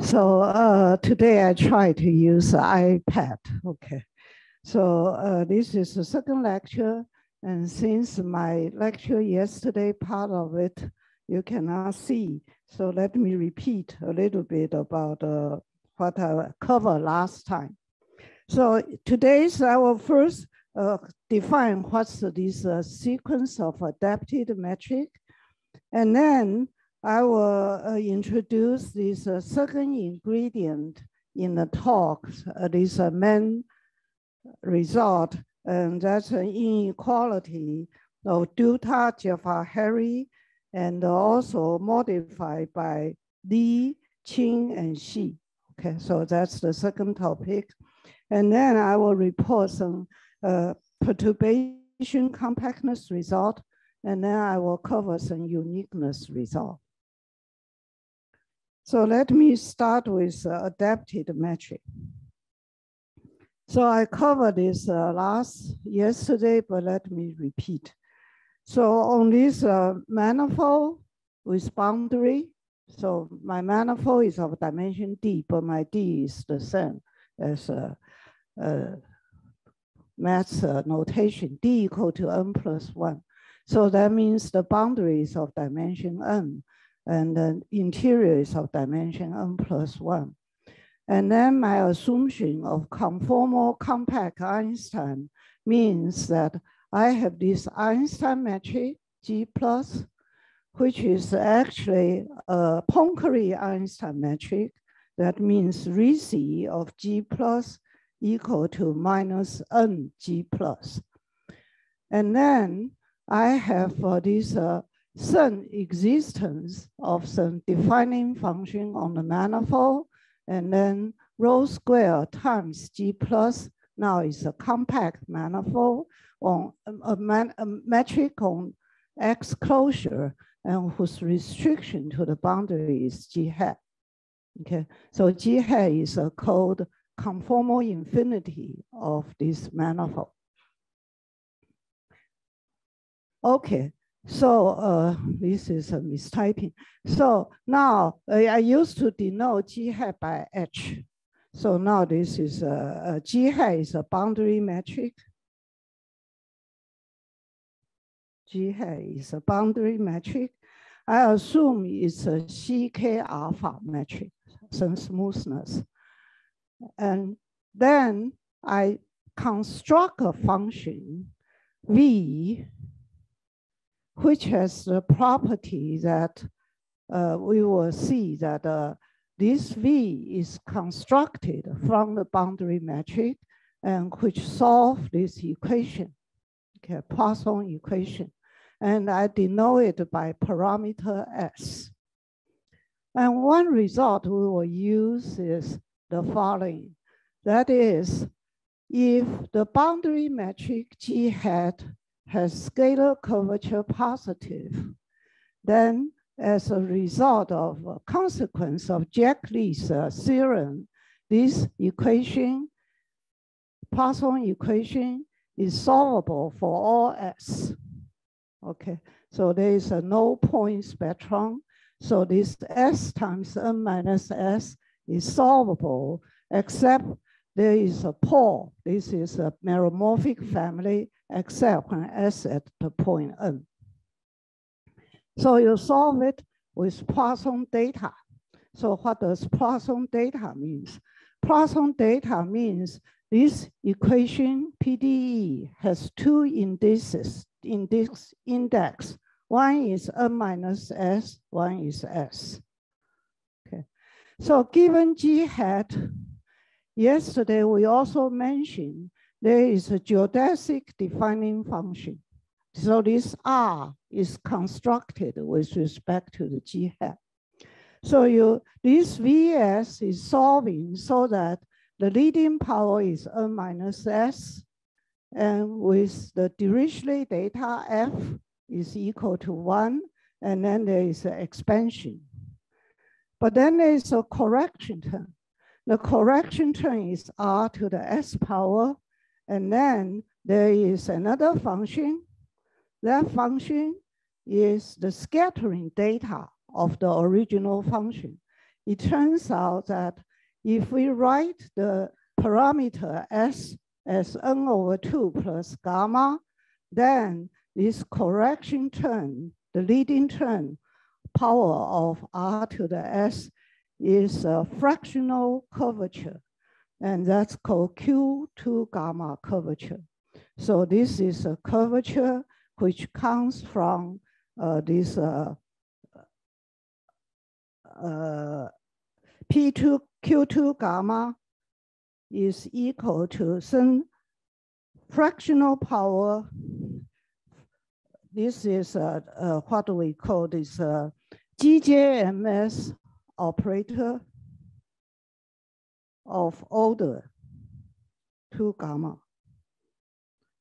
So uh, today I try to use iPad. Okay. So uh, this is the second lecture. And since my lecture yesterday, part of it, you cannot see. So let me repeat a little bit about uh, what I covered last time. So today's I will first uh, define what's this uh, sequence of adapted metric. And then I will uh, introduce this uh, second ingredient in the talk, uh, this uh, main result, and that's an inequality of Dutta Javaheri and also modified by Li, Qing, and Shi. Okay, so that's the second topic. And then I will report some uh, perturbation compactness result, and then I will cover some uniqueness result. So let me start with uh, adapted metric. So I covered this uh, last yesterday, but let me repeat. So on this uh, manifold with boundary, so my manifold is of dimension D, but my D is the same as uh, uh, uh, notation, D equal to N plus one. So that means the boundary is of dimension N and the interior is of dimension n plus one. And then my assumption of conformal compact Einstein means that I have this Einstein metric G plus, which is actually a Poincare Einstein metric. That means Ricci of G plus equal to minus N G plus. And then I have uh, this uh, some existence of some defining function on the manifold, and then rho square times G plus now is a compact manifold on a, man, a metric on X closure and whose restriction to the boundary is G hat. Okay, so G hat is a called conformal infinity of this manifold. Okay, so uh, this is a mistyping. So now uh, I used to denote G hat by H. So now this is a, a G hat is a boundary metric. G hat is a boundary metric. I assume it's a CK alpha metric, some smoothness. And then I construct a function V which has the property that uh, we will see that uh, this V is constructed from the boundary metric and which solve this equation, okay, Poisson equation. And I denote it by parameter S. And one result we will use is the following. That is, if the boundary metric G hat has scalar curvature positive, then as a result of a consequence of Jack-Lee's uh, theorem, this equation, Poisson equation, is solvable for all s. Okay, so there is a no point spectrum. So this s times n minus s is solvable, except there is a pole. This is a meromorphic family except when s at the point n. So you solve it with Poisson data. So what does Poisson data means? Poisson data means this equation PDE has two indices, index, index. One is n minus s, one is s. Okay. So given G hat, yesterday we also mentioned there is a geodesic defining function. So this R is constructed with respect to the G hat. So you this VS is solving so that the leading power is N minus S, and with the Dirichlet data F is equal to one, and then there is an expansion. But then there is a correction term. The correction term is R to the S power and then there is another function. That function is the scattering data of the original function. it turns out that if we write the parameter S as n over 2 plus gamma, then this correction term, the leading term, power of r to the s is a fractional curvature, and that's called Q2 gamma curvature. So this is a curvature which comes from uh, this uh, uh, P2 Q2 gamma is equal to some fractional power. This is uh, uh, what we call this uh, GJMS operator of order 2 gamma.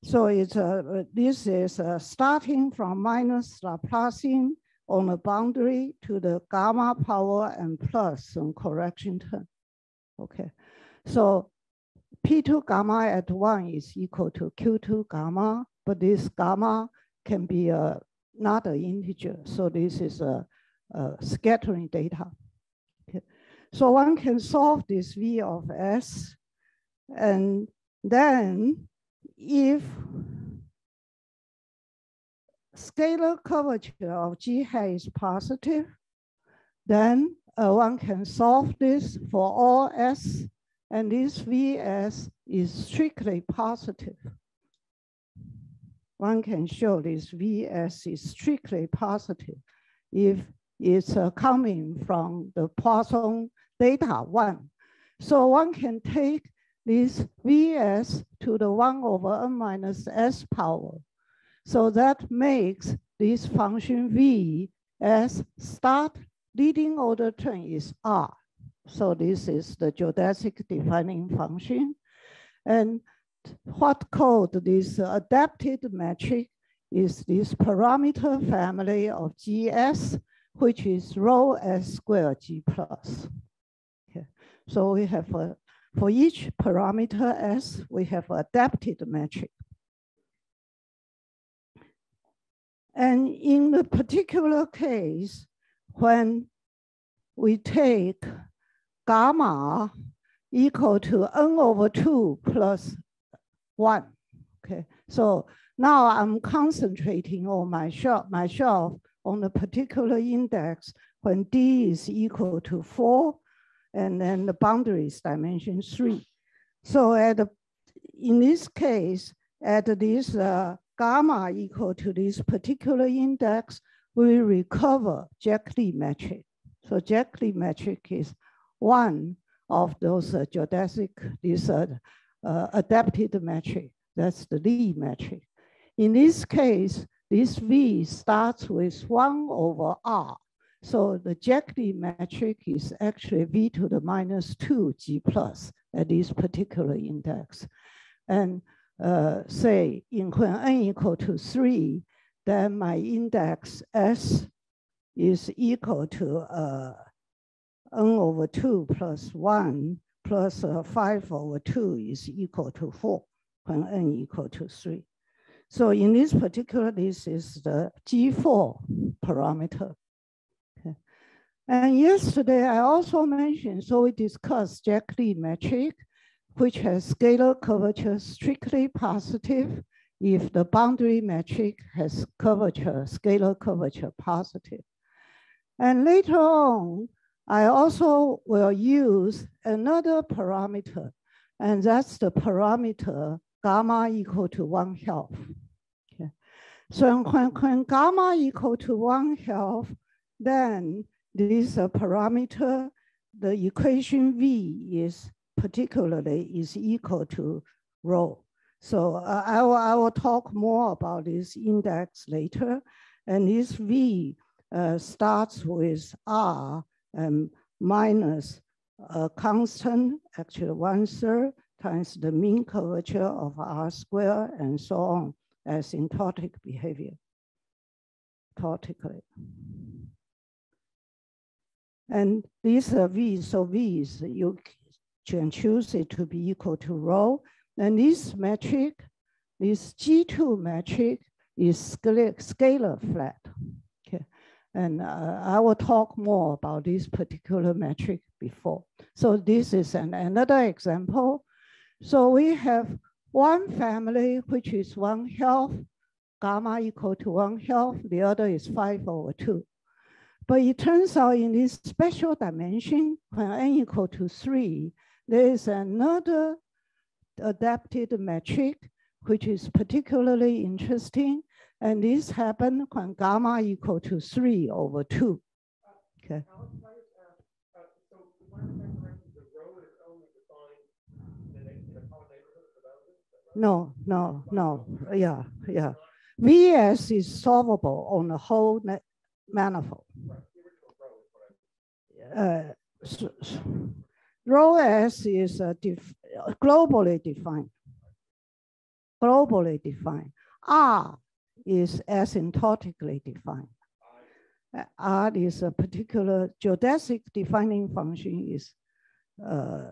So it's uh, this is uh, starting from minus Laplacian on the boundary to the gamma power and plus some correction term. Okay, so P2 gamma at one is equal to Q2 gamma, but this gamma can be a, uh, not an integer. So this is a, a scattering data. So one can solve this V of S and then if scalar curvature of G hat is positive, then uh, one can solve this for all S, and this Vs is strictly positive. One can show this Vs is strictly positive if it's uh, coming from the Poisson data one. So one can take this Vs to the one over n minus s power so that makes this function v as start leading order term is r. So this is the geodesic defining function. And what called this adapted metric is this parameter family of GS, which is rho S squared G plus. So we have a, for each parameter S, we have adapted metric. And in the particular case, when we take gamma equal to n over 2 plus 1, okay? So now I'm concentrating on myself, myself on the particular index when d is equal to 4, and then the boundary is dimension 3. So at the, in this case, at this uh, gamma equal to this particular index, we recover Jack-Lee metric. So Jack-Lee metric is one of those uh, geodesic, this uh, uh, adapted metric. That's the Lee metric. In this case, this V starts with one over R. So the Jack-Lee metric is actually V to the minus two G plus at this particular index. And uh, say in when n equal to three, then my index S is equal to uh, n over two plus one plus uh, five over two is equal to four when n equal to three. So in this particular, this is the G4 parameter. And yesterday I also mentioned, so we discussed Jack-Lee metric which has scalar curvature strictly positive if the boundary metric has curvature, scalar curvature positive. And later on, I also will use another parameter, and that's the parameter gamma equal to one half. Okay. So when, when gamma equal to one half, then this uh, parameter, the equation V is particularly is equal to rho. So uh, I, will, I will talk more about this index later. And this V uh, starts with R and minus a constant, actually one third times the mean curvature of R square and so on as asymptotic behavior, tortically. And these are V, so V is you can choose it to be equal to rho. And this metric, this G2 metric is scalar, flat. Okay. And uh, I will talk more about this particular metric before. So this is an, another example. So we have one family, which is one half, gamma equal to one half, the other is five over two. But it turns out in this special dimension, when n equal to three, there is another adapted metric, which is particularly interesting. And this happened when gamma equal to three over two. Okay. No, no, no, yeah, yeah. VS is solvable on the whole manifold. Uh, so, so, rho S is a def globally defined. Globally defined. R is asymptotically defined. Uh, R is a particular geodesic defining function is uh,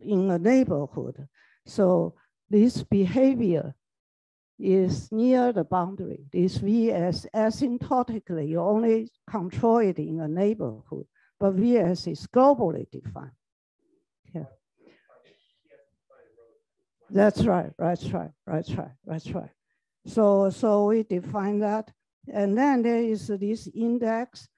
in a neighborhood. So this behavior is near the boundary. This VS asymptotically, you only control it in a neighborhood, but VS is globally defined. Yeah. That's right, that's right, that's right, that's right. So, so we define that. And then there is this index,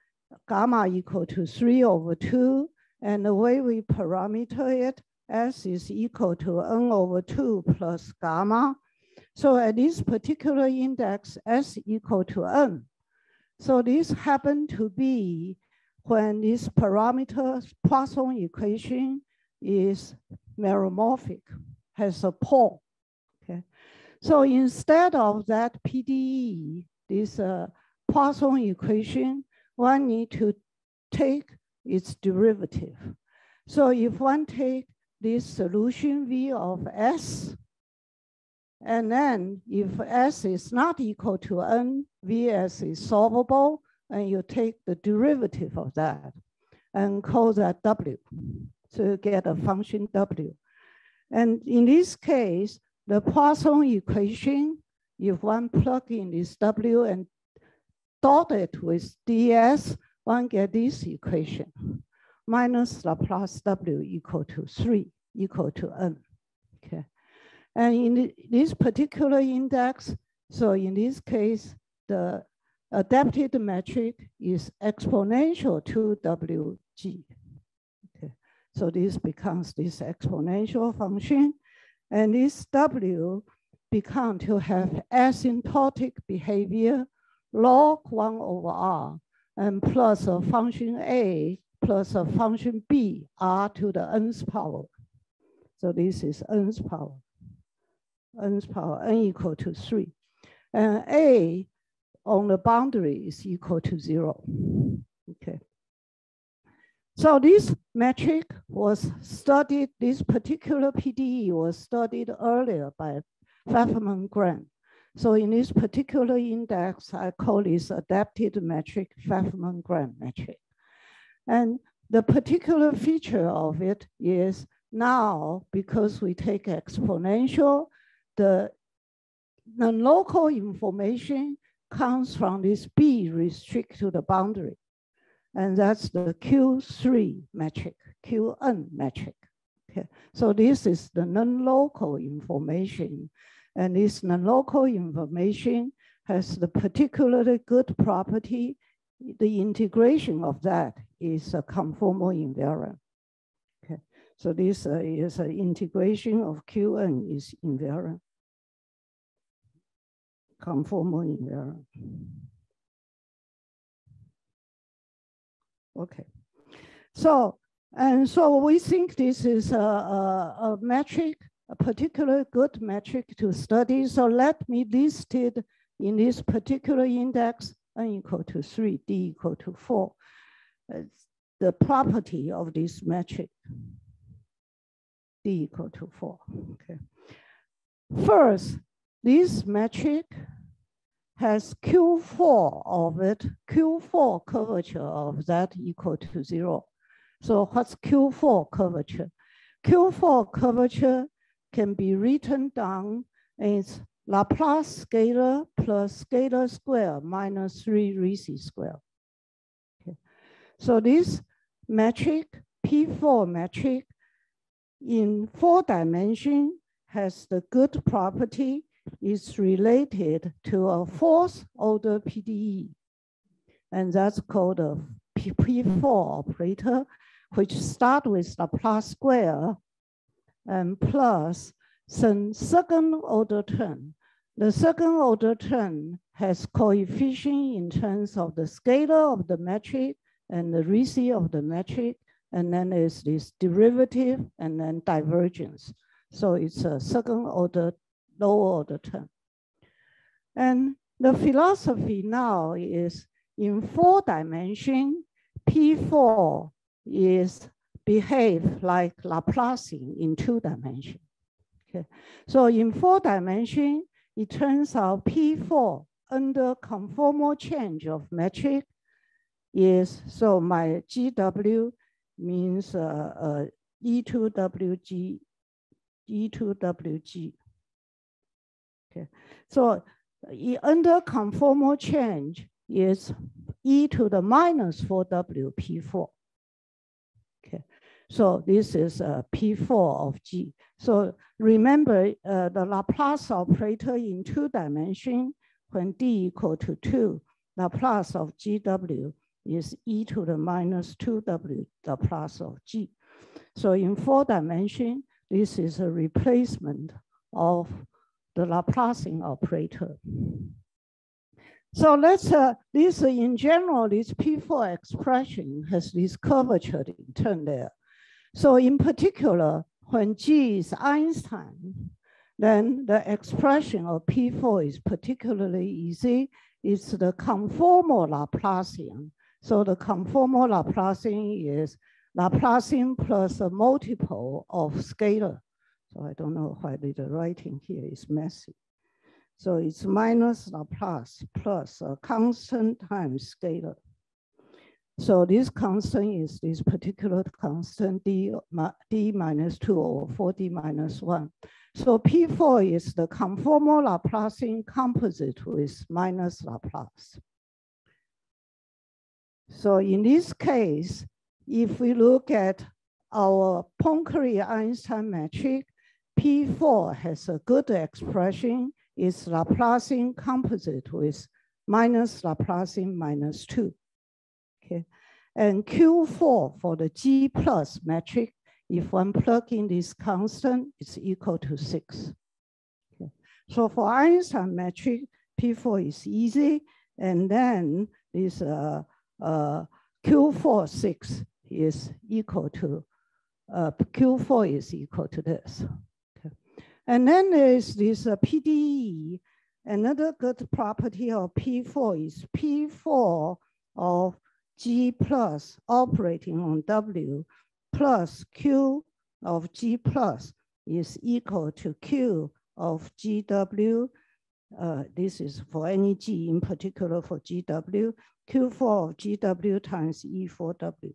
gamma equal to three over two. And the way we parameter it, S is equal to N over two plus gamma so at this particular index, S equal to N. So this happened to be when this parameter Poisson equation is meromorphic, has a pole. Okay. So instead of that PDE, this uh, Poisson equation, one need to take its derivative. So if one take this solution V of S, and then if S is not equal to N, Vs is solvable, and you take the derivative of that and call that W to get a function W. And in this case, the Poisson equation, if one plug in this W and dot it with ds, one get this equation, minus Laplace W equal to three, equal to N, okay? And in this particular index, so in this case, the adapted metric is exponential to WG. Okay. So this becomes this exponential function. And this W become to have asymptotic behavior log one over R and plus a function A plus a function B, R to the nth power. So this is nth power n's power n equal to 3. And a on the boundary is equal to 0. Okay. So this metric was studied, this particular PDE was studied earlier by Fefferman Graham. So in this particular index, I call this adapted metric Fefferman Graham metric. And the particular feature of it is now, because we take exponential the, the local information comes from this B restrict to the boundary. And that's the Q3 metric, QN metric. Okay. So this is the non-local information. And this non-local information has the particularly good property. The integration of that is a conformal invariant. Okay. So this uh, is an integration of QN is invariant conformal invariant. Okay, so and so we think this is a, a, a metric, a particular good metric to study. So let me list it in this particular index, n equal to three, d equal to four. The property of this metric, d equal to four, okay. First, this metric has Q4 of it, Q4 curvature of that equal to zero. So what's Q4 curvature? Q4 curvature can be written down as Laplace scalar plus scalar square minus three Ricci square. So this metric, P4 metric, in four dimension has the good property is related to a fourth order PDE. And that's called a P4 operator, which start with the plus square and plus some second order term. The second order term has coefficient in terms of the scalar of the metric and the Ricci of the metric, and then is this derivative and then divergence. So it's a second order, lower order term. And the philosophy now is in four dimension, P4 is behave like Laplacian in two dimension. Okay, so in four dimension, it turns out P4 under conformal change of metric is, so my GW means uh, uh, E2WG, E2WG. Okay, so under conformal change is e to the minus 4w p4. Okay, so this is a p4 of g. So remember uh, the Laplace operator in two dimension when d equal to two, Laplace of gw is e to the minus 2w, the Laplace of g. So in four dimension, this is a replacement of the Laplacian operator. So let's, uh, this in general, this P4 expression has this curvature in turn there. So in particular, when G is Einstein, then the expression of P4 is particularly easy. It's the conformal Laplacian. So the conformal Laplacian is Laplacian plus a multiple of scalar. So I don't know why the writing here is messy. So it's minus Laplace plus a constant times scalar. So this constant is this particular constant d, d minus 2 or 4d minus 1. So P4 is the conformal Laplacian composite with minus Laplace. So in this case, if we look at our Poincare-Einstein metric, P4 has a good expression is Laplacian composite with minus Laplacian minus two. Okay, and Q4 for the G plus metric, if one plug in this constant, it's equal to six. Okay. So for Einstein metric, P4 is easy, and then this uh, uh, Q4 six is equal to, uh, Q4 is equal to this. And then there's this uh, PDE. Another good property of P4 is P4 of G plus operating on W plus Q of G plus is equal to Q of GW. Uh, this is for any G in particular for GW, Q4 of GW times E4W.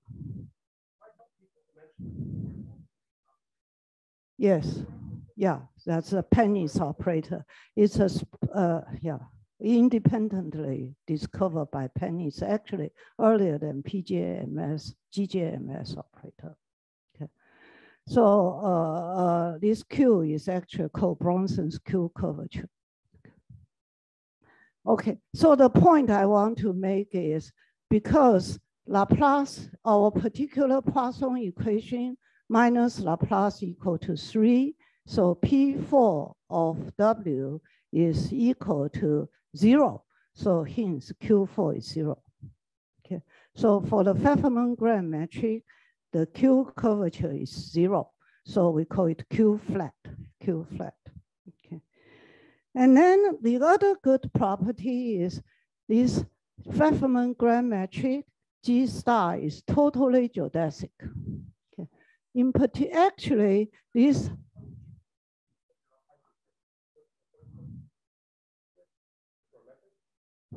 Yes, yeah, that's a Paneitz operator. It's a, uh, yeah, independently discovered by Paneitz actually earlier than PGMS, GJMS operator. Okay. So uh, uh, this Q is actually called Branson's Q curvature. Okay, so the point I want to make is because Laplace, our particular Poisson equation minus Laplace equal to three, so P4 of W is equal to zero. So hence Q4 is zero. Okay. So for the Fefferman-Graham metric, the Q curvature is zero. So we call it Q flat, Q flat. Okay. And then the other good property is this Fefferman-Graham metric, G star is totally geodesic. Okay. In particular, actually, this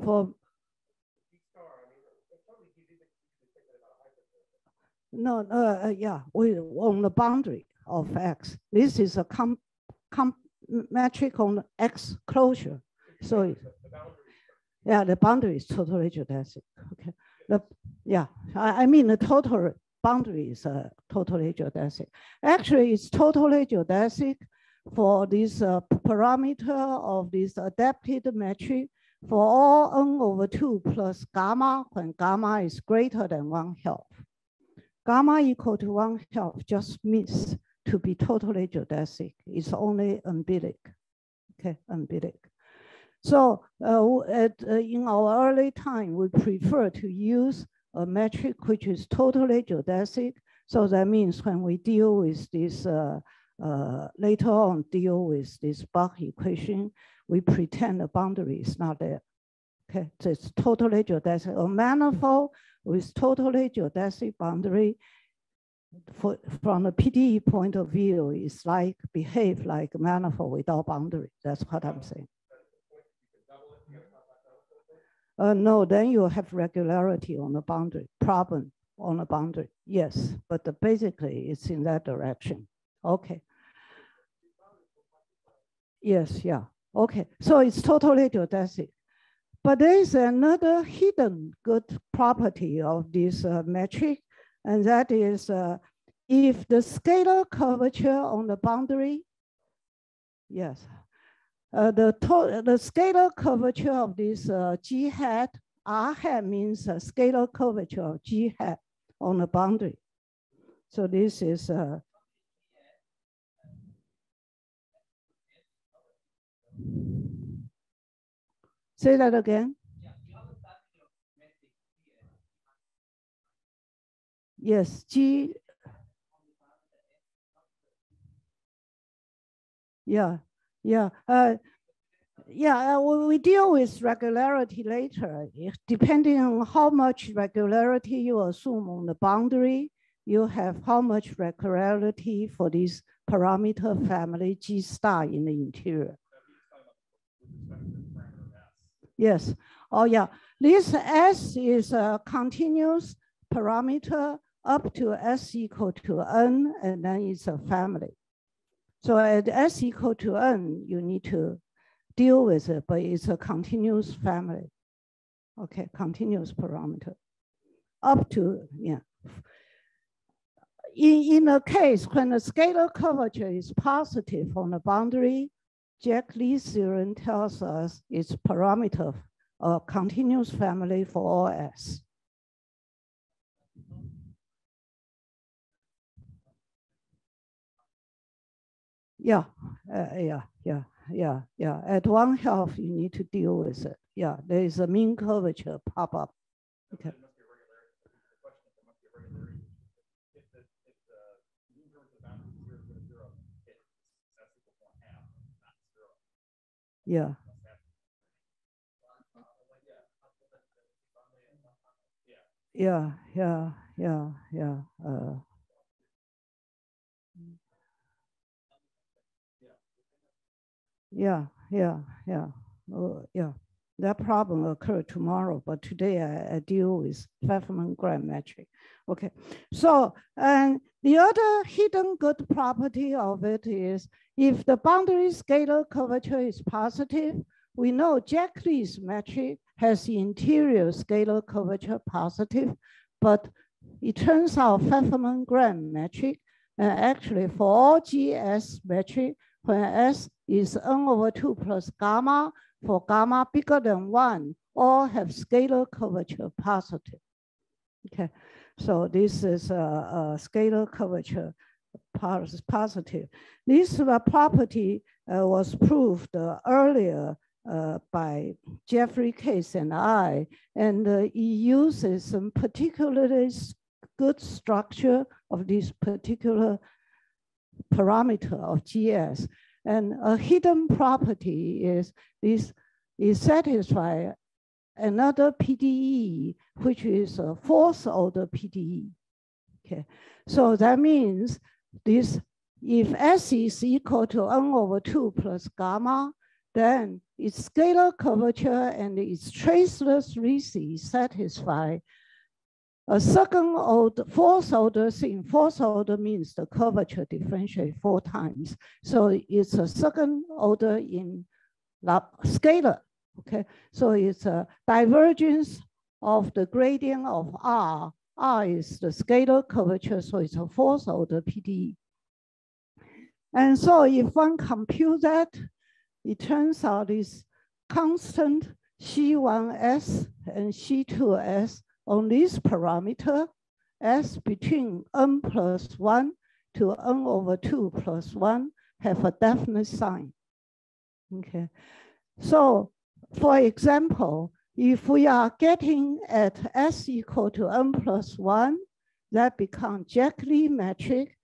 for no, uh, uh, yeah, we on the boundary of X. This is a com, com metric on X closure. So, yeah, the boundary is totally geodesic. Okay. The, yeah, I, I mean the total boundary is uh, totally geodesic. Actually, it's totally geodesic for this uh, parameter of this adapted metric for all n over 2 plus gamma when gamma is greater than 1 half. Gamma equal to 1 half just means to be totally geodesic. It's only umbilic, okay, umbilic. So uh, at, uh, in our early time, we prefer to use a metric which is totally geodesic. So that means when we deal with this, uh, uh, later on deal with this Bach equation, we pretend the boundary is not there. Okay, so it's totally geodesic. A manifold with totally geodesic boundary for, from the PDE point of view is like behave like a manifold without boundary. That's what I'm saying. Uh, no, then you have regularity on the boundary, problem on the boundary. Yes, but the, basically it's in that direction. Okay. Yes, yeah. Okay, so it's totally geodesic. But there is another hidden good property of this uh, metric, and that is uh, if the scalar curvature on the boundary, yes, uh, the, the scalar curvature of this uh, G hat, R hat means scalar curvature of G hat on the boundary. So this is Say that again. Yes, G. Yeah, yeah, uh, yeah. Uh, we deal with regularity later. Depending on how much regularity you assume on the boundary, you have how much regularity for this parameter family G star in the interior. Yes. Oh, yeah. This S is a continuous parameter up to S equal to N, and then it's a family. So at S equal to N, you need to deal with it, but it's a continuous family. Okay, continuous parameter. Up to, yeah. In, in a case when the scalar curvature is positive on the boundary, Jack Lee's theorem tells us it's parameter a continuous family for all S. Yeah, uh, yeah, yeah, yeah, yeah. At one half, you need to deal with it. Yeah, there is a mean curvature pop up. Okay. Yeah. Yeah, yeah, yeah, yeah. Uh, yeah, yeah, yeah, uh, yeah. That problem occurred tomorrow, but today I, I deal with Fefferman-Graham metric. Okay, so and the other hidden good property of it is if the boundary scalar curvature is positive, we know Jack metric has interior scalar curvature positive, but it turns out Fefferman-Graham metric, and actually for all GS metric, when S is n over 2 plus gamma, for gamma bigger than 1, all have scalar curvature positive. Okay, so this is a, a scalar curvature positive. This uh, property uh, was proved uh, earlier uh, by Jeffrey Case and I, and uh, he uses some particularly good structure of this particular parameter of GS. And a hidden property is this is satisfy another PDE, which is a fourth order PDE. Okay, so that means this if S is equal to N over two plus gamma, then its scalar curvature and its traceless Ricci satisfy a second order, fourth order thing. Fourth order means the curvature differentiate four times. So it's a second order in scalar. Okay, so it's a divergence of the gradient of R. R is the scalar curvature, so it's a fourth order PDE. And so if one compute that, it turns out this constant C1s and C2s on this parameter s between n plus 1 to n over 2 plus 1 have a definite sign. Okay, so for example, if we are getting at s equal to n plus 1, that becomes Jack-Lee metric.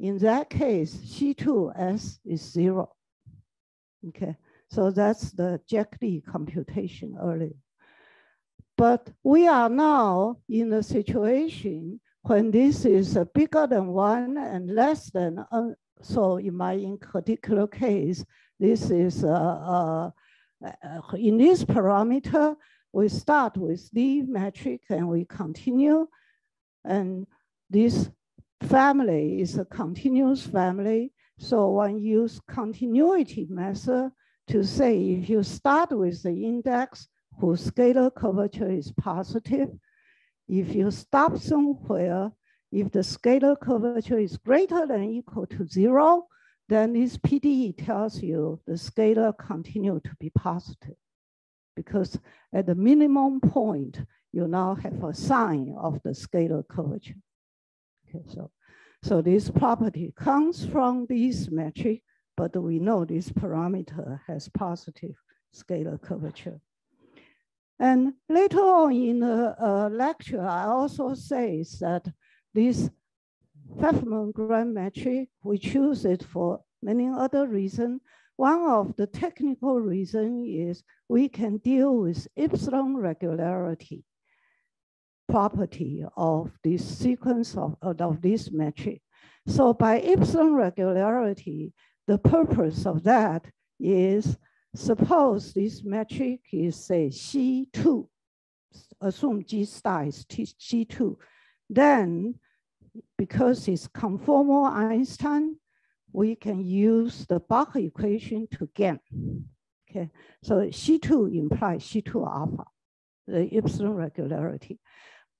In that case, C2s is zero. Okay, so that's the Jack-Lee computation earlier. But we are now in a situation when this is bigger than one and less than, uh, so in my particular case, this is, uh, uh, in this parameter, we start with the metric and we continue. And this family is a continuous family. So one use continuity method to say if you start with the index whose scalar curvature is positive, if you stop somewhere, if the scalar curvature is greater than equal to zero, then this PDE tells you the scalar continue to be positive because at the minimum point, you now have a sign of the scalar curvature. Okay, so, so this property comes from this metric, but we know this parameter has positive scalar curvature. And later on in the uh, lecture, I also say that this Fefferman-Graham metric, we choose it for many other reasons. One of the technical reasons is we can deal with epsilon regularity property of this sequence of, of this metric. So by epsilon regularity, the purpose of that is Suppose this metric is say C2, assume G star is C2, then because it's conformal Einstein, we can use the Bach equation to get. Okay, so C2 implies C2 alpha, the epsilon regularity.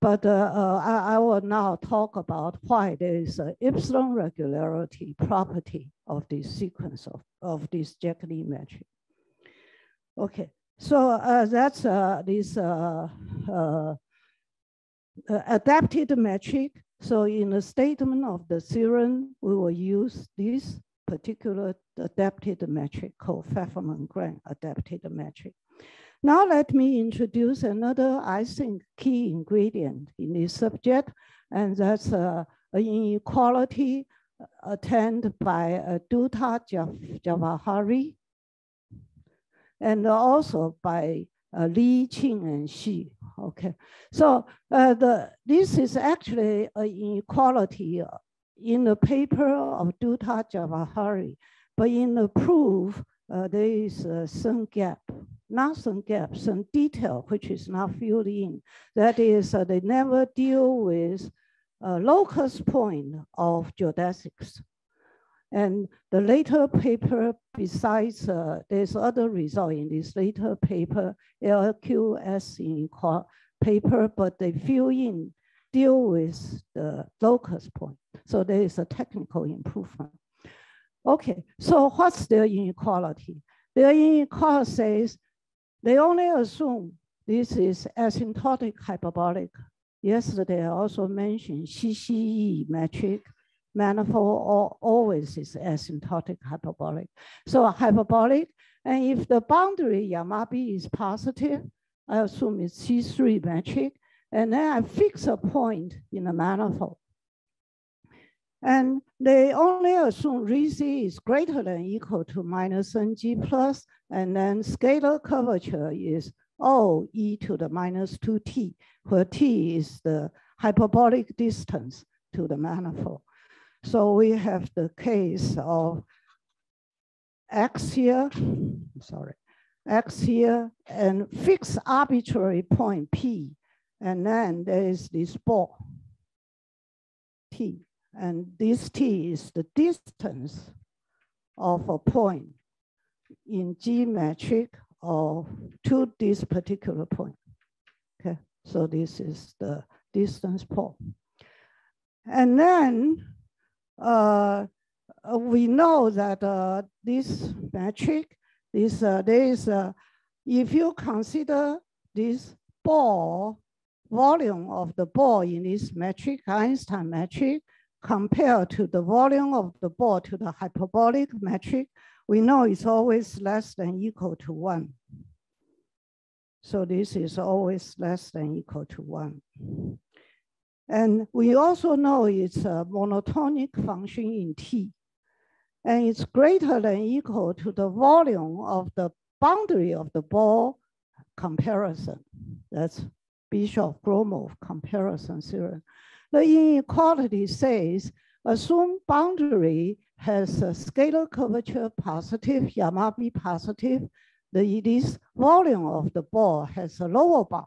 But uh, uh, I, I, will now talk about why there is an epsilon regularity property of this sequence of, of this Jack-Lee metric. Okay, so uh, that's uh, this uh, uh, adapted metric. So in the statement of the theorem, we will use this particular adapted metric called Fefferman-Graham adapted metric. Now let me introduce another, I think, key ingredient in this subject, and that's uh, inequality attained by uh, Dutta Javaheri and also by uh, Li, Qing, and Shi. Okay, so uh, the this is actually an inequality in the paper of Dutta Javaheri, but in the proof uh, there is some gap, not some gap, some detail which is not filled in. That is, uh, they never deal with a locus point of geodesics. And the later paper, besides, uh, there's other result in this later paper, LQS in paper, but they fill in, deal with the locus point. So there is a technical improvement. Okay, so what's the inequality? The inequality says they only assume this is asymptotic hyperbolic. Yesterday I also mentioned CCE metric manifold always is asymptotic hyperbolic. So hyperbolic, and if the boundary Yamabe is positive, I assume it's C3 metric, and then I fix a point in the manifold. And they only assume Ricci is greater than equal to minus NG plus, and then scalar curvature is O e to the minus 2t, where t is the hyperbolic distance to the manifold. So we have the case of X here, sorry, X here and fix arbitrary point P. And then there is this ball T. And this T is the distance of a point in G metric of to this particular point. Okay, So this is the distance pole. And then we know that uh, this metric, this, uh, there is, uh, if you consider this ball, volume of the ball in this metric, Einstein metric, compared to the volume of the ball to the hyperbolic metric, we know it's always less than equal to one. So this is always less than equal to one. And we also know it's a monotonic function in T. And it's greater than equal to the volume of the boundary of the ball comparison. That's Bishop-Gromov comparison theorem. The inequality says, assume boundary has a scalar curvature positive, Yamabe positive, the, this volume of the ball has a lower bound.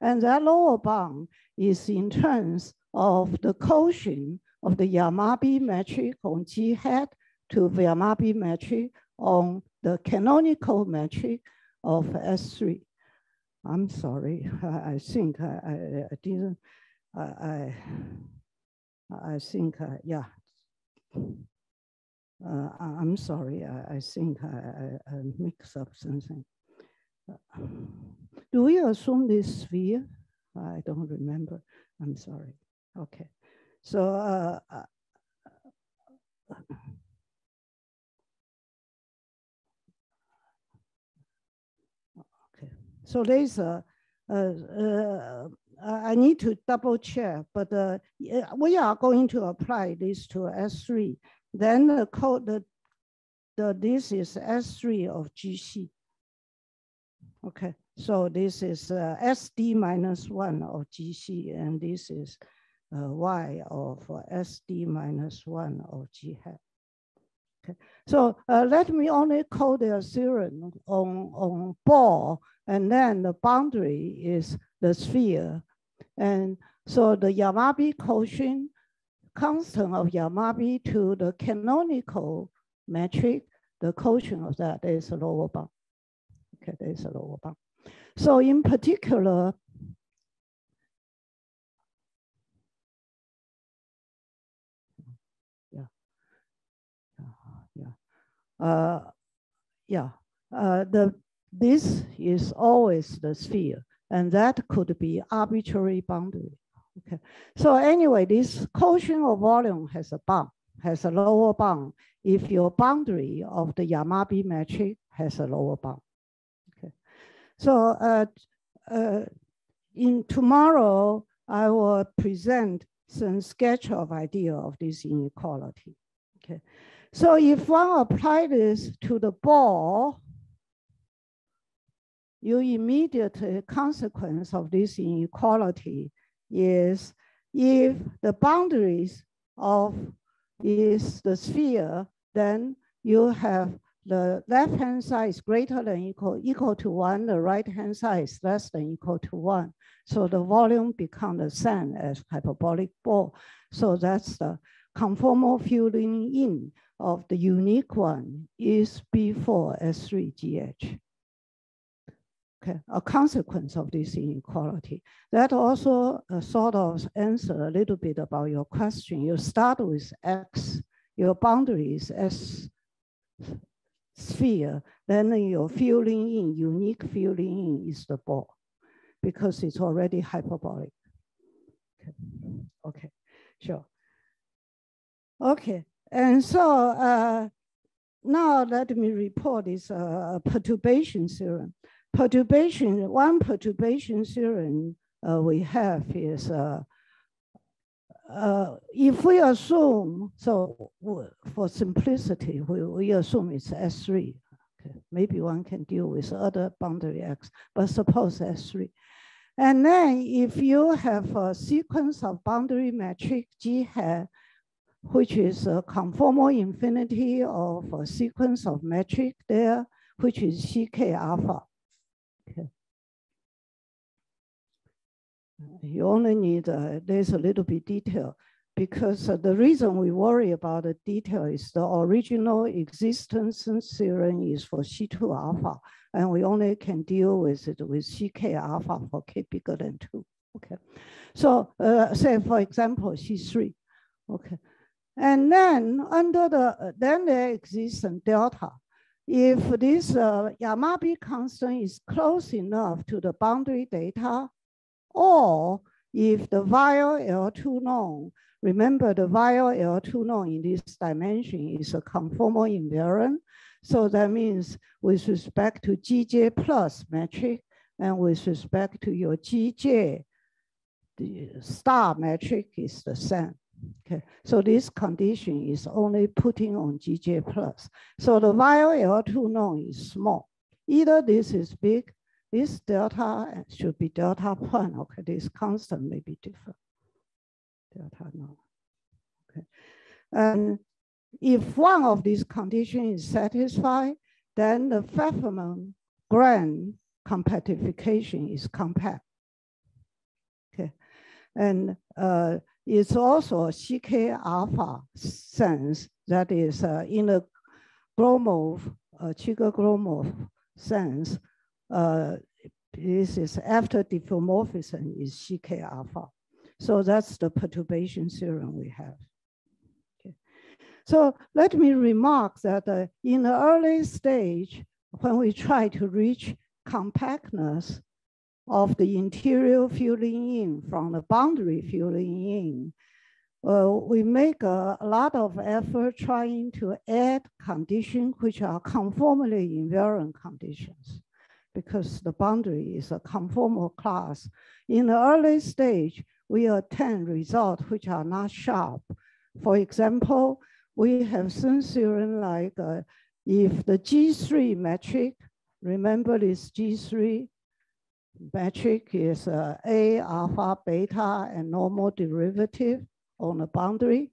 And that lower bound is in terms of the quotient of the Yamabe metric on G hat to the Yamabe metric on the canonical metric of S3. I'm sorry, I, I think I, I, I didn't, I, I, think, yeah. Uh, I'm sorry, I, think I mix up something. Do we assume this sphere? I don't remember. I'm sorry. Okay. So, uh, uh, okay. So a, uh, uh, I need to double check, but uh, we are going to apply this to S3. Then the code, the, the, this is S3 of GC. Okay, so this is uh, SD minus one of GC, and this is uh, Y of uh, SD minus one of G hat. Okay, so uh, let me only code the theorem on, on ball, and then the boundary is the sphere. And so the Yamabe quotient constant of Yamabe to the canonical metric, the quotient of that is a lower bound. Okay, there is a lower bound. So in particular, yeah, yeah, uh, yeah. Uh, the this is always the sphere, and that could be arbitrary boundary. Okay. So anyway, this quotient of volume has a bound, has a lower bound if your boundary of the Yamabe metric has a lower bound. So uh, uh, in tomorrow, I will present some sketch of idea of this inequality. Okay. So if one apply this to the ball, your immediate consequence of this inequality is if the boundaries of is the sphere, then you have the left-hand side is greater than equal, equal to one, the right-hand side is less than equal to one. So the volume becomes the same as hyperbolic ball. So that's the conformal filling in of the unique one is B4 S3GH okay, a consequence of this inequality. That also uh, sort of answer a little bit about your question. You start with X, your boundary is S sphere, then your filling in, unique filling in is the ball because it's already hyperbolic. Okay, okay. sure. Okay, and so uh, now let me report this uh, perturbation theorem perturbation, one perturbation theorem uh, we have is uh, if we assume, so for simplicity, we, we assume it's S3. Okay. Maybe one can deal with other boundary X, but suppose S3. And then if you have a sequence of boundary metric G hat, which is a conformal infinity of a sequence of metric there, which is CK alpha. You only need, uh, there's a little bit detail. because uh, the reason we worry about the detail is the original existence theorem is for C2 alpha, and we only can deal with it with CK alpha for K bigger than two, okay? So uh, say, for example, C3, okay? And then under the, then there exists a delta. If this uh, Yamabe constant is close enough to the boundary data, or if the Weyl L2 known, remember the Weyl L2 known in this dimension is a conformal invariant. So that means with respect to GJ plus metric and with respect to your GJ, the star metric is the same. Okay, so this condition is only putting on GJ plus. So the Weyl L2 known is small. Either this is big, this delta should be delta one. Okay, this constant may be different. Delta known. Okay, and if one of these conditions is satisfied, then the Pfefferman grand compactification is compact. Okay, and uh, it's also a CK alpha sense that is uh, in a Gromov, uh, Cheeger Gromov sense. Uh, this is after diffeomorphism is CK alpha. So that's the perturbation theorem we have. Okay. So let me remark that uh, in the early stage, when we try to reach compactness, of the interior filling in from the boundary filling in, uh, we make a, a, lot of effort trying to add conditions which are conformally invariant conditions because the boundary is a conformal class. In the early stage, we attain results which are not sharp. For example, we have some theorem like uh, if the G3 metric, remember this G3 metric is uh, A, alpha, beta, and normal derivative on the boundary.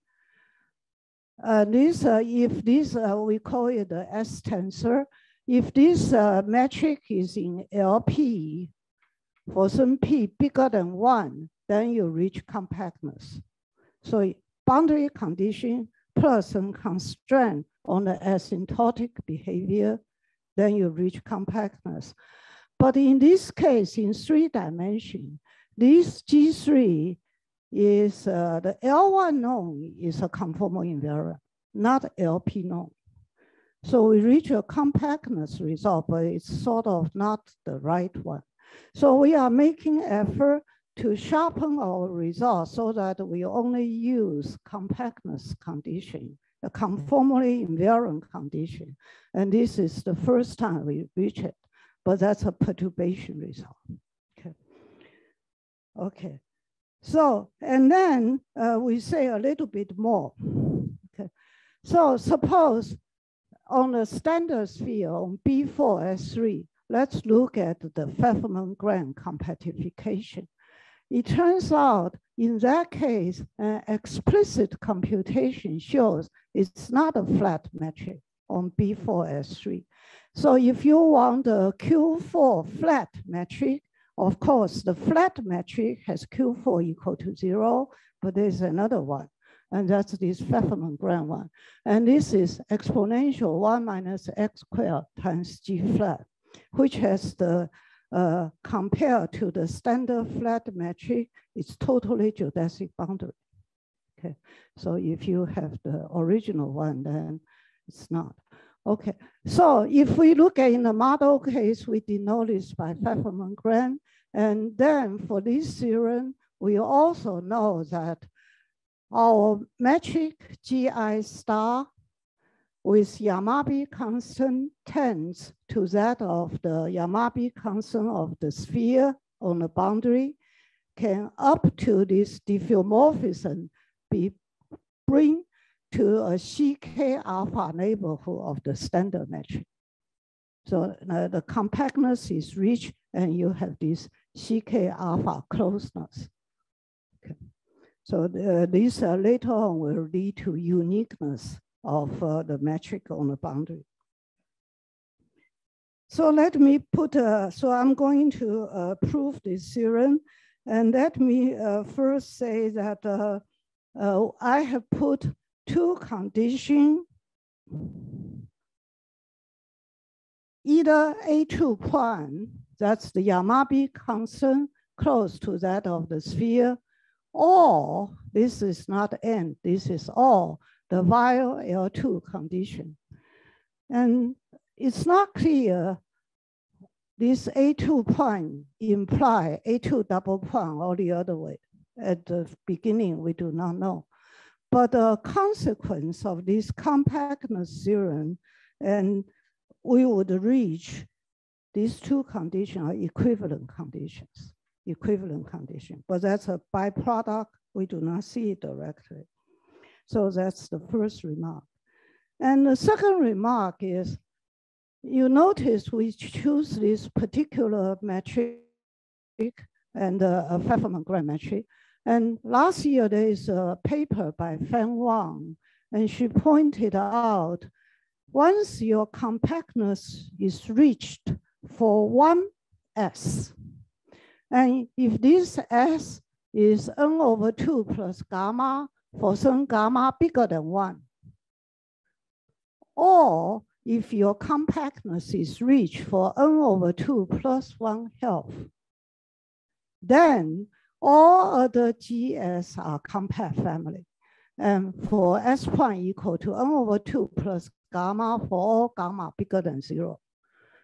Uh, this, uh, if this, uh, we call it the S tensor, if this uh, metric is in LP, for some P bigger than one, then you reach compactness. So boundary condition plus some constraint on the asymptotic behavior, then you reach compactness. But in this case, in three dimension, this G3 is uh, the L1 known is a conformal invariant, not LP known. So we reach a compactness result, but it's sort of not the right one. So we are making effort to sharpen our results so that we only use compactness condition, a conformally invariant condition. And this is the first time we reach it but that's a perturbation result. Okay. Okay. So, and then uh, we say a little bit more. Okay. So suppose on the standard sphere on B4S3, let's look at the Fefferman-Graham compactification. It turns out in that case, an explicit computation shows it's not a flat metric on B4S3. So if you want a Q4 flat metric, of course, the flat metric has Q4 equal to zero, but there's another one, and that's this Fefferman-Graham one. And this is exponential one minus x squared times G flat, which has the, uh, compared to the standard flat metric, it's totally geodesic boundary. Okay, so if you have the original one, then it's not. Okay, so if we look at in the model case, we denote this by Fefferman-Graham. And then for this theorem, we also know that our metric GI star with Yamabe constant tends to that of the Yamabe constant of the sphere on the boundary can up to this diffeomorphism be bring to a CK alpha neighborhood of the standard metric. So uh, the compactness is rich and you have this CK alpha closeness. So the, this uh, later on will lead to uniqueness of uh, the metric on the boundary. So let me put, uh, so I'm going to uh, prove this theorem. And let me uh, first say that uh, I have put two conditions either A2 point, that's the Yamabe constant close to that of the sphere, or this is not n, this is all the Weyl L2 condition. And it's not clear this A2 point imply A2 double point or the other way. At the beginning, we do not know. But the consequence of this compactness theorem, and we would reach these two conditions are equivalent conditions, equivalent condition. But that's a byproduct. We do not see it directly. So that's the first remark. And the second remark is, you notice we choose this particular metric and uh, a Fefferman-Graham metric. And last year there is a paper by Fang Wang, and she pointed out once your compactness is reached for one S, and if this S is n over 2 plus gamma for some gamma bigger than 1, or if your compactness is reached for n over 2 plus 1 half, then all other GS are compact family. And for S prime equal to n over 2 plus gamma for all gamma bigger than 0.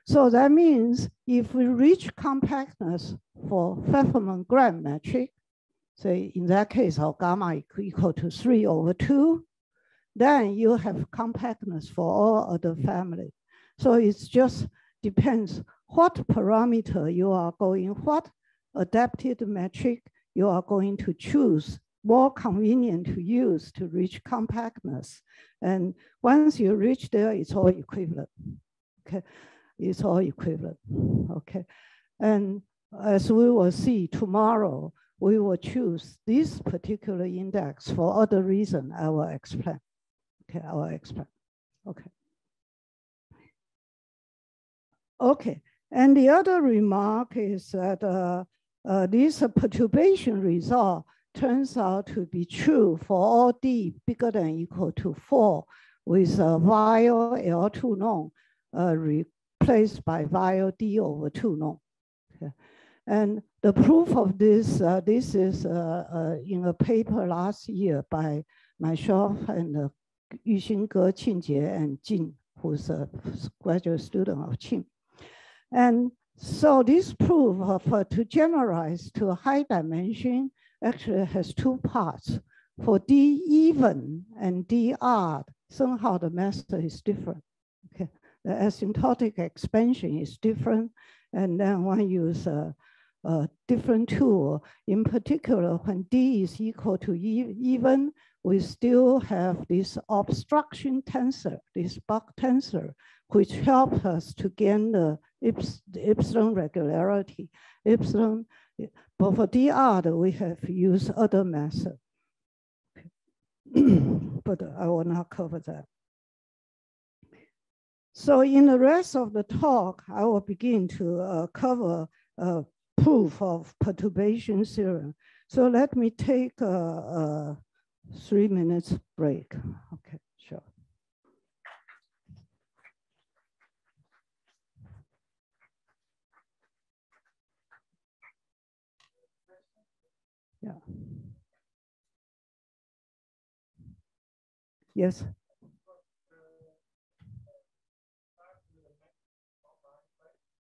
So that means if we reach compactness for Fefferman-Graham metric, say in that case, our gamma equal to 3 over 2, then you have compactness for all other family. So it just depends what parameter you are going, what adapted metric you are going to choose more convenient to use to reach compactness. And once you reach there, it's all equivalent. Okay, it's all equivalent. Okay, and as we will see tomorrow, we will choose this particular index for other reason I will explain. Okay, I will explain. Okay. Okay, and the other remark is that uh, uh, this perturbation result turns out to be true for all d bigger than equal to 4 with a Weyl L2 norm uh, replaced by Weyl d over 2 norm. And the proof of this, uh, this is uh, uh in a paper last year by myself and uh, Yuxin Ge, Qingjie, and Jin, who's a graduate student of Qing. And so this proof of, uh, to generalize to high dimension actually has two parts. For D even and D odd, somehow the method is different. Okay, the asymptotic expansion is different, and then one use a, a different tool. In particular, when D is equal to e even, we still have this obstruction tensor, this Bach tensor, which helps us to gain the, epsilon regularity. Epsilon, but for DR, we have used other methods. but I will not cover that. So in the rest of the talk, I will begin to uh, cover uh, proof of perturbation theorem. So let me take a, a three minutes break. Okay. Yeah. Yes.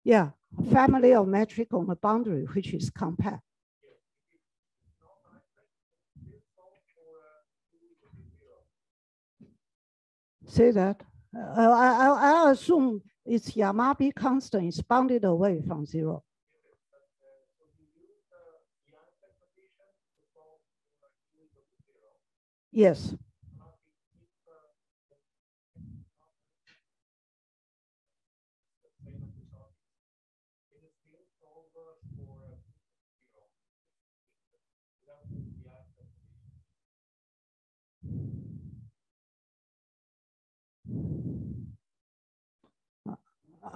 Yeah, family of metric on a boundary, which is compact. Say that. Uh, I, I, I assume it's Yamabe constant is bounded away from zero. Yes.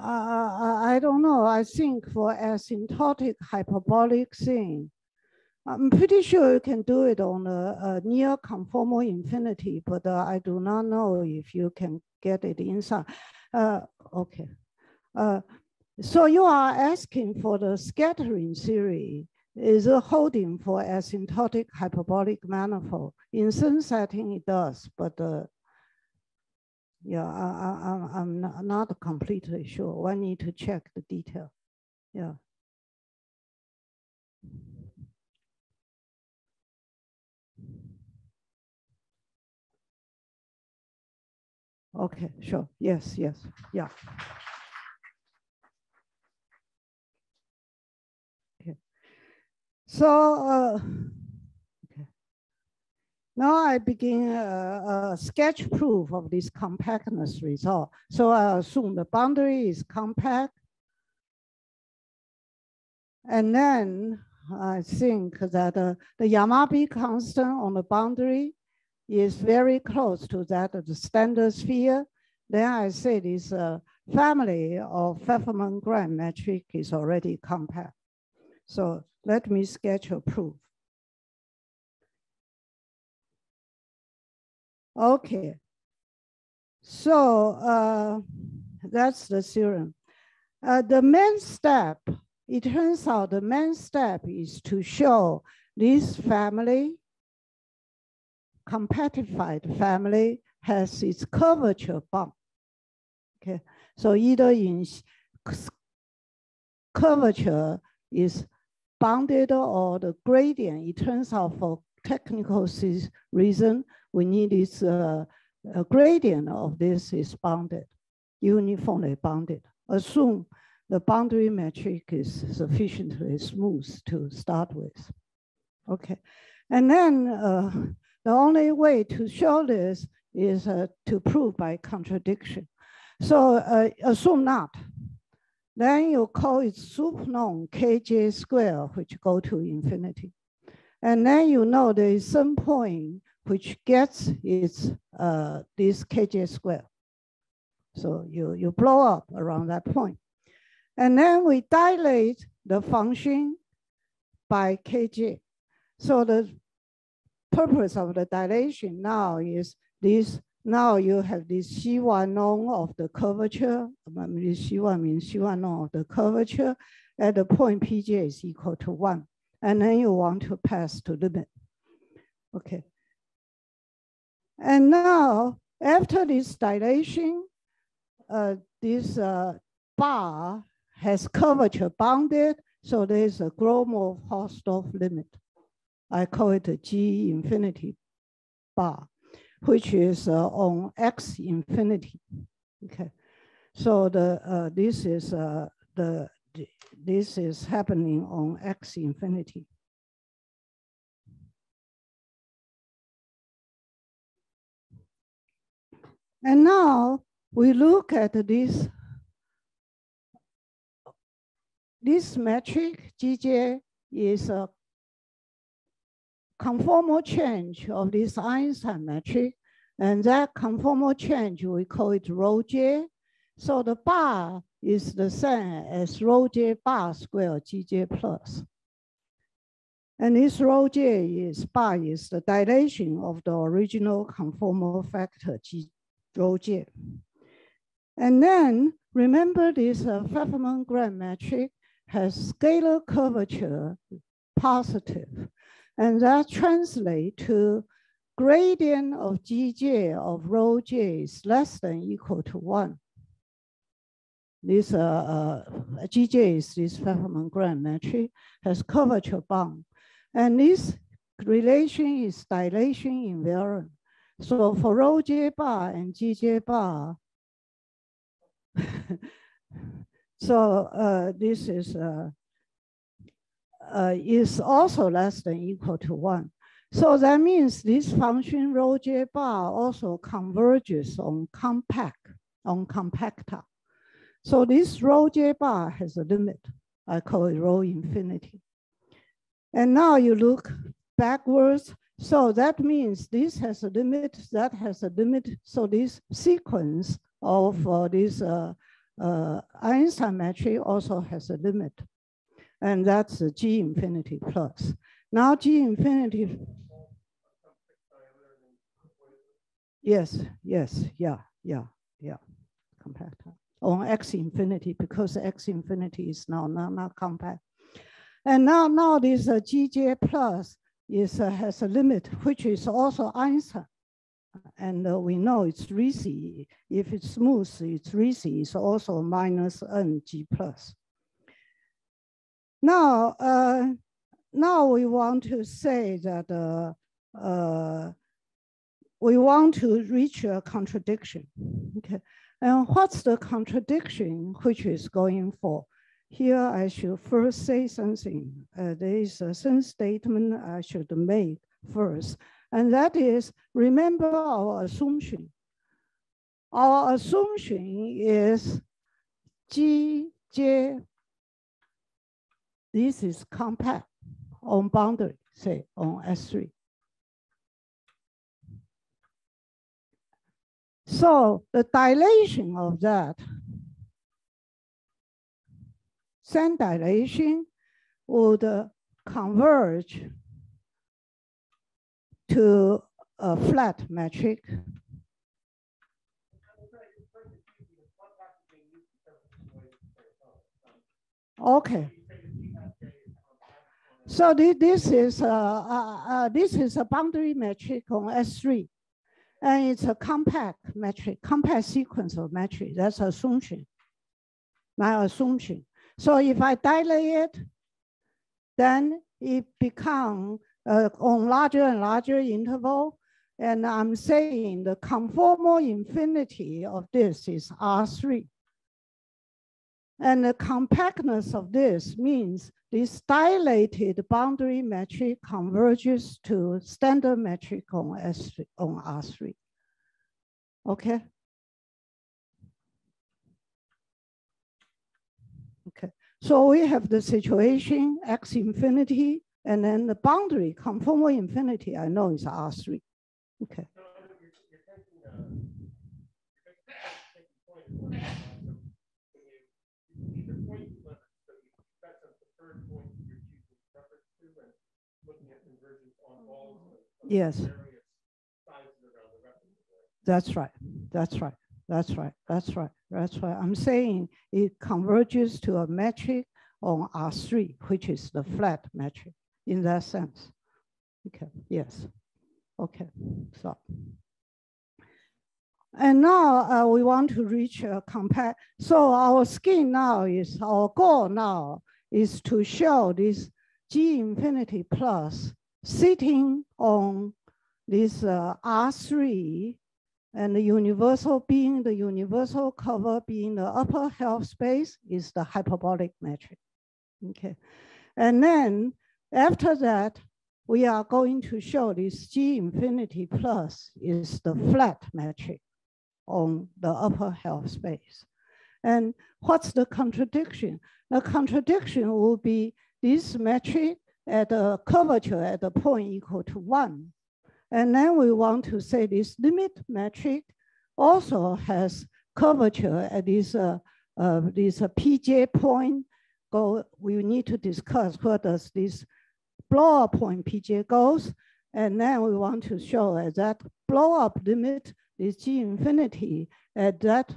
I, I don't know. I think for asymptotic hyperbolic thing, I'm pretty sure you can do it on a, a near conformal infinity, but uh, I do not know if you can get it inside. Uh, okay. Uh, so you are asking for the scattering theory is a holding for asymptotic hyperbolic manifold. In some setting it does, but uh, yeah, I, I, I'm not, not completely sure. One need to check the detail. Yeah. Okay, sure. Yes, yes, yeah. Okay. So, uh. Now I begin a, a, sketch proof of this compactness result. So I assume the boundary is compact. And then I think that uh, the Yamabe constant on the boundary is very close to that of the standard sphere, then I say this uh, family of Fefferman-Graham metric is already compact. So let me sketch a proof. Okay, so uh, that's the theorem. Uh, the main step, it turns out the main step is to show this family compactified family has its curvature bound. Okay, so either in curvature is bounded or the gradient, it turns out for technical reason, we need this uh, gradient of this is bounded, uniformly bounded. Assume the boundary metric is sufficiently smooth to start with. Okay, and then uh, the only way to show this is uh, to prove by contradiction. So uh, assume not. Then you call it sup norm kj square, which go to infinity. And then you know there is some point which gets its uh, this kj square. So you, you blow up around that point. And then we dilate the function by kj. So the purpose of the dilation now is this, now you have this C1 norm of the curvature, this C1 means C1 norm of the curvature at the point Pj is equal to one. And then you want to pass to limit. Okay. And now, after this dilation, uh, this uh, bar has curvature bounded, so there's a Gromov-Hausdorff limit. I call it a G infinity bar, which is uh, on X infinity. Okay, so the uh, this is uh, the this is happening on X infinity. And now we look at this this metric GJ is a conformal change of this Einstein metric. And that conformal change, we call it rho j. So the bar is the same as rho j bar square gj plus. And this rho j is bar is the dilation of the original conformal factor g rho j. And then remember this uh, Fefferman-Graham metric has scalar curvature. And that translates to gradient of Gj of rho j is less than equal to one. This uh, uh, Gj is this Fefferman-Graham metric, has curvature bound. And this relation is dilation invariant. So for rho j bar and Gj bar, so uh, this is uh, uh, is also less than equal to one. So that means this function rho j bar also converges on compact, on compacta. So this rho j bar has a limit. I call it rho infinity. And now you look backwards. So that means this has a limit, that has a limit. So this sequence of uh, this uh, uh, Einstein metric also has a limit and that's G infinity plus. Now G infinity. Yes, yes, yeah, yeah, yeah, compact on X infinity because X infinity is now not, not compact. And now, now this uh, GJ plus is, uh, has a limit, which is also Einstein. And uh, we know it's Ricci. If it's smooth, it's Ricci. It's also minus N G plus. Now, uh, now we want to say that uh, uh, we want to reach a contradiction. Okay, and what's the contradiction which is going for? Here I should first say something. Uh, there is a some statement I should make first, and that is remember our assumption. Our assumption is G, J, this is compact on boundary, say on S3. So the dilation of that, sand dilation would converge to a flat metric. Okay. So this is, uh, uh, uh, this is a boundary metric on S3. And it's a compact metric, compact sequence of metric. That's assumption, my assumption. So if I dilate it, then it becomes uh, on larger and larger interval. And I'm saying the conformal infinity of this is R3. And the compactness of this means this dilated boundary metric converges to standard metric on S3, on R3. Okay. Okay, so we have the situation x infinity, and then the boundary conformal infinity, I know is R3. Okay. Yes. That's right. That's right. That's right. That's right. That's right. I'm saying it converges to a metric on R3, which is the flat metric in that sense. Okay. Yes. Okay. So. And now uh, we want to reach a compact. So our scheme now is, our goal now is to show this G infinity plus sitting on this uh, R3 and the universal being the universal cover being the upper half space is the hyperbolic metric. Okay. And then after that, we are going to show this G infinity plus is the flat metric on the upper half space. And what's the contradiction? The contradiction will be this metric at a curvature at a point equal to one. And then we want to say this limit metric also has curvature at this, uh, uh, this uh, PJ point go. We need to discuss where does this blow up point PJ goes. And then we want to show at that blow up limit is G infinity at that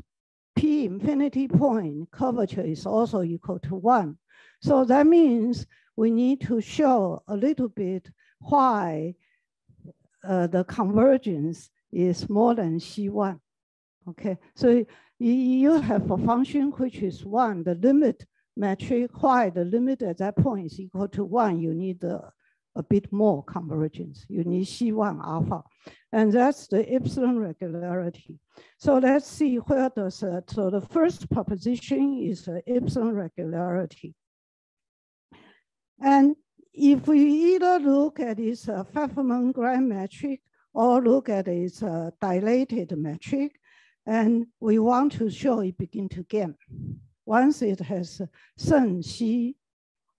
P infinity point curvature is also equal to one. So that means we need to show a little bit why uh, the convergence is more than C1. Okay, so you have a function which is one, the limit metric, why the limit at that point is equal to one, you need a, a bit more convergence. You need C1 alpha. And that's the epsilon regularity. So let's see where does, uh, so the first proposition is the epsilon regularity. And if we either look at its uh, Fefferman-Graham metric or look at its uh, dilated metric, and we want to show it begin to gain. Once it has Sun C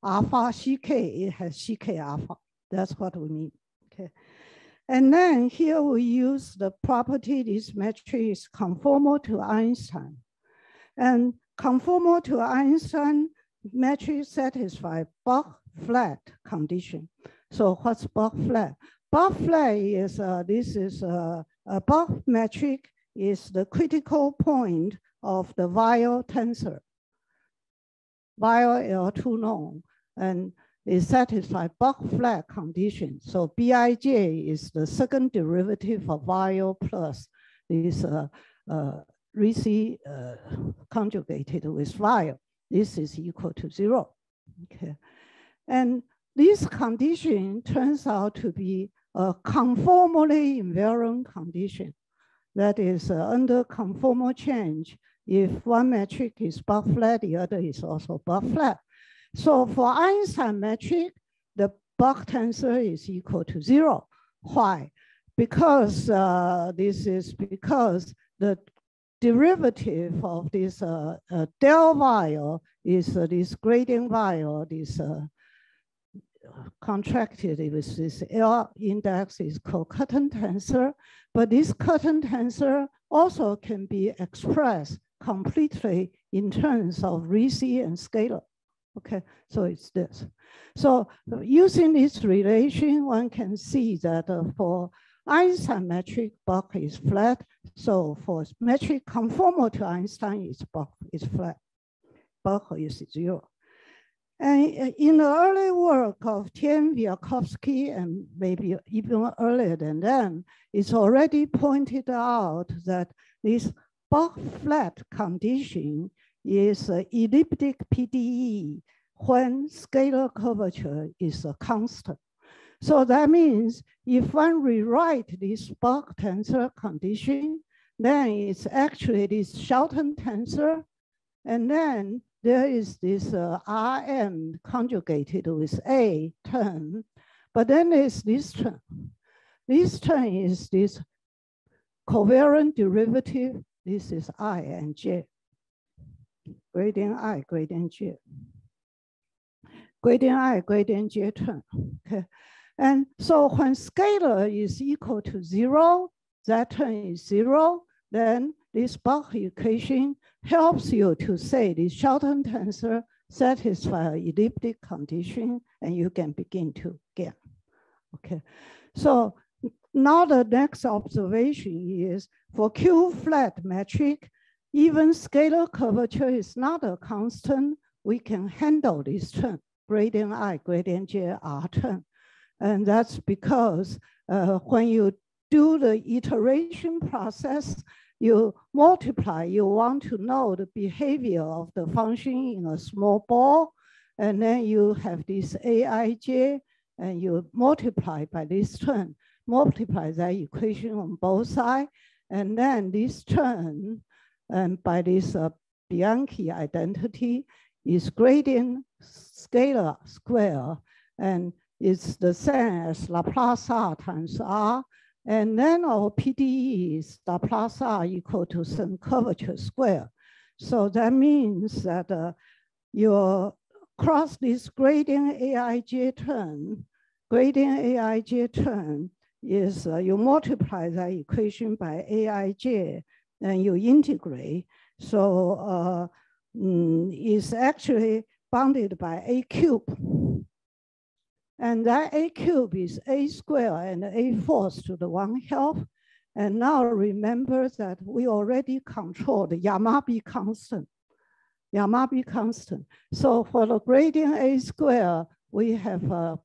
alpha CK, it has CK alpha. That's what we mean. Okay. And then here we use the property this metric is conformal to Einstein. And conformal to Einstein metric satisfy Bach flat condition. So what's Bach flat? Bach flat is, uh, this is a, a Bach metric is the critical point of the Weyl tensor, Weyl L2 norm, and it satisfies Bach flat condition. So Bij is the second derivative of Weyl plus this uh, uh, Ricci uh, conjugated with Weyl. This is equal to zero. Okay, and this condition turns out to be a conformally invariant condition. That is uh, under conformal change. If one metric is Bach flat, the other is also Bach flat. So for Einstein metric, the Bach tensor is equal to zero. Why? Because uh, this is because the derivative of this uh, uh, del Weyl is uh, this gradient Weyl, this uh, contracted with this L index is called Cotton tensor, but this Cotton tensor also can be expressed completely in terms of Ricci and scalar. Okay, so it's this. So using this relation, one can see that uh, for Einstein metric, Bach is flat. So for metric conformal to Einstein, it's Bach is flat. Bach is zero. And in the early work of Tian Viaclovsky, and maybe even earlier than then, it's already pointed out that this Bach flat condition is elliptic PDE when scalar curvature is a constant. So that means if one rewrite this Bach tensor condition, then it's actually this Schouten tensor, and then there is this uh, Rm conjugated with A term, but then there's this term. This term is this covariant derivative. This is I and J. Gradient I, gradient J. Gradient I, gradient J term. Okay. And so when scalar is equal to zero, that term is zero, then this Bach equation helps you to say the Schouten tensor satisfy elliptic condition and you can begin to get. Okay, so now the next observation is for Q flat metric, even scalar curvature is not a constant, we can handle this term, gradient I, gradient J R term. And that's because uh, when you do the iteration process, you multiply, you want to know the behavior of the function in a small ball, and then you have this aij, and you multiply by this term, multiply that equation on both sides, and then this term, and by this uh, Bianchi identity, is gradient scalar square, and it's the same as Laplace R times R, and then our PDE is Laplace R equal to some curvature square. So that means that uh, you cross this gradient Aij term, gradient Aij term is uh, you multiply that equation by Aij and you integrate. So uh, mm, it's actually bounded by A cube. And that a cube is a square and a fourth to the one half. And now remember that we already control the Yamabe constant. Yamabe constant. So for the gradient a square, we have uh,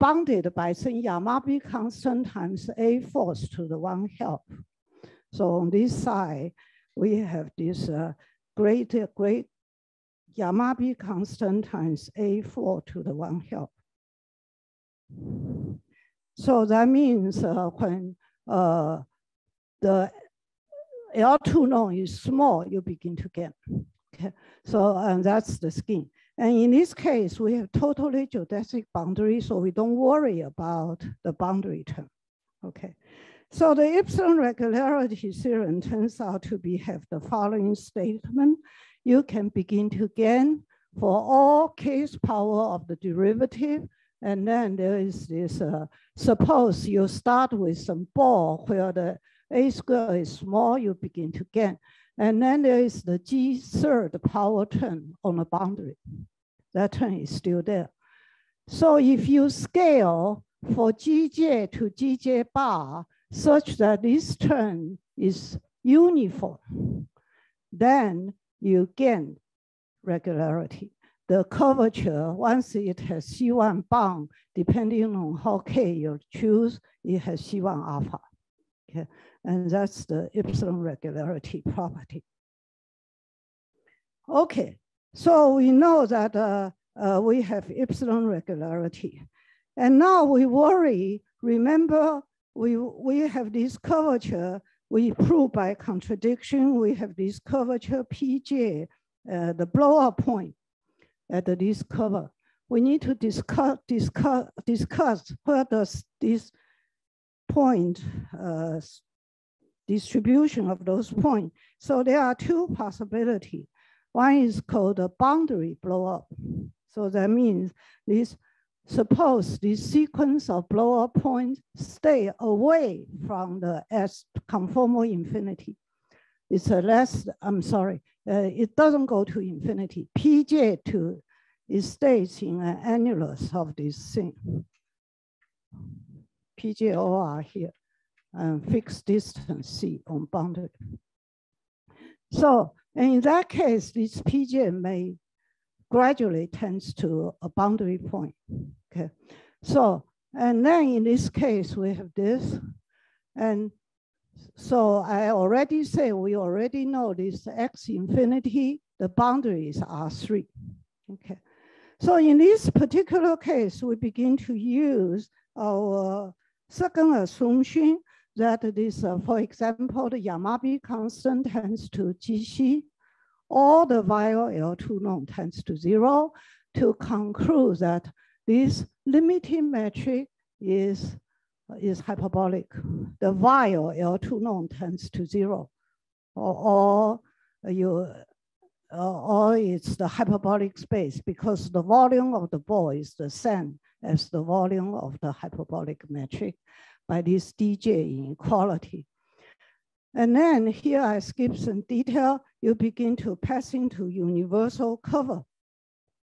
bounded by some Yamabe constant times a fourth to the one half. So on this side, we have this uh, great, great Yamabe constant times a4 to the one half. So that means uh, when uh, the L2 norm is small, you begin to get. Okay, so and that's the scheme. And in this case, we have totally geodesic boundary, so we don't worry about the boundary term. Okay, so the epsilon regularity theorem turns out to be have the following statement. You can begin to gain for all case power of the derivative and then there is this, uh, suppose you start with some ball where the A square is small, you begin to gain. And then there is the G third power term on the boundary. that term is still there. So if you scale for gj to gj bar such that this term is uniform, then you gain regularity. The curvature, once it has C1 bound, depending on how K you choose, it has C1 alpha. Okay, and that's the epsilon regularity property. Okay, so we know that uh, uh, we have epsilon regularity. And now we worry, remember, we, we have this curvature, we prove by contradiction, we have this curvature PJ, uh, the blow-up point at this curve. We need to discuss, discuss, discuss where does this point uh, distribution of those points. So there are two possibilities. One is called a boundary blow up. So that means this, suppose this sequence of blow up points stay away from the S conformal infinity. It's a less, I'm sorry, uh, it doesn't go to infinity. PJ to, it stays in an annulus of this thing. PJOR here, and fixed distance C on boundary. So in that case, this PJ may gradually tends to a boundary point. Okay, so and then in this case we have this, and so I already say we already know this x infinity. The boundaries are three. Okay, so in this particular case, we begin to use our second assumption that this, uh, for example, the Yamabe constant tends to GC, all the Weyl L2 norm tends to zero to conclude that this limiting metric is, is hyperbolic. The Weyl L2 norm tends to zero, or, or you, or it's the hyperbolic space because the volume of the ball is the same as the volume of the hyperbolic metric by this DJ inequality. And then here I skip some detail. You begin to pass into universal cover.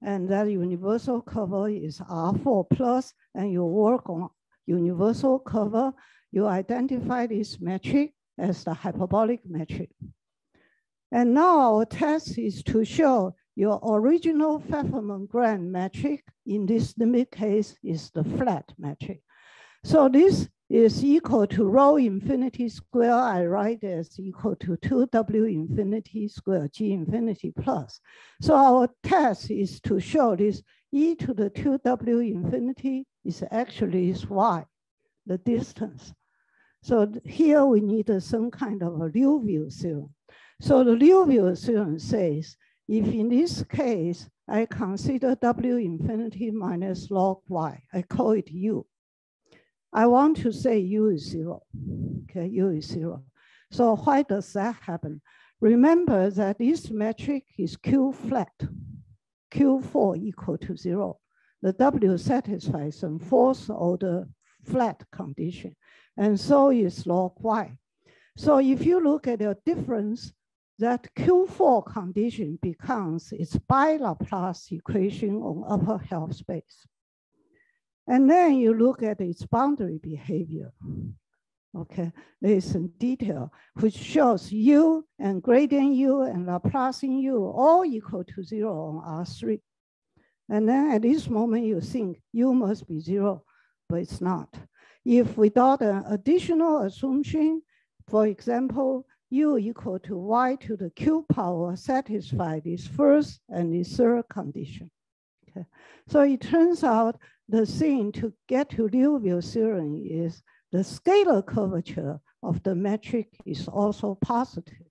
And that universal cover is R4 plus, and you work on universal cover. You identify this metric as the hyperbolic metric. And now our test is to show your original Fefferman-Graham metric, in this limit case, is the flat metric. So this is equal to rho infinity square, I write as equal to 2w infinity square g infinity plus. So our test is to show this e to the 2w infinity is actually is y, the distance. So here we need some kind of a Liouville theorem. So the Liouville theorem says, if in this case, I consider w infinity minus log y, I call it u. I want to say U is zero, okay, U is zero. So why does that happen? Remember that this metric is Q flat, Q4 equal to zero. The W satisfies some fourth order flat condition, and so is log Y. So if you look at the difference, that Q4 condition becomes its bi-Laplace equation on upper half space. And then you look at its boundary behavior. Okay, there's some detail which shows U and gradient U and Laplacian U all equal to zero on R3. And then at this moment you think U must be zero, but it's not. If without an additional assumption, for example, U equal to Y to the Q power satisfy this first and the third condition. Okay, so it turns out the thing to get to Liouville theorem is the scalar curvature of the metric is also positive.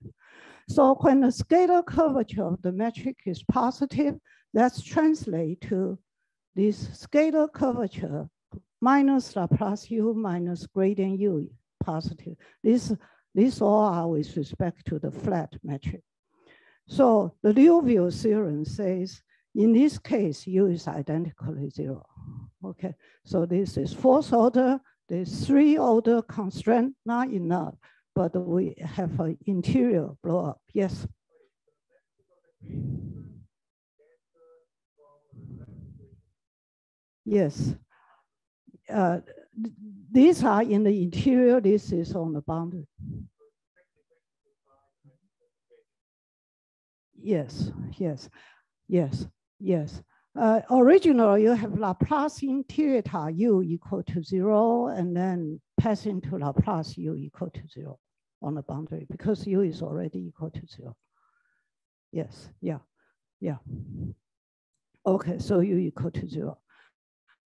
So when the scalar curvature of the metric is positive, that's translate to this scalar curvature minus Laplace u minus gradient u positive. This, this all are with respect to the flat metric. So the Liouville theorem says in this case, U is identically zero. Okay, so this is fourth order, there's three order constraint, not enough, but we have an interior blow up, yes. Yes. Uh, these are in the interior, this is on the boundary. Yes, yes, yes, yes. Uh, originally, you have Laplace interior u equal to zero, and then passing to Laplace u equal to zero on the boundary because u is already equal to zero. Yes, yeah, yeah. Okay, so u equal to zero.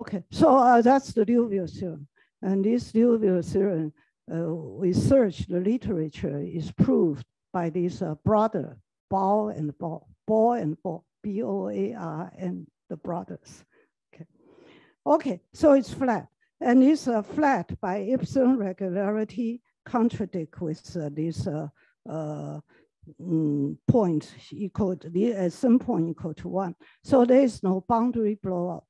Okay, so uh, that's the Liouville theorem. And this Liouville theorem, uh, we search the literature, is proved by this uh, brother, and Boar, Boar and Boar, B-O-A-R, and the brothers. Okay, okay so it's flat. And it's uh, flat by epsilon regularity contradict with uh, this uh, point equal to the uh, some point equal to one. So there is no boundary blow up.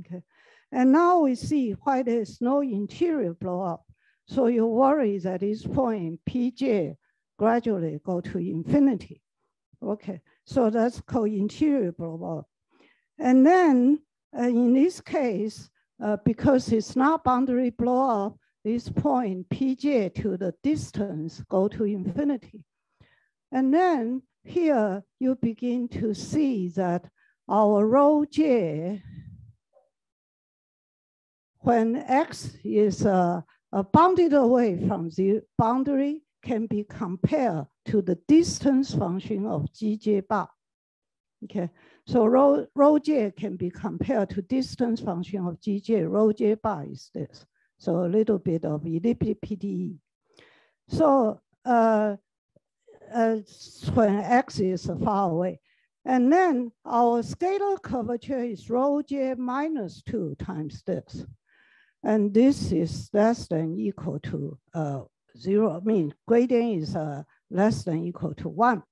Okay. And now we see why there is no interior blow up. So you worry that this point Pj gradually go to infinity. Okay, so that's called interior blow up. And then uh, in this case, uh, because it's not boundary blow up, this point Pj to the distance go to infinity. And then here you begin to see that our rho j, when x is uh, uh, bounded away from the boundary, can be compared to the distance function of gj bar. Okay, so rho, rho j can be compared to distance function of gj. Rho j bar is this. So a little bit of elliptic PDE. So uh, uh, when x is far away. And then our scalar curvature is rho j minus two times this. And this is less than equal to uh, zero, I mean gradient is uh, less than equal to one.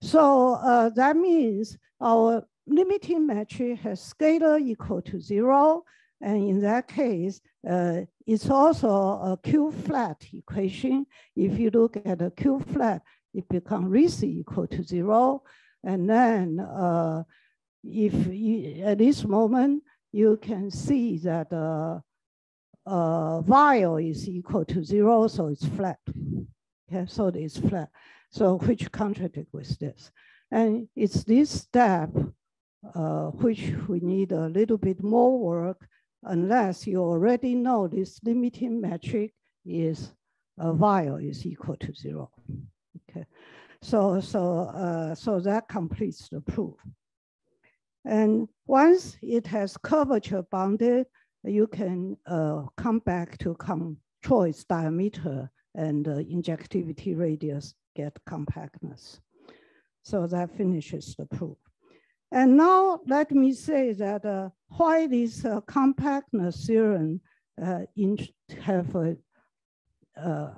So uh, that means our limiting metric has scalar equal to zero. And in that case, uh, it's also a Q flat equation. If you look at a Q flat, it becomes Ricci equal to zero. And then uh, if you, at this moment, you can see that uh, uh, Weyl is equal to zero, so it's flat. Okay, so it's flat. So which contradict with this. And it's this step uh, which we need a little bit more work unless you already know this limiting metric is a Weyl is equal to zero. Okay, so so uh, so that completes the proof. And once it has curvature bounded, you can uh, come back to control its diameter and uh, injectivity radius get compactness. So that finishes the proof. And now let me say that uh, why this uh, compactness theorem uh, have a, uh,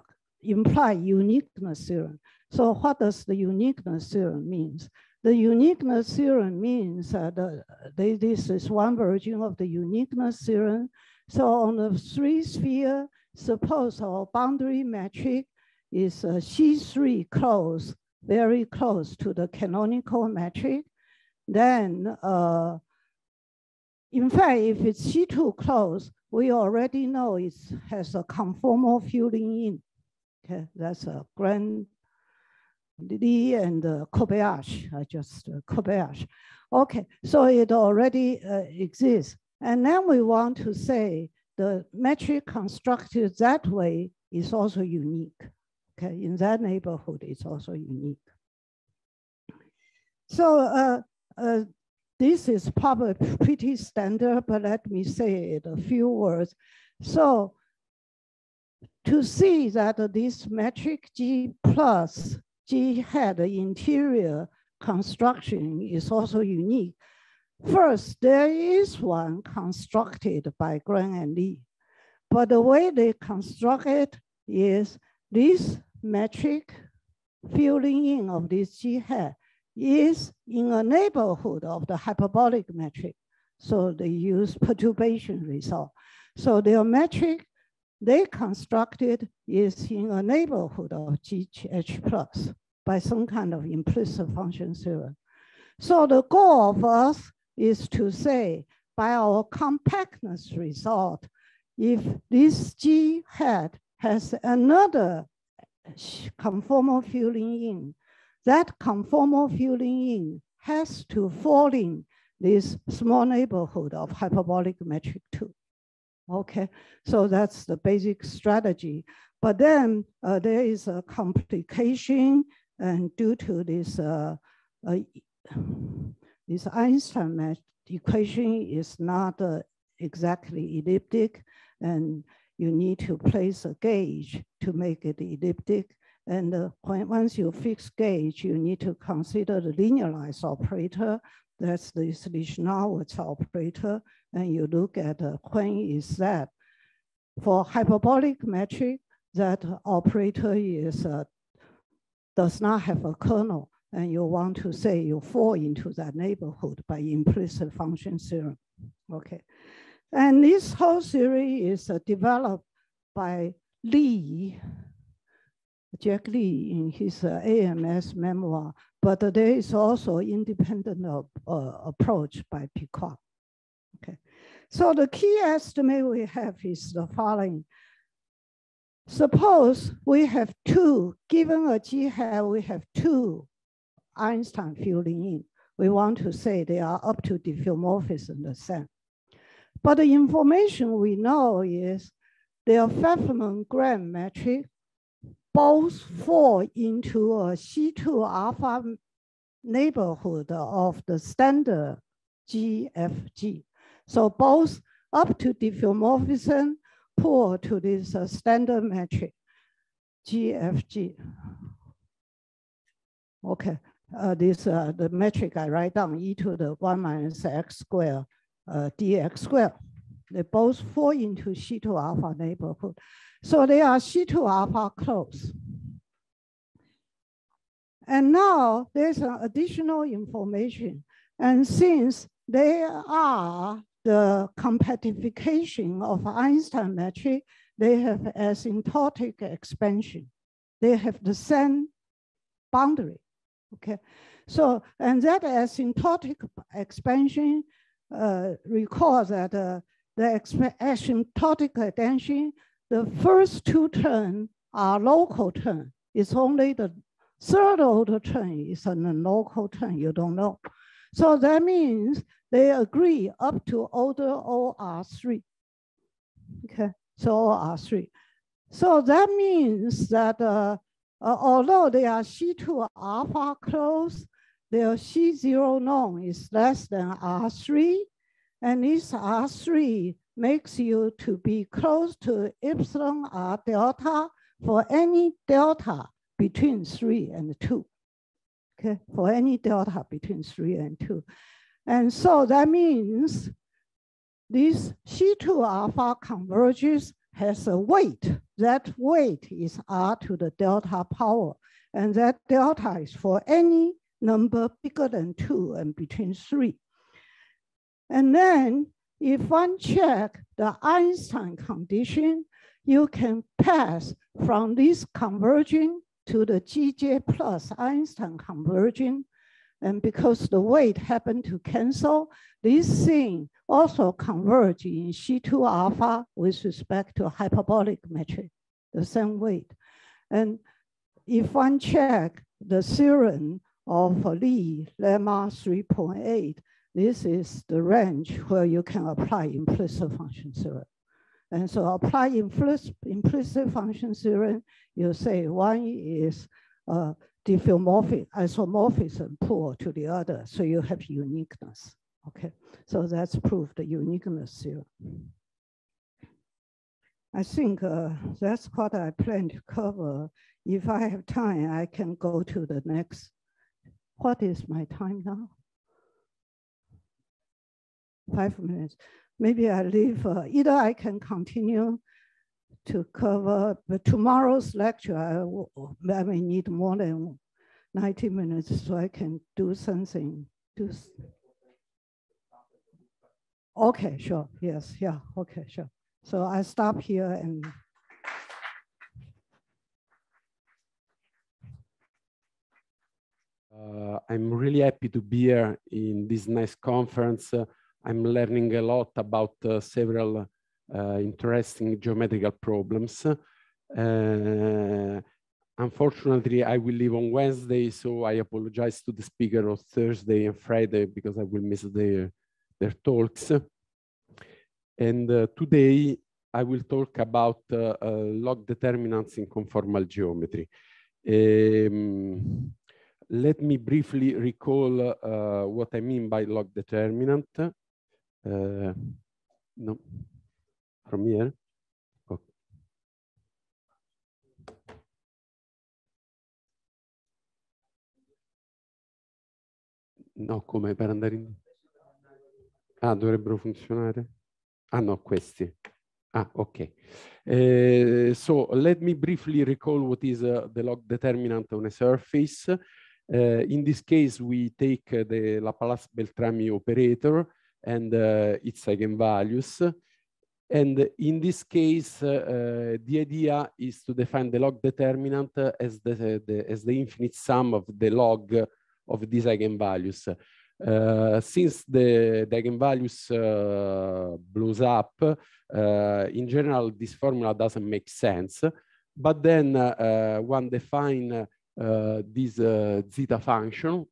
imply uniqueness theorem. So what does the uniqueness theorem means? The uniqueness theorem means that uh, they, this is one version of the uniqueness theorem. So on the three sphere, suppose our boundary metric is uh, C3 close, very close to the canonical metric then uh, in fact, if it's C2 close, we already know it has a conformal filling in. Okay, that's a grand Lee and uh, Kobayashi, I just uh, Kobayashi. Okay, so it already uh, exists. And then we want to say the metric constructed that way is also unique. Okay, in that neighborhood, it's also unique. So uh, uh, this is probably pretty standard, but let me say it a few words. So to see that this metric G plus G hat interior construction is also unique. First, there is one constructed by Graham and Lee, but the way they construct it is this metric filling in of this G hat is in a neighborhood of the hyperbolic metric. So they use perturbation result. So their metric they constructed is in a neighborhood of GH plus by some kind of implicit function theorem. So the goal of us is to say by our compactness result, if this G hat has another conformal filling in, that conformal filling in has to fall in this small neighborhood of hyperbolic metric two. Okay, so that's the basic strategy. But then uh, there is a complication and due to this, uh, uh, this Einstein equation is not uh, exactly elliptic and you need to place a gauge to make it elliptic. And uh, when, once you fix gauge, you need to consider the linearized operator. That's the Lichnerowicz operator. And you look at uh, when is that. For hyperbolic metric, that operator is uh, does not have a kernel. And you want to say you fall into that neighborhood by implicit function theorem. Okay. And this whole theory is uh, developed by Lee, Jack Lee in his uh, AMS memoir, but there is also independent uh, approach by Biquard. So the key estimate we have is the following. Suppose we have two, given a G hat, we have two Einstein filling in. We want to say they are up to diffeomorphism the same. But the information we know is their Fefferman-Graham metric both fall into a C2 alpha neighborhood of the standard GFG. So both up to diffeomorphism pull to this uh, standard metric, GFG. Okay, uh, this uh, the metric I write down e to the one minus x squared uh, dx squared. They both fall into C2 alpha neighborhood. So they are C2 alpha close. And now there's an additional information. And since they are the compactification of Einstein metric, they have asymptotic expansion. They have the same boundary, okay? So, and that asymptotic expansion uh, recall that uh, the asymptotic expansion, the first two terms are local term. It's only the third order term is a local term, you don't know. So that means they agree up to order OR3. Okay, so OR3. So that means that uh, uh, although they are C2 alpha close, their C0 norm is less than R3, and this R3 makes you to be close to epsilon R delta for any delta between three and two. Okay, for any delta between three and two. And so that means this C2 alpha converges has a weight. That weight is R to the delta power. And that delta is for any number bigger than two and between three. And then if one check the Einstein condition, you can pass from this converging to the GJ plus Einstein converging. And because the weight happened to cancel, this thing also converge in C2 alpha with respect to hyperbolic metric, the same weight. And if one check the theorem of Lee lemma 3.8, this is the range where you can apply implicit function theorem. And so apply implicit, implicit function theorem, you say one is uh, diffeomorphic, isomorphism pull to the other, so you have uniqueness. Okay, so that's proof the uniqueness theorem. I think uh, that's what I plan to cover. If I have time, I can go to the next what is my time now? Five minutes. Maybe I leave, uh, either I can continue to cover, but tomorrow's lecture, I, I may need more than 90 minutes so I can do something. Do okay, sure, yes, yeah, okay, sure. So I stop here and Uh, I'm really happy to be here in this nice conference uh, I'm learning a lot about uh, several interesting geometrical problems. Uh, unfortunately, I will leave on Wednesday, so I apologize to the speaker of Thursday and Friday because I will miss their, their talks. And uh, today, I will talk about uh, uh, log determinants in conformal geometry. Um, let me briefly recall uh, what I mean by log determinant. Uh, no, from here. No, come per andare in... Ah, dovrebbero funzionare? Ah no, questi. Ah, okay. Uh, so let me briefly recall what is uh, the log determinant on a surface. Uh, in this case, we take the Laplace-Beltrami operator and its eigenvalues. And in this case, uh, uh, the idea is to define the log determinant as the, the, as the infinite sum of the log of these eigenvalues. Uh, since the, the eigenvalues uh, blows up, uh, in general, this formula doesn't make sense. But then uh, one define this zeta function,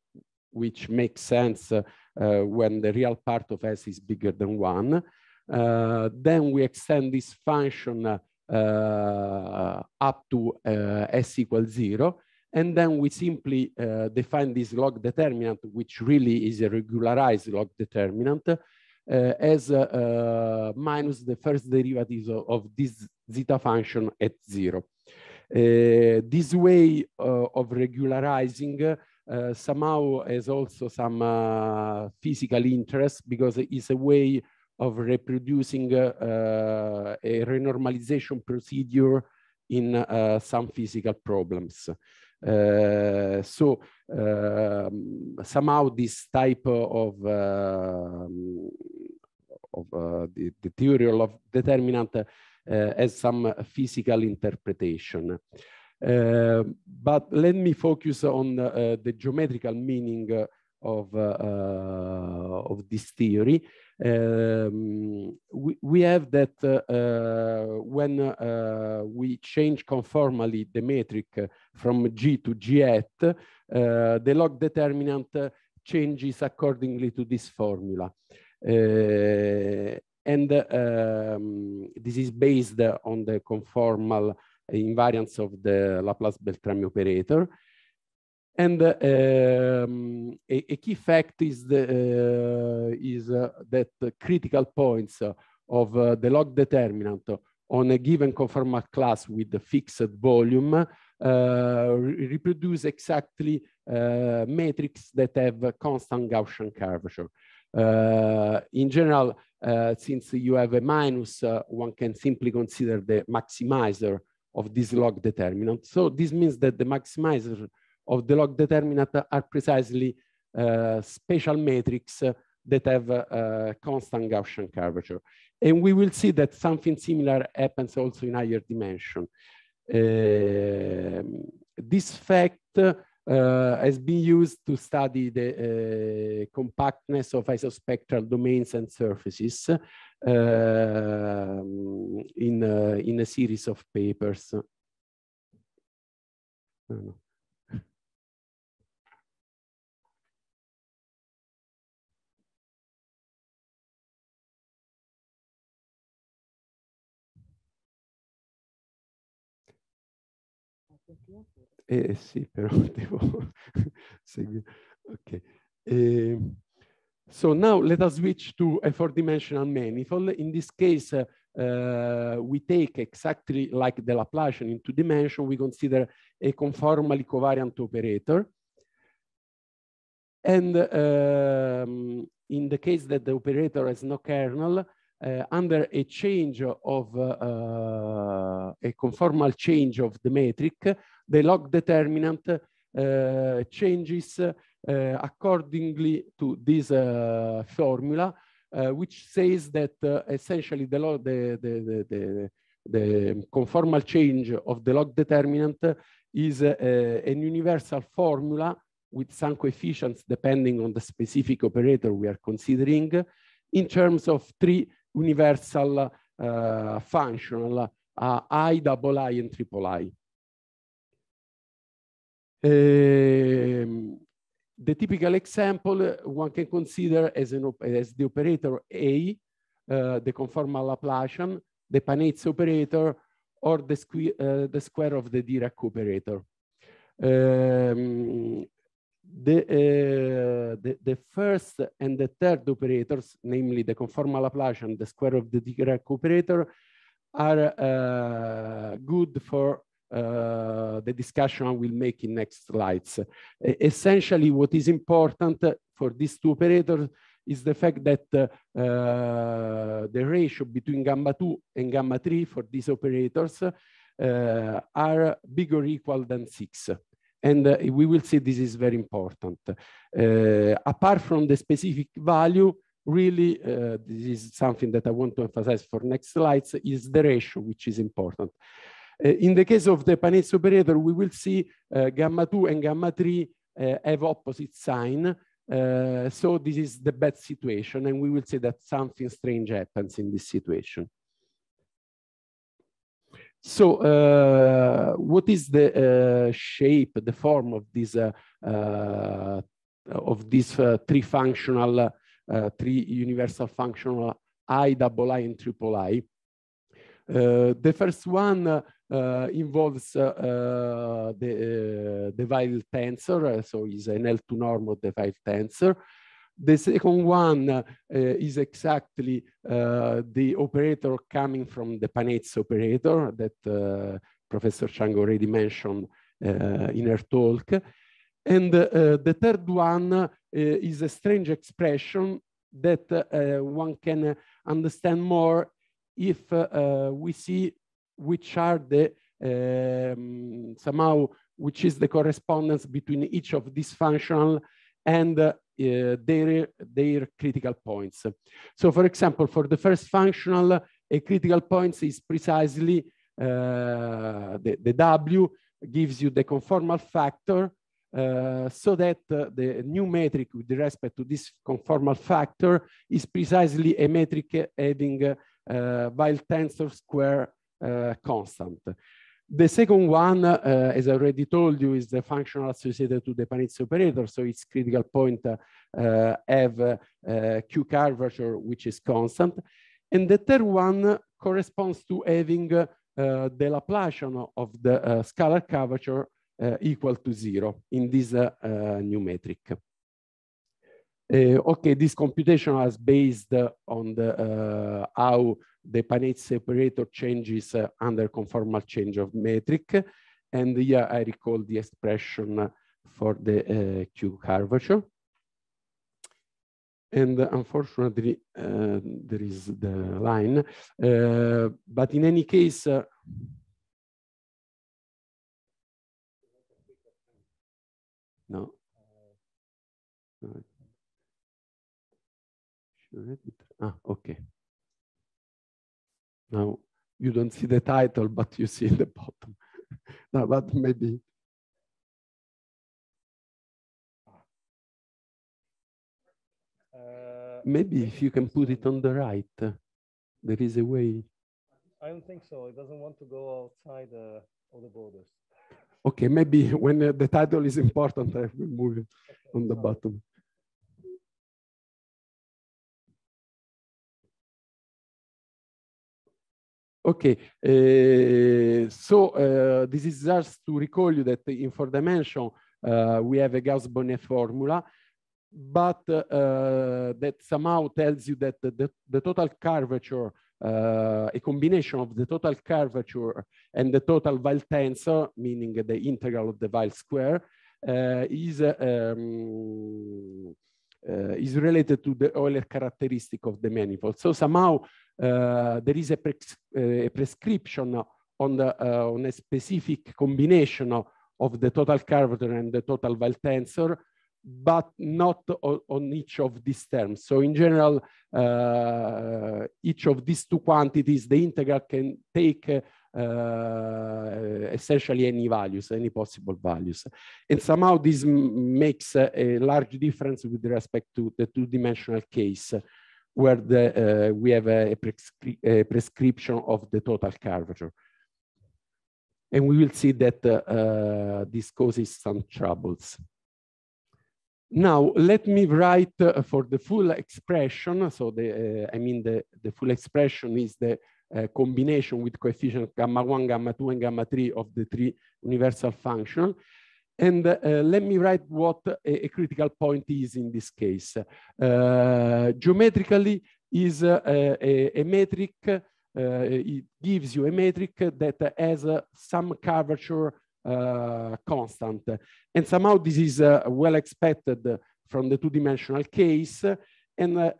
which makes sense when the real part of S is bigger than one. Then we extend this function up to S equals zero. And then we simply uh, define this log determinant, which really is a regularized log determinant, uh, as uh, minus the first derivatives of, of, this zeta function at zero. Uh, this way uh, of regularizing uh, somehow has also some physical interest because it's a way of reproducing a renormalization procedure in some physical problems. Uh, so um, somehow this type of uh, of uh, the, the, theory of determinant uh, has some physical interpretation. Uh, but let me focus on uh, the geometrical meaning of, of this theory um, we, we have that uh, when uh, we change conformally the metric from G to G uh, the log determinant changes accordingly to this formula. Uh, and um, this is based on the conformal invariance of the Laplace-Beltrami operator. And um, a, a, key fact is, the, uh, is uh, that the critical points of uh, the log determinant on a given conformal class with a fixed volume uh, reproduce exactly uh, that have constant Gaussian curvature. Uh, in general, since you have a minus, one can simply consider the maximizer of this log determinant. So this means that the maximizer of the log determinant are precisely uh, special metrics that have constant Gaussian curvature. And we will see that something similar happens also in higher dimension. Uh, this fact uh, has been used to study the uh, compactness of isospectral domains and surfaces uh, in, in a series of papers. Eh, sì, però devo seguire. Ok. Eh, so now let us switch to a four-dimensional manifold. In this case, uh, we take exactly like the Laplacian in two dimension, we consider a conformally covariant operator. And um, in the case that the operator has no kernel, uh, under a change of uh, a conformal change of the metric, the log determinant uh, changes accordingly to this formula, which says that essentially the, log, the, the, the, the, conformal change of the log determinant is an universal formula with some coefficients depending on the specific operator we are considering in terms of three universal uh, functional, uh, I, double I, and triple I. Um, the typical example one can consider as, an, as the operator A, uh, the conformal Laplacian, the Paneitz operator, or the, uh, the square of the Dirac operator. Um, the, uh, the, the, first and the third operators, namely the conformal Laplacian, the square of the Dirac operator, are uh, good for the discussion I will make in next slides. essentially, what is important for these two operators is the fact that uh, the ratio between gamma 2 and gamma 3 for these operators uh, are bigger or equal than 6. And uh, we will see this is very important. Uh, apart from the specific value, really, uh, this is something that I want to emphasize for next slides, is the ratio, which is important. Uh, in the case of the Paneitz operator, we will see uh, gamma 2 and gamma 3 uh, have opposite sign. so this is the bad situation, and we will see that something strange happens in this situation. So uh, what is the uh, shape, the form of this uh, of these three functional, three universal functional I, double I, and triple I? the first one involves uh, uh, the, the Weyl tensor, so it's an L2 norm of the Weyl tensor. The second one uh, is exactly uh, the operator coming from the Paneitz operator that uh, Professor Chang already mentioned in her talk. And the third one is a strange expression that one can understand more if we see which are the um, somehow which is the correspondence between each of these functional and uh, their, their critical points. So for example, for the first functional, a critical point is precisely uh, the, the W gives you the conformal factor uh, so that uh, the new metric with respect to this conformal factor is precisely a metric having uh, Weyl tensor square uh, constant. The second one, uh, as I already told you, is the functional associated to the Paneitz operator. So its critical point uh, have uh, Q curvature, which is constant. And the third one corresponds to having uh, the Laplacian of the uh, scalar curvature equal to zero in this new metric. okay, this computation is based on the how the Paneitz operator changes uh, under conformal change of metric. And here I recall the expression for the uh, Q curvature. And unfortunately, uh, there is the line. Uh, but in any case, uh, no. Ah, okay. Now you don't see the title, but you see the bottom. no, but maybe. Uh, maybe if you can put it on the right, uh, there is a way. I don't think so. It doesn't want to go outside uh, of the borders. Okay, maybe when uh, the title is important, I will move it okay, on the bottom. Okay, uh, so uh, this is just to recall you that in four dimension uh, we have a Gauss-Bonnet formula, but that somehow tells you that the, the total curvature, a combination of the total curvature and the total Weyl tensor, meaning the integral of the Weyl square, is um, uh, is related to the Euler characteristic of the manifold. So somehow uh, there is a, pres a, prescription on, the, uh, on a specific combination of, of, the total curvature and the total Weyl tensor, but not on, on, each of these terms. So in general, each of these two quantities, the integral can take uh, essentially any values, any possible values. And somehow this makes a large difference with respect to the two-dimensional case where the, uh, we have a, a, prescri a, prescription of the total curvature. And we will see that uh, this causes some troubles. Now, let me write for the full expression. So the, I mean, the, the full expression is the uh, combination with coefficient gamma 1, gamma 2, and gamma 3 of the three universal function. And uh, let me write what a, a, critical point is in this case. Uh, geometrically is a, a, metric, uh, it gives you a metric that has some curvature uh, constant. And somehow this is uh, well expected from the two-dimensional case. And uh,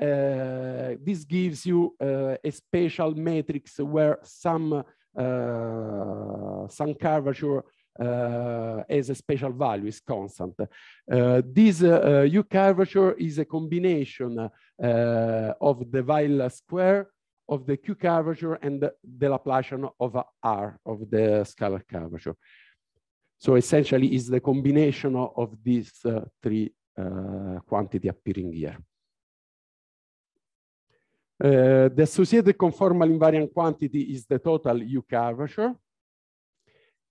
this gives you a spatial matrix where some, some curvature uh, as a spatial value is constant. Uh, this uh, U curvature is a combination of the Weyl square of the Q curvature and the, Laplacian of R of the scalar curvature. So essentially is the combination of, these uh, three uh, quantity appearing here. Uh, the associated conformal invariant quantity is the total U curvature.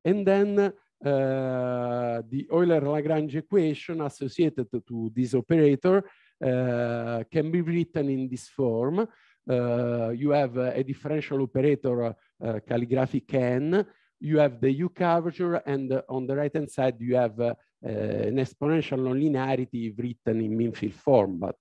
And then uh, the Euler-Lagrange equation associated to this operator uh, can be written in this form. You have a differential operator calligraphic n you have the U curvature, and on the right-hand side, you have an exponential nonlinearity written in mean field form. But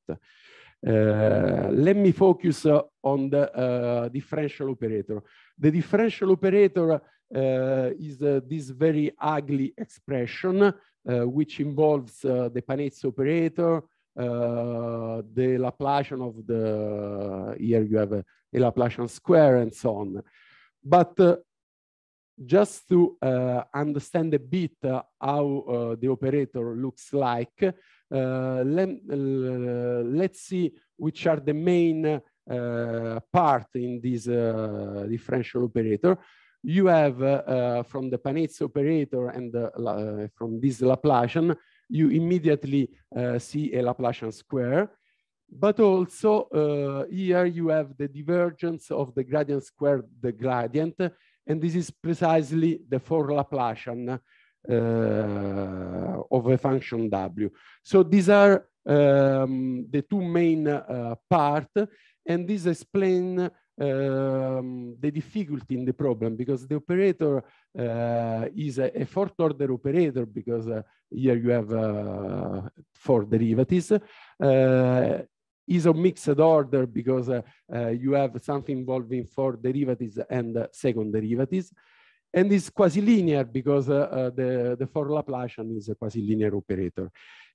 Eh, let me focus on the eh, differential operator. The differential operator eh, is this very ugly expression, which involves the Paneitz operator, the Laplacian of the, here you have a, a Laplacian square and so on. But just to uh, understand a bit uh, how uh, the operator looks like, let, uh, let's see which are the main uh, part in this differential operator. You have from the Paneitz operator and from this Laplacian, you immediately see a Laplacian square but also uh, here you have the divergence of the gradient square the gradient and this is precisely the four Laplacian uh, of a function W. So these are um, the two main uh, parts, and this explain um, the difficulty in the problem because the operator uh, is a, a, fourth order operator because uh, here you have uh, four derivatives. Uh, is of mixed order because uh, uh, you have something involving four derivatives and uh, second derivatives. And it's quasi-linear because the, the four Laplacian is a quasi-linear operator.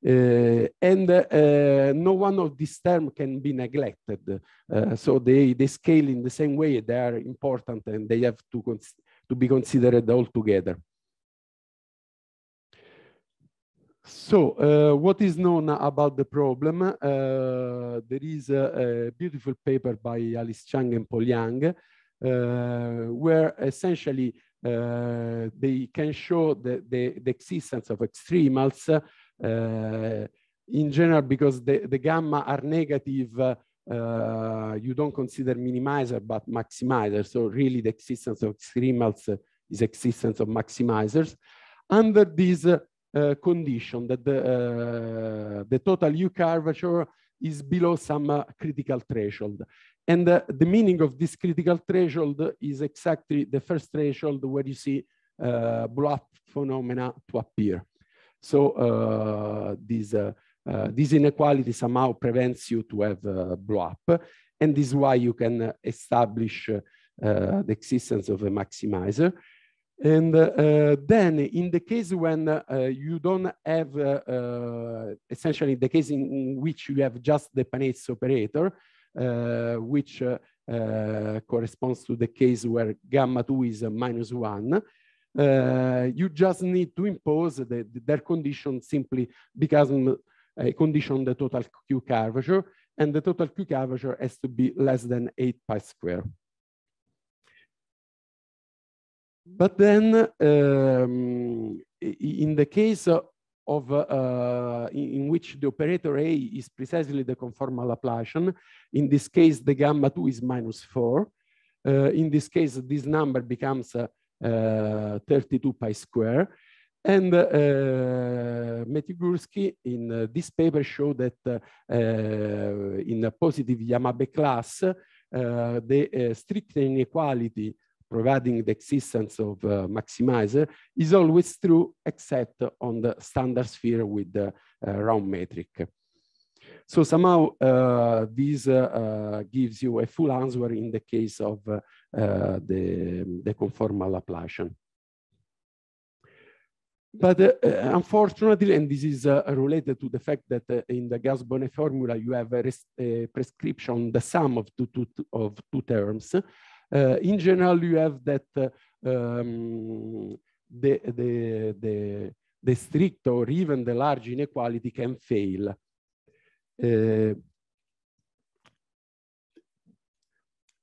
Uh, and uh, no one of these terms can be neglected. Uh, so they, they scale in the same way, they are important and they have to, to be considered all together. So, uh, what is known about the problem? Uh, there is a, a, beautiful paper by Alice Chang and Paul Yang, uh, where essentially uh, they can show the, the, the, existence of extremals uh, in general because the, the gamma are negative. Uh, you don't consider minimizer but maximizer. So really the existence of extremals is existence of maximizers. Under these uh, condition that the, uh, the total U curvature is below some uh, critical threshold. And the meaning of this critical threshold is exactly the first threshold where you see blow-up phenomena to appear. So this, this inequality somehow prevents you to have blow-up. And this is why you can establish the existence of a maximizer. And uh, then in the case when uh, you don't have, uh, uh essentially the case in, which you have just the Paneitz operator, uh, Uh, which uh, uh, corresponds to the case where gamma 2 is uh, minus 1, you just need to impose the, the, their condition simply because um, a condition the total Q curvature, and the total Q curvature has to be less than 8 pi square. But then um, in the case of uh, in, which the operator A is precisely the conformal Laplacian. In this case, the gamma 2 is minus 4. Uh, in this case, this number becomes uh, uh 32 pi square. And uh, Matt Gursky in uh, this paper showed that in a positive Yamabe class, the strict inequality providing the existence of uh, maximizer is always true except on the standard sphere with the uh, round metric. So somehow uh, this uh, uh, gives you a full answer in the case of uh, the, the conformal Laplacian. But uh, unfortunately, and this is uh, related to the fact that uh, in the Gauss-Bonnet formula, you have a, a, prescription, the sum of two, two, of two terms. Uh, in general, you have that uh, um, the, the, the, the strict or even the large inequality can fail. Uh,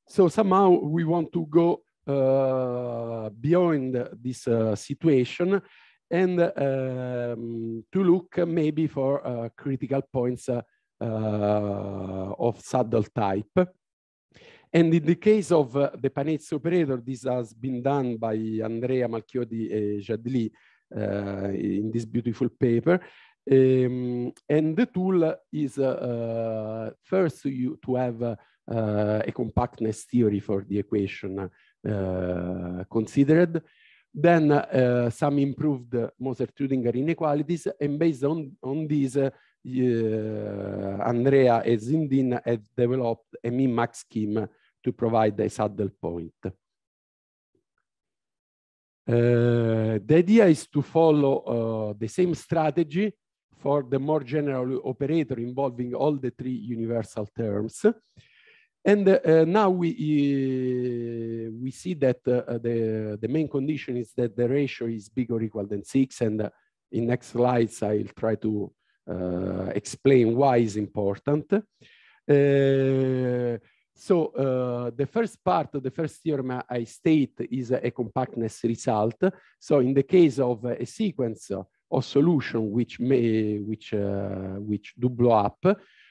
so somehow we want to go uh, beyond this uh, situation and um, to look maybe for uh, critical points of saddle type. And in the case of uh, the Paneitz operator, this has been done by Andrea Malchiodi and Djadli uh, in this beautiful paper. Um, and the tool is uh, uh first you, to have uh, a compactness theory for the equation uh, considered, then some improved Moser-Trudinger inequalities, and based on, on these, Andrea and Zindine have developed a min-max scheme to provide a saddle point. Uh, the idea is to follow uh, the same strategy for the more general operator involving all the three universal terms. And uh, now we, uh, we see that uh, the, the main condition is that the ratio is big or equal than six. And uh, in next slides, I'll try to explain why is important. So uh, the first part, of the first theorem I state is a compactness result. So in the case of a sequence of solution which may, which, uh, which do blow up,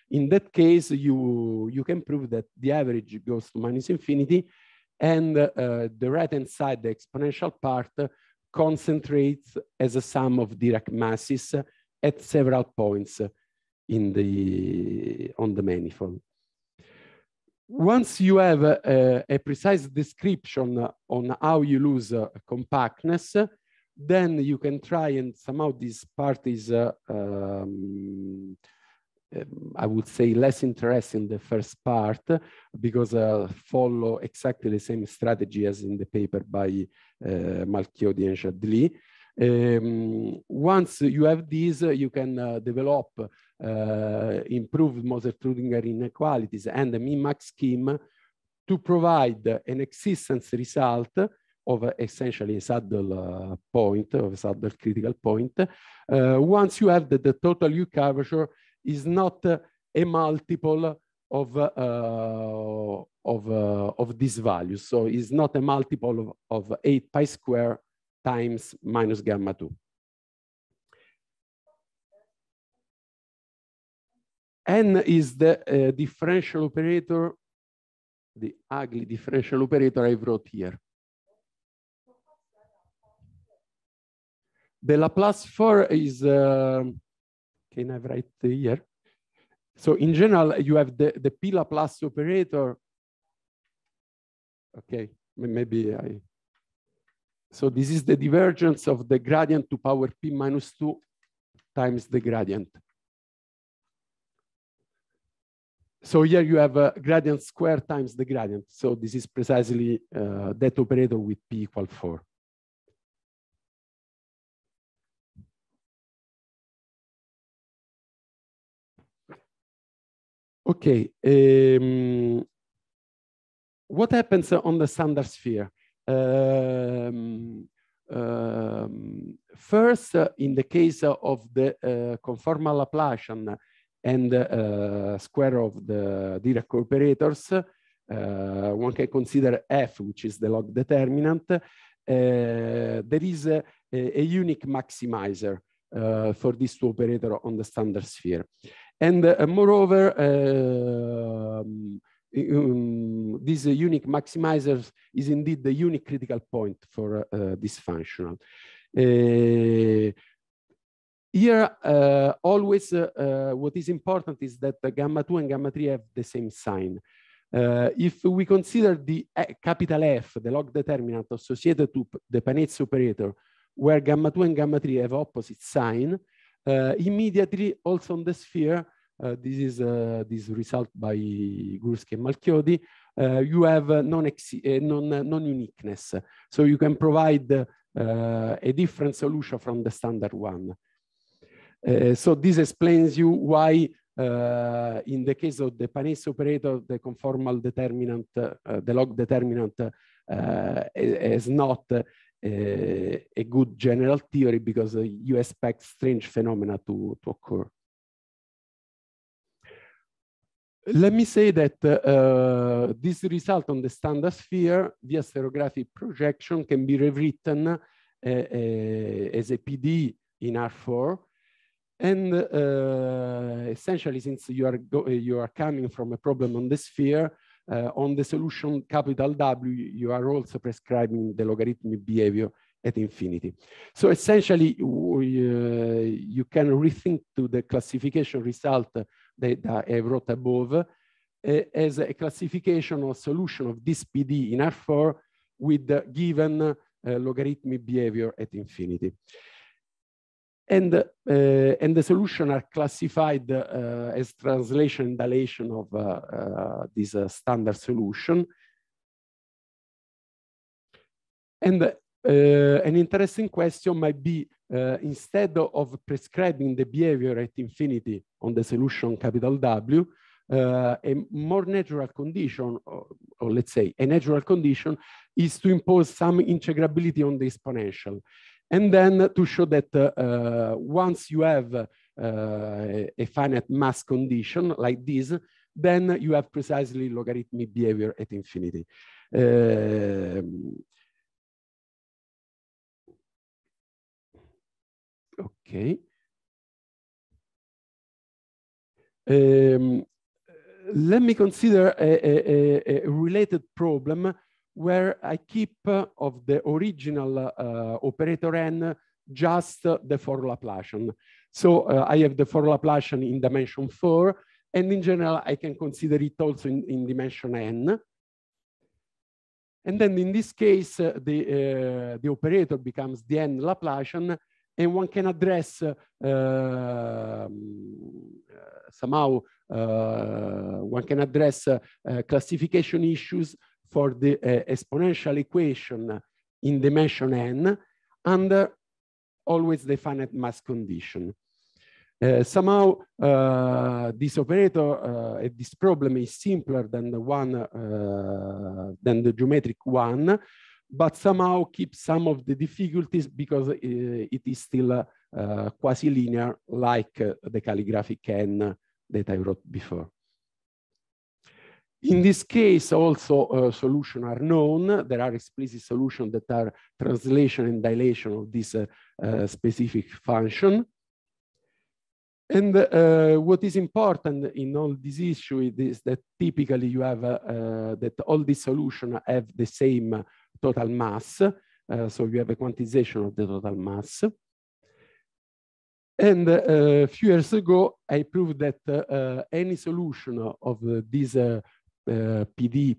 in that case, you, you can prove that the average goes to minus infinity and uh, the right-hand side, the exponential part, concentrates as a sum of Dirac masses at several points in the, on the manifold once you have a, a, precise description on how you lose uh, compactness, then you can try and somehow this part is, uh, um, I would say, less interesting the first part because uh, follow exactly the same strategy as in the paper by uh, Malchiodi and Djadli. Um, once you have this, you can uh, develop improved Moser-Trudinger inequalities and a min-max scheme to provide an existence result of essentially a saddle uh, point, of a saddle critical point. Uh, once you have that the total Q curvature is not a multiple of, uh, of, uh, of this value. So it's not a multiple of, of 8 pi square times minus gamma 2. N is the uh, differential operator, the ugly differential operator I wrote here. The Laplace 4 is, uh, can I write here? So in general, you have the, the P Laplace operator. Okay, maybe I, so this is the divergence of the gradient to power P minus two times the gradient. So here you have a gradient square times the gradient. So this is precisely uh, that operator with p equal 4. Okay. Um, what happens on the standard sphere? Um, um, first, uh, in the case of the uh, conformal Laplacian, and uh, square of the Dirac operators, uh, one can consider f, which is the log determinant. Uh, there is a, a, unique maximizer. uh, for these two operator on the standard sphere. And uh, moreover, um, um, this unique maximizer is indeed the unique critical point for this functional. Here, uh, always uh, uh, what is important is that gamma 2 and gamma 3 have the same sign. if we consider the capital F, the log determinant associated to the Paneitz operator, where gamma 2 and gamma 3 have opposite sign, immediately also on the sphere, uh, this is uh, this result by Gursky and Malchiodi. Uh, you have non-uniqueness. Non, so you can provide a different solution from the standard one. Uh, so this explains you why uh, in the case of the Paneitz operator, the conformal determinant, uh, the log determinant is not a, a, good general theory because you expect strange phenomena to, to occur. Let me say that uh, this result on the standard sphere via stereographic projection can be rewritten uh, uh, as a PD in R4 and uh, essentially, since you are, you are coming from a problem on the sphere, uh, on the solution capital W, you are also prescribing the logarithmic behavior at infinity. So essentially, we, uh, you can rethink to the classification result that I wrote above uh, as a classification or solution of this PD in R4 with the given uh, logarithmic behavior at infinity. And, uh, and the solution are classified uh, as translation and dilation of uh, this standard solution. And uh, an interesting question might be, uh, instead of prescribing the behavior at infinity on the solution capital W, uh, a more natural condition, or, or, let's say a natural condition, is to impose some integrability on the exponential. And then to show that uh, once you have uh, a finite mass condition like this, then you have precisely logarithmic behavior at infinity. Um, okay. Um, let me consider a, a, a related problem where I keep uh, of the original uh, operator n just the four Laplacian. So uh, I have the four Laplacian in dimension four, and in general, I can consider it also in, in dimension n. And then in this case, uh, the, uh, the operator becomes the n Laplacian, and one can address uh, somehow, one can address classification issues for the uh, exponential equation in dimension n under always the finite mass condition. Uh, somehow uh, this operator, uh, this problem is simpler than the one, than the geometric one, but somehow keeps some of the difficulties because it is still quasi-linear like the calligraphic n that I wrote before. In this case, also uh, solutions are known. There are explicit solutions that are translation and dilation of this uh, uh, specific function. And uh, what is important in all this issue is that typically you have uh, uh, that all these solutions have the same total mass. so you have a quantization of the total mass. And a few years ago, I proved that any solution of this PD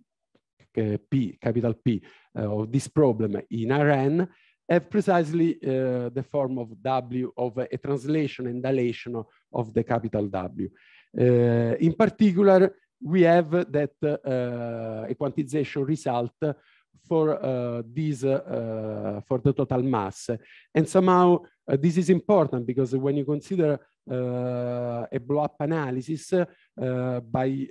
uh, P, capital P, uh, of this problem in Rn have precisely the form of W of a translation and dilation of the capital W. in particular, we have that a quantization result for uh, uh, for the total mass and somehow this is important because when you consider a blow-up analysis by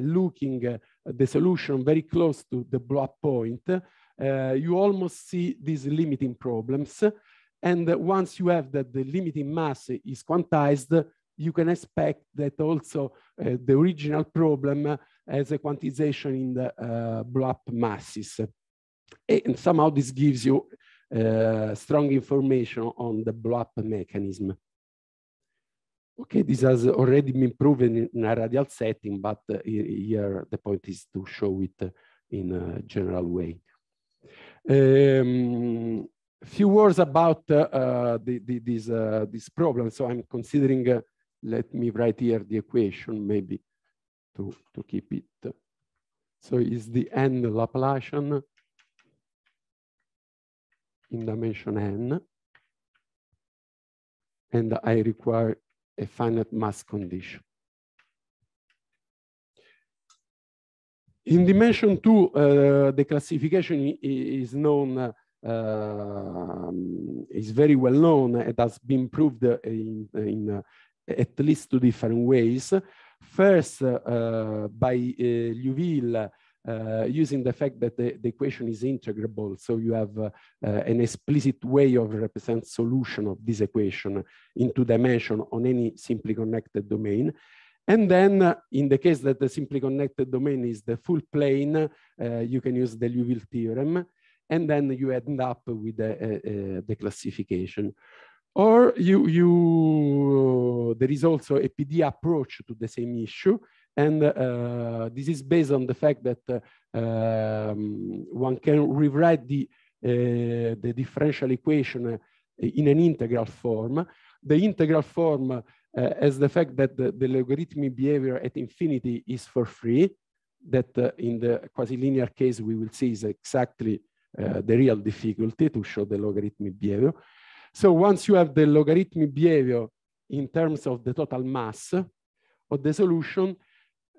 looking the solution very close to the blow-up point you almost see these limiting problems and once you have that the limiting mass is quantized you can expect that also uh, the original problem has a quantization in the uh, blow-up masses. And somehow this gives you uh, strong information on the blow-up mechanism. Okay, this has already been proven in a radial setting, but uh, here the point is to show it in a general way. Um, few words about uh, the, the, this, uh, this problem. So I'm considering, uh, let me write here the equation maybe to, to keep it. So is the n Laplacian in dimension n. And I require a finite mass condition. In dimension two, uh, the classification is known, uh, is very well known. It has been proved in, in uh, at least two different ways. First, uh, by uh, Liouville, using the fact that the, the, equation is integrable. So you have uh, uh, an explicit way of represent solution of this equation in two dimension on any simply connected domain. And then uh, in the case that the simply connected domain is the full plane, uh, you can use the Liouville theorem. And then you end up with the, the classification. Or you, you, there is also a PD approach to the same issue. And uh, this is based on the fact that uh, um, one can rewrite the, uh, the differential equation in an integral form. The integral form has the fact that the, the, logarithmic behavior at infinity is for free. That in the quasi-linear case, we will see is exactly the real difficulty to show the logarithmic behavior. So once you have the logarithmic behavior in terms of the total mass of the solution,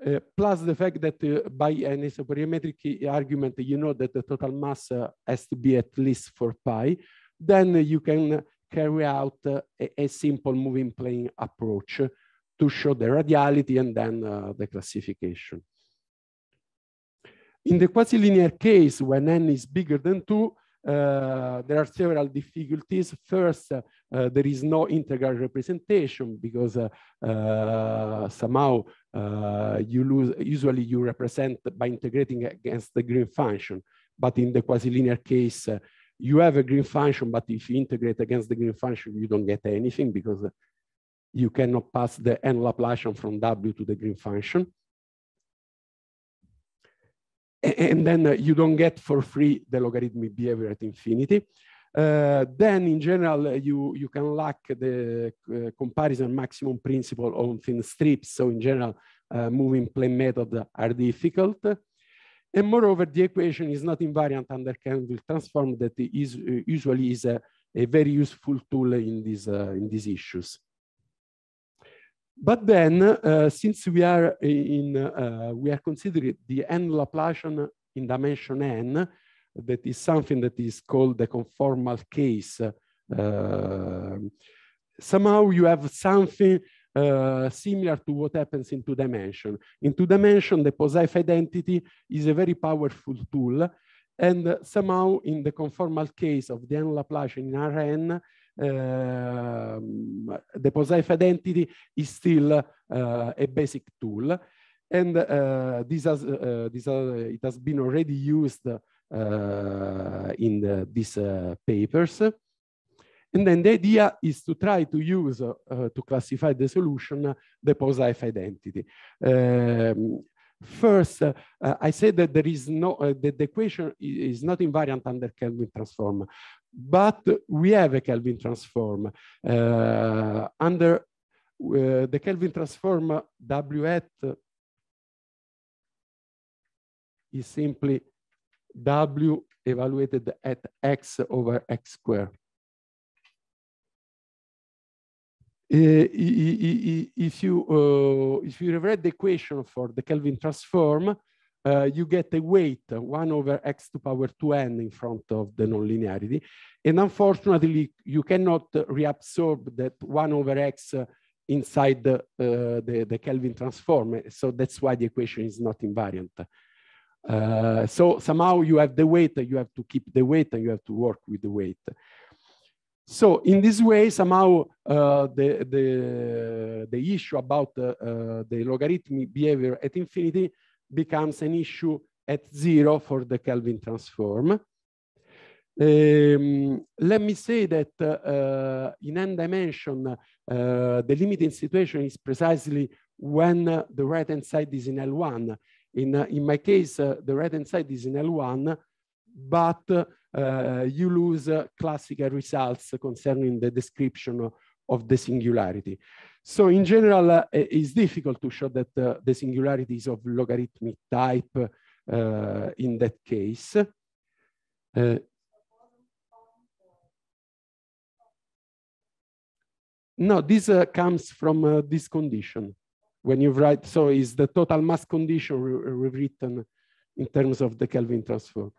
uh, plus the fact that uh, by an isoperimetric argument, you know that the total mass uh, has to be at least 4 pi, then you can carry out a, a, simple moving plane approach to show the radiality and then the classification. In the quasi-linear case, when n is bigger than 2, uh, there are several difficulties. First, Uh, there is no integral representation because uh, uh somehow uh, you lose, usually you represent by integrating against the green function. But in the quasi-linear case, you have a green function, but if you integrate against the green function, you don't get anything because you cannot pass the n Laplacian from W to the green function and then uh, you don't get for free the logarithmic behavior at infinity. Uh, then in general, uh, you, you can lack the uh, comparison maximum principle on thin strips. So in general, uh, moving plane methods are difficult. And moreover, the equation is not invariant under Kelvin transform that is uh, usually is a, a, very useful tool in these, in these issues. But then, uh, since we are in, uh, we are considering the n Laplacian in dimension n, that is something that is called the conformal case. Uh, somehow you have something uh, similar to what happens in two dimension. In two dimension, the Pohozaev identity is a very powerful tool. And somehow in the conformal case of the n Laplacian in Rn, um, the Pohozaev identity is still uh, a basic tool. And uh, this, has, uh, this it has been already used in the, these papers. And then the idea is to try to use, uh, to classify the solution, the Pohozaev identity. Um, first, uh, I said that there is no, uh, that the equation is not invariant under Kelvin transform. But we have a Kelvin transform. Uh, under uh, the Kelvin transform W hat is simply W evaluated at x over x squared. Uh, if you uh, if you rewrite the equation for the Kelvin transform, uh, you get a weight 1 over x to power 2n in front of the nonlinearity. And unfortunately, you cannot reabsorb that 1 over x inside the, uh, the, the, Kelvin transform. So that's why the equation is not invariant. Uh, so somehow you have the weight, you have to keep the weight and you have to work with the weight. So in this way, somehow uh, the, the, the issue about uh, uh, the logarithmic behavior at infinity becomes an issue at zero for the Kelvin transform. Um, let me say that uh, in n dimension, uh, the limiting situation is precisely when the right-hand side is in L1. In, uh, in my case, uh, the right-hand side is in L1, but uh, you lose classical results concerning the description of the singularity. So in general, uh, it's difficult to show that uh, the singularity is of logarithmic type uh, in that case. no, this comes from this condition. When you write, so is the total mass condition rewritten in terms of the Kelvin transform.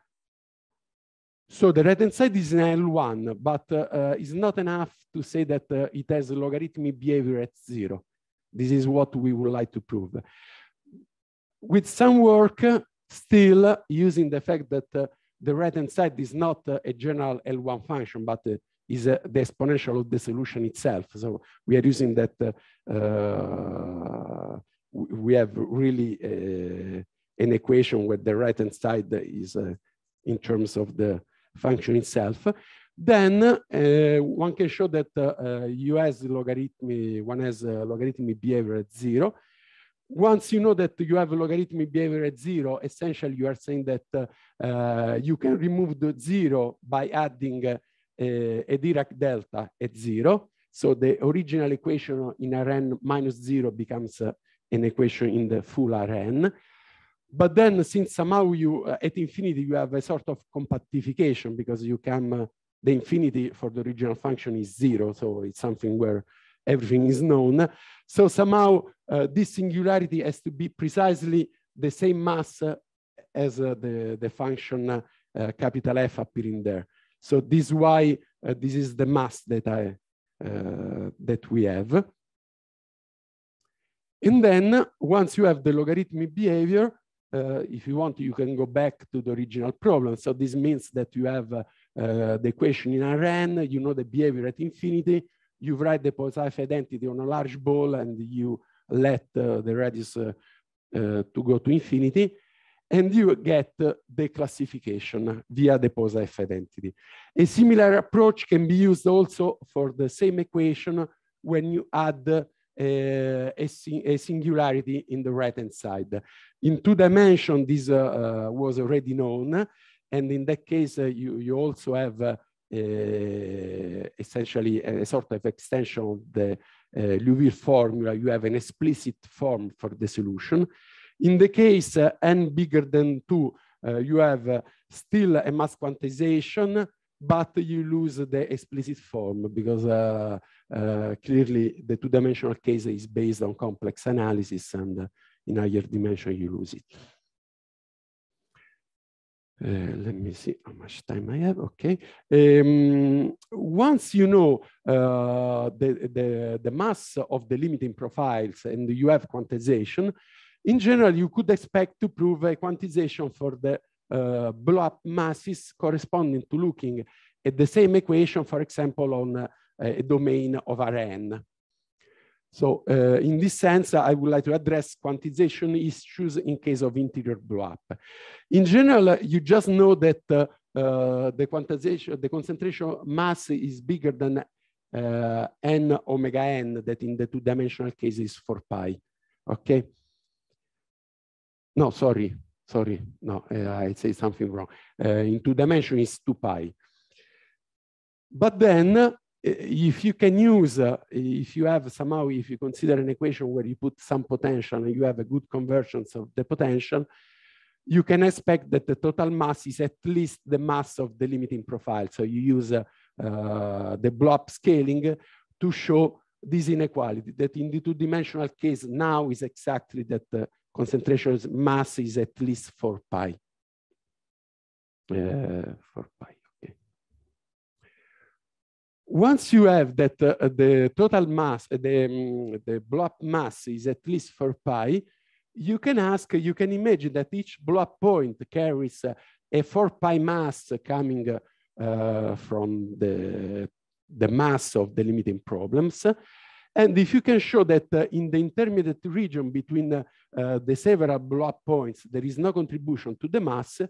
So the right-hand side is an L1, but uh, it's not enough to say that uh, it has logarithmic behavior at zero. This is what we would like to prove. With some work, still using the fact that uh, the right-hand side is not uh, a general L1 function, but uh, is uh, the exponential of the solution itself. So we are using that, we have really an equation where the right-hand side is in terms of the function itself, then uh, one can show that uh, you has logarithmic, one has logarithmic behavior at zero. Once you know that you have logarithmic behavior at zero, essentially you are saying that uh, you can remove the zero by adding a Dirac delta at zero. So the original equation in Rn minus zero becomes an equation in the full Rn. But then since somehow you, uh, at infinity, you have a sort of compactification because you can, uh, the infinity for the original function is zero. So it's something where everything is known. So somehow uh, this singularity has to be precisely the same mass uh, as uh, the, the function uh, capital F appearing there. So this is why this is the mass that I, that we have. And then once you have the logarithmic behavior, uh, if you want, you can go back to the original problem. So this means that you have uh, uh, the equation in Rn, you know the behavior at infinity, you write the Pohozaev identity on a large ball and you let uh, the radius uh, uh, to go to infinity, and you get the classification via the Pohozaev identity. A similar approach can be used also for the same equation when you add a, a, singularity in the right-hand side. In two dimension, this uh, uh, was already known. And in that case, uh, you, you also have essentially a sort of extension of the Liouville formula. You have an explicit form for the solution. In the case n bigger than 2, you have still a mass quantization, but you lose the explicit form because uh, uh, clearly the two-dimensional case is based on complex analysis and uh, in higher dimension you lose it. Uh, let me see how much time I have. Okay. Um, once you know uh, the, the, the mass of the limiting profiles and you have quantization, in general, you could expect to prove a quantization for the uh, blow-up masses corresponding to looking at the same equation, for example, on uh, a domain of Rn. So uh, in this sense, I would like to address quantization issues in case of interior blow-up. In general, you just know that uh, uh, the quantization, the concentration mass is bigger than uh, n omega n, that in the two-dimensional case is 4 pi, okay? No, sorry, sorry, no, uh, I say something wrong. Uh, in two dimension is 2 pi. But then uh, if you can use, uh, if you have somehow, if you consider an equation where you put some potential and you have a good convergence of the potential, you can expect that the total mass is at least the mass of the limiting profile. So you use uh, uh, the blob scaling to show this inequality that in the two-dimensional case now is exactly that concentration mass is at least 4 pi. Uh, 4 pi once you have that uh, the total mass, uh, the, um, the blow-up mass is at least 4 pi, you can ask, you can imagine that each blow-up point carries uh, a 4 pi mass coming uh, from the, the mass of the limiting problems. And if you can show that uh, in the intermediate region between uh, the several blow-up points, there is no contribution to the mass,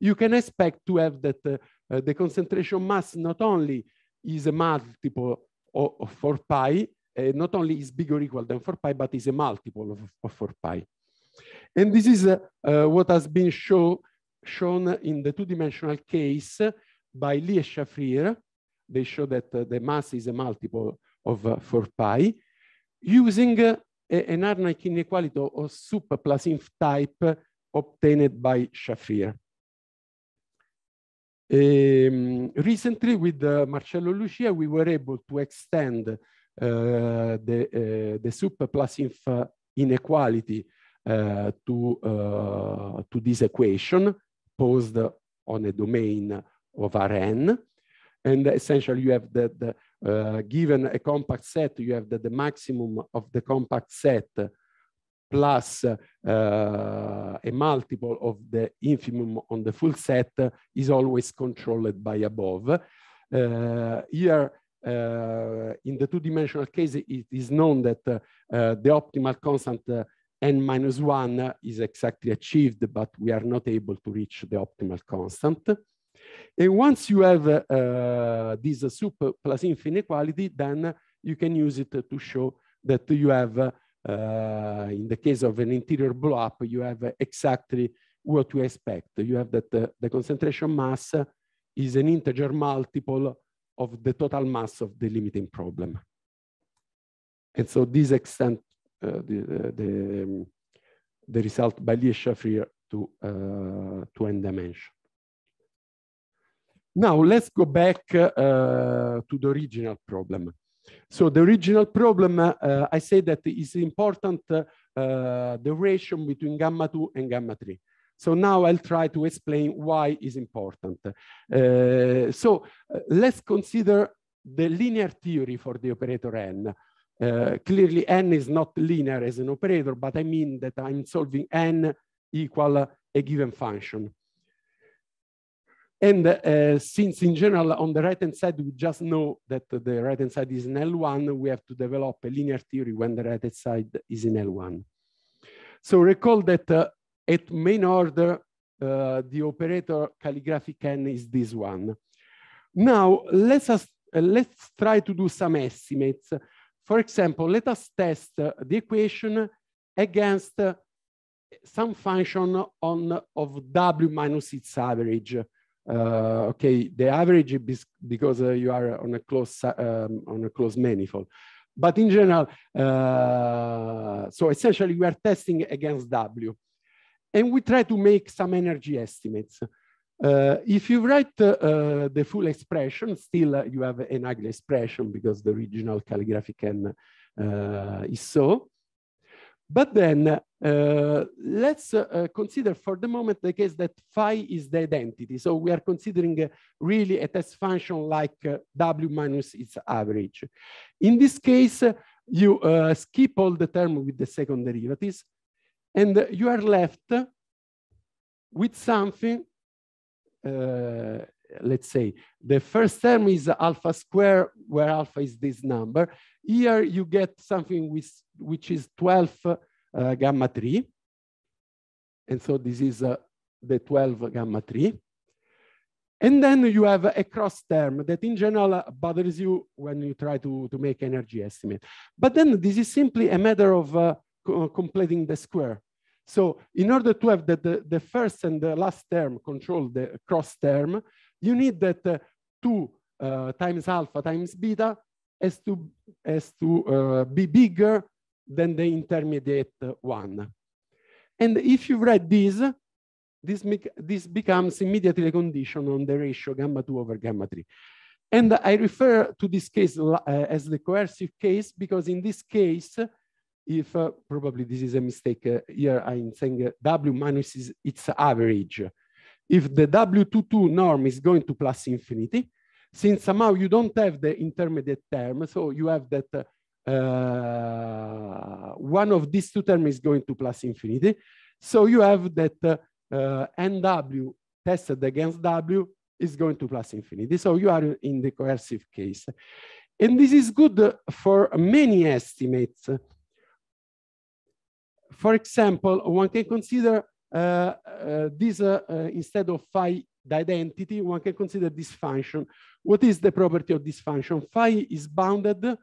you can expect to have that uh, uh, the concentration mass not only is a multiple of, of 4 pi, uh, not only is bigger or equal than 4 pi, but is a multiple of, of 4 pi. And this is uh, uh, what has been show, shown in the two-dimensional case by Li and Shafrir. They show that uh, the mass is a multiple of uh, 4 pi using uh, an Harnack inequality of sup plus inf type obtained by Shafrir. Um, recently, with uh, Marcello Lucia, we were able to extend uh, the, uh, the sup plus inf inequality uh, to, uh, to this equation posed on a domain of Rn. And essentially, you have that the, uh, given a compact set, you have that the maximum of the compact set plus uh, a multiple of the infimum on the full set is always controlled by above. Uh, here, uh, in the two-dimensional case, it is known that uh, the optimal constant n minus one is exactly achieved, but we are not able to reach the optimal constant. And once you have uh, this sup plus inf inequality, then you can use it to show that you have, uh, in the case of an interior blow-up, you have exactly what you expect. You have that uh, the concentration mass is an integer multiple of the total mass of the limiting problem. And so this extent uh, the, uh, the, um, the result by Li Shafrir to, uh, to n dimension. Now let's go back uh, to the original problem. So the original problem, uh, I say that is important uh, the ratio between gamma 2 and gamma 3. So now I'll try to explain why is important. so let's consider the linear theory for the operator n. Uh, clearly, n is not linear as an operator, but I mean that I'm solving n equal a given function. And uh, since in general, on the right-hand side, we just know that the right-hand side is in L1, we have to develop a linear theory when the right-hand side is in L1. So recall that uh, at main order, uh, the operator calligraphic n is this one. Now, let's, uh, let's try to do some estimates for example, let us test uh, the equation against uh, some function on of W minus its average. Uh, okay, the average is because uh, you are on a close um, on a closed manifold. But in general, uh, so essentially we are testing against W. And we try to make some energy estimates. Uh, if you write uh, the full expression, still uh, you have an ugly expression because the original calligraphic n uh, is so. But then uh, let's uh, consider for the moment the case that phi is the identity. So we are considering really a test function like w minus its average. In this case, you skip all the term with the second derivatives, and you are left with something uh, let's say the first term is alpha square where alpha is this number here you get something with which is 12 uh, gamma 3 and so this is uh, the 12 gamma 3 and then you have a cross term that in general bothers you when you try to, to make energy estimate. But then this is simply a matter of uh, completing the square. So in order to have the, the, the, first and the last term control the cross term, you need that uh, 2 uh, times alpha times beta has to, has to uh, be bigger than the intermediate one. And if you read this, this, this becomes immediately a condition on the ratio gamma 2 over gamma 3. And I refer to this case uh, as the coercive case because in this case, if uh, probably this is a mistake uh, here, I'm saying uh, W minus is its average. If the W22 norm is going to plus infinity, since somehow you don't have the intermediate term, so you have that uh, one of these two terms is going to plus infinity. So you have that uh, uh NW tested against W is going to plus infinity. So you are in the coercive case. And this is good for many estimates for example, one can consider uh, uh, this uh, instead of phi identity, one can consider this function. What is the property of this function? Phi is bounded,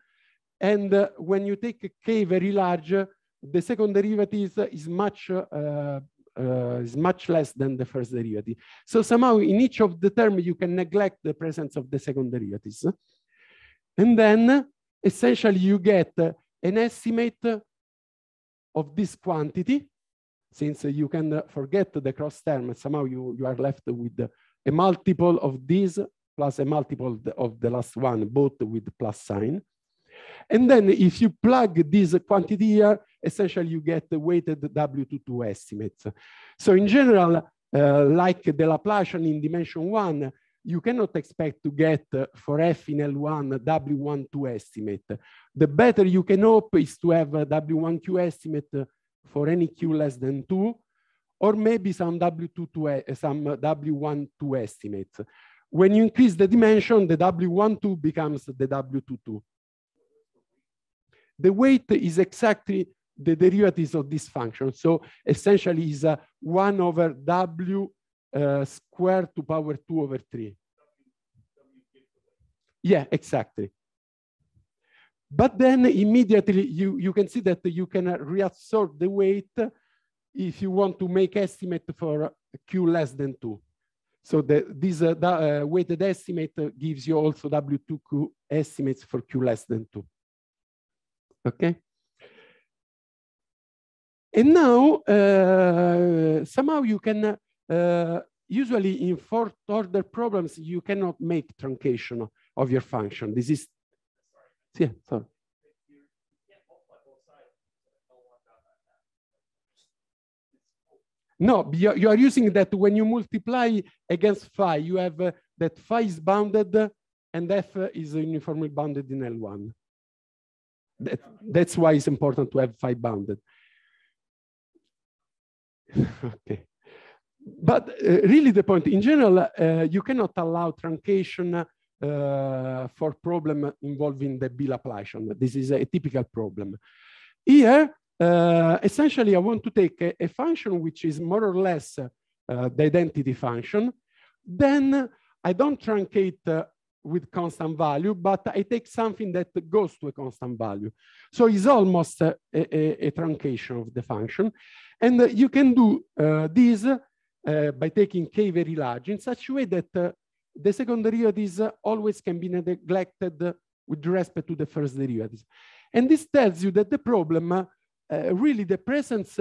and when you take k very large, the second derivative is much uh, is much less than the first derivative. So somehow in each of the term, you can neglect the presence of the second derivatives. And then essentially you get an estimate of this quantity, since you can forget the cross term, somehow you, you are left with a multiple of this plus a multiple of the last one, both with plus sign. And then if you plug this quantity here, essentially you get the weighted W22 estimates. So in general, uh, like the Laplacian in dimension one, you cannot expect to get uh, for f in L1 W12 estimate. The better you can hope is to have a W1Q estimate for any Q less than two, or maybe some W22, some W12 estimates. When you increase the dimension, the W12 becomes the W22. The weight is exactly the derivatives of this function. So essentially is a one over W uh, squared to power two over three. Yeah, exactly. But then immediately you, you can see that you can reabsorb the weight if you want to make estimate for Q less than two. So the, this uh, the, uh, weighted estimate gives you also W2Q estimates for Q less than two. Okay. And now, uh, somehow you can, uh, usually in fourth order problems, you cannot make truncation of your function. This is, yeah, sorry. No, you are using that when you multiply against phi, you have uh, that phi is bounded and f is uniformly bounded in L1. That, that's why it's important to have phi bounded. okay. But uh, really the point, in general, uh, you cannot allow truncation uh, for problem involving the P Laplacian. This is a typical problem. Here, uh, essentially, I want to take a, a, function which is more or less uh, the identity function. Then I don't truncate uh, with constant value, but I take something that goes to a constant value. So it's almost a, a, a truncation of the function. And uh, you can do uh, this uh, by taking k very large in such a way that uh, the second derivatives always can be neglected with respect to the first derivatives. And this tells you that the problem, uh, really the presence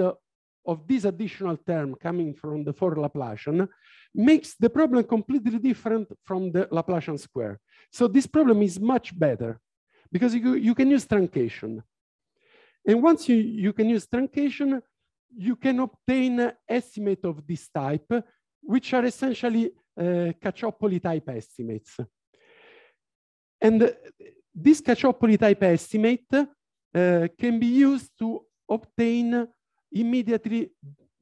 of this additional term coming from the four Laplacian makes the problem completely different from the Laplacian square. So this problem is much better because you, you can use truncation. And once you, you can use truncation, you can obtain estimate of this type, which are essentially uh, Caccioppoli type estimates. And this Caccioppoli type estimate uh, can be used to obtain immediately,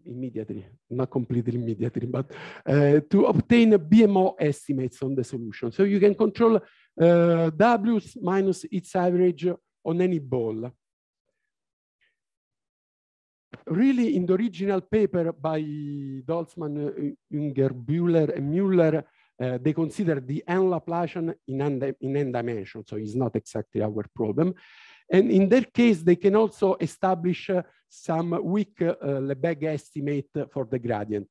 immediately, not completely immediately, but uh, to obtain BMO estimates on the solution. So you can control uh, W minus its average on any ball. Really, in the original paper by Dolzmann, Hungerbühler, and Mueller, uh, they consider the n Laplacian in n, in n dimension, so it's not exactly our problem. And in their case, they can also establish uh, some weak uh, Lebesgue estimate for the gradient.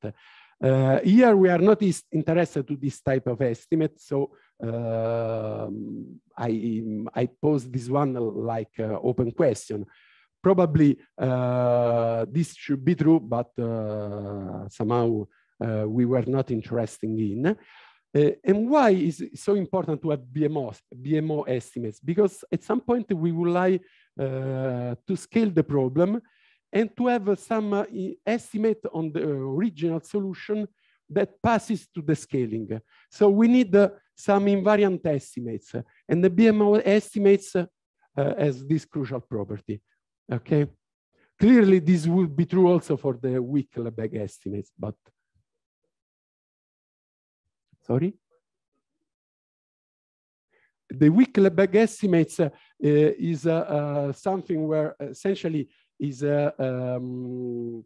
Uh, here we are not interested to this type of estimate, so uh, I, I pose this one like uh, open question. Probably uh, this should be true, but somehow we were not interested in. Uh, and why is it so important to have BMO, BMO estimates? Because at some point we would like uh, to scale the problem and to have some uh, estimate on the original solution that passes to the scaling. So we need some invariant estimates and the BMO estimates has this crucial property, okay? Clearly this would be true also for the weak Lebesgue estimates, but Sorry? The weak Lebesgue estimates uh, is uh, uh, something where essentially is um,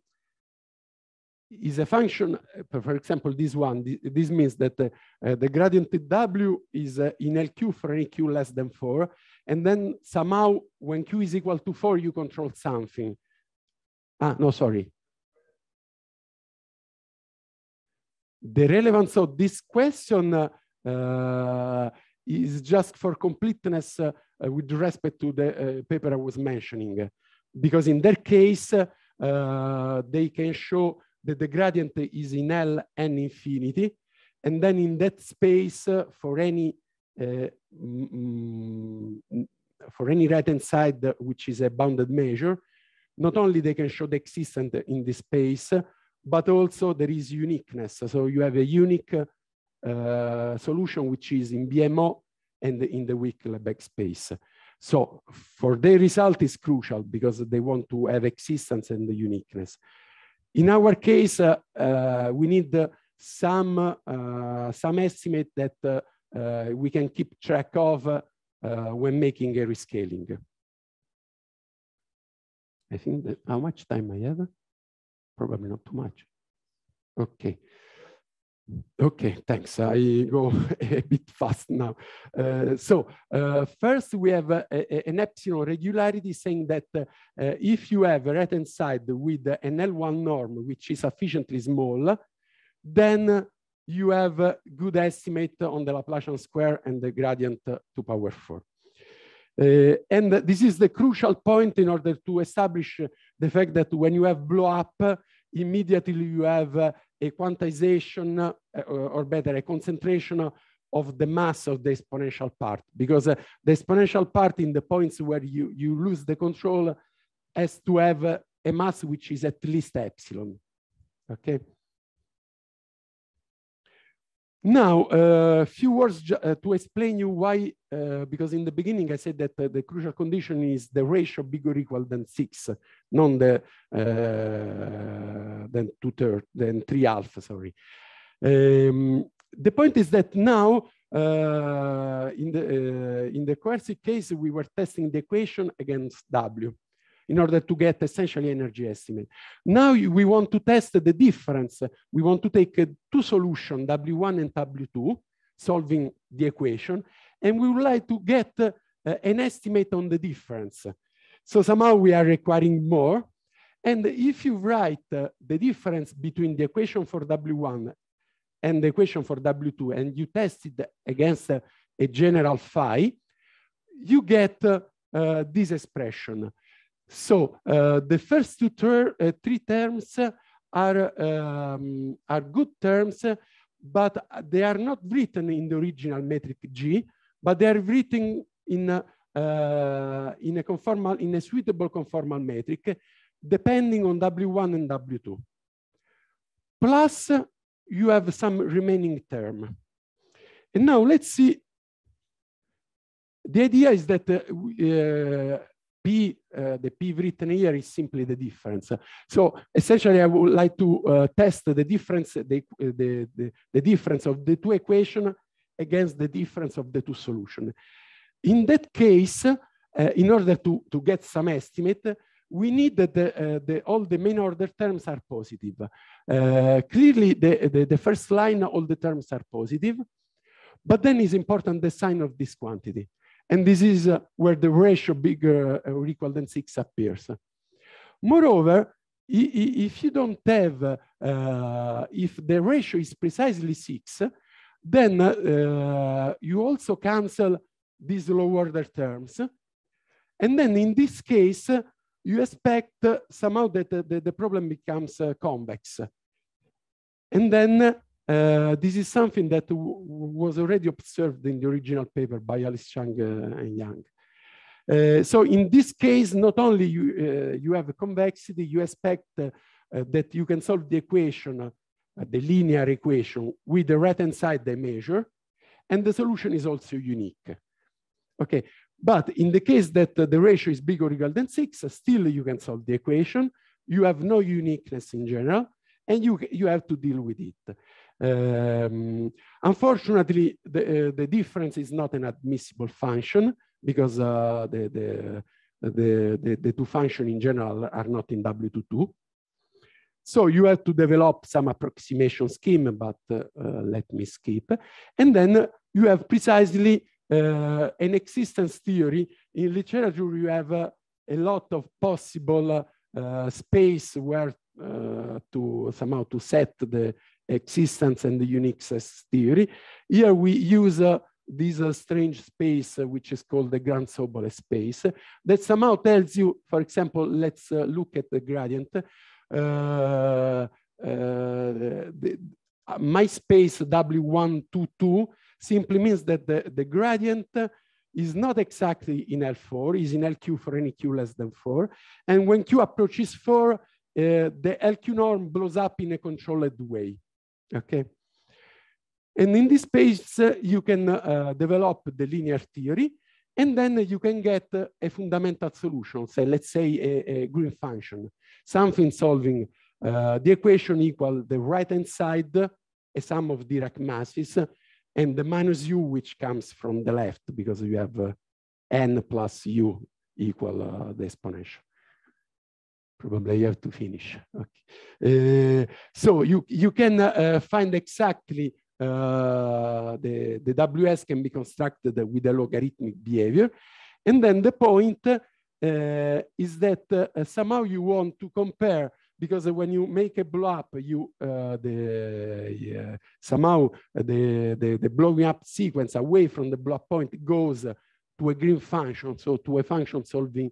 is a function, for example, this one, this means that uh, uh, the gradient W is uh, in LQ for any Q less than four. And then somehow when Q is equal to four, you control something. Ah, no, sorry. The relevance of this question uh, is just for completeness uh, with respect to the uh, paper I was mentioning. Because in their case, they can show that the gradient is in L n infinity. And then in that space, for any uh, mm, for any right-hand side, which is a bounded measure, not only they can show the existence in this space, but also there is uniqueness. So you have a unique uh, solution, which is in BMO and in the weak Lebesgue space. So for their result is crucial because they want to have existence and the uniqueness. In our case, uh, uh, we need some, uh, some estimate that we can keep track of when making a rescaling. I think that how much time I have? Probably not too much. Okay. Okay, thanks. I go a bit fast now. Uh, so uh, first we have a, a, an epsilon regularity saying that uh, if you have a right-hand side with an L1 norm, which is sufficiently small, then you have a good estimate on the Laplacian square and the gradient to power four. Uh, and this is the crucial point in order to establish the fact that when you have blow up, immediately you have a quantization, uh, or better, a concentration of the mass of the exponential part, because uh, the exponential part in the points where you, you lose the control has to have a mass which is at least epsilon, okay? Now, a uh, few words uh, to explain you why, uh, because in the beginning I said that uh, the crucial condition is the ratio bigger or equal than six, not the uh, than two third, than three alpha. Sorry. Um, the point is that now uh, in the in the coercive case we were testing the equation against W in order to get essentially energy estimate. Now we want to test the difference. We want to take uh, two solutions, W1 and W2, solving the equation, and we would like to get uh, an estimate on the difference. So somehow we are requiring more. And if you write uh, the difference between the equation for W1 and the equation for W2, and you test it against a general phi, you get uh, this expression. So uh, the first two ter uh, three terms are, um, are good terms, but they are not written in the original metric G, but they are written in, uh, in, a, conformal, in a suitable conformal metric, depending on W1 and W2. Plus, you have some remaining term. And now let's see. The idea is that uh, P, uh, the P written here is simply the difference. So essentially, I would like to uh, test the difference, the, the, the, the, difference of the two equations against the difference of the two solutions. In that case, uh, in order to, to get some estimate, we need that the, uh, the, all the main order terms are positive. Uh, clearly, the, the, the first line, all the terms are positive, but then it's important the sign of this quantity. And this is uh, where the ratio bigger uh, or equal than six appears. Moreover, if you don't have, uh, if the ratio is precisely six, then uh, you also cancel these low order terms. And then in this case, you expect somehow that the, problem becomes uh, convex. And then uh, this is something that was already observed in the original paper by Alice Chang uh, and Yang. Uh, so in this case, not only you, uh, you have convexity, you expect uh, that you can solve the equation, the linear equation, with the right-hand side they measure, and the solution is also unique. Okay, but in the case that the ratio is bigger or equal than six, still you can solve the equation. You have no uniqueness in general, and you, you have to deal with it. Um, unfortunately, the, uh, the difference is not an admissible function because uh, the, the, the, the, the two functions in general are not in W22. So you have to develop some approximation scheme, but uh, let me skip. And then you have precisely uh, an existence theory. In literature, you have uh, a lot of possible uh, space where uh, to somehow to set the existence and the uniqueness theory. Here we use this uh, strange space, uh, which is called the grand Sobolev space, that somehow tells you, for example, let's uh, look at the gradient. Uh, the, my space W122 simply means that the, the gradient is not exactly in L4, is in LQ for any Q less than 4. And when Q approaches 4, uh, the LQ norm blows up in a controlled way, okay? And in this space, uh, you can uh, develop the linear theory, and then you can get a fundamental solution, say, let's say a, a Green function, something solving uh, the equation equal the right-hand side, a sum of Dirac masses, and the minus u, which comes from the left, because you have uh, n plus u equal uh, the exponential. Probably you have to finish. Okay. Uh, so you, you can find exactly uh, the, the WS can be constructed with a logarithmic behavior. And then the point uh, is that uh, somehow you want to compare because when you make a blow up, you uh, the uh, somehow the, the, the blowing up sequence away from the blow point goes to a Green function, so to a function solving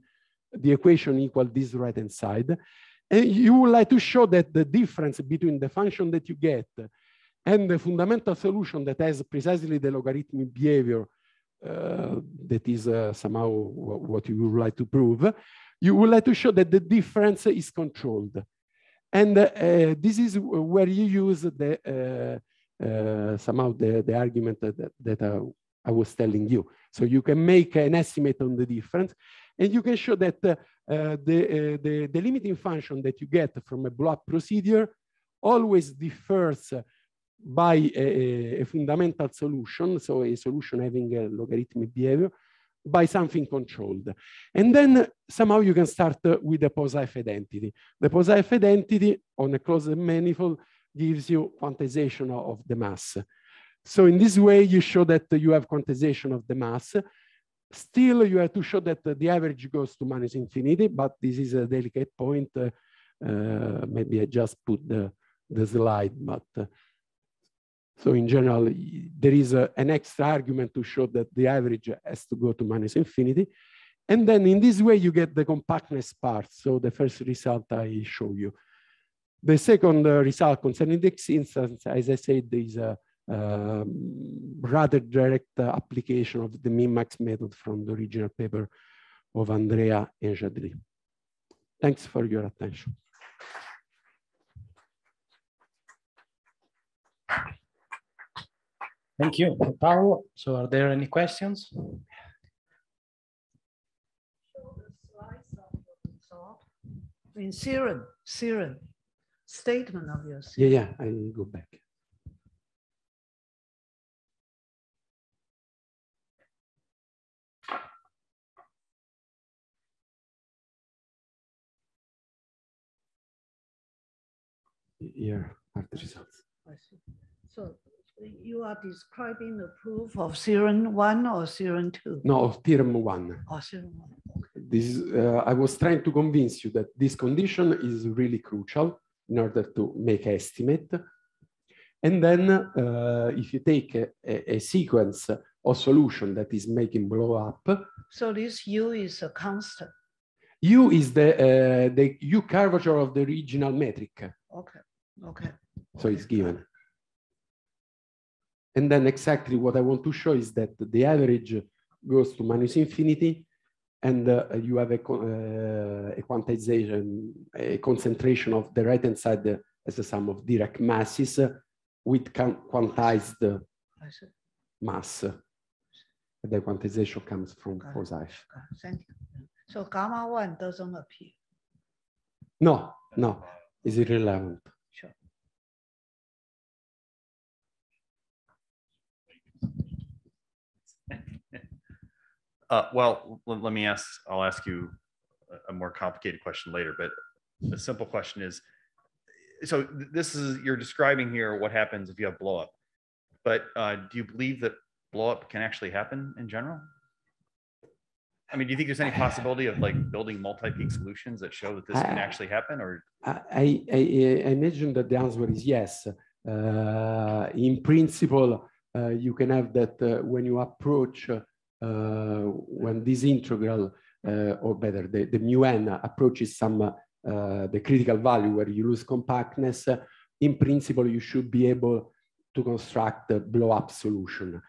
the equation equal this right hand side. And you would like to show that the difference between the function that you get and the fundamental solution that has precisely the logarithmic behavior uh, that is uh, somehow what you would like to prove, you would like to show that the difference is controlled. And uh, this is where you use the uh, uh, somehow the, the argument that, that uh, I was telling you. So you can make an estimate on the difference, and you can show that uh, uh, the, uh, the, the limiting function that you get from a block procedure always differs by a, a, fundamental solution, so a solution having a logarithmic behavior, by something controlled. And then somehow you can start with the Pohozaev identity. The Pohozaev identity on a closed manifold gives you quantization of the mass. So in this way, you show that you have quantization of the mass. Still, you have to show that the average goes to minus infinity, but this is a delicate point. Uh, maybe I just put the, the slide, but uh, so in general, there is a, an extra argument to show that the average has to go to minus infinity. And then in this way, you get the compactness part. So the first result I show you. The second uh, result concerning this instance, as I said, is a rather direct uh, application of the min-max method from the original paper of Andrea and Djadli. Thanks for your attention. Thank you, Paolo. So are there any questions? In Siren, Siren, statement of yours. Yeah, yeah, I go back. Here are the results. I see. So you are describing the proof of theorem one or theorem two? No, of theorem one. Oh, theorem one. This is, uh, I was trying to convince you that this condition is really crucial in order to make estimate. And then uh, if you take a, a, a, sequence or solution that is making blow up. So this U is a constant. U is the, uh, the Q curvature of the original metric. Okay, okay. So it's given. And then exactly what I want to show is that the average goes to minus infinity and uh, you have a, uh, a, quantization, a concentration of the right-hand side as a sum of Dirac masses with quantized mass. The quantization comes from Posa Thank you. So gamma one doesn't appear. No, no, it's irrelevant. Uh, well, let me ask, I'll ask you a more complicated question later, but the simple question is, so this is, you're describing here what happens if you have blow up. But uh, do you believe that blow up can actually happen in general? I mean, do you think there's any possibility of like building multi-peak solutions that show that this can actually happen or? I, I, I I imagine that the answer is yes. Uh, in principle, uh, you can have that uh, when you approach, uh, when this integral, uh, or better, the, the mu n approaches some, uh, the critical value where you lose compactness, uh, in principle, you should be able to construct a blow-up solution.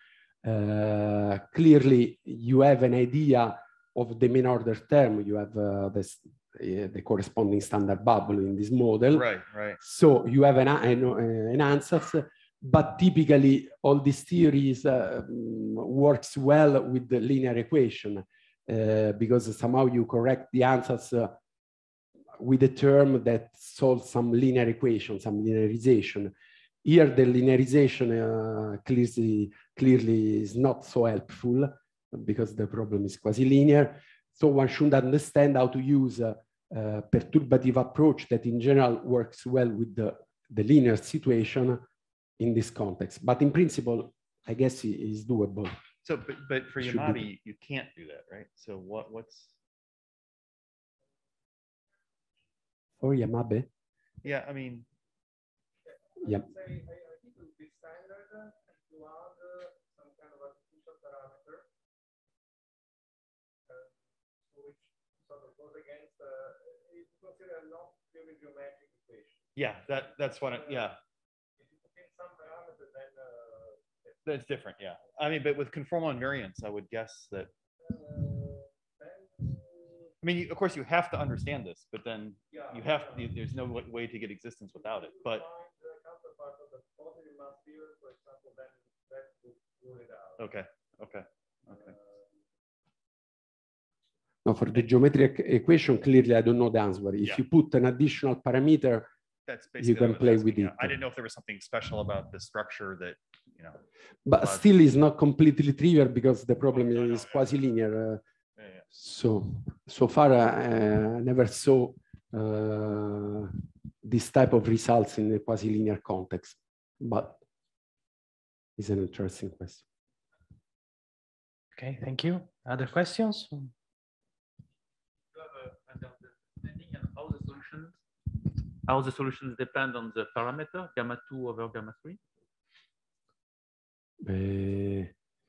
Uh, clearly, you have an idea of the main order term. You have uh, this, uh, the corresponding standard bubble in this model. Right, right. So you have an, an, an ansatz, but typically all these theories uh, works well with the linear equation uh, because somehow you correct the ansatz uh, with a term that solves some linear equation, some linearization. Here the linearization uh, clearly, clearly is not so helpful because the problem is quasi-linear. So one should understand how to use uh, uh, perturbative approach that in general works well with the, the linear situation in this context. But in principle, I guess it is doable. So, but, but for Should be. Yamabe, you can't do that, right? So what, what's, For Yamabe, yeah, I mean, yeah. say, I, I think it would be standard uh, to add uh, some kind of artificial parameter. uh, so which sort of goes against, uh, it's considered not purely geometric equation. yeah, that, that's what, I- yeah, If you put in some parameter, then, uh, that's different, yeah. I mean, but with conformal invariance, I would guess that, I mean, you- of course, you have to understand this, but then you have, you- there's no way to get existence without it, but, Find the counterpart of the positive mass theory, for example, then that would rule it out. okay, okay, okay. No, for the geometric equation, clearly I don't know the answer. If Yeah. you put an additional parameter, That's basically. You can what I was play with it. I didn't know if there was something special about the structure that, you know, but But- still is not completely trivial because the problem No, no, is yeah. quasi-linear. uh, yeah, yeah. So, so far, uh, I never saw uh, this type of results in a quasi-linear context, but it's an interesting question. Okay, thank you. Other questions? you have a kind of how the solutions how the solutions depend on the parameter gamma 2 over gamma 3 Uh,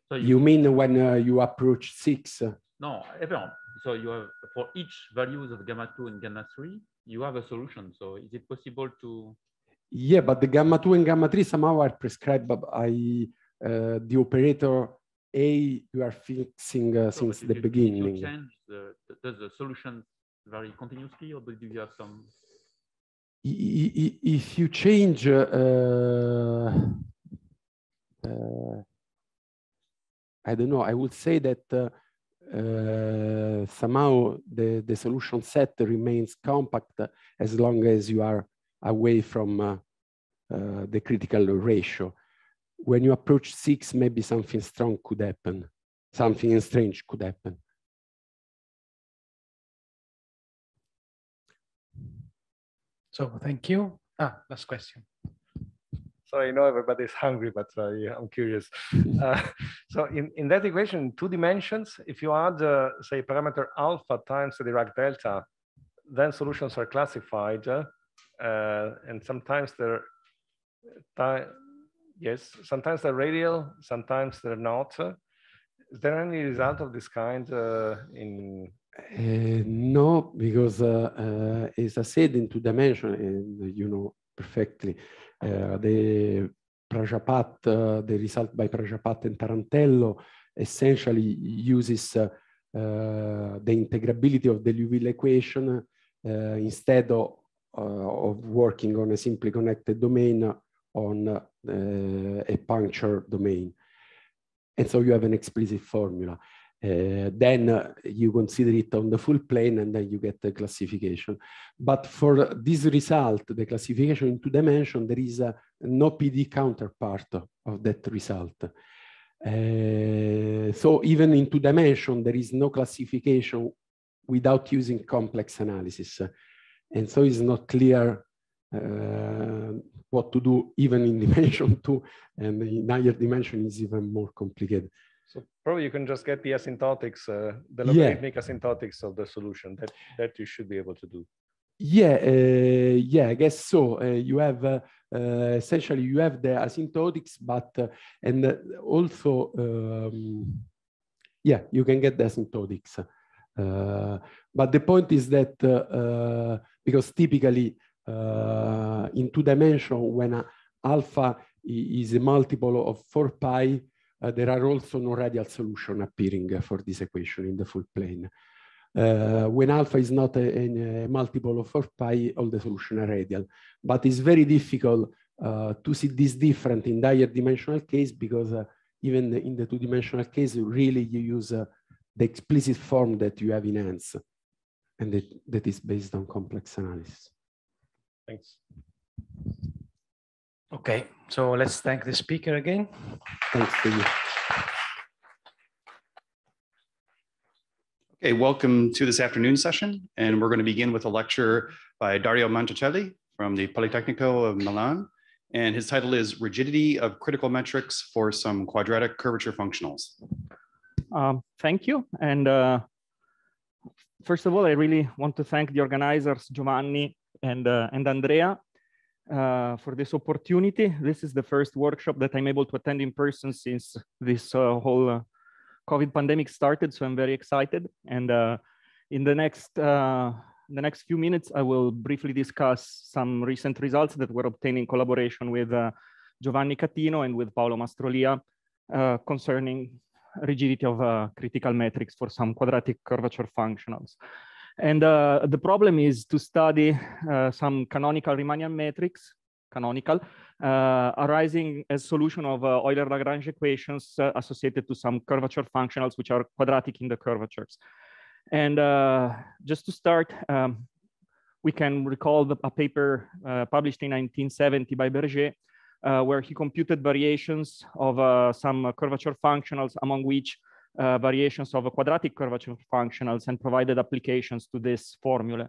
so you mean when uh, you approach six? uh, no everyone so you have for each values of gamma 2 and gamma 3 you have a solution so is it possible to Yeah, but the gamma 2 and gamma 3 somehow are prescribed by uh, the operator A you are fixing uh, so since the you- you beginning. change the, does the solution vary continuously or do you have some If you change, uh, uh, I don't know, I would say that uh, uh, somehow the, the solution set remains compact as long as you are away from uh, uh, the critical ratio. When you approach six, maybe something strong could happen, something strange could happen. So thank you. Ah, last question. I know everybody's hungry, but uh, yeah, I'm curious. Uh, so in, in that equation, two dimensions, if you add, uh, say, parameter alpha times the Dirac delta, then solutions are classified, uh, and sometimes they're, yes, sometimes they're radial, sometimes they're not. Is there any result of this kind uh, in Uh, no, because uh, uh, as I said in two dimension, and you know perfectly, uh, the Prajapat, uh, the result by Prajapat and Tarantello essentially uses uh, the integrability of the Liouville equation uh, instead of, of working on a simply connected domain on uh, a puncture domain. And so you have an explicit formula. Uh, then uh, you consider it on the full plane and then you get the classification. But for this result, the classification in two dimension, there is a no PD counterpart of that result. Uh, so even in two dimension, there is no classification without using complex analysis. And so it's not clear uh, what to do even in dimension two and in higher dimension is even more complicated. So probably you can just get the asymptotics, uh, the Yeah. asymptotics of the solution that, that you should be able to do. Yeah, uh, yeah, I guess so. Uh, you have uh, uh, essentially you have the asymptotics, but uh, and uh, also um, yeah, you can get the asymptotics. Uh, but the point is that because typically uh, in two dimension, when alpha is a multiple of four pi, there are also no radial solution appearing uh, for this equation in the full plane. Uh, when alpha is not a, a- multiple of 4 pi, all the solution are radial. But it's very difficult uh, to see this different in the higher dimensional case because uh, even in the two-dimensional case, really you use uh, the explicit form that you have in hands, and that, that is based on complex analysis. Thanks. Okay, so let's thank the speaker again. Thanks to you. Okay, welcome to this afternoon session. And we're going to begin with a lecture by Dario Monticelli from the Politecnico of Milan. And his title is Rigidity of Critical Metrics for Some Quadratic Curvature Functionals. Um, thank you. And uh, first of all, I really want to thank the organizers, Giovanni and, uh, and Andrea, uh, for this opportunity. This is the first workshop that I'm able to attend in person since this uh, whole uh, COVID pandemic started. So I'm very excited. And uh, in the next, uh, the next few minutes, I will briefly discuss some recent results that were obtained in collaboration with Giovanni Catino and with Paolo Mastrolia concerning rigidity of critical metrics for some quadratic curvature functionals. And uh, the problem is to study uh, some canonical Riemannian metrics, canonical, uh, arising as solution of Euler-Lagrange equations associated to some curvature functionals which are quadratic in the curvatures. And just to start, um, we can recall the, a paper published in 1970 by Berger, uh, where he computed variations of uh, some curvature functionals, among which uh, variations of quadratic curvature functionals and provided applications to this formula.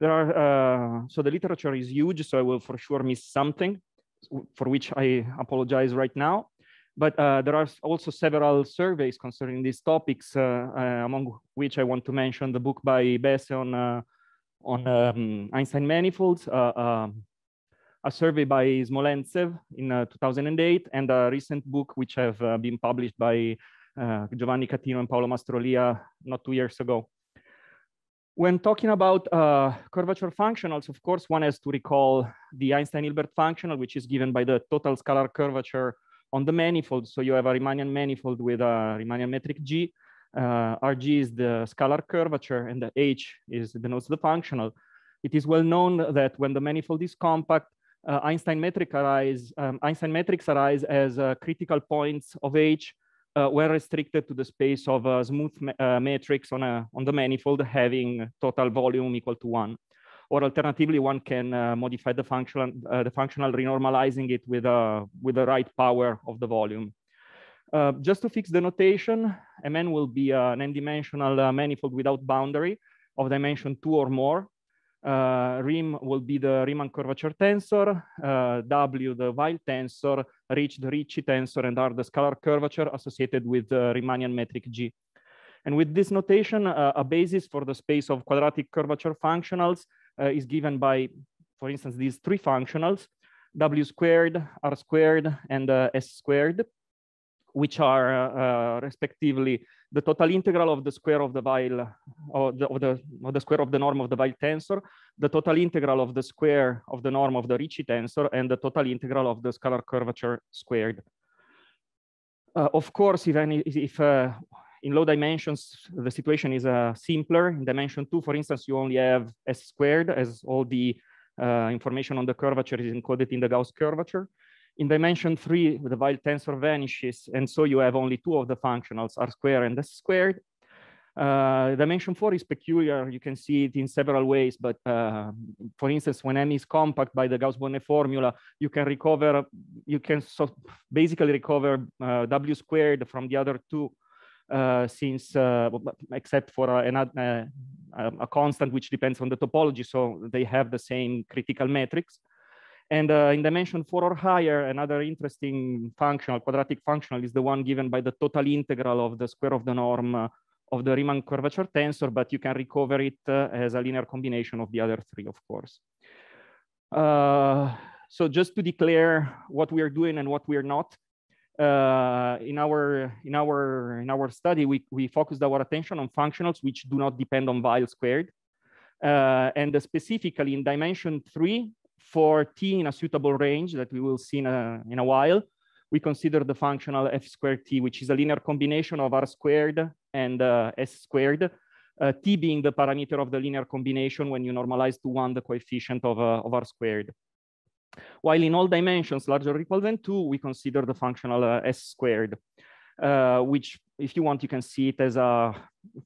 There are, uh, so the literature is huge, so I will for sure miss something for which I apologize right now. But uh, there are also several surveys concerning these topics, uh, uh, among which I want to mention the book by Besse on, on um, Einstein manifolds, um, a survey by Smolentsev in uh, 2008, and a recent book which have uh, been published by Giovanni Catino and Paolo Mastrolia not two years ago. When talking about uh, curvature functionals, of course, one has to recall the Einstein-Hilbert functional, which is given by the total scalar curvature on the manifold. So you have a Riemannian manifold with a Riemannian metric G. Uh, Rg is the scalar curvature, and the H is denotes the functional. It is well known that when the manifold is compact, uh, Einstein metric arise, um, Einstein metrics arise as uh, critical points of H uh, were restricted to the space of a smooth ma uh, matrix on, a, on the manifold having total volume equal to one. Or alternatively, one can uh, modify the functional, uh, the functional renormalizing it with, uh, with the right power of the volume. Uh, just to fix the notation, Mn will be an n-dimensional manifold without boundary of dimension two or more. Uh, Rim will be the Riemann curvature tensor, uh, W the Weyl tensor, Rich the Ricci tensor, and R the scalar curvature associated with the Riemannian metric G. And with this notation, uh, a basis for the space of quadratic curvature functionals uh, is given by, for instance, these three functionals, W squared, R squared, and uh, S squared, which are uh, respectively the total integral of the square of the Weyl, or the, of the, of the square of the norm of the Weyl tensor, the total integral of the square of the norm of the Ricci tensor, and the total integral of the scalar curvature squared. Uh, of course, if, any, if uh, in low dimensions, the situation is uh, simpler. In dimension two, for instance, you only have S squared as all the uh, information on the curvature is encoded in the Gauss curvature. In dimension three, the Weyl tensor vanishes, and so you have only two of the functionals, R squared and S squared. Uh, dimension four is peculiar. You can see it in several ways, but uh, for instance, when M is compact by the Gauss-Bonnet formula, you can recover, you can so basically recover uh, W squared from the other two uh, since, uh, except for another, a constant which depends on the topology. So they have the same critical metrics. And uh, in dimension four or higher, another interesting functional, quadratic functional is the one given by the total integral of the square of the norm uh, of the Riemann curvature tensor, but you can recover it uh, as a linear combination of the other three, of course. Uh, so just to declare what we are doing and what we are not, uh, in our in our in our study, we we focused our attention on functionals which do not depend on Weyl squared, uh, and specifically in dimension three, for t in a suitable range that we will see in a, in a while, we consider the functional f squared t, which is a linear combination of r squared and uh, s squared, uh, t being the parameter of the linear combination when you normalize to one the coefficient of, uh, of r squared. While in all dimensions larger or equal than two, we consider the functional uh, s squared, uh, which if you want, you can see it as a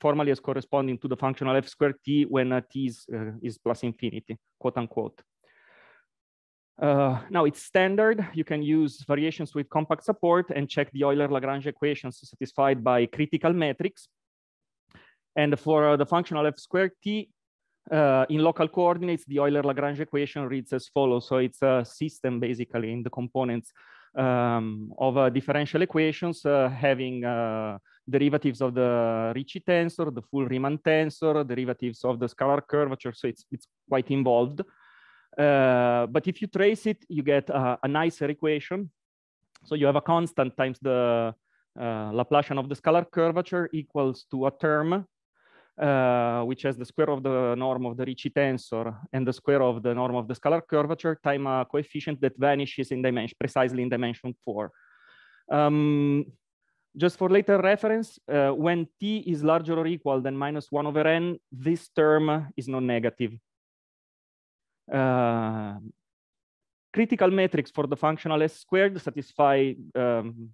formally as corresponding to the functional f squared t when uh, t is, is plus infinity, quote unquote. Uh, now it's standard. You can use variations with compact support and check the Euler-Lagrange equations satisfied by critical metrics. And for uh, the functional f squared t, uh, in local coordinates, the Euler-Lagrange equation reads as follows. So it's a system basically in the components um, of uh, differential equations uh, having uh, derivatives of the Ricci tensor, the full Riemann tensor, derivatives of the scalar curvature. So it's, it's quite involved. Uh, but if you trace it, you get a, a, nicer equation. So you have a constant times the uh, Laplacian of the scalar curvature equals to a term, uh, which has the square of the norm of the Ricci tensor and the square of the norm of the scalar curvature time a coefficient that vanishes in dimension, precisely in dimension four. Um, just for later reference, uh, when t is larger or equal than minus one over n, this term is non-negative. Uh, critical metrics for the functional S squared satisfy um,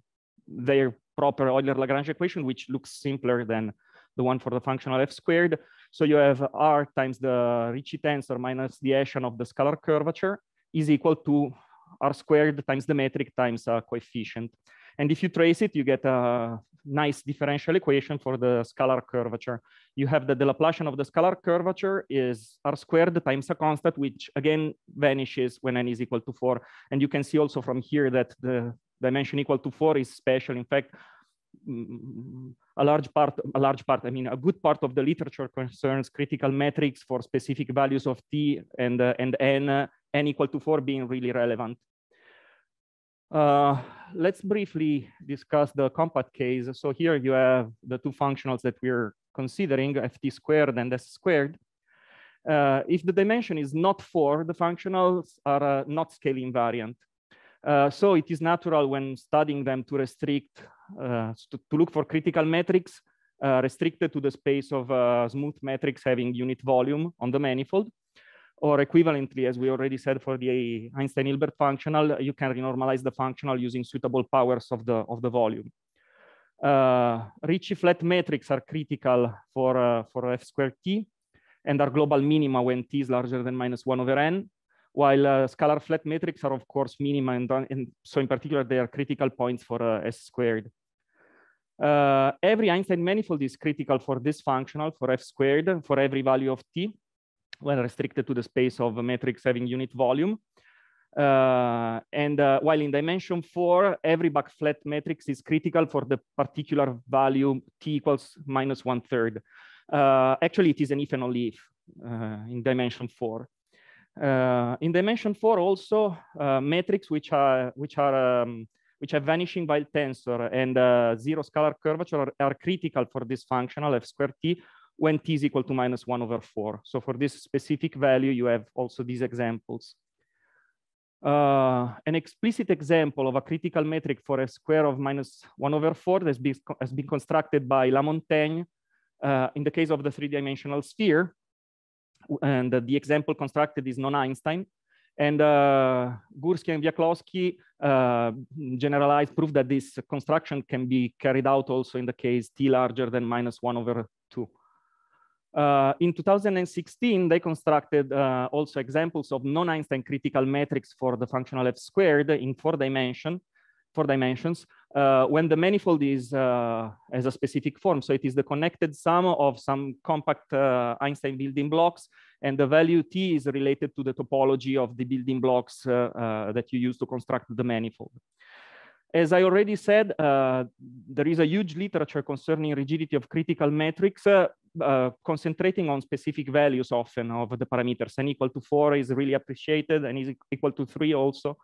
their proper Euler-Lagrange equation, which looks simpler than the one for the functional F squared. So you have R times the Ricci tensor minus the Hessian of the scalar curvature is equal to R squared times the metric times a coefficient. And if you trace it, you get a nice differential equation for the scalar curvature. You have that the Laplacian of the scalar curvature is r squared times a constant, which again vanishes when n is equal to four. And you can see also from here that the dimension equal to four is special. In fact, a large part, a large part, I mean, a good part of the literature concerns critical metrics for specific values of t and, uh, and n, uh, n equal to four being really relevant. Uh, let's briefly discuss the compact case. So here you have the two functionals that we're considering, ft squared and s squared. Uh, if the dimension is not four, the functionals are uh, not scale invariant. Uh, so it is natural when studying them to restrict, uh, to, to, look for critical metrics uh, restricted to the space of smooth metrics having unit volume on the manifold or equivalently, as we already said for the Einstein-Hilbert functional, you can renormalize the functional using suitable powers of the, of the volume. Uh, Ricci flat metrics are critical for, uh, for f squared t and are global minima when t is larger than minus one over n, while uh, scalar flat metrics are of course minima and, and, so in particular they are critical points for uh, s squared. Uh, every Einstein manifold is critical for this functional for f squared for every value of t when restricted to the space of a metrics having unit volume. Uh, and uh, while in dimension four, every Bach flat matrix is critical for the particular value t equals minus one third. Uh, actually, it is an if and only if uh, in dimension four. Uh, in dimension four, also uh, metrics which are which are um, which have vanishing Weyl tensor and zero scalar curvature are, are critical for this functional f squared t when t is equal to minus one over four. So for this specific value, you have also these examples. Uh, an explicit example of a critical metric for a square of minus one over four has been, has been constructed by Lamontagne uh, in the case of the three-dimensional sphere. And the example constructed is non-Einstein. And uh, Gursky and Viaclovsky uh, generalized proof that this construction can be carried out also in the case t larger than minus one over two. Uh, in 2016, they constructed uh, also examples of non-Einstein critical metrics for the functional f squared in four dimension, four dimensions, uh, when the manifold is uh, as a specific form. So it is the connected sum of some compact uh, Einstein building blocks, and the value t is related to the topology of the building blocks uh, uh, that you use to construct the manifold. As I already said, uh, there is a huge literature concerning rigidity of critical metrics, concentrating on specific values often of the parameters. n equal to four is really appreciated and is equal to three also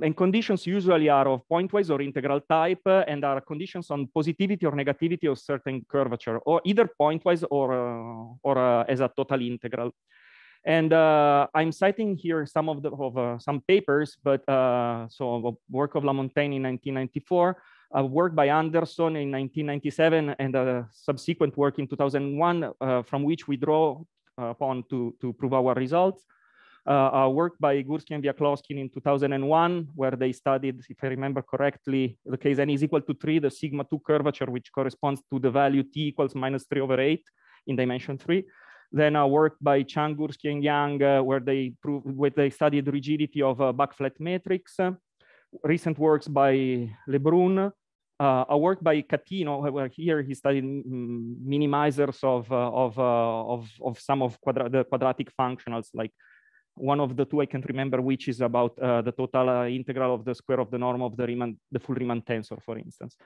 and conditions usually are of pointwise or integral type uh, and are conditions on positivity or negativity of certain curvature or either pointwise or, uh, or uh, as a total integral. And uh, I'm citing here some of the of uh, some papers, but uh, so work of Lamontagne in 1994, a work by Anderson in 1997, and a subsequent work in 2001, from which we draw upon to, to prove our results uh, work by Gursky and Viaclovsky in 2001, where they studied, if I remember correctly, the case n is equal to three, the sigma two curvature, which corresponds to the value t equals minus three over eight in dimension three. Then a work by Chang, Gursky, and Yang, uh, where they proved, where they studied rigidity of a Bach flat matrix. recent works by LeBrun, uh, a work by Catino, here he studied minimizers of, uh, of, uh, of, of some of quadra the quadratic functionals like one of the two I can't remember which is about uh, the total uh, integral of the square of the norm of the Riemann, the full Riemann tensor, for instance.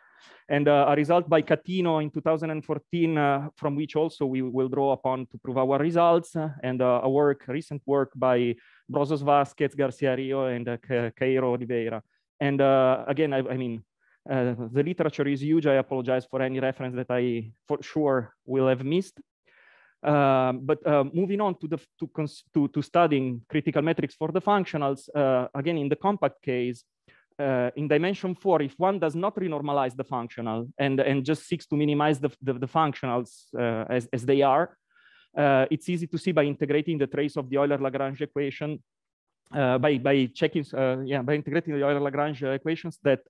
And uh, a result by Catino in 2014, uh, from which also we will draw upon to prove our results, and a work, recent work by Brozos Vázquez, Garcia Rio, and Caeiro Oliveira. And again, I, I mean, the literature is huge. I apologize for any reference that I for sure will have missed. Um, but uh, moving on to, the, to, to, to, studying critical metrics for the functionals, uh, again, in the compact case, uh, in dimension four, if one does not renormalize the functional and, and just seeks to minimize the, the, the functionals uh, as, as they are, uh, it's easy to see by integrating the trace of the Euler-Lagrange equation, uh, by, by checking, yeah, by integrating the Euler-Lagrange equations that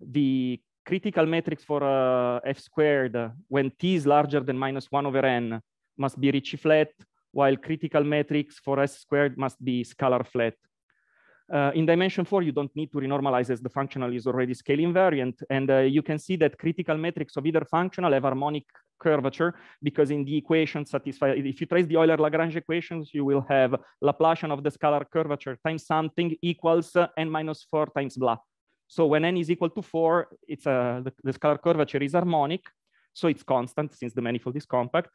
the critical metrics for f squared when t is larger than minus one over n must be Ricci flat, while critical metrics for S squared must be scalar flat. Uh, in dimension four, you don't need to renormalize as the functional is already scale invariant. And uh, you can see that critical metrics of either functional have harmonic curvature because in the equation satisfy, if you trace the Euler-Lagrange equations, you will have Laplacian of the scalar curvature times something equals uh, n minus four times blah. So when n is equal to four, it's a, the, the scalar curvature is harmonic. So it's constant since the manifold is compact.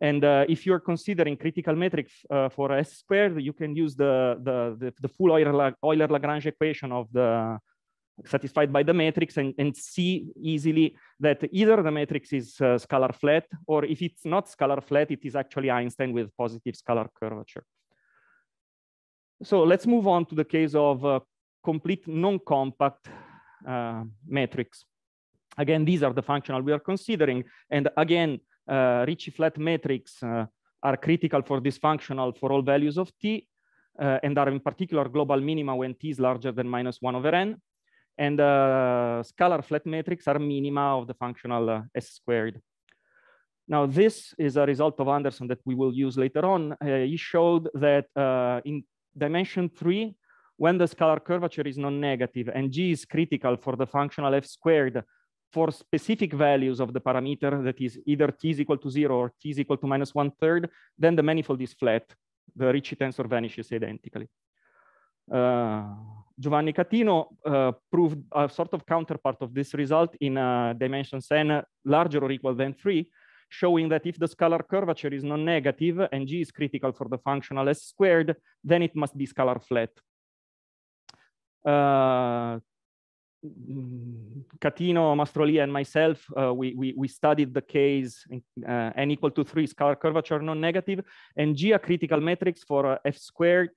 And uh, if you're considering critical metrics uh, for S squared, you can use the, the, the, the full Euler-Lagrange equation of the satisfied by the matrix and, and see easily that either the matrix is uh, scalar flat, or if it's not scalar flat, it is actually Einstein with positive scalar curvature. So let's move on to the case of uh, complete non-compact uh. Again, these are the functional we are considering. And again, uh, Ricci flat metrics uh, are critical for this functional for all values of t uh, and are in particular global minima when t is larger than minus one over n. And scalar flat metrics are minima of the functional s squared. Now, this is a result of Anderson that we will use later on. Uh, he showed that uh, in dimension three, when the scalar curvature is non-negative and g is critical for the functional f squared for specific values of the parameter that is either t is equal to zero or t is equal to minus one third, then the manifold is flat. The Ricci tensor vanishes identically. Uh, Giovanni Catino uh, proved a sort of counterpart of this result in uh, dimensions n larger or equal than three, showing that if the scalar curvature is non-negative and g is critical for the functional s squared, then it must be scalar flat. Uh, Catino, Mastrolia, and myself, uh, we, we, we, studied the case uh, n equal to three scalar curvature non-negative and G a critical matrix for uh, f squared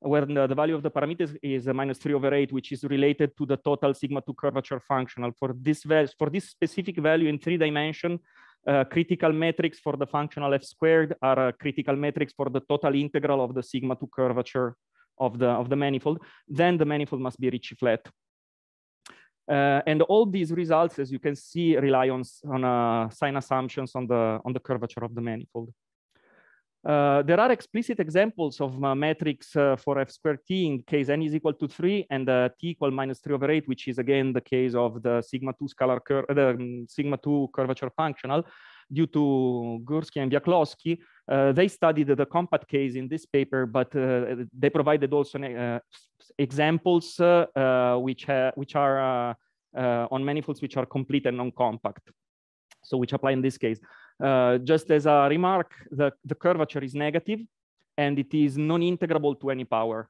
where the, the, value of the parameters is minus three over eight, which is related to the total sigma two curvature functional. For this, for this specific value in three dimension, uh, critical metrics for the functional f squared are uh, critical metrics for the total integral of the sigma two curvature of the, of the manifold. Then the manifold must be Ricci flat. Uh, and all these results, as you can see, rely on, on uh, sign assumptions on the, on the curvature of the manifold. Uh, there are explicit examples of uh, metrics uh, for f squared t in case n is equal to 3 and uh, t equal minus 3 over 8, which is again the case of the sigma 2 scalar curve, the um, sigma 2 curvature functional due to Gursky and Viaclovsky. Uh, they studied the compact case in this paper, but uh, they provided also examples which, which are on manifolds which are complete and non-compact. So which apply in this case. Uh, just as a remark, the, the curvature is negative and it is non-integrable to any power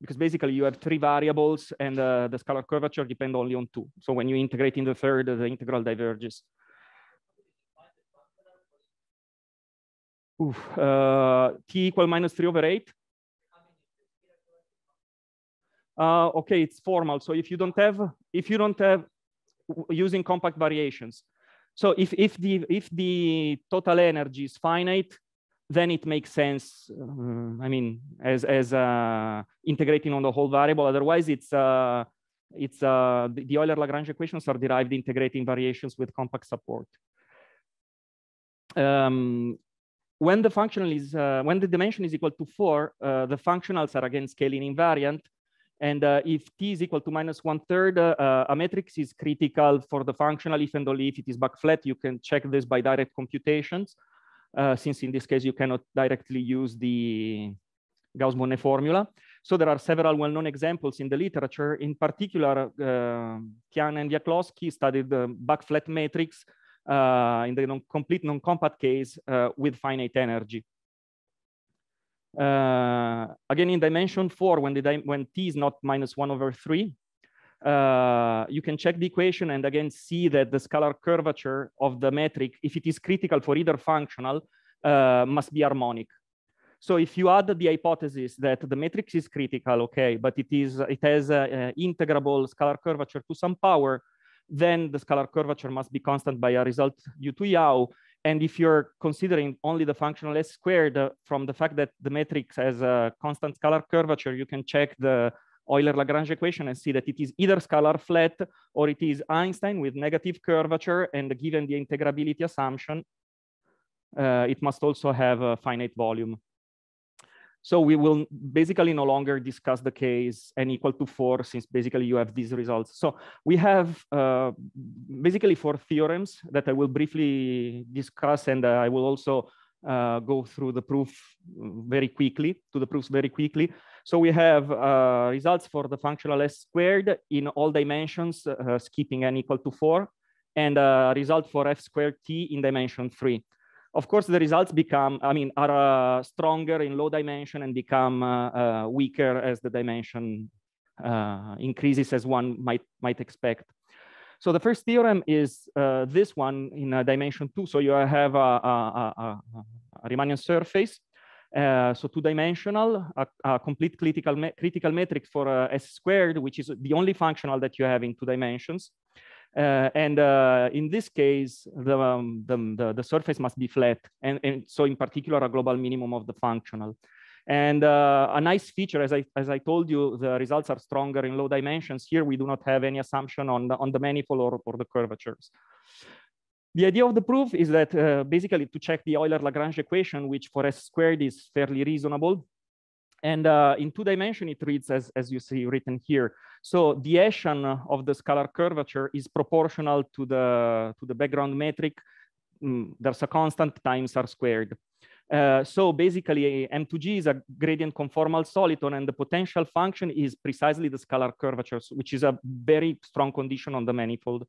because basically you have three variables and uh, the scalar curvature depend only on two. So when you integrate in the third, the integral diverges. Oof, uh, t equal minus three over eight. Uh, okay, it's formal. So if you don't have, if you don't have using compact variations, so if, if, the, if the total energy is finite, then it makes sense, uh, I mean, as, as uh, integrating on the whole variable. Otherwise, it's, uh, it's uh, the Euler-Lagrange equations are derived integrating variations with compact support. Um, when the functional is, uh, when the dimension is equal to four, uh, the functionals are again scaling invariant. And uh, if t is equal to minus one third, uh, uh, a matrix is critical for the functional if and only if it is Bach flat. You can check this by direct computations, uh, since in this case you cannot directly use the Gauss-Bonnet formula. So there are several well-known examples in the literature. In particular, Tian and Viaclovsky studied the Bach flat matrix in the non complete non-compact case with finite energy. Uh, again, in dimension four, when, the when t is not minus one over three, uh, you can check the equation and again see that the scalar curvature of the metric, if it is critical for either functional, uh, must be harmonic. So if you add the hypothesis that the matrix is critical, okay, but it is it has an integrable scalar curvature to some power, then the scalar curvature must be constant by a result due to Yau, and if you're considering only the functional S squared uh, from the fact that the matrix has a constant scalar curvature, you can check the Euler-Lagrange equation and see that it is either scalar flat or it is Einstein with negative curvature. And given the integrability assumption, uh, it must also have a finite volume. So we will basically no longer discuss the case n equal to four since basically you have these results. So we have uh, basically four theorems that I will briefly discuss and uh, I will also uh, go through the proof very quickly, to the proofs very quickly. So we have uh, results for the functional S squared in all dimensions, uh, skipping n equal to four, and a result for F squared T in dimension three. Of course, the results become, I mean, are uh, stronger in low dimension and become uh, uh, weaker as the dimension uh, increases as one might, might expect. So the first theorem is uh, this one in dimension two. So you have a, a, a, a Riemannian surface. Uh, so two-dimensional, a, a, complete critical, critical matrix for uh, S squared, which is the only functional that you have in two dimensions. Uh, and uh, in this case, the, um, the, the, surface must be flat. And, and so in particular, a global minimum of the functional. And uh, a nice feature, as I, as I told you, the results are stronger in low dimensions. Here, we do not have any assumption on the, on the manifold or, or the curvatures. The idea of the proof is that uh, basically to check the Euler-Lagrange equation, which for S squared is fairly reasonable, and uh, in two dimension, it reads as, as you see written here. So the Hessian of the scalar curvature is proportional to the, to the background metric. Mm, there's a constant times r squared. Uh, so basically, M2G is a gradient conformal soliton, and the potential function is precisely the scalar curvatures, which is a very strong condition on the manifold,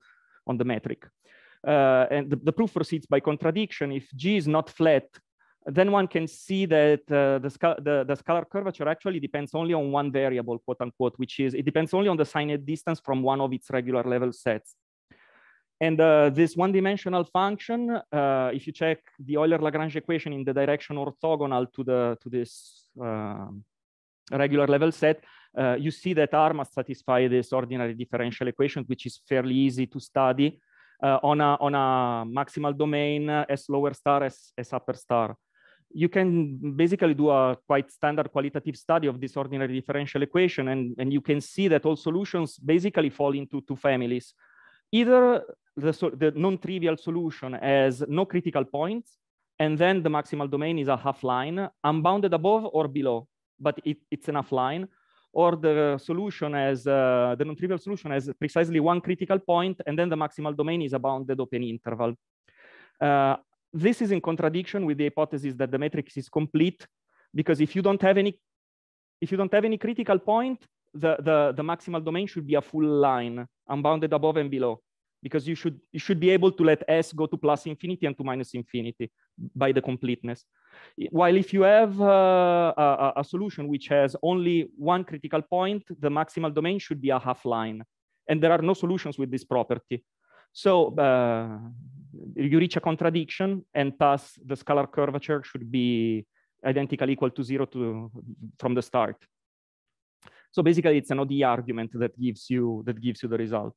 on the metric. Uh, and the, the, proof proceeds by contradiction. If G is not flat, then one can see that uh, the, the, the, scalar curvature actually depends only on one variable, quote unquote, which is it depends only on the signed distance from one of its regular level sets. And uh, this one-dimensional function, uh, if you check the Euler-Lagrange equation in the direction orthogonal to the to this um, regular level set, uh, you see that R must satisfy this ordinary differential equation, which is fairly easy to study uh, on a on a maximal domain S lower star S, S upper star you can basically do a quite standard qualitative study of this ordinary differential equation, and, and you can see that all solutions basically fall into two families. Either the, the non-trivial solution has no critical points, and then the maximal domain is a half line, unbounded above or below, but it, it's an half line, or the solution as uh, the non-trivial solution has precisely one critical point, and then the maximal domain is a bounded open interval. Uh, this is in contradiction with the hypothesis that the matrix is complete, because if you don't have any, if you don't have any critical point, the, the, the maximal domain should be a full line, unbounded above and below because you should you should be able to let s go to plus infinity and to minus infinity by the completeness. While if you have uh, a, a, solution which has only one critical point, the maximal domain should be a half line, and there are no solutions with this property. So uh, you reach a contradiction, and thus the scalar curvature should be identical equal to zero to from the start. So basically, it's an ODE argument that gives you that gives you the result.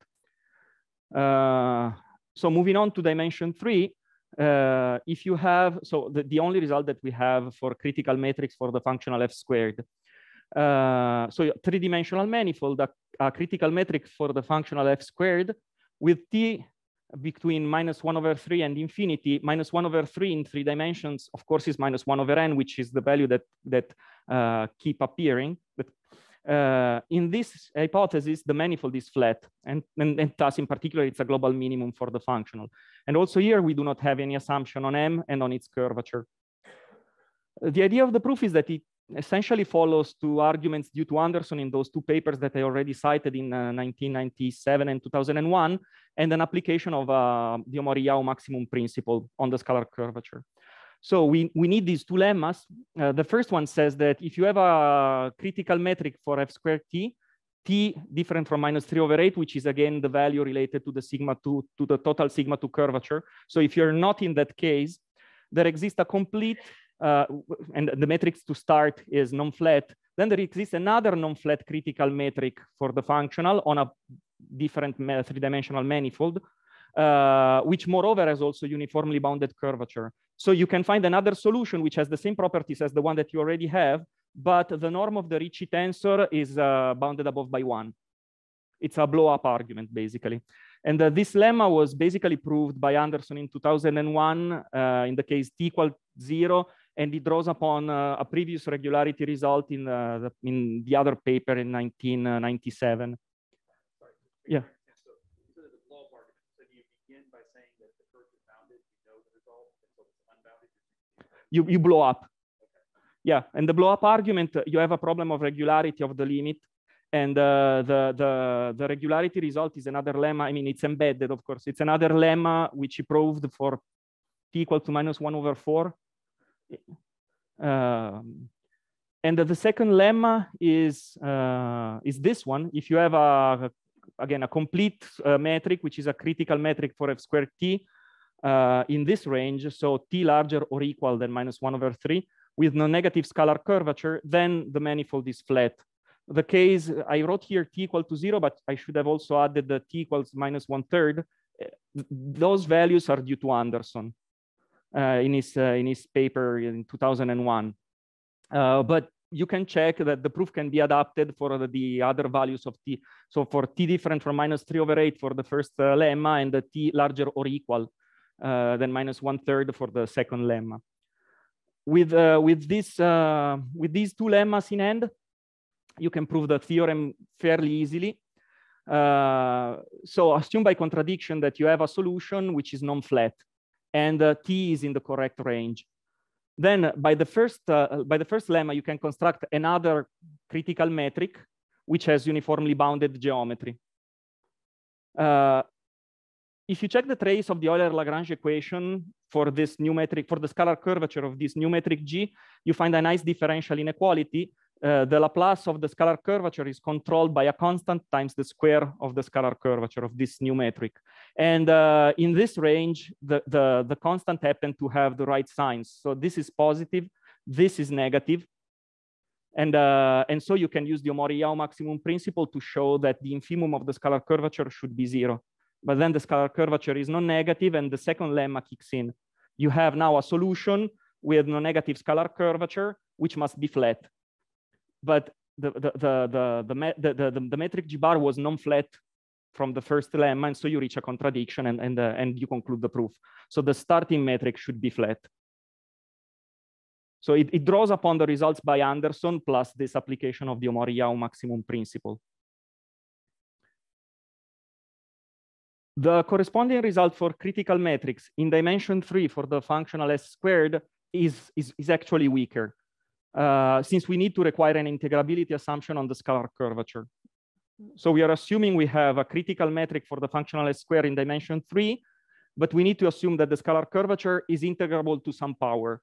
Uh, so moving on to dimension three, uh, if you have, so the, the only result that we have for critical matrix for the functional f squared. Uh, so three-dimensional manifold, a, a, critical matrix for the functional f squared with t between minus one over three and infinity, minus one over three in three dimensions, of course, is minus one over n, which is the value that, that uh, keep appearing, But uh, in this hypothesis, the manifold is flat, and, and, and, thus, in particular, it's a global minimum for the functional. And also here, we do not have any assumption on M and on its curvature. The idea of the proof is that it essentially follows two arguments due to Anderson in those two papers that I already cited in uh, 1997 and 2001, and an application of uh, the Omori-Yau maximum principle on the scalar curvature. So we, we need these two lemmas. Uh, the first one says that if you have a critical metric for f squared t, t different from minus 3 over 8, which is again the value related to the sigma 2, to the total sigma 2 curvature. So if you're not in that case, there exists a complete, uh, and the matrix to start is non-flat, then there exists another non-flat critical metric for the functional on a different three-dimensional manifold, uh, which moreover has also uniformly bounded curvature. So you can find another solution which has the same properties as the one that you already have, but the norm of the Ricci tensor is uh, bounded above by one. It's a blow-up argument, basically. And uh, this lemma was basically proved by Anderson in 2001 uh, in the case t equal zero, and it draws upon uh, a previous regularity result in, uh, the, in the other paper in 1997. Yeah. you, you blow up. Yeah, and the blow up argument, you have a problem of regularity of the limit. And uh, the, the, the regularity result is another lemma. I mean, it's embedded, of course. It's another lemma which he proved for t equal to minus one over four. Um, and the second lemma is, uh, is this one. If you have, a, again, a complete uh, metric, which is a critical metric for f squared t, uh, in this range, so t larger or equal than minus one over three, with no negative scalar curvature, then the manifold is flat. The case, I wrote here t equal to zero, but I should have also added the t equals minus one third. Those values are due to Anderson uh, in, his, uh, in his paper in 2001. Uh, but you can check that the proof can be adapted for the, the, other values of t. So for t different from minus 3 over 8 for the first uh, lemma and the t larger or equal uh, then minus one third for the second lemma. With, uh, with, this, uh, with these two lemmas in hand, you can prove the theorem fairly easily. Uh, so assume by contradiction that you have a solution which is non-flat and uh, t is in the correct range. Then by the first uh, by the first lemma, you can construct another critical metric which has uniformly bounded geometry if you check the trace of the Euler-Lagrange equation for this new metric, for the scalar curvature of this new metric G, you find a nice differential inequality. Uh, the Laplace of the scalar curvature is controlled by a constant times the square of the scalar curvature of this new metric. And uh, in this range, the, the, the constant happened to have the right signs. So this is positive, this is negative. And, uh, and so you can use the Omori-Yau maximum principle to show that the infimum of the scalar curvature should be zero but then the scalar curvature is non-negative and the second lemma kicks in. You have now a solution with non-negative scalar curvature, which must be flat. But the, the, the, the, the, the, the, metric G bar was non-flat from the first lemma, and so you reach a contradiction and, and, uh, and you conclude the proof. So the starting metric should be flat. So it, it draws upon the results by Anderson plus this application of the Omori-Yau maximum principle. The corresponding result for critical metrics in dimension three for the functional S squared is, is, is actually weaker, uh, since we need to require an integrability assumption on the scalar curvature. So we are assuming we have a critical metric for the functional S squared in dimension three, but we need to assume that the scalar curvature is integrable to some power.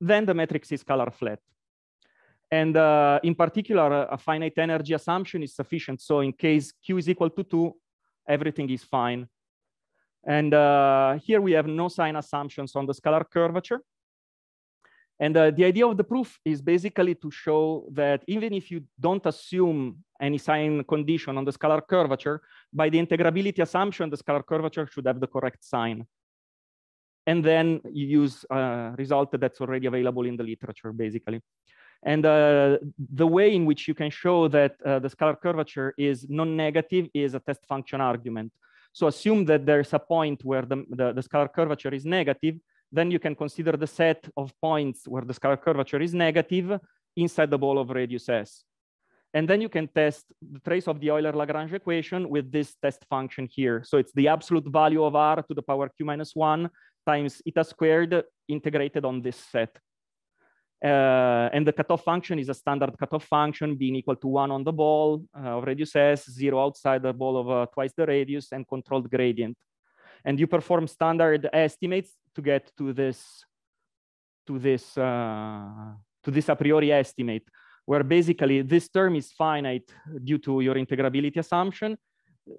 Then the matrix is scalar flat. And uh, in particular, a finite energy assumption is sufficient. So in case Q is equal to two, everything is fine. And uh, here we have no sign assumptions on the scalar curvature. And uh, the idea of the proof is basically to show that even if you don't assume any sign condition on the scalar curvature, by the integrability assumption, the scalar curvature should have the correct sign. And then you use a result that's already available in the literature, basically. And uh, the way in which you can show that uh, the scalar curvature is non-negative is a test function argument. So assume that there's a point where the, the, the, scalar curvature is negative, then you can consider the set of points where the scalar curvature is negative inside the ball of radius S. And then you can test the trace of the Euler-Lagrange equation with this test function here. So it's the absolute value of R to the power Q minus one times eta squared integrated on this set. Uh, and the cutoff function is a standard cutoff function being equal to one on the ball uh, of radius s, zero outside the ball of uh, twice the radius and controlled gradient. And you perform standard estimates to get to this, to this, uh, to this a priori estimate, where basically this term is finite due to your integrability assumption.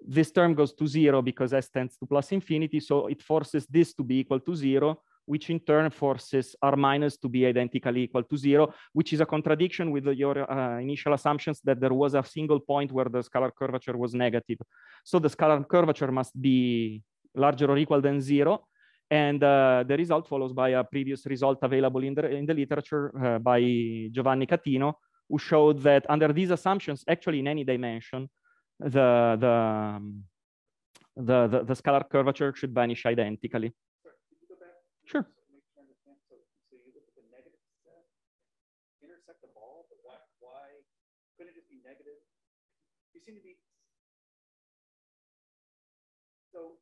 This term goes to zero because s tends to plus infinity. So it forces this to be equal to zero which in turn forces R minus to be identically equal to zero, which is a contradiction with your uh, initial assumptions that there was a single point where the scalar curvature was negative. So the scalar curvature must be larger or equal than zero. And uh, the result follows by a previous result available in the, in the literature uh, by Giovanni Catino, who showed that under these assumptions, actually in any dimension, the, the, um, the, the, the scalar curvature should vanish identically. Sure. seem to be. So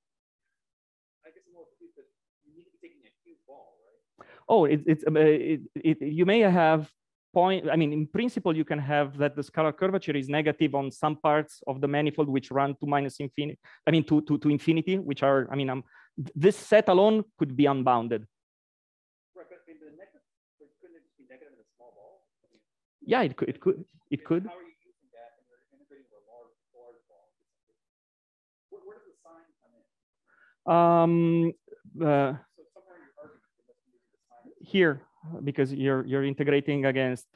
I guess I'm more confused, but you need to be taking a huge ball, right? Oh, it, it's, uh, it, it, you may have point, I mean, in principle, you can have that the scalar curvature is negative on some parts of the manifold which run to minus infinity, I mean, to, to, to infinity, which are, I mean, um, this set alone could be unbounded. Right, but in the negative, couldn't it be negative in a small ball? yeah, it could, it could, it could. How are you using that and you're integrating with a large, large ball? Where, where does the sign come in? Um, uh, So somewhere in your argument, you must be using the sign. Here, because you're, you're integrating against,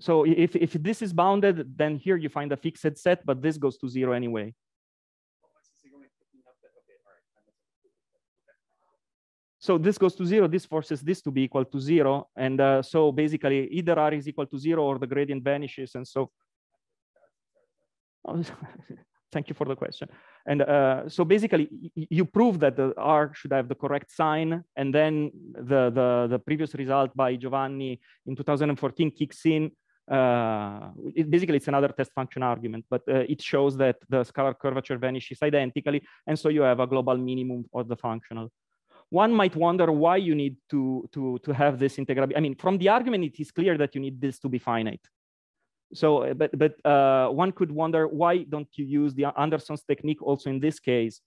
so if, if this is bounded, then here you find a fixed set, but this goes to zero anyway. So you're only picking up that, okay, all right. I misunderstood. Okay. So this goes to zero, this forces this to be equal to zero. And uh, so basically either R is equal to zero or the gradient vanishes. And so, thank you for the question. And uh, so basically you prove that the R should have the correct sign. And then the, the, the previous result by Giovanni in 2014 kicks in. Uh, it, basically, it's another test function argument, but uh, it shows that the scalar curvature vanishes identically. And so you have a global minimum of the functional one might wonder why you need to, to, to have this integrability. I mean, from the argument, it is clear that you need this to be finite. So, but, but uh, one could wonder, why don't you use the Anderson's technique also in this case?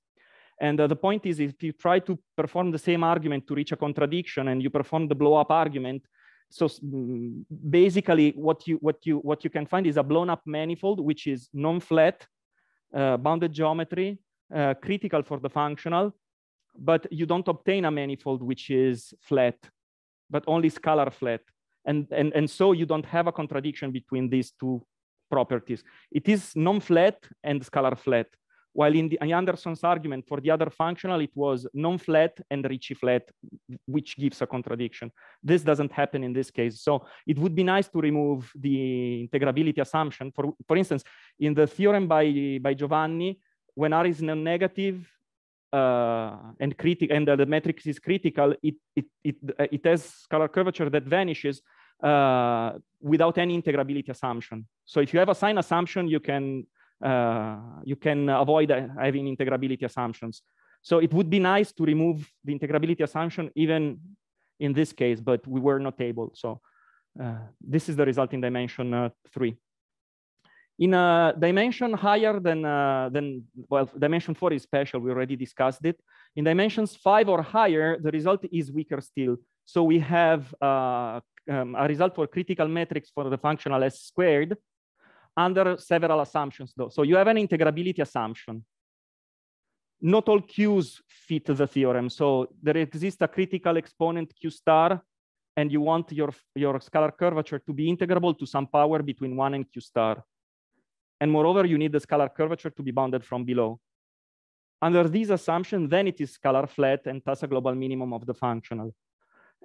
And uh, the point is, if you try to perform the same argument to reach a contradiction and you perform the blow up argument, so mm, basically what you, what, you, what you can find is a blown up manifold, which is non-flat, uh, bounded geometry, uh, critical for the functional, but you don't obtain a manifold which is flat, but only scalar flat. And, and, and so you don't have a contradiction between these two properties. It is non-flat and scalar flat, while in the Anderson's argument for the other functional, it was non-flat and Ricci flat, which gives a contradiction. This doesn't happen in this case. So it would be nice to remove the integrability assumption. For, for instance, in the theorem by, by Giovanni, when R is non-negative, uh, and critical and the matrix is critical, it, it, it, it has scalar curvature that vanishes uh, without any integrability assumption. So if you have a sign assumption, you can uh, you can avoid having integrability assumptions. So it would be nice to remove the integrability assumption even in this case, but we were not able. So uh, this is the result in dimension uh, three. In a dimension higher than, uh, than, well, dimension four is special, we already discussed it. In dimensions five or higher, the result is weaker still. So we have uh, um, a result for critical metrics for the functional S squared under several assumptions though. So you have an integrability assumption. Not all Qs fit the theorem. So there exists a critical exponent Q star and you want your, your scalar curvature to be integrable to some power between one and Q star. And moreover, you need the scalar curvature to be bounded from below. Under these assumptions, then it is scalar flat and thus a global minimum of the functional.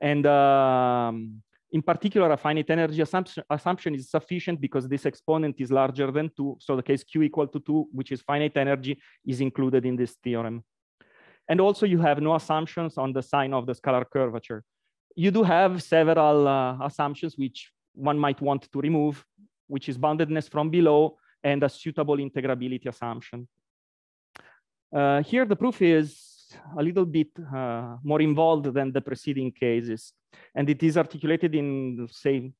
And um, in particular, a finite energy assumption, assumption is sufficient because this exponent is larger than two. So the case Q equal to two, which is finite energy, is included in this theorem. And also you have no assumptions on the sign of the scalar curvature. You do have several uh, assumptions which one might want to remove, which is boundedness from below and a suitable integrability assumption. Uh, here, the proof is a little bit uh, more involved than the preceding cases. And it is articulated in, say,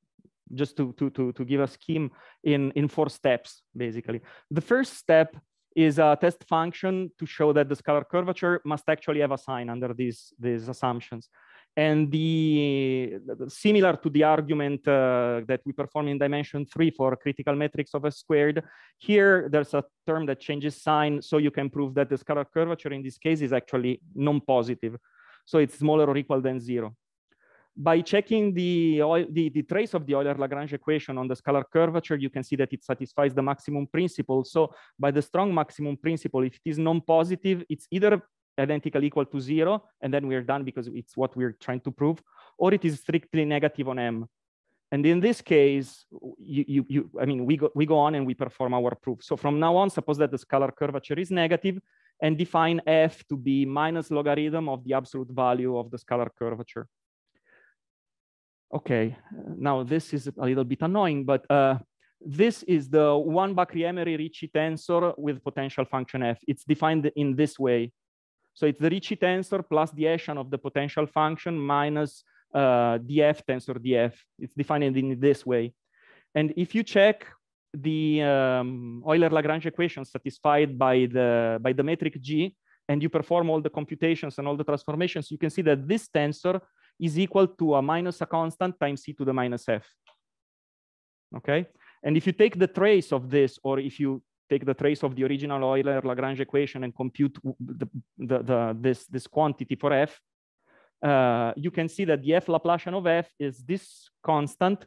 just to, to, to, to give a scheme in, in four steps, basically. The first step is a test function to show that the scalar curvature must actually have a sign under these, these assumptions. And the, similar to the argument uh, that we perform in dimension three for critical metrics of a squared, here there's a term that changes sign, so you can prove that the scalar curvature in this case is actually non-positive. So it's smaller or equal than zero. By checking the, the, the trace of the Euler-Lagrange equation on the scalar curvature, you can see that it satisfies the maximum principle. So by the strong maximum principle, if it is non-positive, it's either identical equal to zero, and then we're done because it's what we're trying to prove, or it is strictly negative on M. And in this case, you, you, you, I mean, we go, we go on and we perform our proof. So from now on, suppose that the scalar curvature is negative and define f to be minus logarithm of the absolute value of the scalar curvature. Okay, now this is a little bit annoying, but uh, this is the one Bakry-Emery-Ricci tensor with potential function f. It's defined in this way. So it's the Ricci tensor plus the Hessian of the potential function minus uh, df tensor df. It's defined in this way. And if you check the um, Euler-Lagrange equation satisfied by the, by the metric G, and you perform all the computations and all the transformations, you can see that this tensor is equal to a minus a constant times e to the minus f. Okay, and if you take the trace of this, or if you take the trace of the original Euler-Lagrange equation and compute the, the, the, this, this quantity for f, uh, you can see that the f Laplacian of f is this constant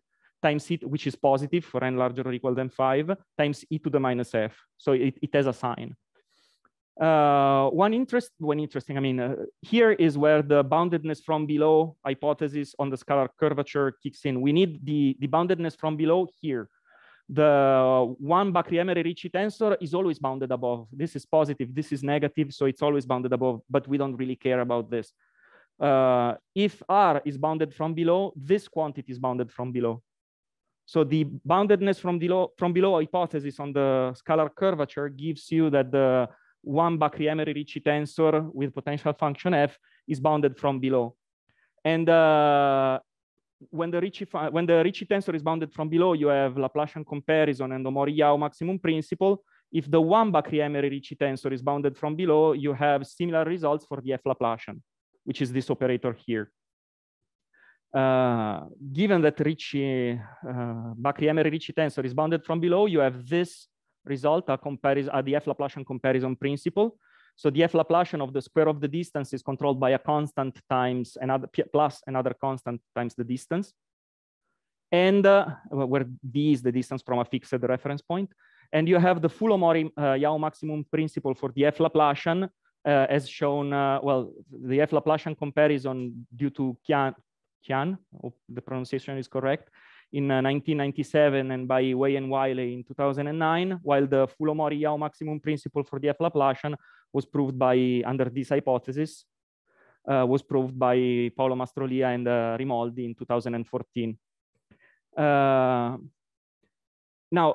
times e, which is positive for n larger or equal than 5, times e to the minus f. So it, it has a sign. Uh, one interest, one interesting, I mean, uh, here is where the boundedness from below hypothesis on the scalar curvature kicks in. We need the, the boundedness from below here. The one Bakry-Emery-Ricci tensor is always bounded above. This is positive, this is negative, so it's always bounded above, but we don't really care about this. Uh, if R is bounded from below, this quantity is bounded from below. So the boundedness from below, from below hypothesis on the scalar curvature gives you that the one Bakry-Emery-Ricci tensor with potential function f is bounded from below. And uh, when the Ricci when the Ricci tensor is bounded from below, you have Laplacian comparison and Omori-Yau maximum principle. If the one Bakry-Emery-Ricci tensor is bounded from below, you have similar results for the F Laplacian, which is this operator here. Uh, given that Ricci, uh, Bakry-Emery-Ricci tensor is bounded from below, you have this result, a comparison, uh, the F Laplacian comparison principle. So the F Laplacian of the square of the distance is controlled by a constant times another plus another constant times the distance. And uh, where d is the distance from a fixed reference point. And you have the full Omori uh, Yau maximum principle for the F Laplacian uh, as shown, uh, well, the F Laplacian comparison due to Qian, Qian the pronunciation is correct, in 1997 uh, and by Wei and Wylie in 2009, while the full Omori Yau maximum principle for the F Laplacian was proved by under this hypothesis, uh, was proved by Paolo Mastrolia and uh, Rimoldi in 2014. Uh, now,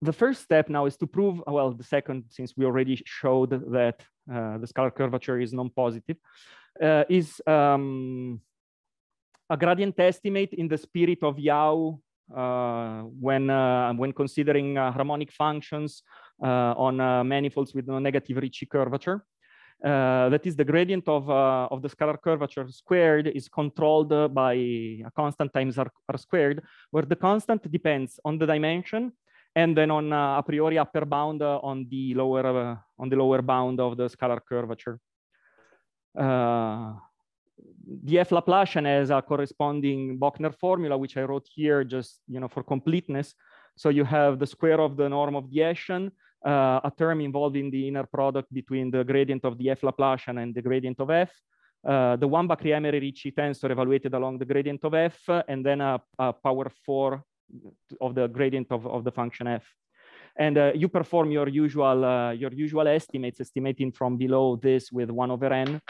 the first step now is to prove, well, the second, since we already showed that uh, the scalar curvature is non-positive, uh, is um, a gradient estimate in the spirit of uh, when, uh, when considering uh, harmonic functions uh, on manifolds with no negative Ricci curvature. that is the gradient of, of the scalar curvature squared is controlled by a constant times r, r squared, where the constant depends on the dimension and then on uh, a priori upper bound uh, on the lower uh, on the lower bound of the scalar curvature. The F Laplacian has a corresponding Bochner formula, which I wrote here just you know for completeness. So you have the square of the norm of the Hessian, uh, a term involving the inner product between the gradient of the F Laplacian and the gradient of F. Uh, the one Bakry-Emery Ricci tensor evaluated along the gradient of F, and then a, a power four of the gradient of, of the function f. And uh, you perform your usual, uh, your usual estimates, estimating from below this with one over n.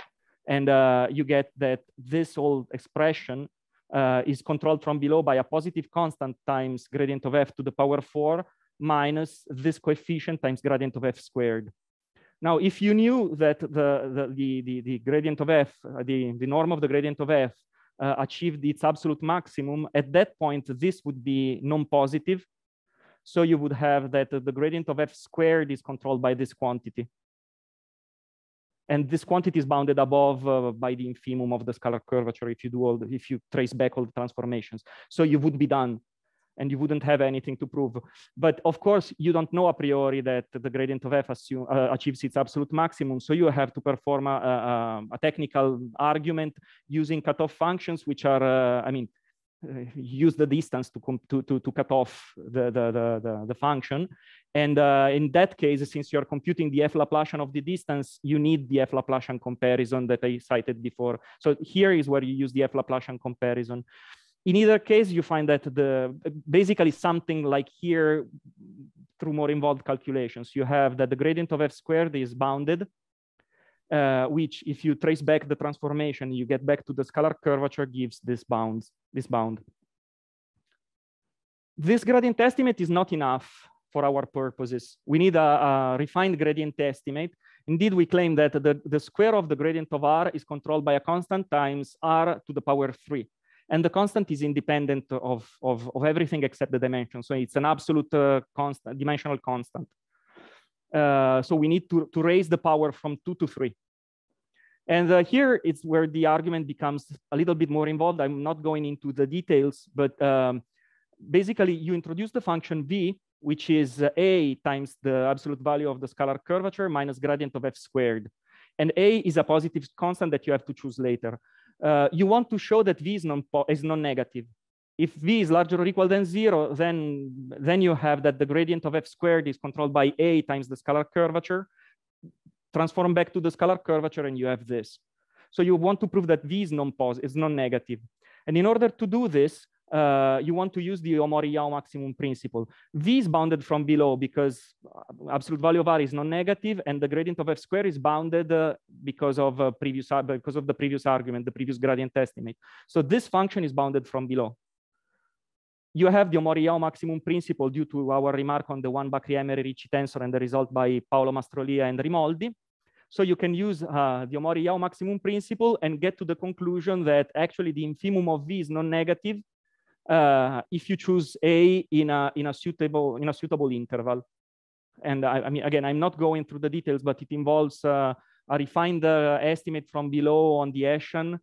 And uh, you get that this whole expression uh, is controlled from below by a positive constant times gradient of f to the power four minus this coefficient times gradient of f squared. Now, if you knew that the, the, the, the, gradient of f, uh, the, the norm of the gradient of f uh, achieved its absolute maximum, at that point, this would be non-positive. So you would have that the gradient of f squared is controlled by this quantity. And this quantity is bounded above uh, by the infimum of the scalar curvature if you do all the, if you trace back all the transformations. So you would be done and you wouldn't have anything to prove. But of course, you don't know a priori that the gradient of f assume, uh, achieves its absolute maximum. So you have to perform a, a, a technical argument using cutoff functions, which are, uh, I mean, use the distance to, to, to, to cut off the, the, the, the, function. And uh, in that case, since you're computing the F Laplacian of the distance, you need the F Laplacian comparison that I cited before. So here is where you use the F Laplacian comparison in either case, you find that the basically something like here through more involved calculations, you have that the gradient of f squared is bounded, uh, which if you trace back the transformation, you get back to the scalar curvature gives this bounds, this bound. This gradient estimate is not enough for our purposes. We need a, a refined gradient estimate. Indeed, we claim that the, the square of the gradient of r is controlled by a constant times r to the power three. And the constant is independent of, of, of everything except the dimension. So it's an absolute uh, constant, dimensional constant. Uh, so we need to, to raise the power from two to three. And uh, here it's where the argument becomes a little bit more involved. I'm not going into the details, but um, basically you introduce the function v, which is uh, a times the absolute value of the scalar curvature minus gradient of f squared. And a is a positive constant that you have to choose later uh, you want to show that v is non non-negative. If v is larger or equal than zero, then then you have that the gradient of f squared is controlled by a times the scalar curvature. Transform back to the scalar curvature, and you have this. So you want to prove that v is non-positive, is non-negative. And in order to do this, uh, you want to use the Omori-Yau maximum principle. V is bounded from below because uh, absolute value of R is non-negative and the gradient of F squared is bounded uh, because of uh, previous uh, because of the previous argument, the previous gradient estimate. So this function is bounded from below. You have the Omori-Yau maximum principle due to our remark on the one Bakry-Emery Ricci tensor and the result by Paolo Mastrolia and Rimoldi. So you can use uh, the Omori-Yau maximum principle and get to the conclusion that actually the infimum of V is non-negative uh, if you choose A in a, in a, suitable, in a suitable interval. And I, I mean, again, I'm not going through the details, but it involves uh, a refined uh, estimate from below on the Hessian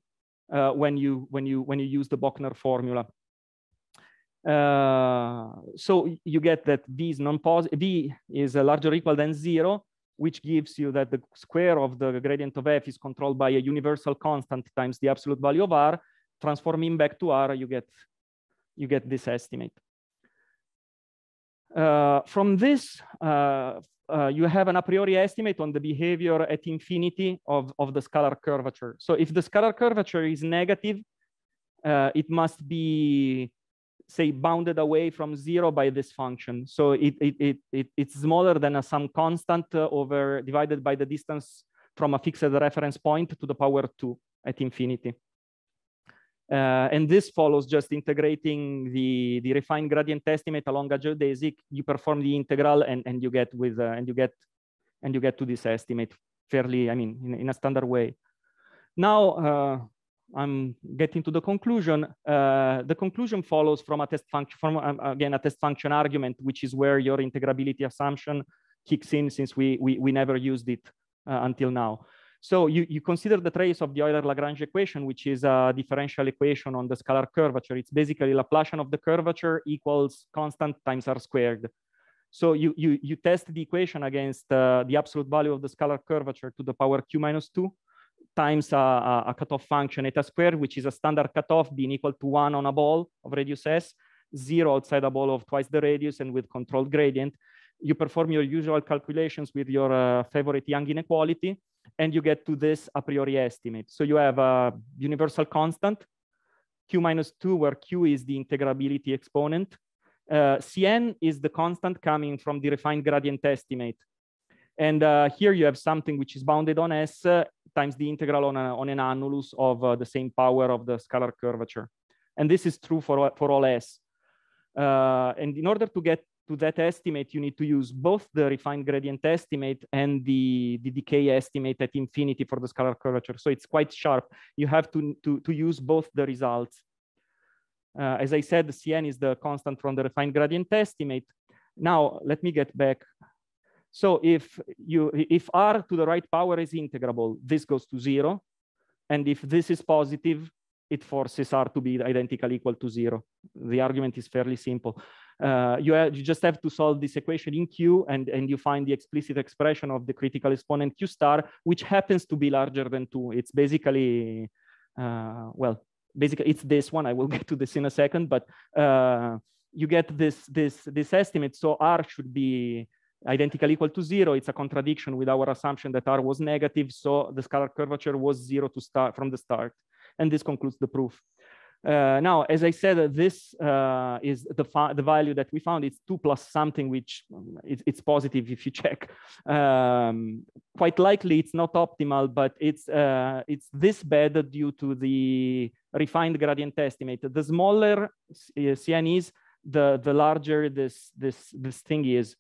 uh, when, you, when, you, when you use the Bochner formula. Uh, so you get that V is non-positive, V is a larger equal than zero, which gives you that the square of the gradient of f is controlled by a universal constant times the absolute value of r. Transforming back to r, you get you get this estimate. Uh, from this, uh, uh, you have an a priori estimate on the behavior at infinity of, of the scalar curvature. So if the scalar curvature is negative, uh, it must be say bounded away from zero by this function. So it, it, it, it it's smaller than a some constant uh, over divided by the distance from a fixed reference point to the power two at infinity. Uh, and this follows just integrating the, the refined gradient estimate along a geodesic. You perform the integral and, and you get with uh, and you get and you get to this estimate fairly, I mean, in, in a standard way. Now uh, I'm getting to the conclusion. Uh, the conclusion follows from a test function, from um, again a test function argument, which is where your integrability assumption kicks in, since we we, we never used it uh, until now. So you, you consider the trace of the Euler-Lagrange equation, which is a differential equation on the scalar curvature. It's basically Laplacian of the curvature equals constant times r squared. So you, you, you test the equation against uh, the absolute value of the scalar curvature to the power q minus 2 times a, a, cutoff function eta squared, which is a standard cutoff being equal to 1 on a ball of radius s, 0 outside a ball of twice the radius and with controlled gradient. You perform your usual calculations with your uh, favorite Young inequality and you get to this a priori estimate. So you have a universal constant, q minus 2, where q is the integrability exponent. Uh, Cn is the constant coming from the refined gradient estimate. And uh, here you have something which is bounded on S times the integral on, a, on an annulus of uh, the same power of the scalar curvature. And this is true for, for all S. Uh, and in order to get to that estimate, you need to use both the refined gradient estimate and the, the decay estimate at infinity for the scalar curvature. So it's quite sharp. You have to, to, to use both the results. Uh, as I said, Cn is the constant from the refined gradient estimate. Now, let me get back. So if, you, if r to the right power is integrable, this goes to zero. And if this is positive, it forces r to be identical equal to zero. The argument is fairly simple uh, you, have, you just have to solve this equation in Q and, and you find the explicit expression of the critical exponent Q star, which happens to be larger than two. It's basically, uh, well, basically it's this one. I will get to this in a second, but uh, you get this, this, this estimate. So R should be identical equal to zero. It's a contradiction with our assumption that R was negative. So the scalar curvature was zero to start from the start. And this concludes the proof. Uh, now, as I said, this uh, is the, the value that we found. It's two plus something, which um, it, it's positive if you check. Um, quite likely it's not optimal, but it's, uh, it's this bad due to the refined gradient estimate. The smaller CN is, the, the larger this, this, this thing is.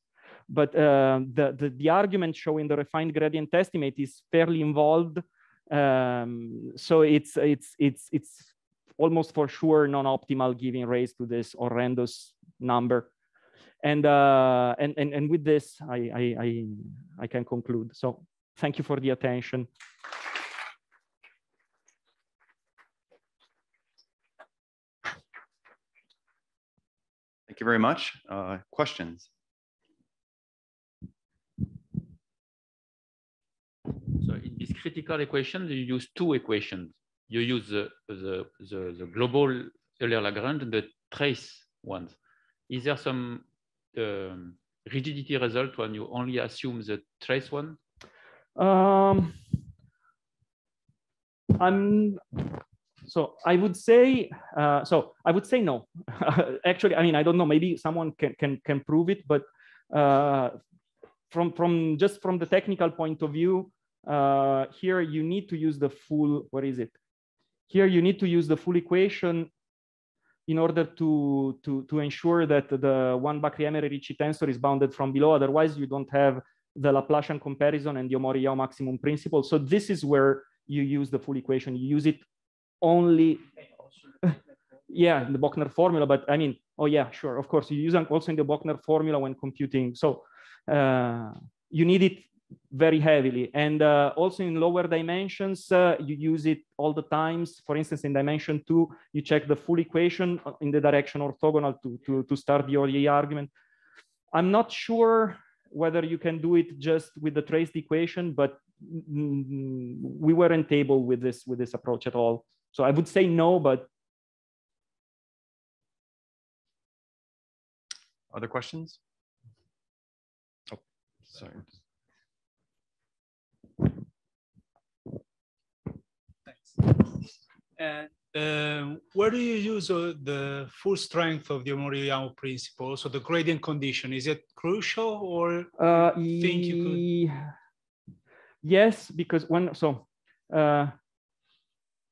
But uh, the, the, the argument showing the refined gradient estimate is fairly involved. Um, so it's, it's, it's, it's almost for sure non-optimal giving rise to this horrendous number. And, uh, and, and, and with this, I, I, I, I can conclude. So thank you for the attention. Thank you very much. Uh, questions? So in this critical equation, you use two equations you use the, the, the, the global Euler-Lagrange and the trace ones. Is there some um, rigidity result when you only assume the trace one? Um, I'm so I would say uh, so I would say no. Actually, I mean I don't know. Maybe someone can can can prove it, but uh, from from just from the technical point of view, uh, here you need to use the full. What is it? Here you need to use the full equation in order to, to, to ensure that the one Bakry-Emery-Ricci tensor is bounded from below. Otherwise, you don't have the Laplacian comparison and the Omori-Yau maximum principle. So this is where you use the full equation. You use it only, yeah, the Bochner formula. But I mean, oh yeah, sure, of course. You use it also in the Bochner formula when computing. So uh, you need it very heavily. And uh, also in lower dimensions, uh, you use it all the times. For instance, in dimension two, you check the full equation in the direction orthogonal to, to, to start the ODE argument. I'm not sure whether you can do it just with the traced equation, but mm, we weren't able with this, with this approach at all. So I would say no, but. Other questions? Oh, sorry. And um, where do you use uh, the full strength of the Omori-Yau principle? So the gradient condition, is it crucial or Uh, think you could- Yes, because when so uh,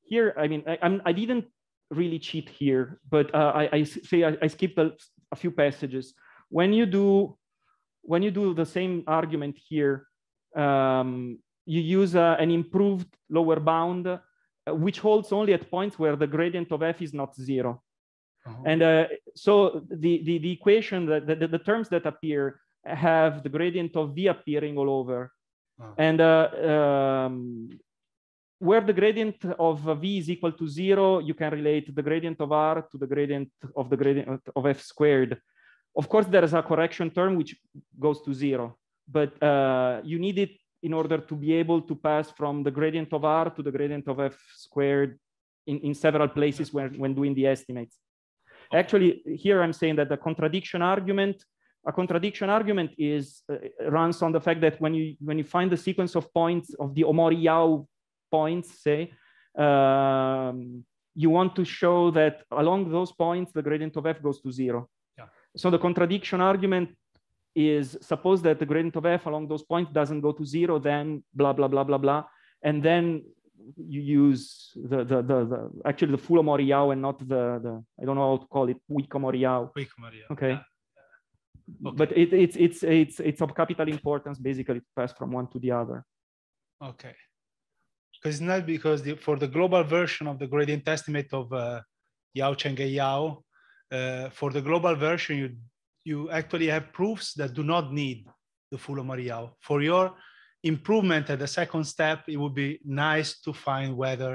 here, I mean, I, I'm, I didn't really cheat here, but uh, I, I say I, I skipped a, a few passages. When you do when you do the same argument here, um, you use uh, an improved lower bound, which holds only at points where the gradient of f is not zero. And uh, so the, the, the equation, that the, the terms that appear have the gradient of v appearing all over. Oh. And uh, um, where the gradient of uh, v is equal to zero, you can relate the gradient of r to the gradient of the gradient of f squared. Of course, there is a correction term which goes to zero, but uh, you need it in order to be able to pass from the gradient of r to the gradient of f squared in, in several places when, when doing the estimates. Actually, here I'm saying that the contradiction argument, a contradiction argument is uh, runs on the fact that when you when you find the sequence of points of the Omori-Yau points, say, um, you want to show that along those points the gradient of f goes to zero. Yeah. So the contradiction argument is suppose that the gradient of f along those points doesn't go to zero, then blah blah blah blah blah, and then you use the the the, the actually the full Omori-Yau and not the the I don't know how to call it weak Omori-Yau. Weak Omori-Yau, Okay. yeah. But it, it's it's it's it's of capital importance basically to pass from one to the other. Okay. Because it's not because the, for the global version of the gradient estimate of uh, Yau Cheng Yau, uh, for the global version, you you actually have proofs that do not need the full Omori Yau. For your improvement at the second step, it would be nice to find whether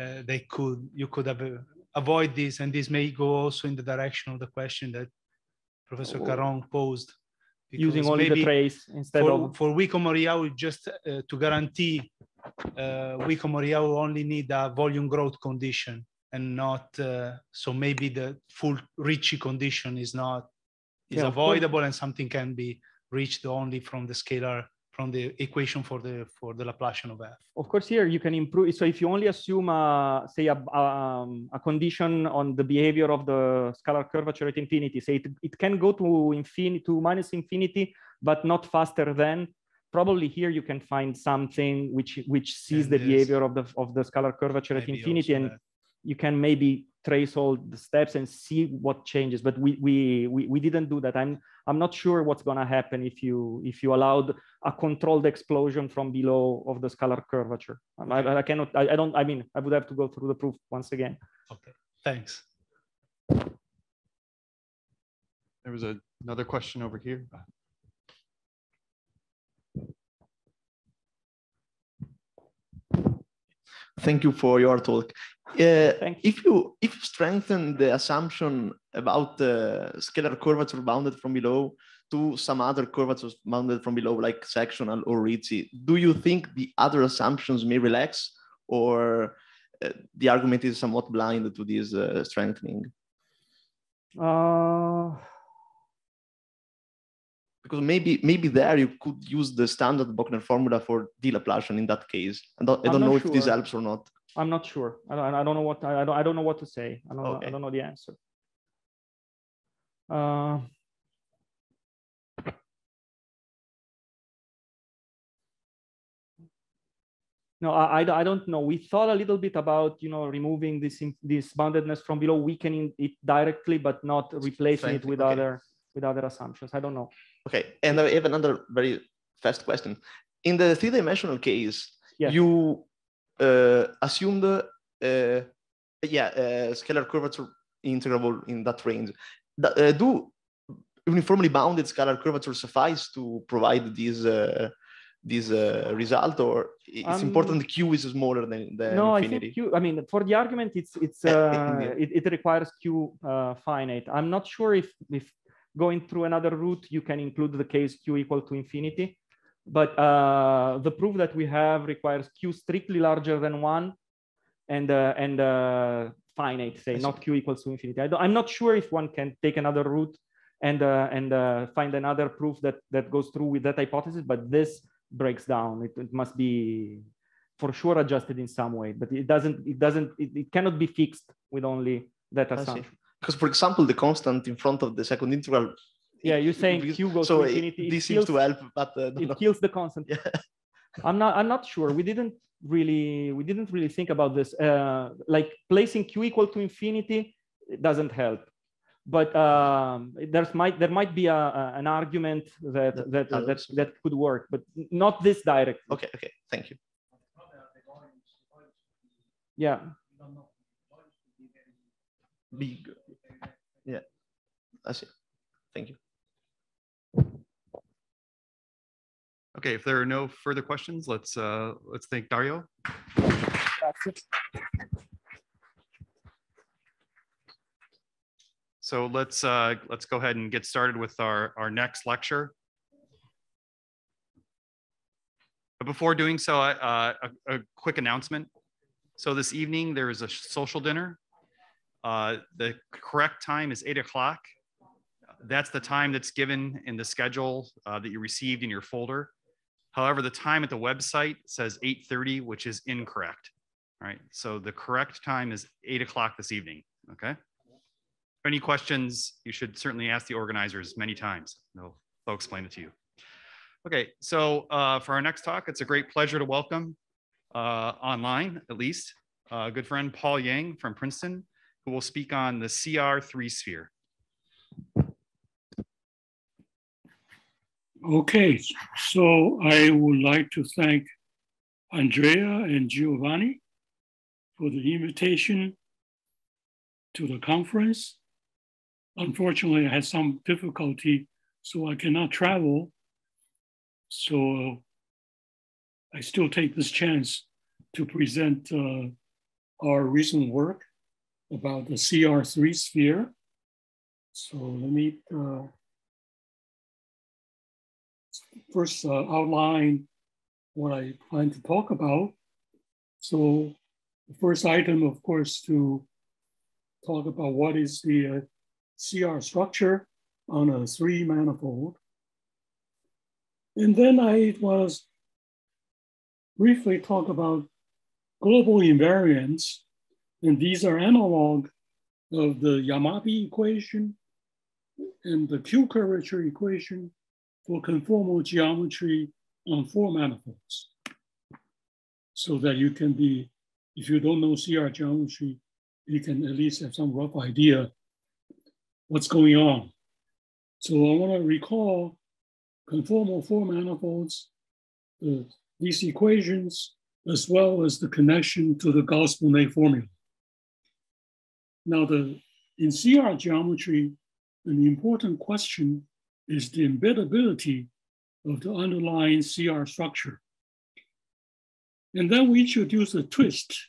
uh, they could you could have, uh, avoid this, and this may go also in the direction of the question that Professor Oh. Caron posed. Using only the trace instead for, of for weak Omori-Yau, just uh, to guarantee uh, weak Omori-Yau only need a volume growth condition and not, uh, so maybe the full Ricci condition is not, is Yeah, avoidable and something can be reached only from the scalar, from the equation for the, for the Laplacian of F. Of course, here you can improve. So if you only assume, a, say, a, um, a condition on the behavior of the scalar curvature at infinity, say it, it can go to infinity, to minus infinity, but not faster than. Probably here you can find something which which sees And the behavior of the of the scalar curvature at infinity, and that. you can maybe trace all the steps and see what changes. But we we we, we didn't do that. I'm I'm not sure what's gonna happen if you if you allowed a controlled explosion from below of the scalar curvature. Um, I, I cannot, I, I don't, I mean, I would have to go through the proof once again. Okay, thanks. There was a- another question over here. Thank you for your talk. Uh, if you if you strengthen the assumption about the scalar curvature bounded from below to some other curvatures bounded from below, like sectional or Ricci, do you think the other assumptions may relax, or uh, the argument is somewhat blind to this uh, strengthening? Uh, Because maybe maybe there you could use the standard Bochner formula for D Laplacian in that case. I don't, I don't know if this helps or not. I'm not sure. I don't, I don't know what, I, don't, I don't know what to say. I don't, know, I don't know the answer. Uh, No, I, I, I don't know. We thought a little bit about, you know, removing this, this boundedness from below, weakening it directly, but not replacing it with okay. other, with other assumptions. I don't know. Okay, and I have another very fast question. In the three-dimensional case, Yes. you assumed, uh, yeah, uh, scalar curvature integrable in that range. Th- uh, do uniformly bounded scalar curvature suffice to provide this uh, this uh, result, or it's Um, important Q is smaller than, than no, I infinity? think Q. I mean, for the argument, it's it's uh, it, it requires Q uh, finite. I'm not sure if if going through another route you can include the case Q equal to infinity, but uh, the proof that we have requires Q strictly larger than one, and uh, and uh, finite, say, not Q equals to infinity. I don't, I'm not sure if one can take another route and uh, and uh, find another proof that that goes through with that hypothesis, but this breaks down. It, it must be for sure adjusted in some way, but it doesn't, it doesn't, it, it cannot be fixed with only that assumption. Because, for example, the constant in front of the second integral. Yeah, you're saying Q goes so to it- infinity. it This seems to help, but uh, know. it kills the constant. I'm not. I'm not sure. We didn't really. We didn't really think about this. Uh, like placing q equal to infinity doesn't help. But um, there's might there might be a, a- an argument that that that, that that could work, but not this direct. Okay. Okay. Thank you. Yeah. Big. Yeah. I see. Thank you. Okay, if there are no further questions, let's uh, let's thank Dario. So let's uh, let's go ahead and get started with our our next lecture. But before doing so, uh, a, a quick announcement. So this evening there is a social dinner. Uh, the correct time is eight o'clock. That's the time that's given in the schedule uh, that you received in your folder. However, the time at the website says 8:30, which is incorrect. All right, so the correct time is eight o'clock this evening. Okay. Any questions, you should certainly ask the organizers many times. They'll, they'll explain it to you. Okay, so uh, for our next talk, it's a great pleasure to welcome uh, online, at least, uh, good friend Paul Yang from Princeton, who will speak on the CR3 sphere. Okay, so I would like to thank Andrea and Giovanni for the invitation to the conference. Unfortunately, I had some difficulty, so I cannot travel. So I still take this chance to present uh, our recent work about the CR3 sphere. So let me uh, first uh, outline what I plan to talk about. So the first item, of course, to talk about what is the uh, CR structure on a three manifold. And then I was briefly talk about global invariants, and these are analog of the Yamabe equation and the Q curvature equation for conformal geometry on four manifolds. So that you can be, if you don't know CR geometry, you can at least have some rough idea what's going on. So I want to recall conformal four manifolds, the, these equations, as well as the connection to the Gauss-Bonnet formula. Now, the, in CR geometry, an important question is the embeddability of the underlying CR structure. And then we introduce a twist.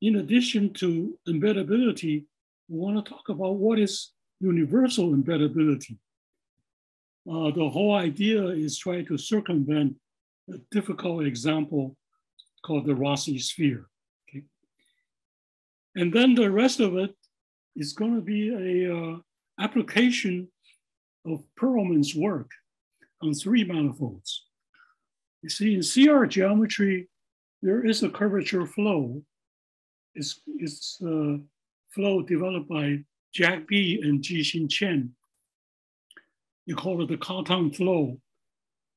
In addition to embeddability, we want to talk about what is universal embeddability. Uh, the whole idea is trying to circumvent a difficult example called the Rossi sphere. Okay? And then the rest of it is going to be a uh, application of Perelman's work on three manifolds. You see, in CR geometry, there is a curvature flow. It's, it's a flow developed by Jack B and Jih-Hsin Cheng. You call it the Cartan flow.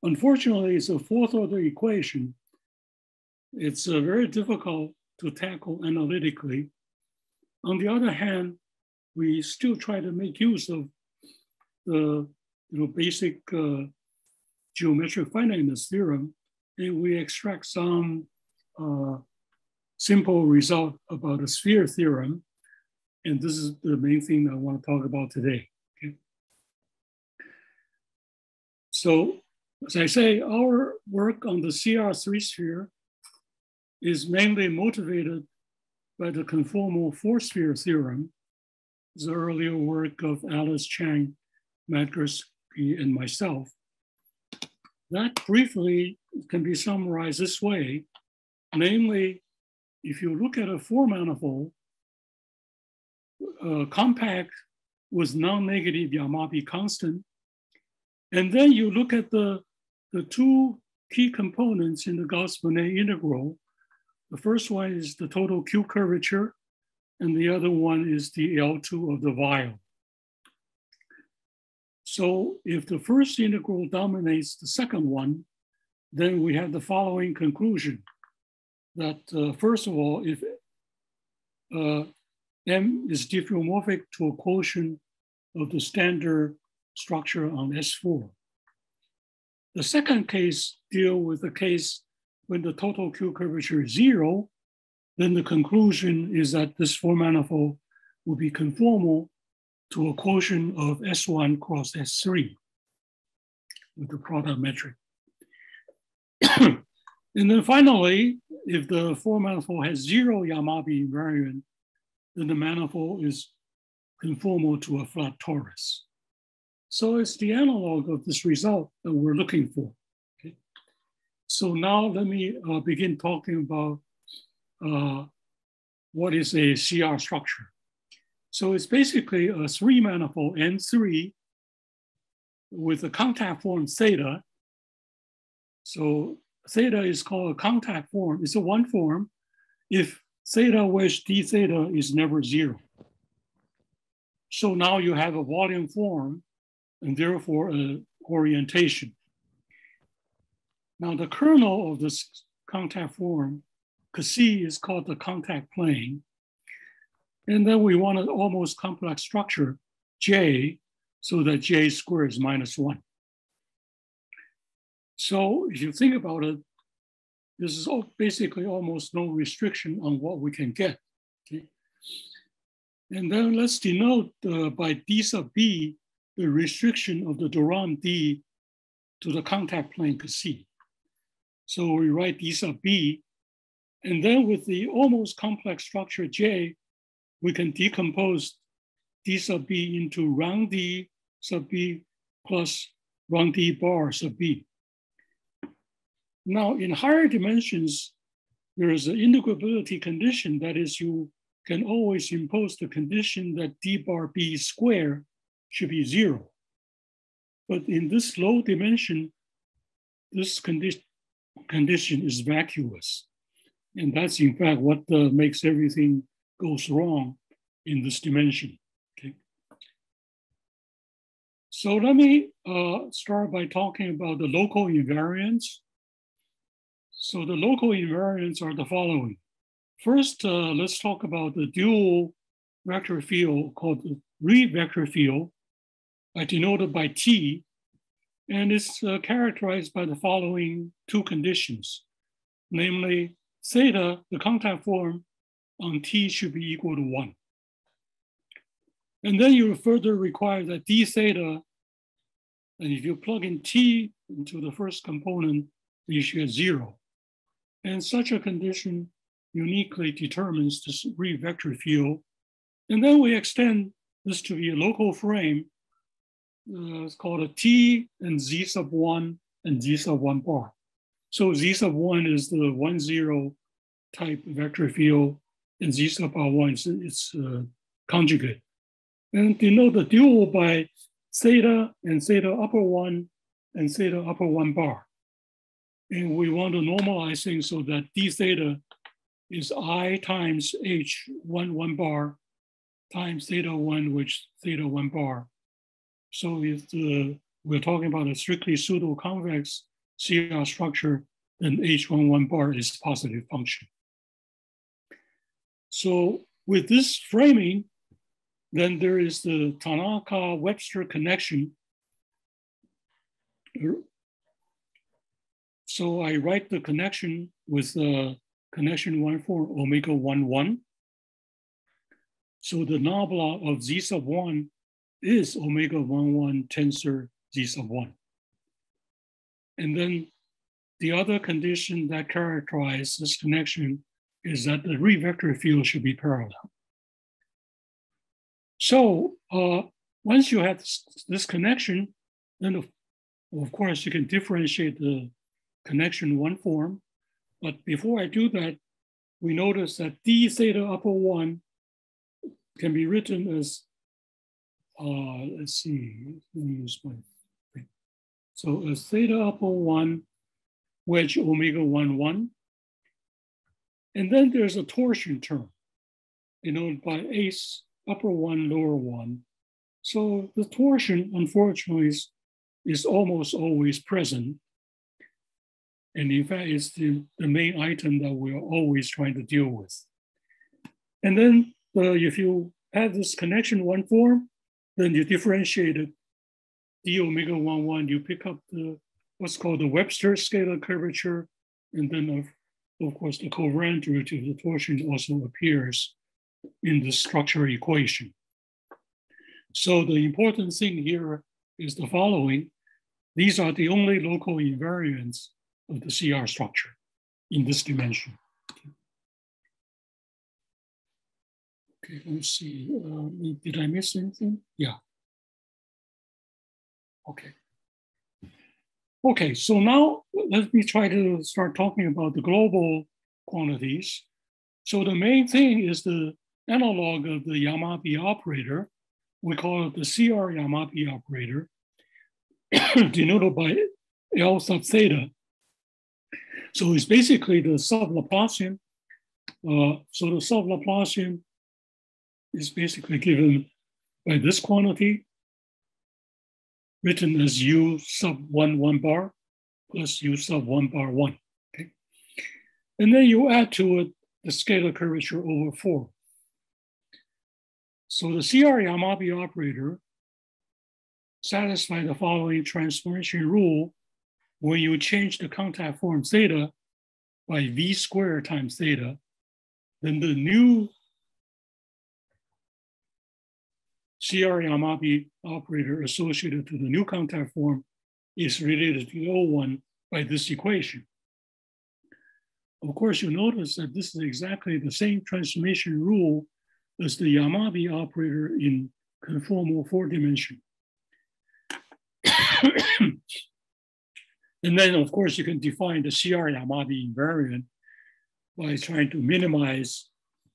Unfortunately, it's a fourth order equation. It's uh, very difficult to tackle analytically. On the other hand, we still try to make use of the you know, basic uh, geometric finiteness theorem, and we extract some uh, simple result about a sphere theorem. And this is the main thing I want to talk about today. Okay? So, as I say, our work on the CR3 sphere is mainly motivated by the conformal four sphere theorem, the earlier work of Alice Chang, Matt and myself. That briefly can be summarized this way. Namely, if you look at a four manifold, uh, compact with non-negative Yamabe constant, and then you look at the, the two key components in the Gauss-Bonnet integral, The first one is the total Q curvature, and the other one is the L2 of the Weyl. So if the first integral dominates the second one, then we have the following conclusion that uh, first of all, if uh, M is diffeomorphic to a quotient of the standard structure on S4. The second case deal with the case when the total Q curvature is zero, then the conclusion is that this four manifold will be conformal to a quotient of S1 cross S3 with the product metric. and then finally, if the four manifold has zero Yamabe invariant, then the manifold is conformal to a flat torus. So it's the analog of this result that we're looking for. Okay? So now let me uh, begin talking about uh, what is a CR structure. So it's basically a three manifold N3 with a contact form theta. So theta is called a contact form. It's a one form if theta wedge d theta is never zero. So now you have a volume form and therefore an orientation. Now the kernel of this contact form, Kasi is called the contact plane. And then we want an almost complex structure, J, so that J squared is minus one. So if you think about it, this is basically almost no restriction on what we can get. Okay? And then let's denote uh, by D sub B the restriction of the de Rham D to the contact plane C. So we write D sub B, and then with the almost complex structure J, we can decompose D sub B into round D sub B plus round D bar sub B. Now, in higher dimensions, there is an integrability condition. That is, you can always impose the condition that d bar b square should be zero. But in this low dimension, this condi condition is vacuous. And that's in fact what uh, makes everything goes wrong in this dimension. Okay. So let me uh, start by talking about the local invariants so the local invariants are the following. First, uh, let's talk about the dual vector field called the Reeb vector field, denoted by T, and it's uh, characterized by the following two conditions, namely theta, the contact form on T should be equal to one. And then you further require that d theta, and if you plug in T into the first component, you should get zero. And such a condition uniquely determines this Reeb vector field. And then we extend this to be a local frame. Uh, it's called a T and Z sub one and Z sub one bar. So Z sub one is the one zero type vector field and Z sub bar one is its uh, conjugate. And denote the dual by theta and theta upper one and theta upper one bar. And we want to normalize things so that d theta is i times h one one bar times theta one, which theta one bar. So if we're talking about a strictly pseudo-convex CR structure, then h1 one bar is positive function. So with this framing, then there is the Tanaka-Webster connection so I write the connection with the connection one for omega one one. So the nabla of z sub one is omega one one tensor z sub one. And then the other condition that characterizes this connection is that the Reeb vector field should be parallel. So uh, once you have this, connection, then of, of course you can differentiate the connection one form. But before I do that, we notice that d theta upper one can be written as, uh, let's see, let me use my, so as theta upper one wedge omega one one. And then there's a torsion term, denoted by ace, upper one, lower one. So the torsion, unfortunately, is, is almost always present. And in fact, it's the, the main item that we're always trying to deal with. And then uh, if you have this connection one form, then you differentiate it d omega 1, 1, you pick up the what's called the Webster scalar curvature, and then of, course the covariant derivative of the torsion also appears in the structure equation. So the important thing here is the following. These are the only local invariants of the CR structure in this dimension. Okay, let's see. Uh, did I miss anything? Yeah. Okay. Okay, so now let me try to start talking about the global quantities. So the main thing is the analog of the Yamabe operator. We call it the CR Yamabe operator, denoted by L sub theta. So it's basically the sub-Laplacian. Uh, so the sub-Laplacian is basically given by this quantity written as u sub 1 1 bar plus u sub 1 bar 1. Okay? And then you add to it the scalar curvature over 4. So the CR Yamabe operator satisfies the following transformation rule when you change the contact form theta by v squared times theta, then the new CR Yamabe operator associated to the new contact form is related to the old one by this equation. Of course, you notice that this is exactly the same transformation rule as the Yamabe operator in conformal four dimension. and then, of course, you can define the CR Yamabe invariant by trying to minimize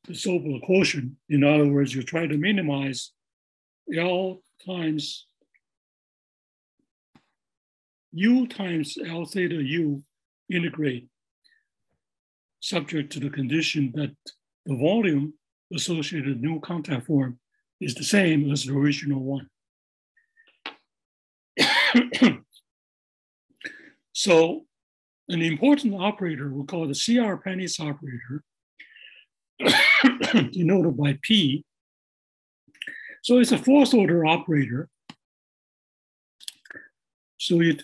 the Sobolev quotient. In other words, you try to minimize L times U times L theta U integrate subject to the condition that the volume associated new contact form is the same as the original one. so an important operator we call the CR Paneitz operator, denoted by P, so it's a fourth order operator. So you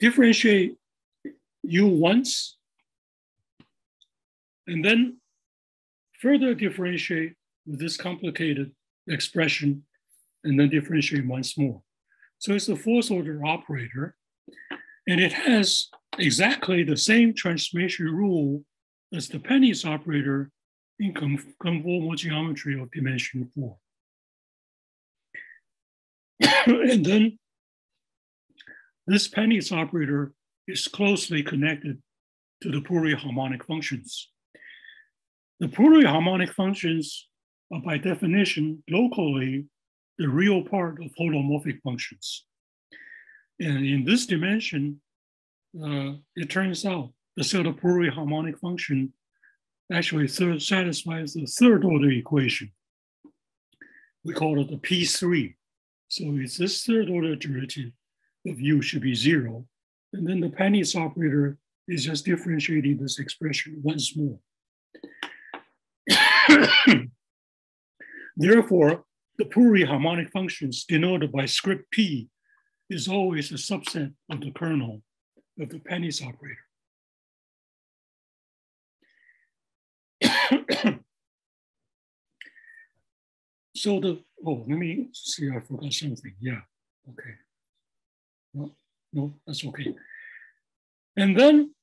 differentiate u once, and then further differentiate with this complicated expression, and then differentiate once more. So it's a fourth order operator, and it has exactly the same transformation rule as the Paneitz operator in conformal geometry of dimension four. and then this Paneitz operator is closely connected to the pluriharmonic functions. The pluriharmonic functions are by definition locally the real part of holomorphic functions. And in this dimension, uh, it turns out the set of pluriharmonic function actually satisfies the third order equation. We call it the P3. So it's this third order derivative of u should be zero. And then the Paneitz operator is just differentiating this expression once more. Therefore, the pluriharmonic functions denoted by script P is always a subset of the kernel of the Paneitz operator. so the Oh, let me see. I forgot something. Yeah. Okay. No, no, that's okay. And then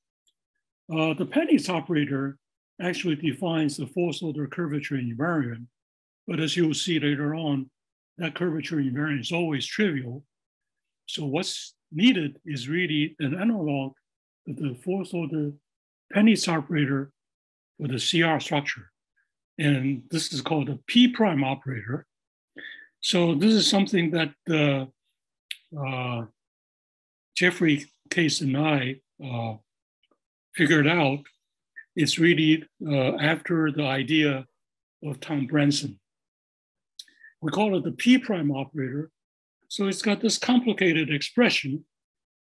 uh, the Paneitz operator actually defines the fourth order curvature invariant. But as you'll see later on, that curvature invariant is always trivial. So what's needed is really an analog of the fourth order Paneitz operator for the CR structure. And this is called a P prime operator. So this is something that uh, uh, Jeffrey Case and I uh, figured out it's really uh, after the idea of Tom Branson. We call it the P prime operator. So it's got this complicated expression.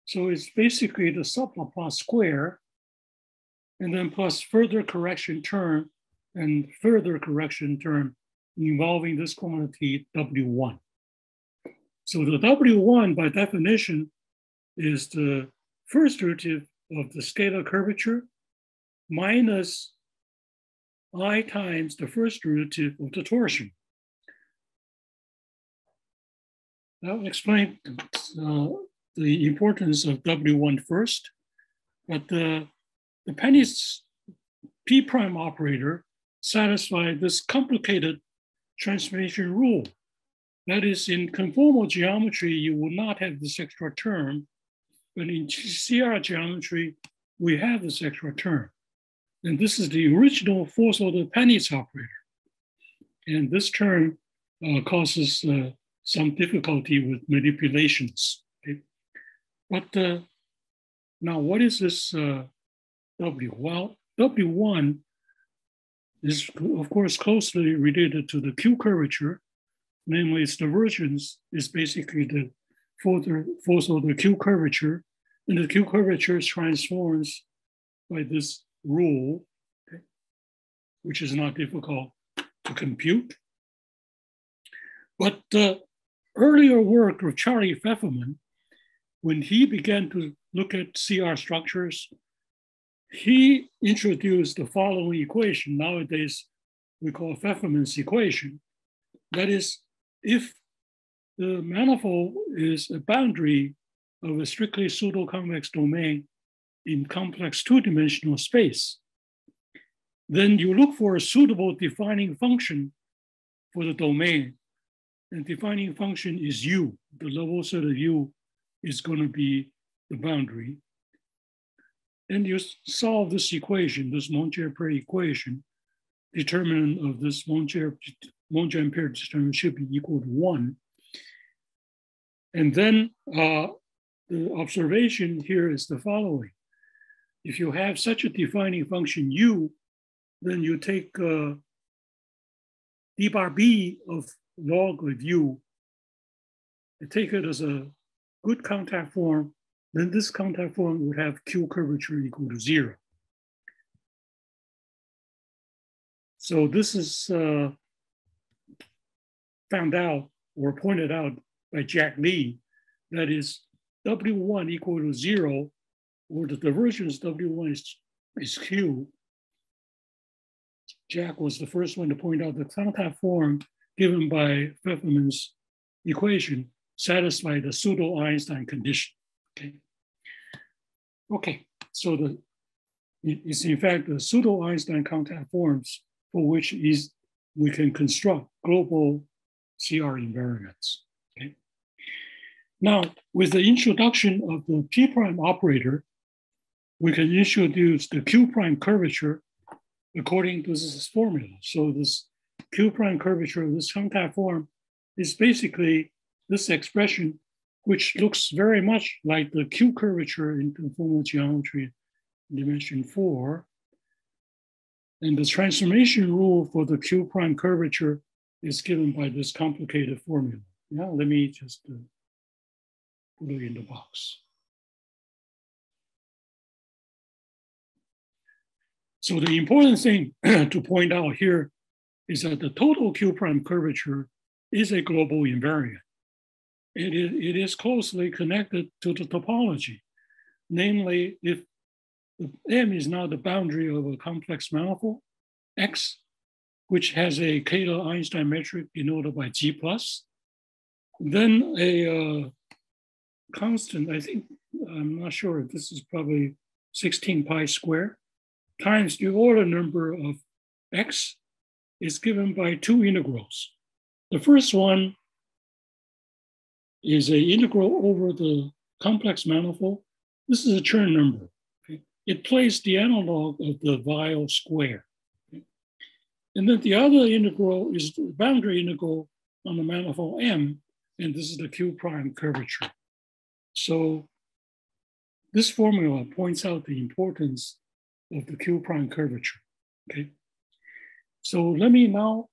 So it's basically the sub sublaplace square and then plus further correction term and further correction term involving this quantity W1. So the W1 by definition is the first derivative of the scalar curvature minus i times the first derivative of the torsion. I'll explain uh, the importance of W1 first, but the, the Paneitz P prime operator satisfies this complicated transformation rule. That is, in conformal geometry, you will not have this extra term, but in CR geometry, we have this extra term. And this is the original fourth order Paneitz operator. And this term uh, causes uh, some difficulty with manipulations. Okay? But uh, now, what is this uh, W? Well, W1 is, of course, closely related to the Q curvature, namely its divergence is basically the fourth order Q curvature, and the Q curvature transforms by this rule, okay, which is not difficult to compute. But the earlier work of Charlie Fefferman, when he began to look at CR structures, he introduced the following equation. Nowadays, we call Fefferman's equation. That is, if the manifold is a boundary of a strictly pseudo-convex domain in complex two-dimensional space, then you look for a suitable defining function for the domain. And defining function is u. The level set of u is going to be the boundary. And you solve this equation, this Monge-Ampere equation, determinant of this Monge-Ampere determinant should be equal to one. And then uh, the observation here is the following. If you have such a defining function u, then you take uh, d bar b of log of u, and take it as a good contact form, then this contact form would have q curvature equal to zero. So this is uh, found out or pointed out by Jack Lee, that is W1 equal to zero or the divergence W1 is, is Q, Jack was the first one to point out the contact form given by Fefferman's equation satisfied the pseudo-Einstein condition. Okay. Okay, so the it's in fact the pseudo-Einstein contact forms for which is we can construct global CR invariants. Okay. Now, with the introduction of the P prime operator, we can introduce the Q prime curvature according to this formula. So this Q prime curvature of this contact form is basically this expression, which looks very much like the Q curvature in conformal geometry dimension four. And the transformation rule for the Q prime curvature is given by this complicated formula. Yeah, let me just uh, put it in the box. So the important thing to point out here is that the total Q prime curvature is a global invariant. It is, it is closely connected to the topology. Namely, if M is now the boundary of a complex manifold, X, which has a Kähler-Einstein metric denoted by G plus, then a uh, constant, I think, I'm not sure, if this is probably 16 pi squared, times the Euler number of x is given by two integrals. The first one is a integral over the complex manifold. This is a Chern number. Okay? It plays the analog of the Weyl square. Okay? And then the other integral is the boundary integral on the manifold M, and this is the Q prime curvature. So this formula points out the importance of the Q prime curvature, okay? So let me now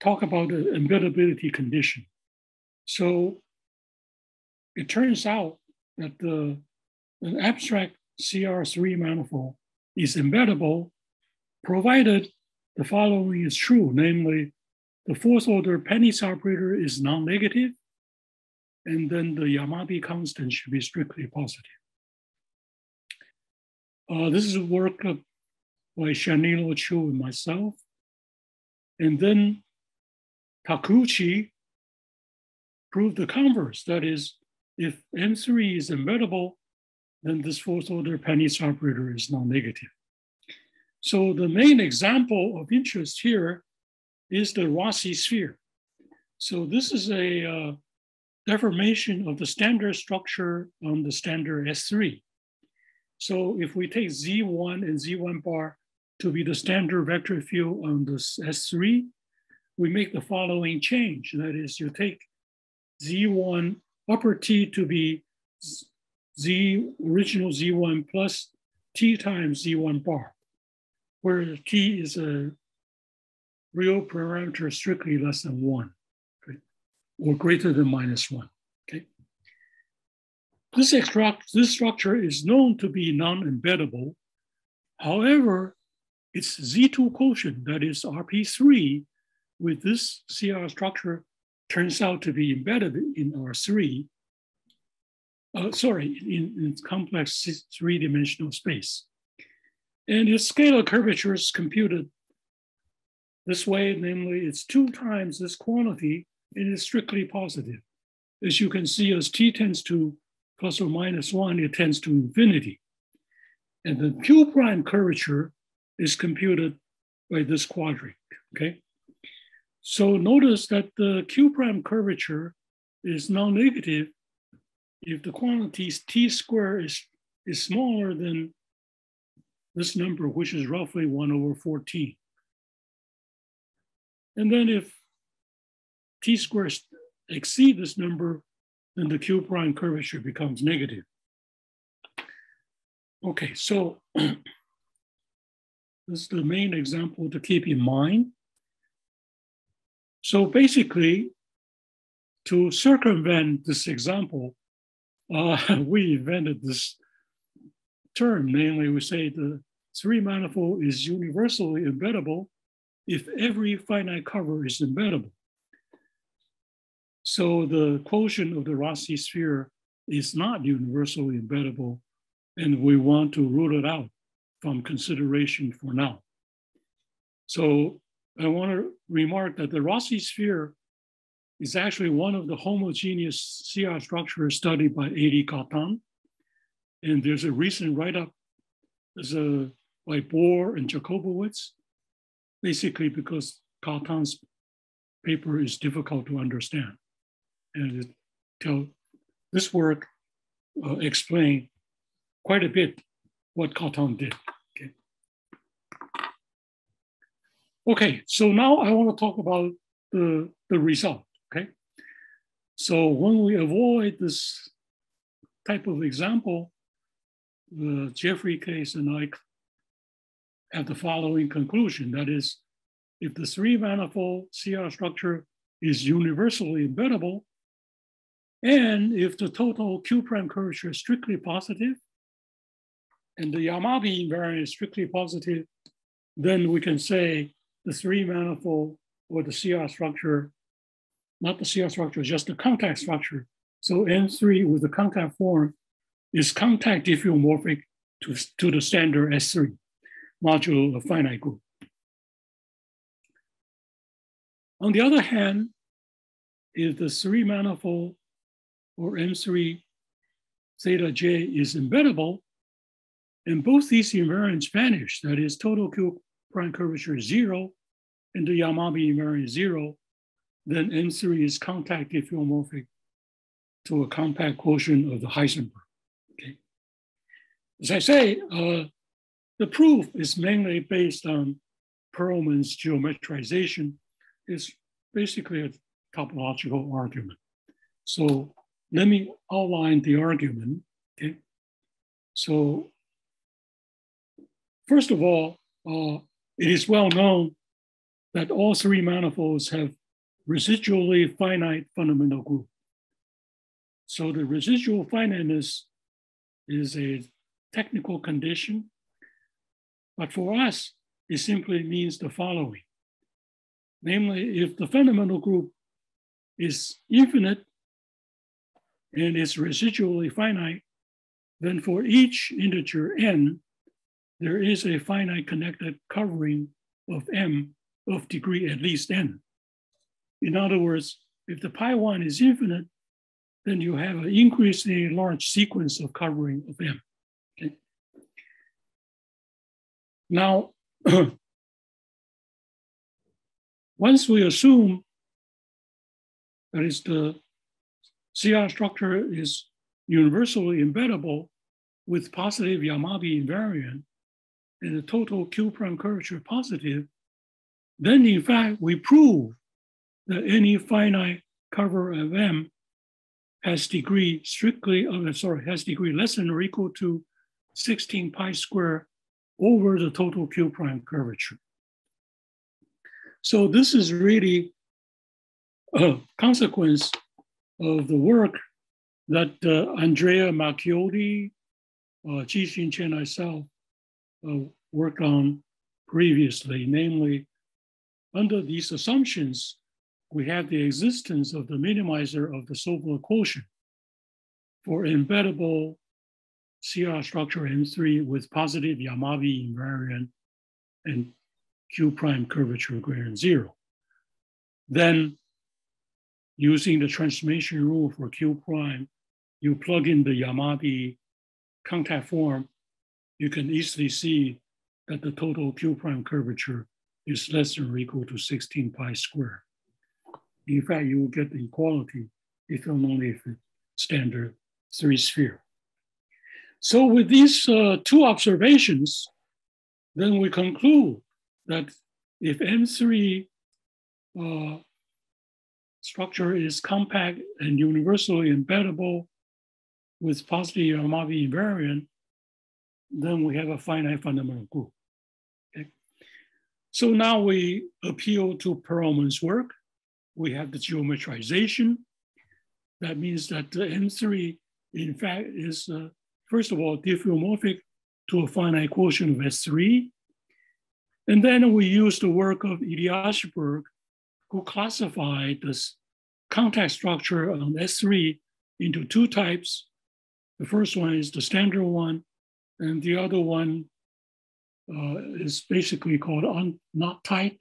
talk about the embeddability condition. So it turns out that the, an abstract CR3 manifold is embeddable provided the following is true, namely the fourth order Paneitz operator is non-negative, and then the Yamabe constant should be strictly positive. Uh, this is a work by Chanillo Chiu and myself. And then Takeuchi proved the converse. That is, if M3 is embeddable, then this fourth order Paneitz operator is non-negative. So the main example of interest here is the Rossi sphere. So this is a uh, deformation of the standard structure on the standard S3. So if we take Z1 and Z1 bar to be the standard vector field on this S3, we make the following change. That is, you take Z1 upper T to be Z original Z1 plus T times Z1 bar, where T is a real parameter strictly less than one, okay, or greater than minus one, okay? This, extract, this structure is known to be non-embeddable. However, its Z2 quotient, that is RP3, with this CR structure turns out to be embedded in R3, uh, sorry, in, in complex three-dimensional space. And its scalar curvature is computed this way, namely it's two times this quantity and it's strictly positive. As you can see, as t tends to plus or minus one, it tends to infinity. And the q prime curvature is computed by this quadrant, okay? So notice that the q prime curvature is non-negative if the quantity t squared is, is smaller than this number, which is roughly one over 14. And then if t squared exceed this number, then the q prime curvature becomes negative. Okay, so this is the main example to keep in mind. So basically, to circumvent this example, uh, we invented this term, namely we say the three manifold is universally embeddable if every finite cover is embeddable. So the quotient of the Rossi sphere is not universally embeddable, and we want to rule it out from consideration for now. So I want to remark that the Rossi sphere is actually one of the homogeneous CR structures studied by A.D. Cartan. And there's a recent write-up by Bor and Jacobowitz basically because Cartan's paper is difficult to understand. And it this work uh, explain quite a bit what Cartan did. Okay. so now I want to talk about the, the result, okay? So when we avoid this type of example, the Jeffrey Case and I have the following conclusion. That is, if the three manifold CR structure is universally embeddable, and if the total Q prime curvature is strictly positive, and the Yamabe invariant is strictly positive, then we can say the three manifold or the CR structure, not the CR structure, just the contact structure. So N3 with the contact form is contact diffeomorphic to, to the standard S3 module of finite group. On the other hand, if the three manifold or M3 theta J is embeddable, and both these invariants vanish, that is total Q prime curvature is zero, and the Yamabe invariant zero, then M3 is contact diffeomorphic to a compact quotient of the Heisenberg. Okay. As I say, uh, the proof is mainly based on Perelman's geometrization. It's basically a topological argument. So let me outline the argument. Okay. So first of all, uh, it is well known that all three manifolds have residually finite fundamental group. So the residual finiteness is a technical condition, but for us, it simply means the following. Namely, if the fundamental group is infinite and is residually finite, then for each integer n, there is a finite connected covering of m of degree at least n. In other words, if the pi 1 is infinite, then you have an increasingly large sequence of covering of m. Okay? Now, once we assume that is the CR structure is universally embeddable with positive Yamabe invariant and the total Q prime curvature positive, then in fact we prove that any finite cover of M has degree strictly, oh, sorry, has degree less than or equal to 16 pi square over the total Q prime curvature. So this is really a consequence of the work that uh, Andrea Malchiodi, uh, Cheng, myself uh, worked on previously, namely, under these assumptions, we have the existence of the minimizer of the Sobolev quotient for embeddable CR structure M3 with positive Yamabe invariant and Q prime curvature greater than zero. Then using the transformation rule for Q prime, you plug in the Yamabe contact form, you can easily see that the total Q prime curvature is less than or equal to 16 pi square. In fact, you will get the equality if and only if it's standard three sphere. So with these uh, two observations, then we conclude that if M3 uh, structure is compact and universally embeddable with positive Yamabe invariant, then we have a finite fundamental group. So now we appeal to Perelman's work. We have the geometrization. That means that the M3, in fact, is uh, first of all diffeomorphic to a finite quotient of S3. And then we use the work of Eliashberg, who classified this contact structure on S3 into two types. The first one is the standard one, and the other one uh, is basically called un, not tight.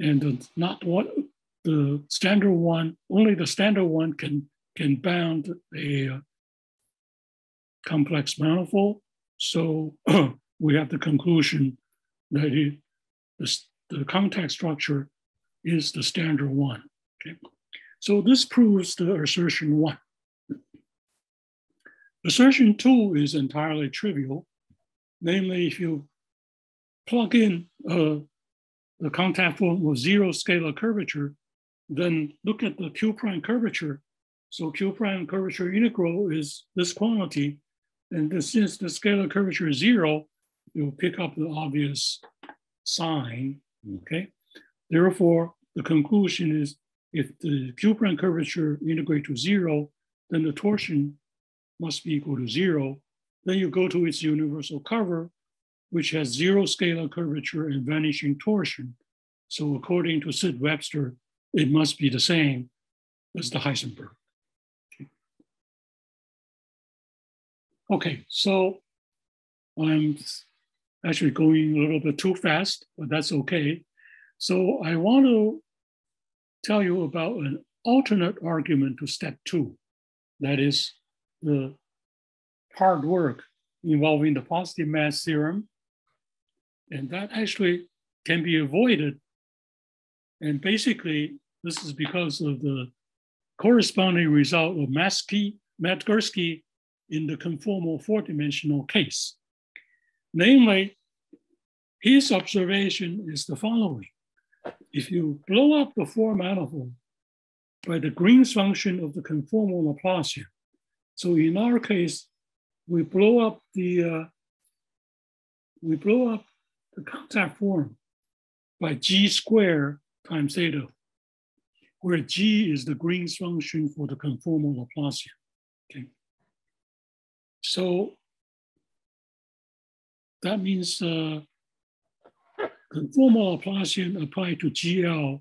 And the not what the standard one, only the standard one can can bound a uh, complex manifold. So we have the conclusion that it, the, the contact structure is the standard one. Okay? So this proves the assertion one. Assertion two is entirely trivial. Namely, if you plug in uh, the contact form with zero scalar curvature, then look at the Q prime curvature. So Q prime curvature integral is this quantity. And since the scalar curvature is zero, you pick up the obvious sign, okay? Therefore, the conclusion is if the Q prime curvature integrate to zero, then the torsion must be equal to zero. Then you go to its universal cover, which has zero scalar curvature and vanishing torsion. So according to Sid Webster, it must be the same as the Heisenberg. Okay, okay so I'm actually going a little bit too fast, but that's okay. So I want to tell you about an alternate argument to step two. That is the hard work involving the positive mass theorem. And that actually can be avoided. And basically, this is because of the corresponding result of Matsky, Gursky in the conformal four-dimensional case. Namely, his observation is the following. If you blow up the four manifold by the Green's function of the conformal Laplacian, so in our case, we blow up the uh, we blow up the contact form by g squared times theta, where g is the Green's function for the conformal Laplacian. Okay. So that means uh, conformal Laplacian applied to GL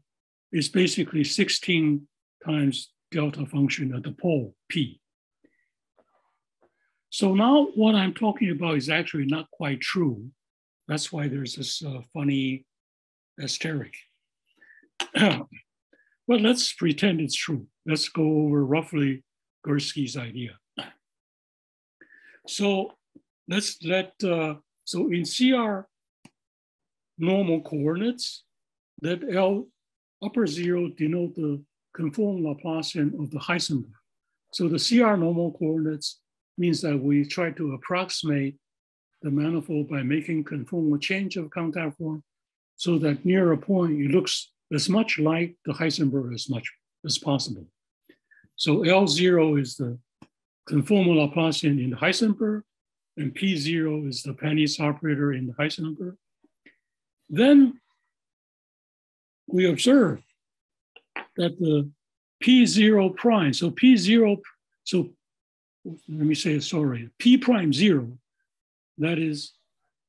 is basically 16 times delta function at the pole P. So now what I'm talking about is actually not quite true. That's why there's this uh, funny asterisk. well, let's pretend it's true. Let's go over roughly Gursky's idea. So let's let, uh, so in CR normal coordinates, that L upper zero denote the conformal Laplacian of the Heisenberg. So the CR normal coordinates means that we try to approximate the manifold by making conformal change of contact form so that near a point it looks as much like the Heisenberg as much as possible. So L0 is the conformal Laplacian in the Heisenberg, and P0 is the Paneitz operator in the Heisenberg. Then we observe that the P0 prime, so P0, so let me say sorry, P prime zero, that is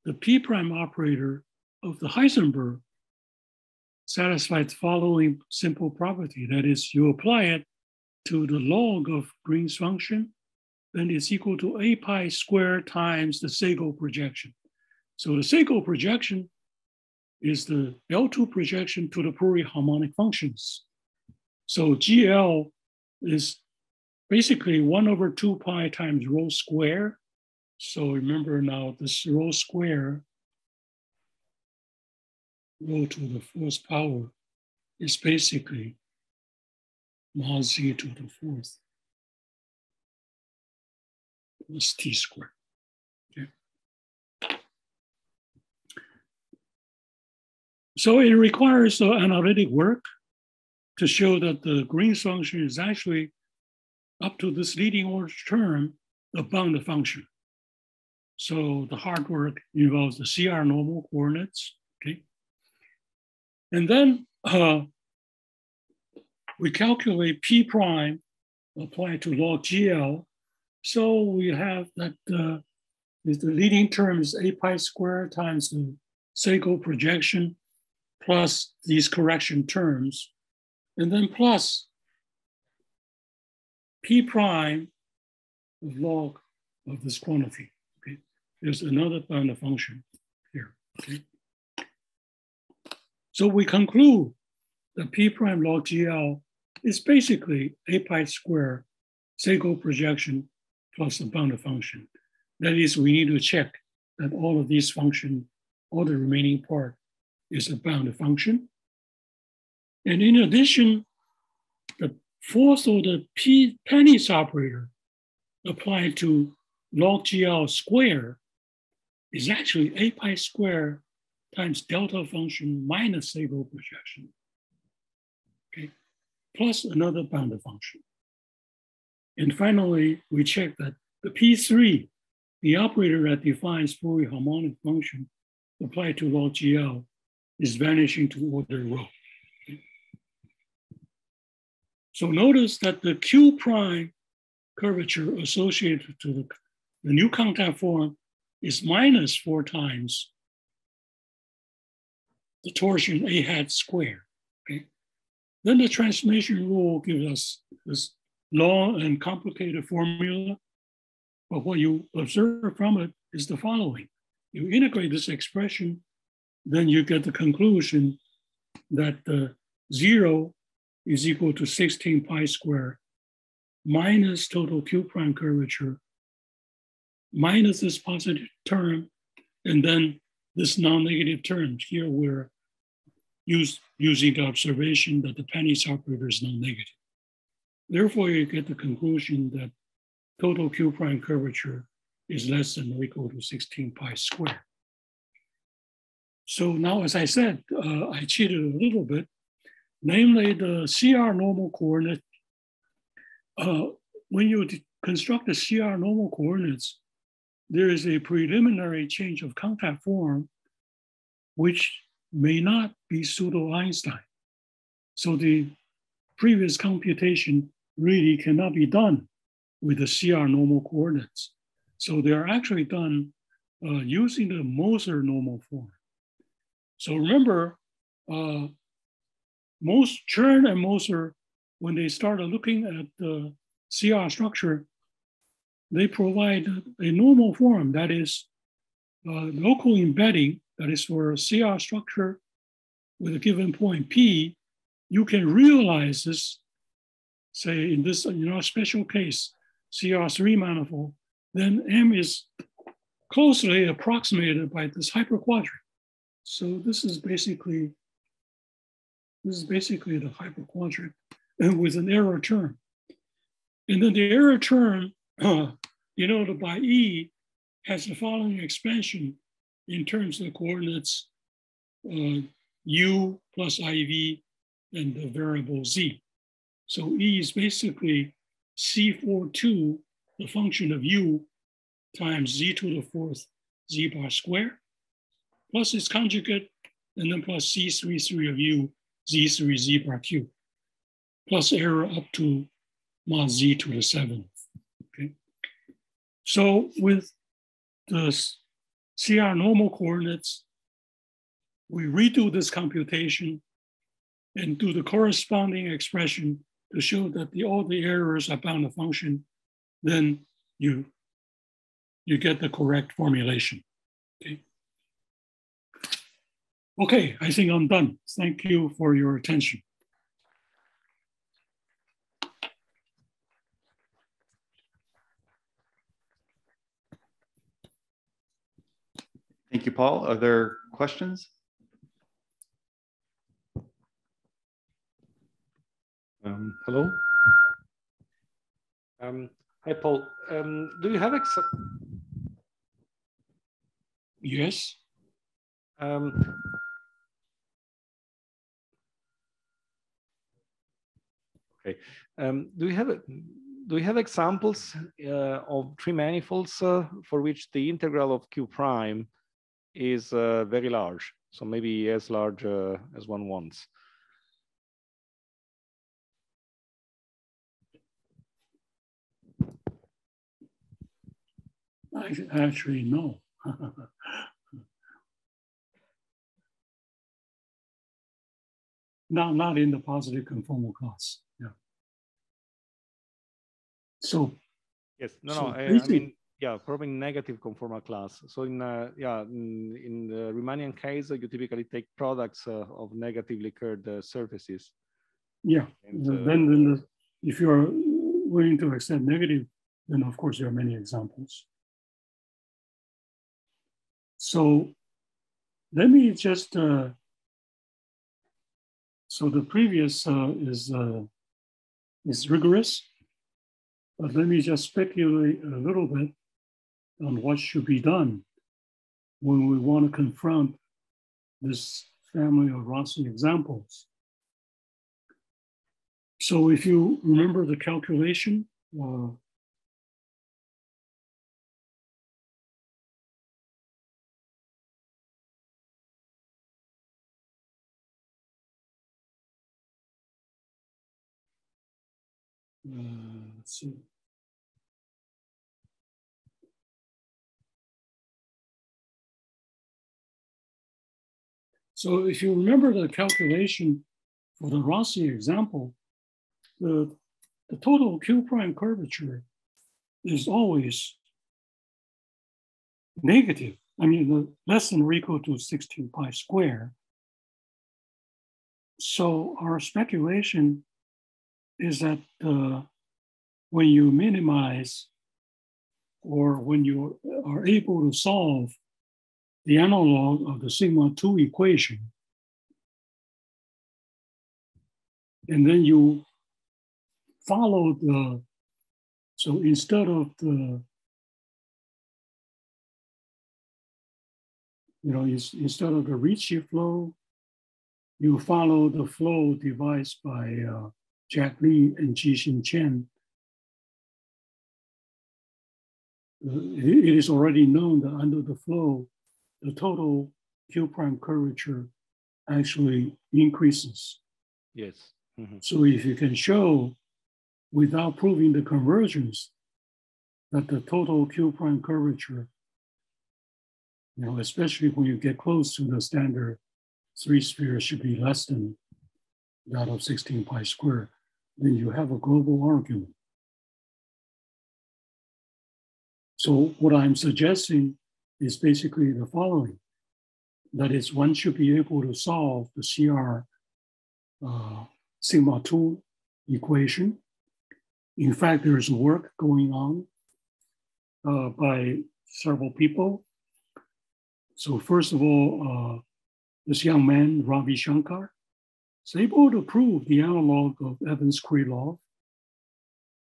the P prime operator of the Heisenberg satisfies the following simple property. That is, you apply it to the log of Green's function, then it's equal to a pi squared times the Szegő projection. So the Szegő projection is the L2 projection to the pluriharmonic functions. So GL is basically one over two pi times rho square. So remember now this rho square, rho to the fourth power is basically mod z to the fourth plus t squared. So it requires uh, analytic work to show that the Green's function is actually up to this leading order term a bounded function. So the hard work involves the CR normal coordinates, okay? And then uh, we calculate P prime applied to log GL. So we have that uh, the leading term is A pi squared times the Szegő projection plus these correction terms, and then plus p prime log of this quantity. Okay, there's another bounded function here. Okay, so we conclude that p prime log gl is basically a pi square Szegő projection plus a bounded function. That is, we need to check that all of these function, all the remaining part is a bounded function. And in addition, the fourth order P Paneitz operator applied to log GL square is actually a pi square times delta function minus Szegő projection, okay, plus another bounded function. And finally, we check that the P3, the operator that defines pluriharmonic function applied to log GL is vanishing to order rho. So notice that the Q prime curvature associated to the, the new contact form is minus four times the torsion A hat square. Okay? Then the transformation rule gives us this long and complicated formula. But what you observe from it is the following. You integrate this expression then you get the conclusion that the zero is equal to 16 pi squared minus total Q prime curvature minus this positive term, and then this non-negative term. Here we're use, using the observation that the Paneitz operator is non-negative. Therefore, you get the conclusion that total Q prime curvature is less than or equal to 16 pi squared. So now, as I said, uh, I cheated a little bit, namely the CR normal coordinate. Uh, when you construct the CR normal coordinates, there is a preliminary change of contact form, which may not be pseudo-Einstein. So the previous computation really cannot be done with the CR normal coordinates. So they are actually done uh, using the Moser normal form. So remember, uh, most Chern and Moser, when they started looking at the CR structure, they provide a normal form that is uh, local embedding, that is for a CR structure with a given point P, you can realize this, say in this you know, special case, CR3 manifold, then M is closely approximated by this hyperquadric. So this is basically, this is basically the hyperquadric with an error term. And then the error term, uh, denoted by E, has the following expansion in terms of the coordinates uh, U plus IV and the variable Z. So E is basically C42, the function of U times Z to the fourth Z bar square, plus its conjugate, and then plus C33 of U, Z3 Z bar Q, plus error up to mod Z to the seventh, okay? So with the CR normal coordinates, we redo this computation and do the corresponding expression to show that the, all the errors are bound to function, then you, you get the correct formulation. Okay. Okay, I think I'm done. Thank you for your attention. Thank you, Paul. Are there questions? Um, hello. Um, hi, Paul. Um, do you have ex? Yes. Um, okay. Um, do we have do you have examples uh, of three manifolds uh, for which the integral of q prime is uh, very large? So maybe as large uh, as one wants. I actually no. not not in the positive conformal class. So. Yes. No. so no. I, I mean, yeah, probably negative conformal class. So in uh, yeah, in, in the Riemannian case, you typically take products uh, of negatively curved uh, surfaces. Yeah. And, then, uh, then the, if you're willing to accept negative, then of course there are many examples. So let me just, uh, so the previous uh, is, uh, is rigorous, but let me just speculate a little bit on what should be done when we want to confront this family of Rossi examples. So if you remember the calculation, uh, Uh, let's see. So if you remember the calculation for the Rossi example, the, the total Q prime curvature is always negative. I mean, the less than or equal to 16 pi square. So our speculation is that uh, when you minimize or when you are able to solve the analog of the sigma 2 equation, and then you follow the, so instead of the, you know, instead of the Ricci flow, you follow the flow devised by uh, Jack Lee and Jih-Hsin Cheng. uh, it it is already known that under the flow, the total Q prime curvature actually increases. Yes. Mhm. So if you can show without proving the convergence that the total Q prime curvature, you know, especially when you get close to the standard three sphere should be less than that of 16 pi squared, then you have a global argument. So what I'm suggesting is basically the following. That is, one should be able to solve the CR uh, sigma 2 equation. In fact, there's work going on uh, by several people. So first of all, uh, this young man, Ravi Shankar, is able to prove the analog of Evans-Krylov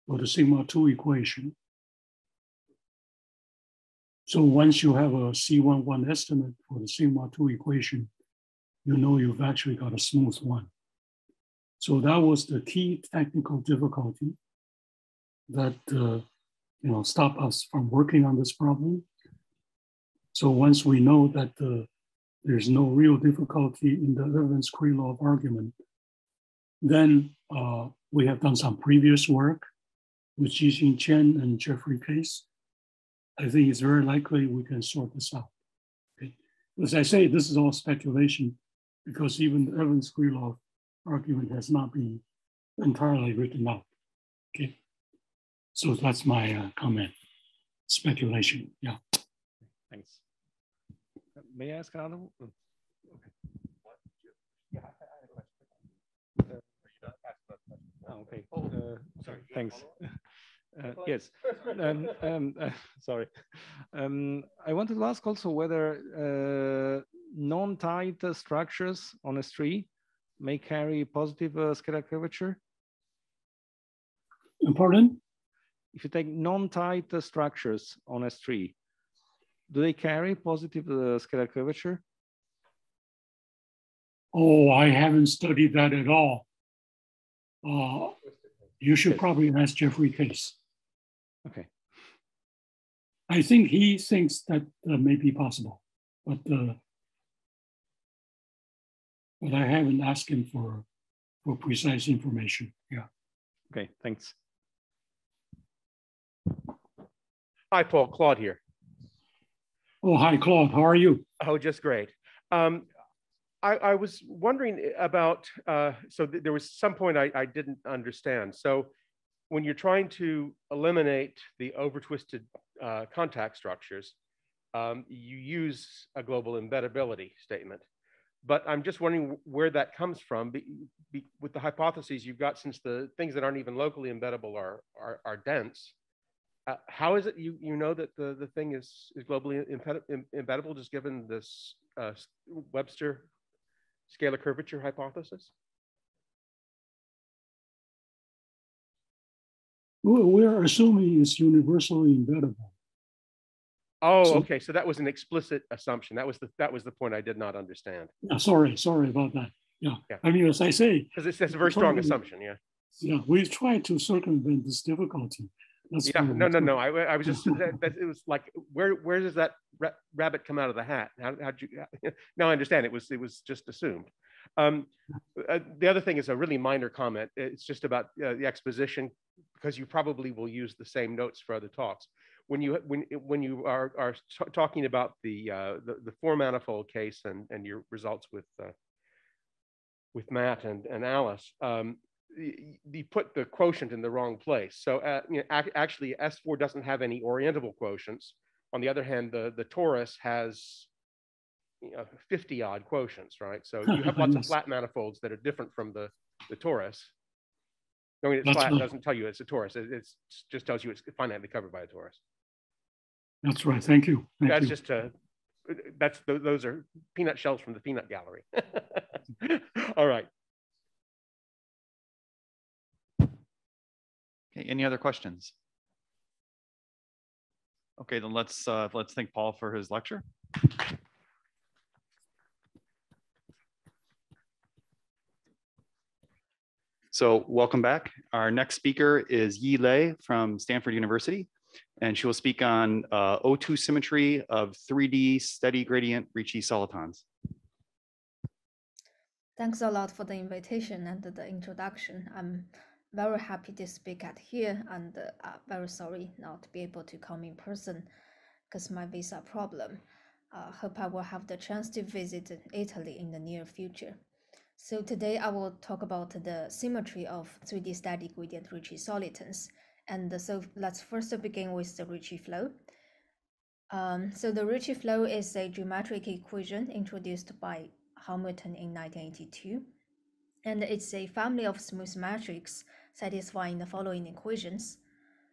for the sigma 2 equation. So once you have a C11 estimate for the sigma 2 equation, you know you've actually got a smooth one. So that was the key technical difficulty that uh, you know stop us from working on this problem. So once we know that uh, there's no real difficulty in the Evans-Krylov argument, then uh, we have done some previous work with Jih-Hsin Cheng and Jeffrey Case. I think it's very likely we can sort this out. Okay? As I say, this is all speculation because even the Evans-Krylov argument has not been entirely written out. Okay, so that's my uh, comment. Speculation, yeah. Thanks. May I ask another? one? Okay. Oh, okay. Uh, sorry. Thanks. Uh, yes. Um, um, uh, sorry. Um, I wanted to ask also whether uh, non-tight structures on a tree may carry positive uh, scalar curvature. Pardon? If you take non-tight uh, structures on a tree, do they carry positive uh, scalar curvature? Oh, I haven't studied that at all. Uh, you should probably ask Jeffrey Case. Okay. I think he thinks that uh, may be possible, but uh, but I haven't asked him for for precise information. Yeah. Okay, thanks. Hi, Paul. Claude here. Oh, hi, Claude. How are you? Oh, just great. Um, I, I was wondering about, uh, so th there was some point I, I didn't understand. So when you're trying to eliminate the over-twisted uh, contact structures, um, you use a global embeddability statement. But I'm just wondering where that comes from be, be, with the hypotheses you've got since the things that aren't even locally embeddable are, are, are dense. Uh, how is it you, you know that the, the thing is, is globally embeddable just given this uh, Webster scalar curvature hypothesis? We're assuming it's universally embeddable. Oh, So- okay. So that was an explicit assumption. That was the that was the point I did not understand. Yeah, sorry, sorry about that. Yeah. Yeah. I mean, as I say. Because it's, that's a very strong probably- assumption. Yeah. Yeah, we've tried to circumvent this difficulty. That's Yeah. No, no, no. I, I was just that, that it was like where where does that ra- rabbit come out of the hat? How how'd you? now I understand. It was it was just assumed. Um, uh, the other thing is a really minor comment. It's just about uh, the exposition because you probably will use the same notes for other talks. When you when when you are are talking about the, uh, the the four manifold case and and your results with uh, with Matt and and Alice, um, y- you put the quotient in the wrong place. So uh, you know, ac- actually, S4 doesn't have any orientable quotients. On the other hand, the the torus has you know, 50 odd quotients, right? So you have lots of flat manifolds that are different from the the torus. Knowing it's That's flat right. doesn't tell you it's a torus. It it's, just tells you it's finitely covered by a torus. That's right. Thank you. Thank that's you. just a that's tho- those are peanut shells from the peanut gallery. All right. Okay, any other questions? Okay, then let's uh, let's thank Paul for his lecture. So welcome back. Our next speaker is Yi Lai from Stanford University. and she will speak on uh, O2 symmetry of 3D steady gradient Ricci solitons. Thanks a lot for the invitation and the introduction. I'm very happy to speak at here and uh, very sorry not to be able to come in person because my visa problem. Uh, hope I will have the chance to visit Italy in the near future. So today I will talk about the symmetry of 3D static gradient Ricci solitons. And so let's first begin with the Ricci flow. Um, so the Ricci flow is a geometric equation introduced by Hamilton in 1982. And it's a family of smooth metrics satisfying the following equations.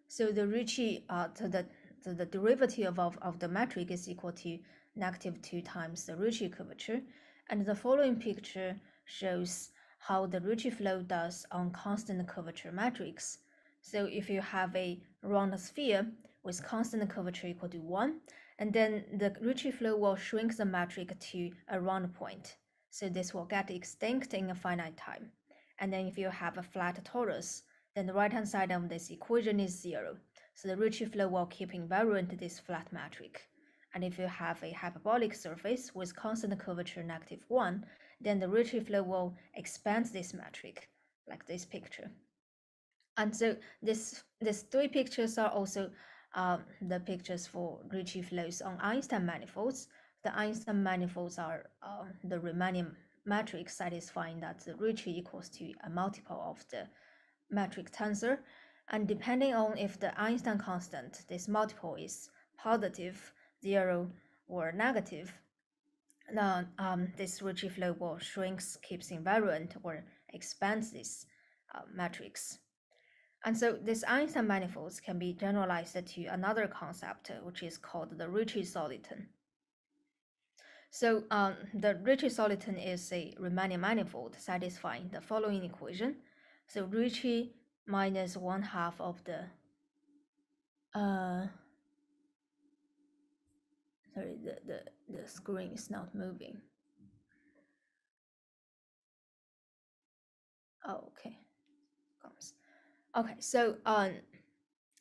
So the Ricci, uh, to the, to the derivative of, of the metric is equal to negative 2 times the Ricci curvature. And the following picture shows how the Ricci flow does on constant curvature matrix. So if you have a round sphere with constant curvature equal to 1, and then the Ricci flow will shrink the metric to a round point. So this will get extinct in a finite time. And then if you have a flat torus, then the right-hand side of this equation is zero. So the Ricci flow will keep invariant this flat metric. And if you have a hyperbolic surface with constant curvature negative one, then the Ricci flow will expand this metric, like this picture. And so this these three pictures are also uh, the pictures for Ricci flows on Einstein manifolds. The Einstein manifolds are uh, the Riemannian matrix satisfying that the Ricci equals to a multiple of the metric tensor. And depending on if the Einstein constant, this multiple is positive, zero, or negative, now um, this Ricci flow shrinks, keeps invariant, or expands this uh, matrix. And so these Einstein manifolds can be generalized to another concept, which is called the Ricci soliton. So um, the Ricci soliton is a Riemannian manifold satisfying the following equation. So Ricci minus one half of the uh, sorry, the, the, the screen is not moving. Oh, okay. Comes. Okay, so um,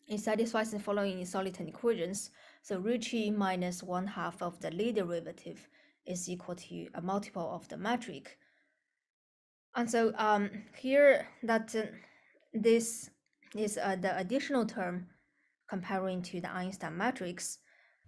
it satisfies the following soliton equations. So Ricci minus one half of the Lie derivative is equal to a multiple of the metric. And so um, here that uh, this is uh, the additional term comparing to the Einstein matrix.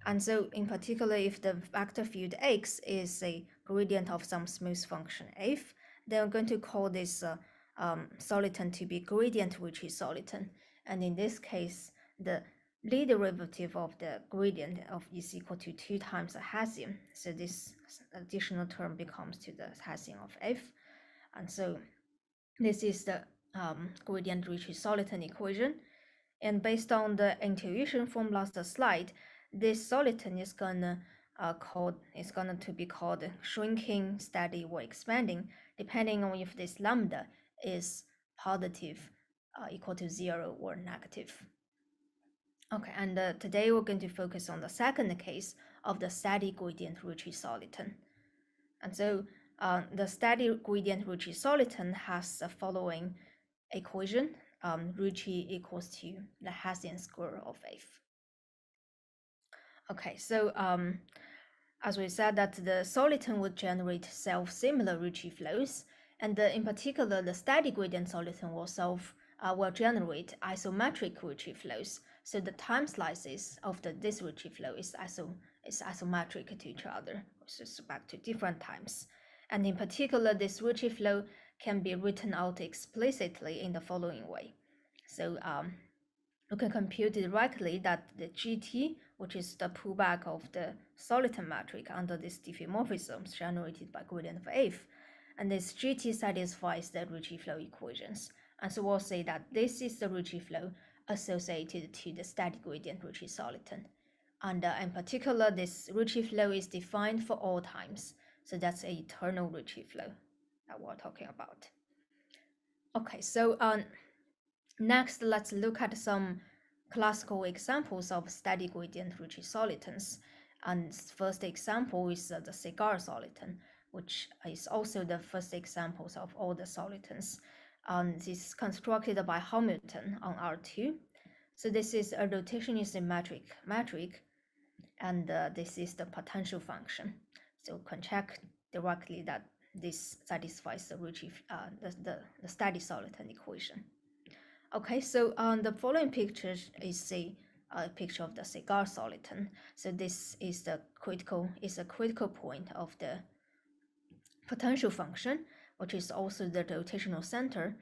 And so in particular, if the vector field x is a gradient of some smooth function f, then we're going to call this uh, um, soliton to be gradient Ricci soliton. And in this case, the Lie derivative of the gradient of is equal to 2 times the Hessian. So this additional term becomes to the Hessian of f. And so this is the um, gradient Ricci soliton equation. And based on the intuition from last slide, this soliton is gonna uh, called is gonna to be called shrinking, steady, or expanding, depending on if this lambda is positive, uh, equal to zero or negative. Okay, and uh, today we're going to focus on the second case of the steady gradient Ricci soliton. And so uh, the steady gradient Ricci soliton has the following equation. Um, Ricci equals to the Hessian square of f. Okay, so um, as we said that the soliton would generate self-similar Ricci flows, and the, in particular, the steady gradient soliton will solve uh, will generate isometric Ricci flows. So the time slices of the this Ricci flow is iso is isometric to each other with respect to different times. And in particular, this Ricci flow can be written out explicitly in the following way. So um, we can compute directly that the GT, which is the pullback of the soliton metric under these diffeomorphisms generated by gradient of F, and this GT satisfies the Ricci flow equations. And so we'll say that this is the Ricci flow associated to the steady gradient Ricci soliton. And uh, in particular, this Ricci flow is defined for all times. So that's a eternal Ricci flow that we're talking about. Okay, so um, next let's look at some classical examples of steady gradient Ricci solitons. And first example is uh, the cigar soliton, which is also the first examples of all the solitons. Um, this is constructed by Hamilton on R2. So this is a rotationally symmetric metric, and uh, this is the potential function. So you can check directly that this satisfies the Ricci, uh, the, the, the steady soliton equation. Okay, so um, the following picture is a, a picture of the cigar soliton. So this is the critical is a critical point of the potential function, which is also the rotational center.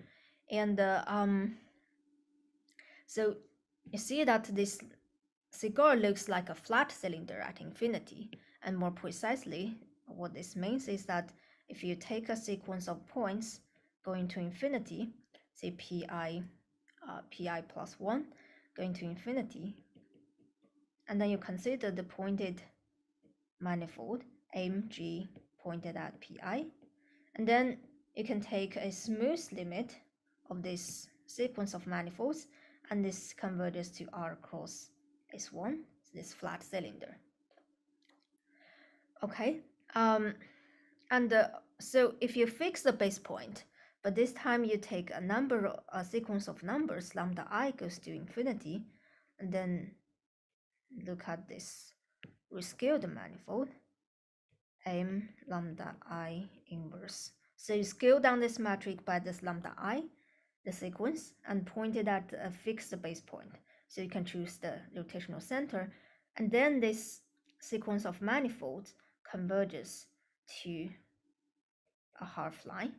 And uh, um, so you see that this cigar looks like a flat cylinder at infinity. And more precisely, what this means is that if you take a sequence of points going to infinity, say pi, uh, pi plus 1 going to infinity, and then you consider the pointed manifold mg pointed at pi, and then you can take a smooth limit of this sequence of manifolds, and this converges to r cross s1, this flat cylinder. Okay, um, and uh, so if you fix the base point, but this time you take a number, a sequence of numbers, lambda i goes to infinity, and then look at this rescaled manifold, m lambda i inverse. So you scale down this metric by this lambda i, the sequence, and point it at a fixed base point. So you can choose the rotational center, and then this sequence of manifolds converges to a half line.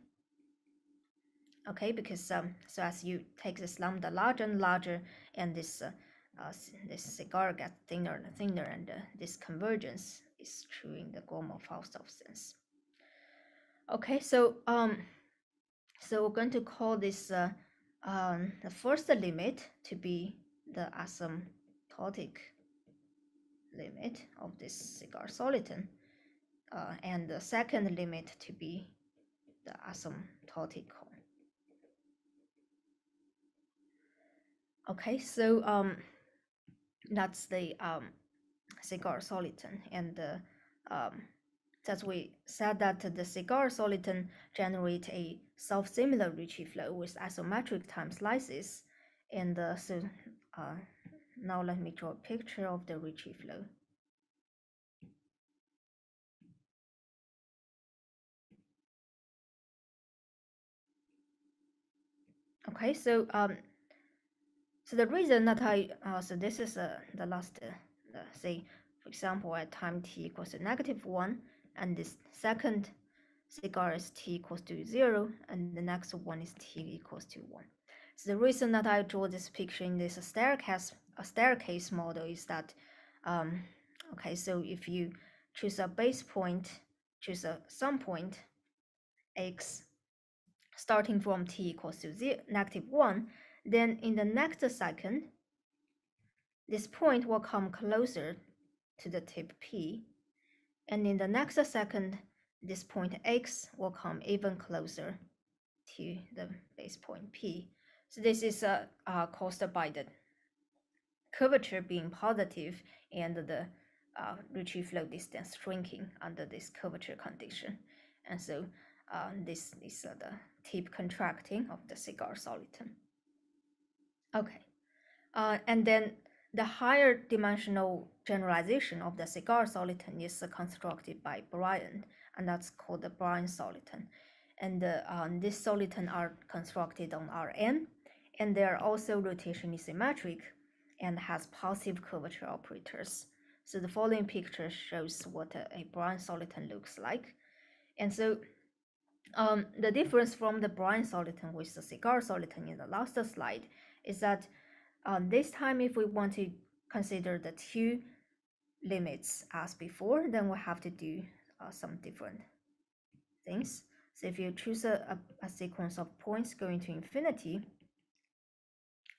Okay, because um, so as you take this lambda larger and larger, and this uh, uh, this cigar gets thinner and thinner, and uh, this convergence is true in the Gromov-Hausdorff sense. Okay, so um, so we're going to call this uh, um, the first limit to be the asymptotic limit of this cigar soliton uh, and the second limit to be the asymptotical. Okay, so um, that's the um, cigar soliton, and uh, um, that we said that the cigar soliton generate a self-similar Ricci flow with isometric time slices, and uh, so uh, now let me draw a picture of the Ricci flow. Okay, so um, so the reason that I uh, so this is uh, the last uh, say for example at time t equals to negative one, and this second cigar is t equals to zero, and the next one is t equals to one. So the reason that I draw this picture in this staircase a staircase model is that um, okay, so if you choose a base point, choose a some point x starting from t equals to zero, negative 1, then in the next second, this point will come closer to the tip P. And in the next second, this point X will come even closer to the base point P. So this is uh, uh, caused by the curvature being positive and the uh, Ricci flow distance shrinking under this curvature condition. And so uh, this is uh, the tip contracting of the cigar soliton. Okay, uh, and then the higher dimensional generalization of the cigar soliton is constructed by Bryant, and that's called the Bryant soliton. And uh, um, this soliton are constructed on Rn, and they are also rotationally symmetric and has positive curvature operators. So the following picture shows what a, a Bryant soliton looks like. And so um, the difference from the Bryant soliton with the cigar soliton in the last slide is that um, this time if we want to consider the two limits as before, then we have to do uh, some different things. So if you choose a, a, a, sequence of points going to infinity,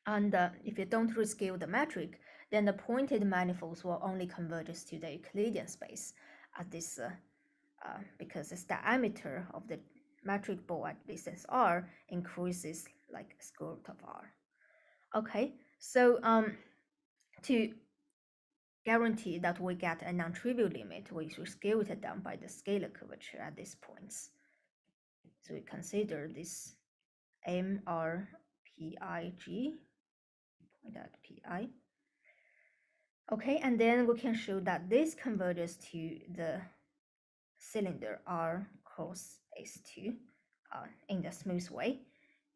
and uh, if you don't rescale the metric, then the pointed manifolds will only converge to the Euclidean space at this uh, uh, because the diameter of the metric ball at distance r increases like square root of r. Okay, so um, to guarantee that we get a non-trivial limit, we should scale it down by the scalar curvature at these points. So we consider this MRPIG that pi. Okay, and then we can show that this converges to the cylinder R cross S2 uh, in the smooth way.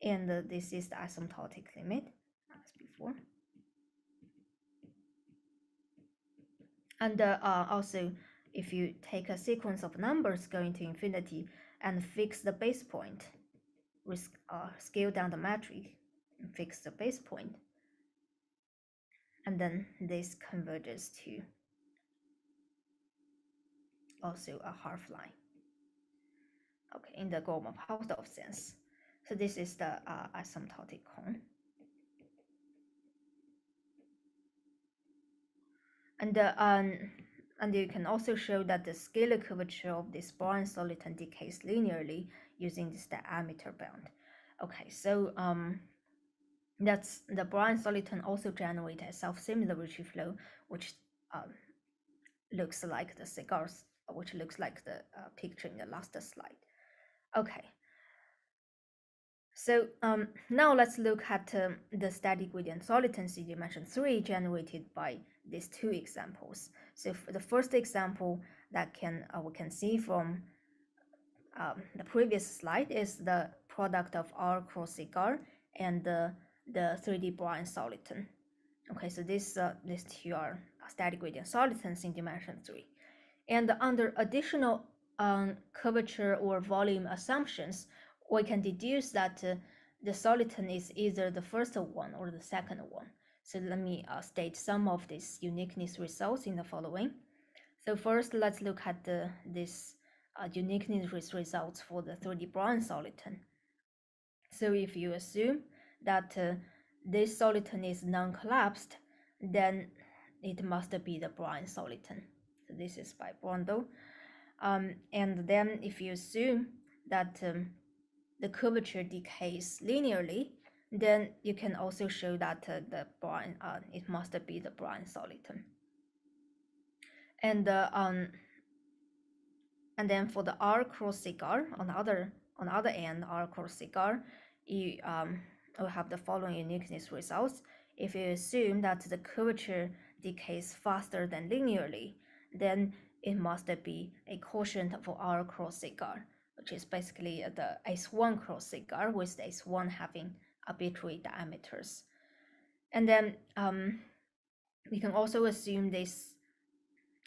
And uh, this is the asymptotic limit And uh, uh, also, if you take a sequence of numbers going to infinity and fix the base point, with, uh, scale down the metric and fix the base point, and then this converges to also a half line. Okay, in the Gromov-Hausdorff sense. So this is the uh, asymptotic cone. And uh, um, and you can also show that the scalar curvature of this Bryant soliton decays linearly using this diameter bound. Okay, so um, that's the Bryant soliton also generate a self-similar Ricci flow, which um, looks like the cigars, which looks like the uh, picture in the last slide. Okay. So um, now let's look at um, the static gradient solitons in dimension three generated by these two examples. So the first example that can uh, we can see from um, the previous slide is the product of R cross cigar and the, the 3D Bryant soliton. Okay, so this, uh, these two are static gradient solitons in dimension three. And under additional um, curvature or volume assumptions, we can deduce that uh, the soliton is either the first one or the second one. So let me uh, state some of these uniqueness results in the following. So first, let's look at the, this uh, uniqueness results for the 3D Bryant soliton. So if you assume that uh, this soliton is non-collapsed, then it must be the Bryant soliton. So this is by Brendle. Um, and then if you assume that um, the curvature decays linearly, then you can also show that uh, the Bryant, uh, it must be the Bryant soliton. And uh, um, and then for the R cross cigar on the other on the other end, R cross cigar, you um will have the following uniqueness results. If you assume that the curvature decays faster than linearly, then it must be a quotient for R cross cigar, which is basically the S1 cross cigar with the S1 having arbitrary diameters. And then um, we can also assume this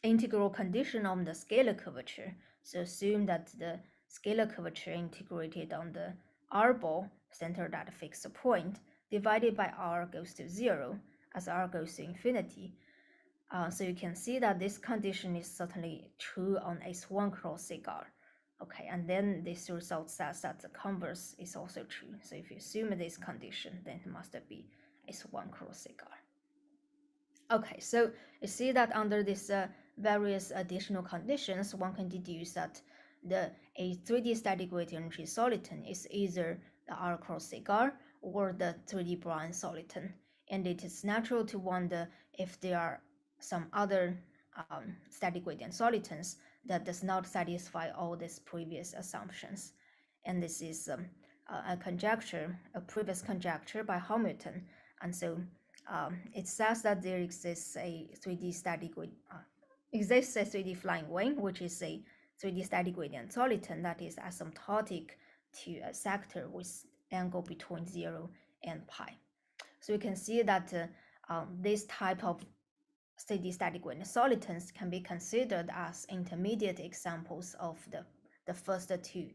integral condition on the scalar curvature. So assume that the scalar curvature integrated on the R ball centered at a fixed point divided by R goes to zero as R goes to infinity. Uh, so you can see that this condition is certainly true on S1 cross cigar. Okay, and then this result says that the converse is also true. So if you assume this condition, then it must be S1 cross cigar. Okay, so you see that under these uh, various additional conditions, one can deduce that the a 3D static gradient Ricci soliton is either the R cross cigar or the 3D Bryant soliton. And it is natural to wonder if there are some other um, static gradient solitons that does not satisfy all these previous assumptions. And this is um, a, conjecture, a previous conjecture by Hamilton. And so um, it says that there exists a 3D static uh, exists a 3D flying wing, which is a 3D static gradient soliton that is asymptotic to a sector with angle between zero and pi. So you can see that uh, um, this type of steady static gradient solitons can be considered as intermediate examples of the, the first two,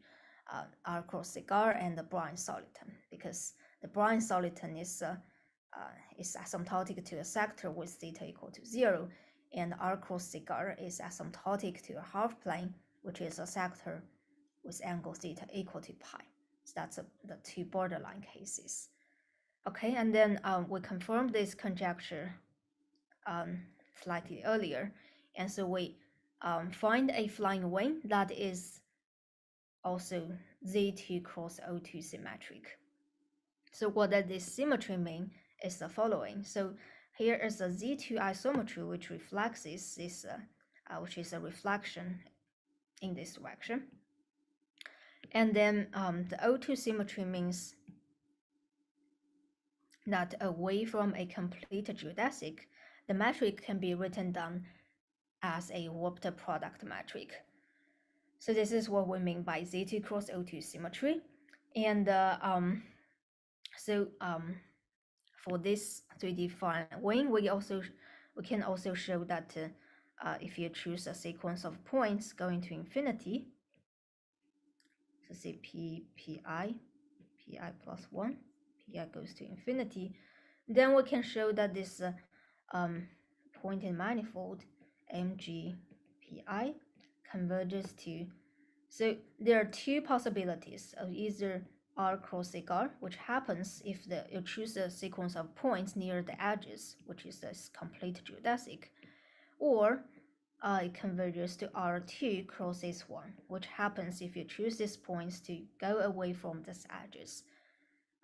uh, R cross cigar and the Bryant soliton, because the Bryant soliton is, uh, uh, is asymptotic to a sector with theta equal to zero, and R cross cigar is asymptotic to a half plane, which is a sector with angle theta equal to pi. So that's a, the two borderline cases. Okay, and then um, we confirm this conjecture um, slightly earlier. And so we um, find a flying wing that is also Z2 cross O2 symmetric. So what does this symmetry mean is the following. So here is a Z2 isometry which reflects this, uh, uh, which is a reflection in this direction. And then um, the O2 symmetry means that away from a complete geodesic, the metric can be written down as a warped product metric. So this is what we mean by Z2 cross O2 symmetry. And uh, um, so um, for this 3D flying wing, we also we can also show that uh, if you choose a sequence of points going to infinity, so say p pi, pi plus one, pi goes to infinity, then we can show that this uh, um, point in manifold MGPI converges to. So there are two possibilities of either R cross cigar, which happens if the, you choose a sequence of points near the edges, which is this complete geodesic, or uh, it converges to R2 cross S1, which happens if you choose these points to go away from these edges.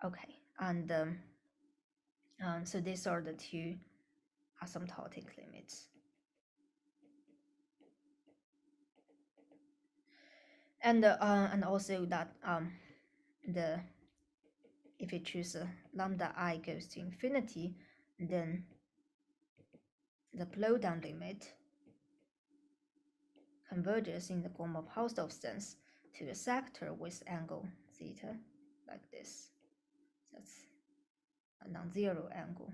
Okay, and um, um, so these are the two asymptotic limits. And, uh, and also that um, the if you choose a lambda i goes to infinity, then the blowdown limit converges in the Gromov-Hausdorff distance to the sector with angle theta like this. That's a non-zero angle.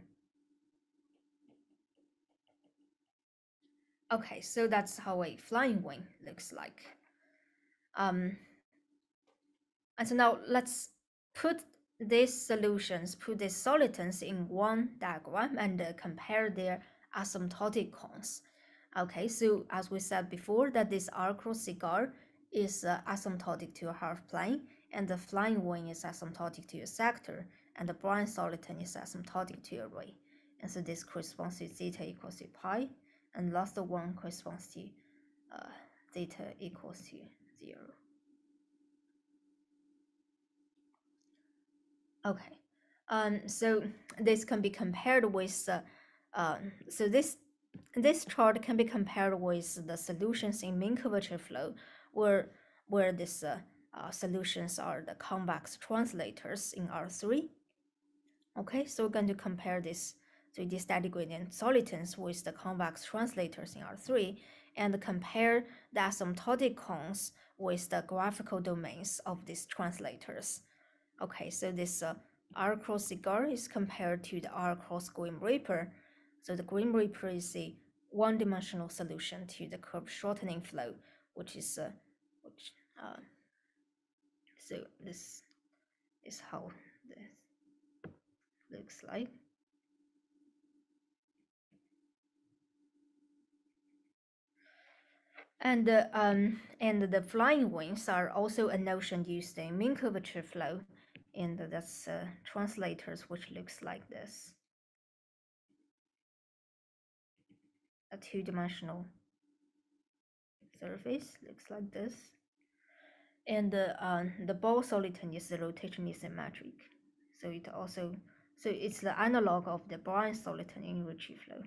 Okay, so that's how a flying wing looks like. Um, and so now let's put these solutions, put these solitons in one diagram and uh, compare their asymptotic cones. Okay, so as we said before, that this cross cigar is uh, asymptotic to a half plane, and the flying wing is asymptotic to a sector, and the Bryant soliton is asymptotic to a ray. And so this corresponds to zeta equals to pi, and last one corresponds to uh, theta equals to zero. Okay, um, so this can be compared with, uh, uh, so this this chart can be compared with the solutions in mean curvature flow, where where these uh, uh, solutions are the convex translators in R3. Okay, so we're going to compare this 3D static gradient solitons with the convex translators in R3 and compare the asymptotic cones with the graphical domains of these translators. Okay, so this uh, R cross cigar is compared to the R cross Grim Reaper. So the Grim Reaper is a one-dimensional solution to the curve shortening flow, which is uh, which uh, so this is how this looks like. And uh, um, and the flying wings are also a notion used in mean curvature flow, and that's uh, translators, which looks like this. A two-dimensional surface looks like this. And uh, um, the bowl soliton is the rotation asymmetric. So it also, so it's the analog of the Bryant soliton in Ricci flow,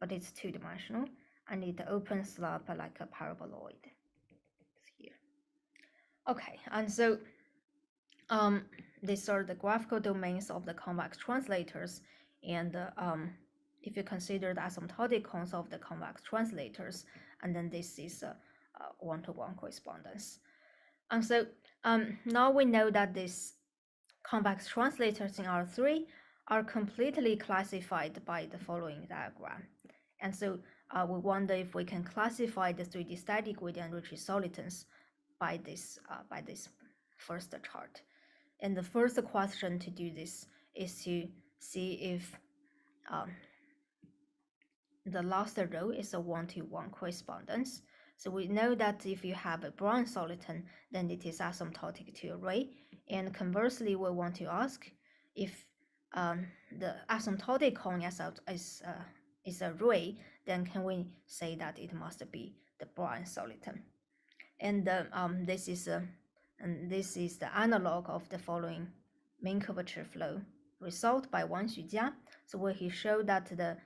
but it's two-dimensional and it opens up like a paraboloid. It's here. Okay, and so um, these are the graphical domains of the convex translators. And um, if you consider the asymptotic cones of the convex translators, and then this is a one-to-one correspondence. And so um, now we know that these convex translators in R3 are completely classified by the following diagram. And so uh, we wonder if we can classify the 3D static gradient Ricci solitons by this, uh, by this first chart. And the first question to do this is to see if um, the last row is a one-to-one -one correspondence. So we know that if you have a Bryant soliton, then it is asymptotic to a ray. And conversely, we want to ask if um, the asymptotic cone is, is, uh, is a ray, then can we say that it must be the Bryant soliton? And uh, um, this is uh, and this is the analog of the following mean curvature flow result by Wang Xujia. So where he showed that the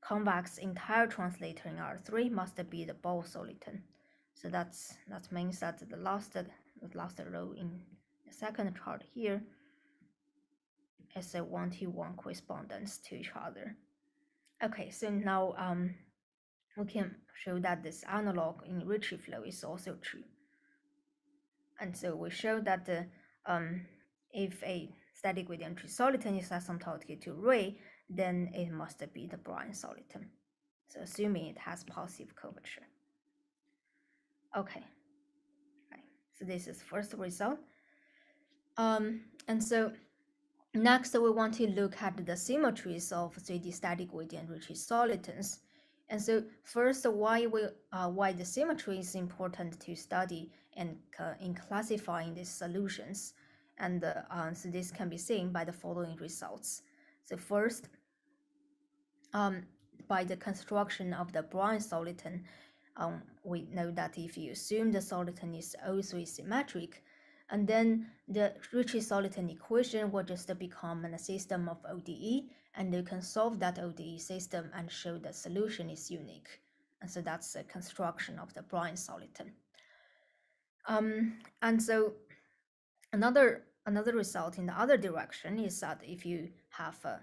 convex entire translator in R3 must be the bowl soliton. So that's that means that the last the last row in the second chart here is a one-to-one correspondence to each other. Okay, so now um, we can show that this analog in Ricci flow is also true. And so we show that the, um, if a static gradient Ricci soliton is asymptotic to ray, then it must be the Bryant soliton. So assuming it has positive curvature. Okay, right. so this is first result. Um, and so next we want to look at the symmetries of 3D static gradient Ricci solitons. And so first, why we uh, why the symmetry is important to study and uh, in classifying these solutions. And uh, so this can be seen by the following results. So first, um, by the construction of the Bryant soliton, um, we know that if you assume the soliton is O3 symmetric, and then the Ricci soliton equation will just become a system of ODE, and you can solve that ODE system and show the solution is unique. And so that's the construction of the Bryant soliton. Um, and so another another result in the other direction is that if you have uh,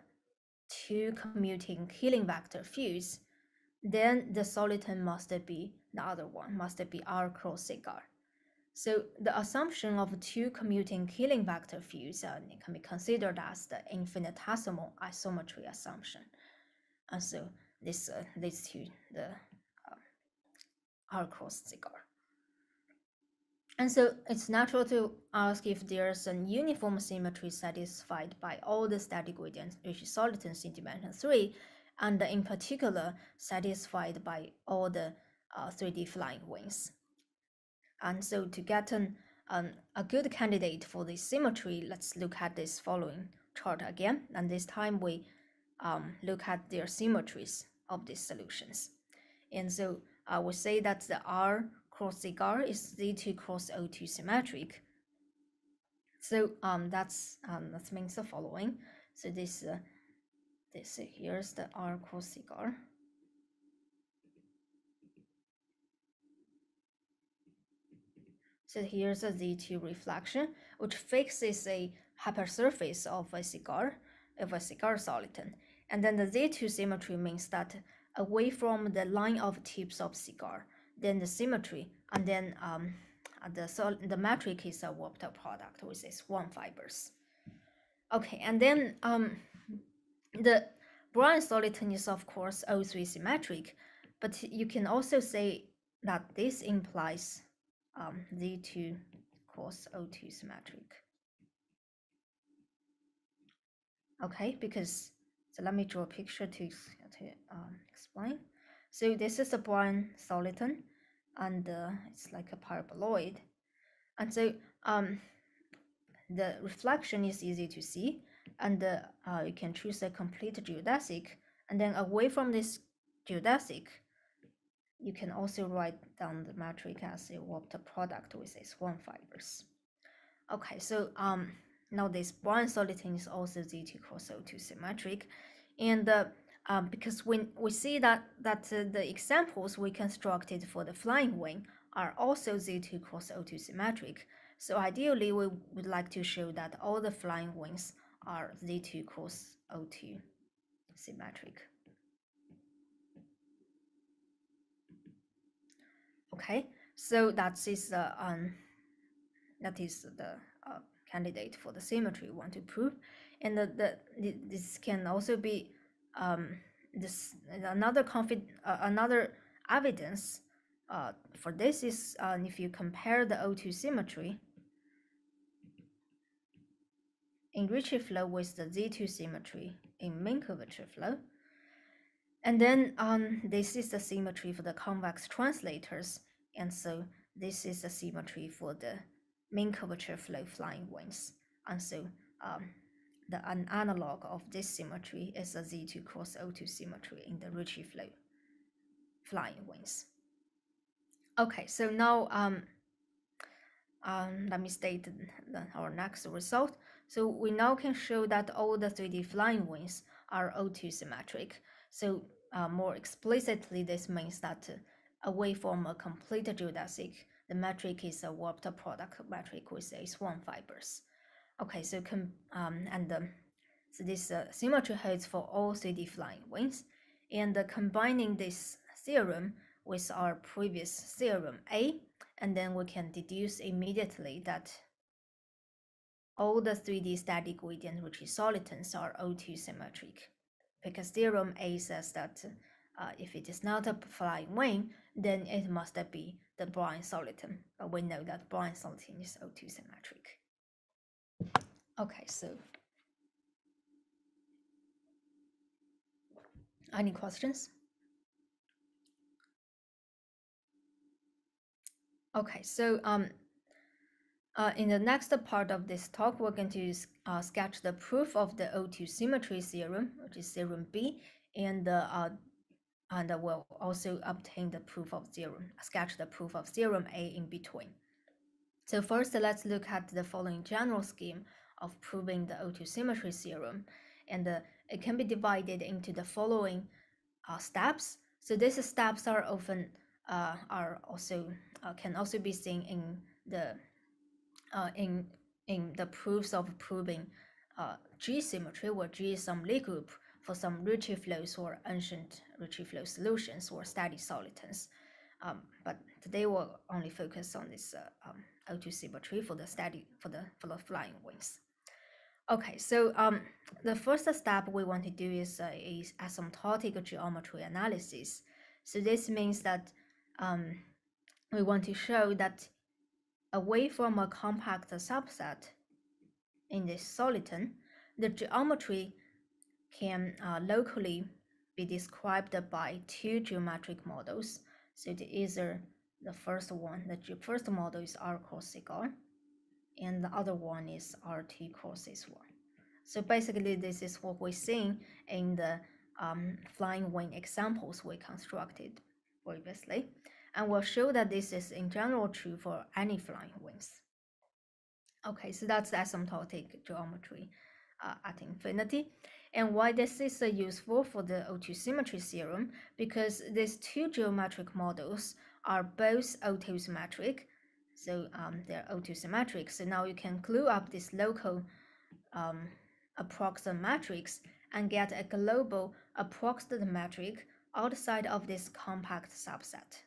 two commuting Killing vector fields, then the soliton must be the other one, must be R cross cigar. So the assumption of two commuting Killing vector fields uh, can be considered as the infinitesimal isometry assumption. And so this uh, leads to the uh, R cross cigar. And so it's natural to ask if there's an uniform symmetry satisfied by all the static gradients which is solitons in dimension 3, and in particular satisfied by all the uh, 3D flying wings. And so to get an, an, a good candidate for this symmetry, let's look at this following chart again. And this time we um, look at their symmetries of these solutions. And so I would say that the R cross cigar is Z2 cross O2 symmetric. So um, that's um, that means the following. So this uh, this uh, here's the R cross cigar. So here's a Z2 reflection, which fixes a hypersurface of a cigar, of a cigar soliton. And then the Z2 symmetry means that away from the line of tips of cigar, then the symmetry, and then um, the sol the metric is a warped product with S1 fibers. Okay, and then um, the Bryant soliton is of course O3 symmetric, but you can also say that this implies um, Z2 cross O2 symmetric. Okay, because so let me draw a picture to, to um, explain. So this is a Bryant soliton, and uh, it's like a paraboloid. And so um, the reflection is easy to see, and uh, you can choose a complete geodesic. And then away from this geodesic, you can also write down the metric as a warped product with S1 fibers. Okay, so um, now this Bryant soliton is also Z2 cross O2 symmetric, and uh, um, because when we see that that uh, the examples we constructed for the flying wing are also Z2 cross O2 symmetric. So ideally, we would like to show that all the flying wings are Z2 cross O2 symmetric. Okay, so that is the um, that is the uh, candidate for the symmetry we want to prove, and the, the this can also be um, this another confid uh, another evidence uh, for this is uh, if you compare the O2 symmetry in Ricci flow with the Z2 symmetry in mean curvature flow. And then um, this is the symmetry for the convex translators. And so this is the symmetry for the mean curvature flow flying wings. And so um, the an analog of this symmetry is a Z2 cross O2 symmetry in the Ricci flow flying wings. Okay, so now um, um, let me state the, our next result. So we now can show that all the 3D flying wings are O2 symmetric. So uh, more explicitly, this means that away from a complete geodesic, the metric is a warped product metric with S1 fibers. Okay, so um, and the So this uh, symmetry holds for all 3D flying wings. And uh, combining this theorem with our previous theorem A, and then we can deduce immediately that all the 3D static gradient Ricci solitons are O2 symmetric because theorem A says that uh, if it is not a flying wing, then it must be the Bryant soliton. But we know that Bryant soliton is O2 symmetric. Okay, so any questions? Okay, so um, uh, in the next part of this talk, we're going to uh, sketch the proof of the O2 symmetry theorem, which is theorem B, and uh, and we'll also obtain the proof of theorem, sketch the proof of theorem A in between. So first, let's look at the following general scheme of proving the O2 symmetry theorem, and uh, it can be divided into the following uh, steps. So these steps are often uh, are also can also be seen in the in in the proofs of proving G symmetry, where G is some Lie group for some Ricci flows or ancient Ricci flow solutions or steady solitons. Um, but today we'll only focus on this uh, um, O2 symmetry for the static for the for the flying wings. Okay, so um, the first step we want to do is, uh, is asymptotic geometry analysis. So this means that um, we want to show that away from a compact subset in this soliton, the geometry can uh, locally be described by two geometric models. So the either the first one, the first model is R cross cigar, and the other one is R2 cross S1. So basically, this is what we're seeing in the um, flying wing examples we constructed previously, and we'll show that this is in general true for any flying wings. Okay, so that's the asymptotic geometry uh, at infinity. And why this is uh, useful for the O2 symmetry theorem, because these two geometric models are both O2 symmetric, so um, they're O2 symmetric. So now you can glue up this local um, approximate metric and get a global approximate metric outside of this compact subset.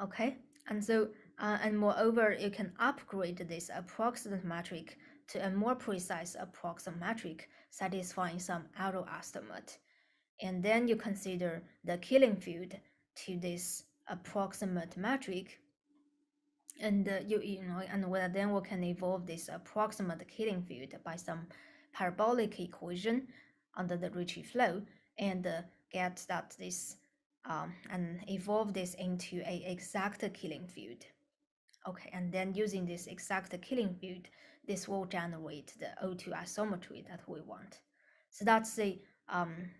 Okay, and so uh, and moreover, you can upgrade this approximate metric to a more precise approximate metric satisfying some error estimate. And then you consider the killing field to this approximate metric. And uh, you, you know, and then we can evolve this approximate killing field by some parabolic equation under the Ricci flow and uh, get that this um, and evolve this into a exact killing field. Okay, and then using this exact killing field, this will generate the O2 isometry that we want. So that's the um,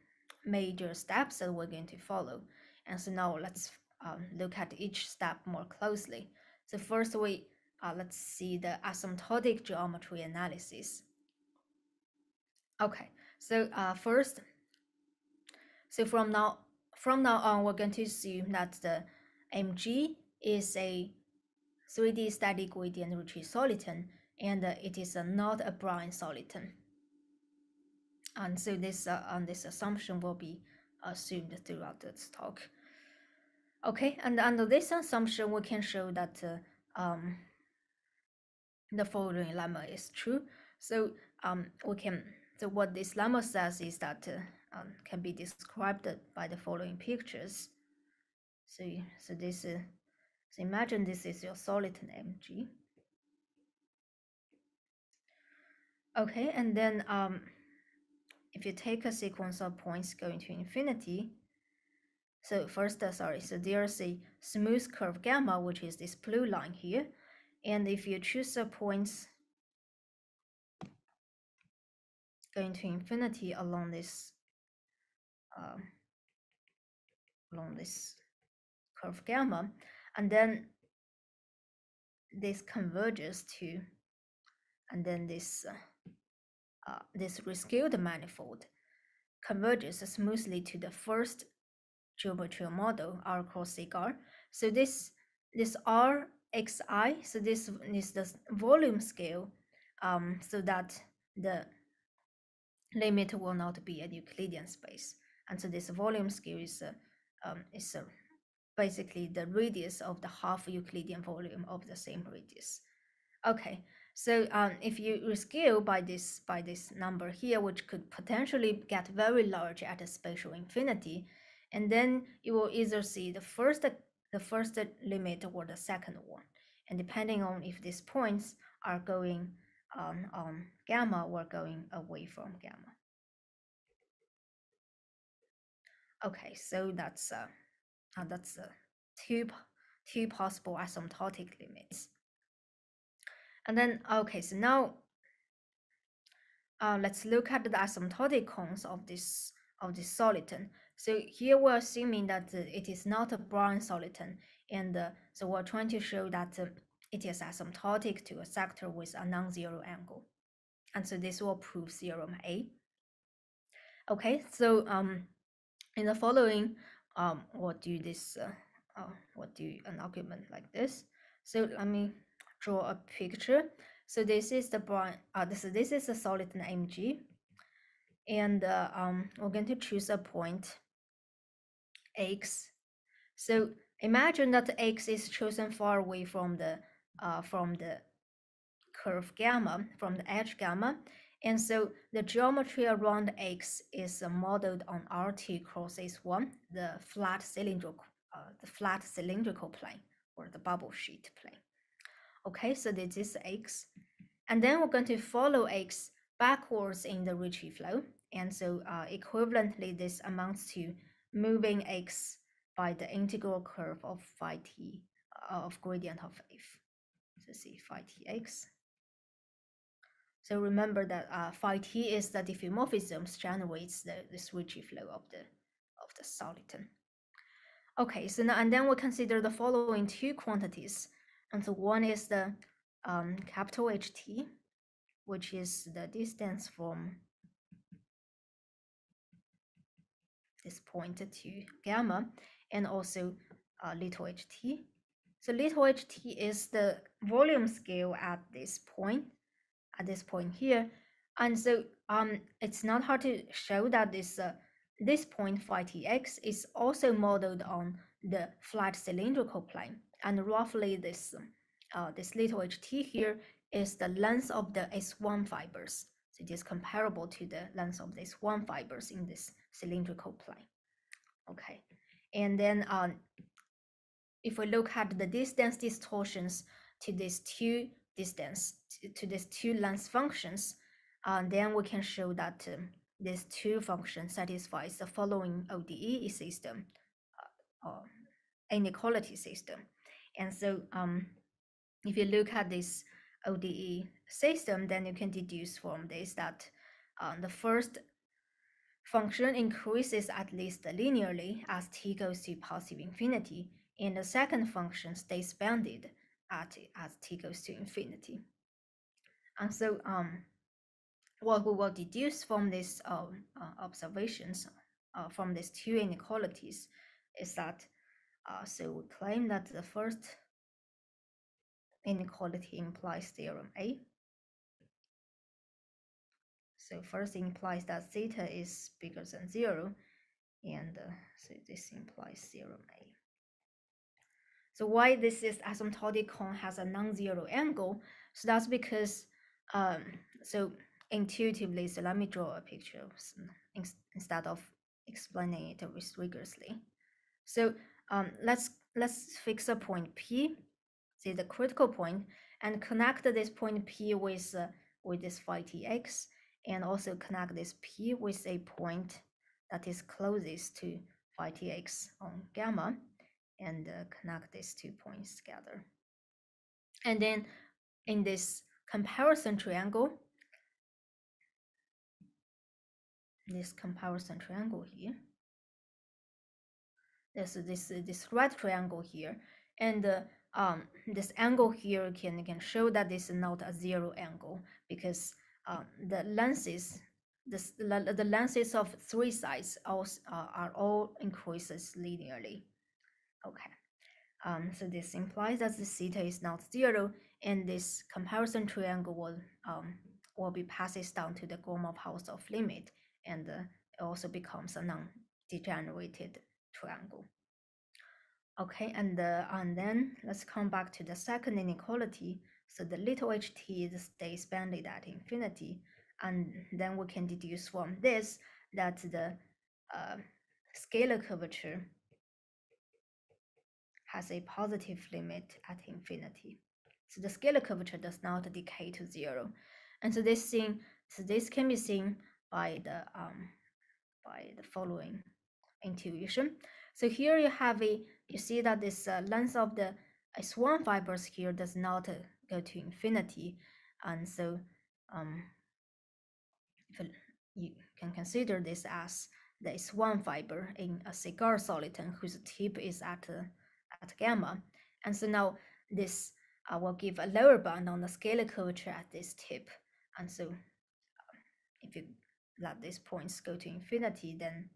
major steps that we're going to follow. And so now let's um, look at each step more closely. So first we uh, let's see the asymptotic geometry analysis. Okay, so uh, first, so from now from now on, we're going to assume that the MG is a 3D static gradient Ricci soliton and uh, it is uh, not a Bryant soliton. And so this uh, and this assumption will be assumed throughout this talk. Okay, and under this assumption, we can show that uh, um, the following lemma is true. So um, we can so what this lemma says is that um, can be described by the following pictures. So so this uh, so imagine this is your soliton MG. Okay, and then um, if you take a sequence of points going to infinity, so first, uh, sorry, so there's a smooth curve gamma, which is this blue line here. And if you choose the points going to infinity along this um, along this curve gamma, and then this converges to, and then this uh, uh, this rescaled manifold converges smoothly to the first geometric model, R cross cigar. So this this R xi, so this is the volume scale, um, so that the limit will not be a Euclidean space. And so this volume scale is, uh, um, is uh, basically the radius of the half Euclidean volume of the same radius. Okay, so um, if you rescale by this by this number here, which could potentially get very large at a spatial infinity, and then you will either see the first the first limit or the second one, and depending on if these points are going um, on gamma or going away from gamma. Okay, so that's uh, uh that's uh, two two possible asymptotic limits. And then, okay, so now uh, let's look at the asymptotic cones of this of this soliton. So here we're assuming that uh, it is not a Bryant soliton, and uh, so we're trying to show that uh, it is asymptotic to a sector with a non-zero angle, and so this will prove theorem A. Okay, so um, in the following, um, we'll do this. Uh, uh, we'll do an argument like this. So let me draw a picture. So this is the Bryant, uh, this, this is a solid MG. And uh, um, we're going to choose a point X. So imagine that X is chosen far away from the, uh, from the curve gamma, from the edge gamma. And so the geometry around X is modeled on R2 cross S1, the flat cylindrical, uh, the flat cylindrical plane or the bubble sheet plane. Okay, so this is x. And then we're going to follow x backwards in the Ricci flow. And so uh, equivalently, this amounts to moving x by the integral curve of phi t uh, of gradient of f. So see phi tx. So remember that uh, phi t is the diffeomorphisms generates the, this Ricci flow of the of the soliton. Okay, so now and then we consider the following two quantities. And so one is the um, capital HT, which is the distance from this point to gamma, and also uh, little ht. So little ht is the volume scale at this point, at this point here. And so um, it's not hard to show that this uh, this point phi tx is also modeled on the flat cylindrical plane and roughly this uh, this little ht here is the length of the S1 fibers. So it is comparable to the length of the S1 fibers in this cylindrical plane. Okay, and then um, if we look at the distance distortions to these two distance to, these two length functions, uh, then we can show that um, these two functions satisfies the following ODE system, uh, or inequality system. And so um, if you look at this ODE system, then you can deduce from this that uh, the first function increases at least linearly as t goes to positive infinity, and the second function stays bounded at as t goes to infinity. And so um, what we will deduce from these uh, uh, observations uh, from these two inequalities is that uh, so we claim that the first inequality implies theorem A. So first implies that theta is bigger than zero, and uh, so this implies theorem A. So why this is asymptotic cone has a non-zero angle? So that's because, um, so intuitively, so let me draw a picture instead of explaining it rigorously. So um, let's let's fix a point P, say the critical point, and connect this point P with uh, with this phi tx, and also connect this P with a point that is closest to phi tx on gamma, and uh, connect these two points together. And then in this comparison triangle, this comparison triangle here, this this this right triangle here, and uh, um, this angle here can can show that this is not a zero angle because um, the lenses this, the, lenses of three sides also, uh, are all increases linearly. Okay, um, so this implies that the theta is not zero, and this comparison triangle will um, will be passes down to the Gromov-Hausdorff limit, and uh, it also becomes a non-degenerated triangle. Okay, and, uh, and then let's come back to the second inequality. So the little ht stays bounded at infinity, and then we can deduce from this that the uh, scalar curvature has a positive limit at infinity. So the scalar curvature does not decay to zero. And so this thing, so this can be seen by the um, by the following intuition. So here you have a, you see that this uh, length of the S1 fibers here does not uh, go to infinity. And so um, you can consider this as the S1 fiber in a cigar soliton whose tip is at, uh, at gamma. And so now this uh, will give a lower bound on the scalar curvature at this tip. And so um, if you let these points go to infinity, then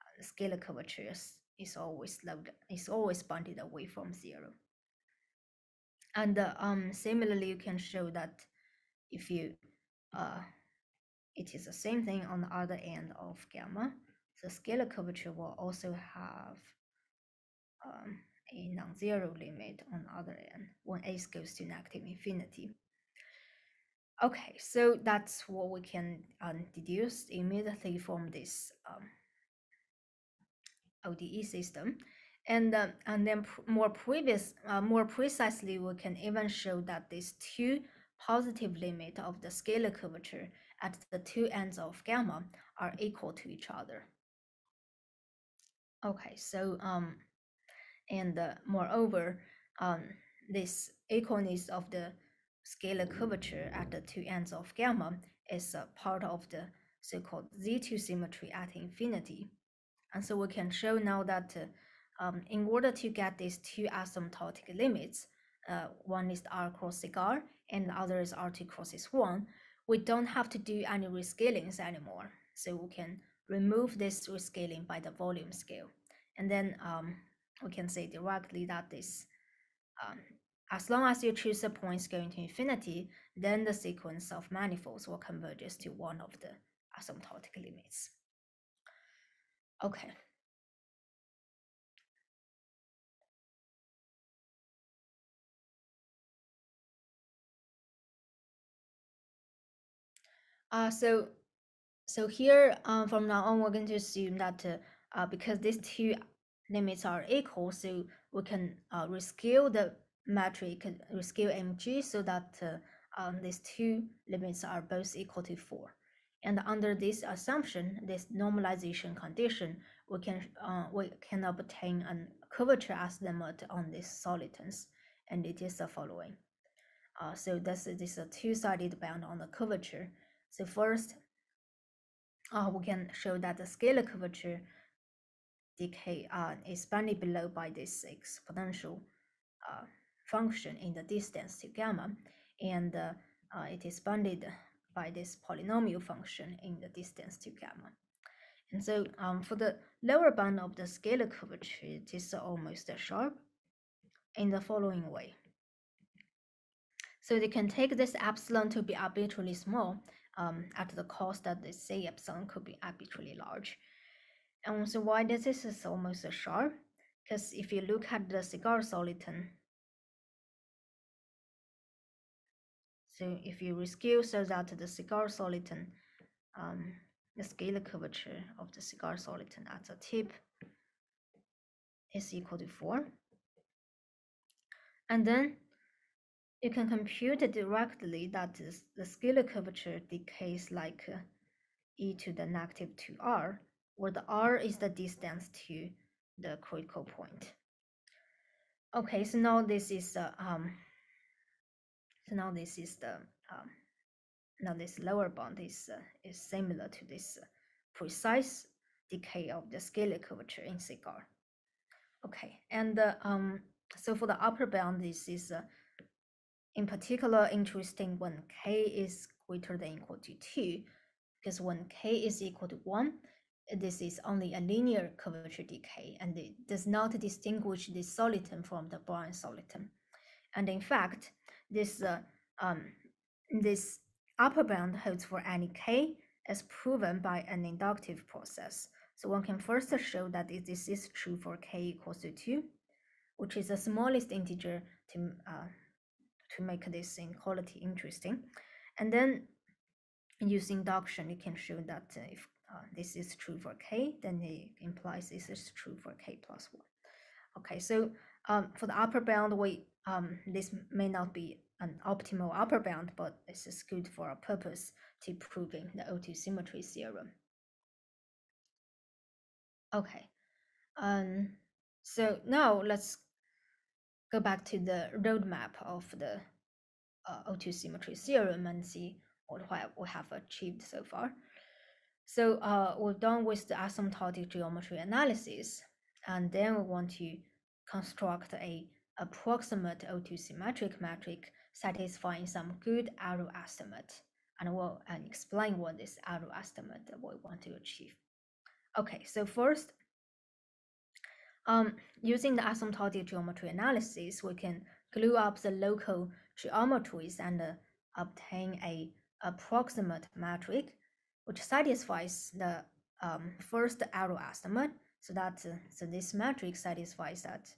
uh, the scalar curvature is, is always low, is always bounded away from zero. And uh, um, similarly, you can show that if you, uh, it is the same thing on the other end of gamma. The scalar curvature will also have um, a non-zero limit on the other end when s goes to negative infinity. Okay, so that's what we can um, deduce immediately from this um, ODE system. And, uh, and then pr more previous, uh, more precisely, we can even show that these two positive limit of the scalar curvature at the two ends of gamma are equal to each other. Okay, so um, and uh, moreover, um, this equalness of the scalar curvature at the two ends of gamma is a part of the so-called Z2 symmetry at infinity. And so we can show now that uh, um, in order to get these two asymptotic limits, uh, one is R cross cigar and the other is R2 cross S1, we don't have to do any rescalings anymore. So we can remove this rescaling by the volume scale. And then um, we can say directly that this, um, as long as you choose the points going to infinity, then the sequence of manifolds will converge to one of the asymptotic limits. Okay. Uh, so, so here um, from now on, we're going to assume that uh, uh, because these two limits are equal, so we can uh, rescale the metric, rescale mg so that uh, um, these two limits are both equal to 4. And under this assumption, this normalization condition, we can uh, we can obtain a curvature estimate on these solitons, and it is the following. Uh, so this, this is a two-sided bound on the curvature. So first, uh, we can show that the scalar curvature decay is bounded below by this exponential uh, function in the distance to gamma, and uh, uh, it is bounded by this polynomial function in the distance to gamma. And so um, for the lower bound of the scalar curvature, it is almost sharp in the following way. So they can take this epsilon to be arbitrarily small um, at the cost that the say epsilon could be arbitrarily large. And so why this is almost a sharp? Because if you look at the cigar soliton, so if you rescale so that the cigar soliton, um, the scalar curvature of the cigar soliton at the tip is equal to 4. And then you can compute directly that the scalar curvature decays like uh, e to the negative 2r where the r is the distance to the critical point. Okay, so now this is the um, so now this is the um, now this lower bound is uh, is similar to this uh, precise decay of the scalar curvature in cigar. Okay, and uh, um, so for the upper bound, this is uh, in particular interesting when k is greater than equal to two, because when k is equal to one, this is only a linear curvature decay and it does not distinguish this soliton from the Bryant soliton. And in fact, this uh, um, this upper bound holds for any k as proven by an inductive process. So one can first show that this is true for k equals to 2, which is the smallest integer to, uh, to make this inequality interesting. And then using induction, you can show that uh, if uh, this is true for k, then it implies this is true for k plus 1. Okay, so um, for the upper bound, we um, this may not be an optimal upper bound, but this is good for our purpose to proving the O2 symmetry theorem. Okay, um, so now let's go back to the roadmap of the uh, O2 symmetry theorem and see what we have achieved so far. So uh, we're done with the asymptotic geometry analysis, and then we want to construct a approximate O2 symmetric metric satisfying some good error estimate, and we'll and explain what this error estimate that we want to achieve. Okay, so first, um, using the asymptotic geometry analysis, we can glue up the local geometries and uh, obtain a approximate metric which satisfies the um, first error estimate. So that uh, so this metric satisfies that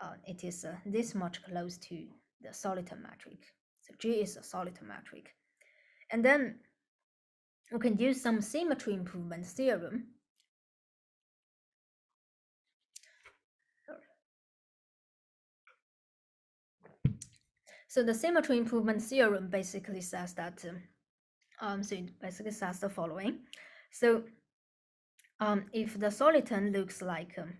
uh, it is uh, this much close to the Soliton metric. So G is a Soliton metric, and then we can use some symmetry improvement theorem. So the symmetry improvement theorem basically says that um, um, so it basically says the following. So um, if the soliton looks like um,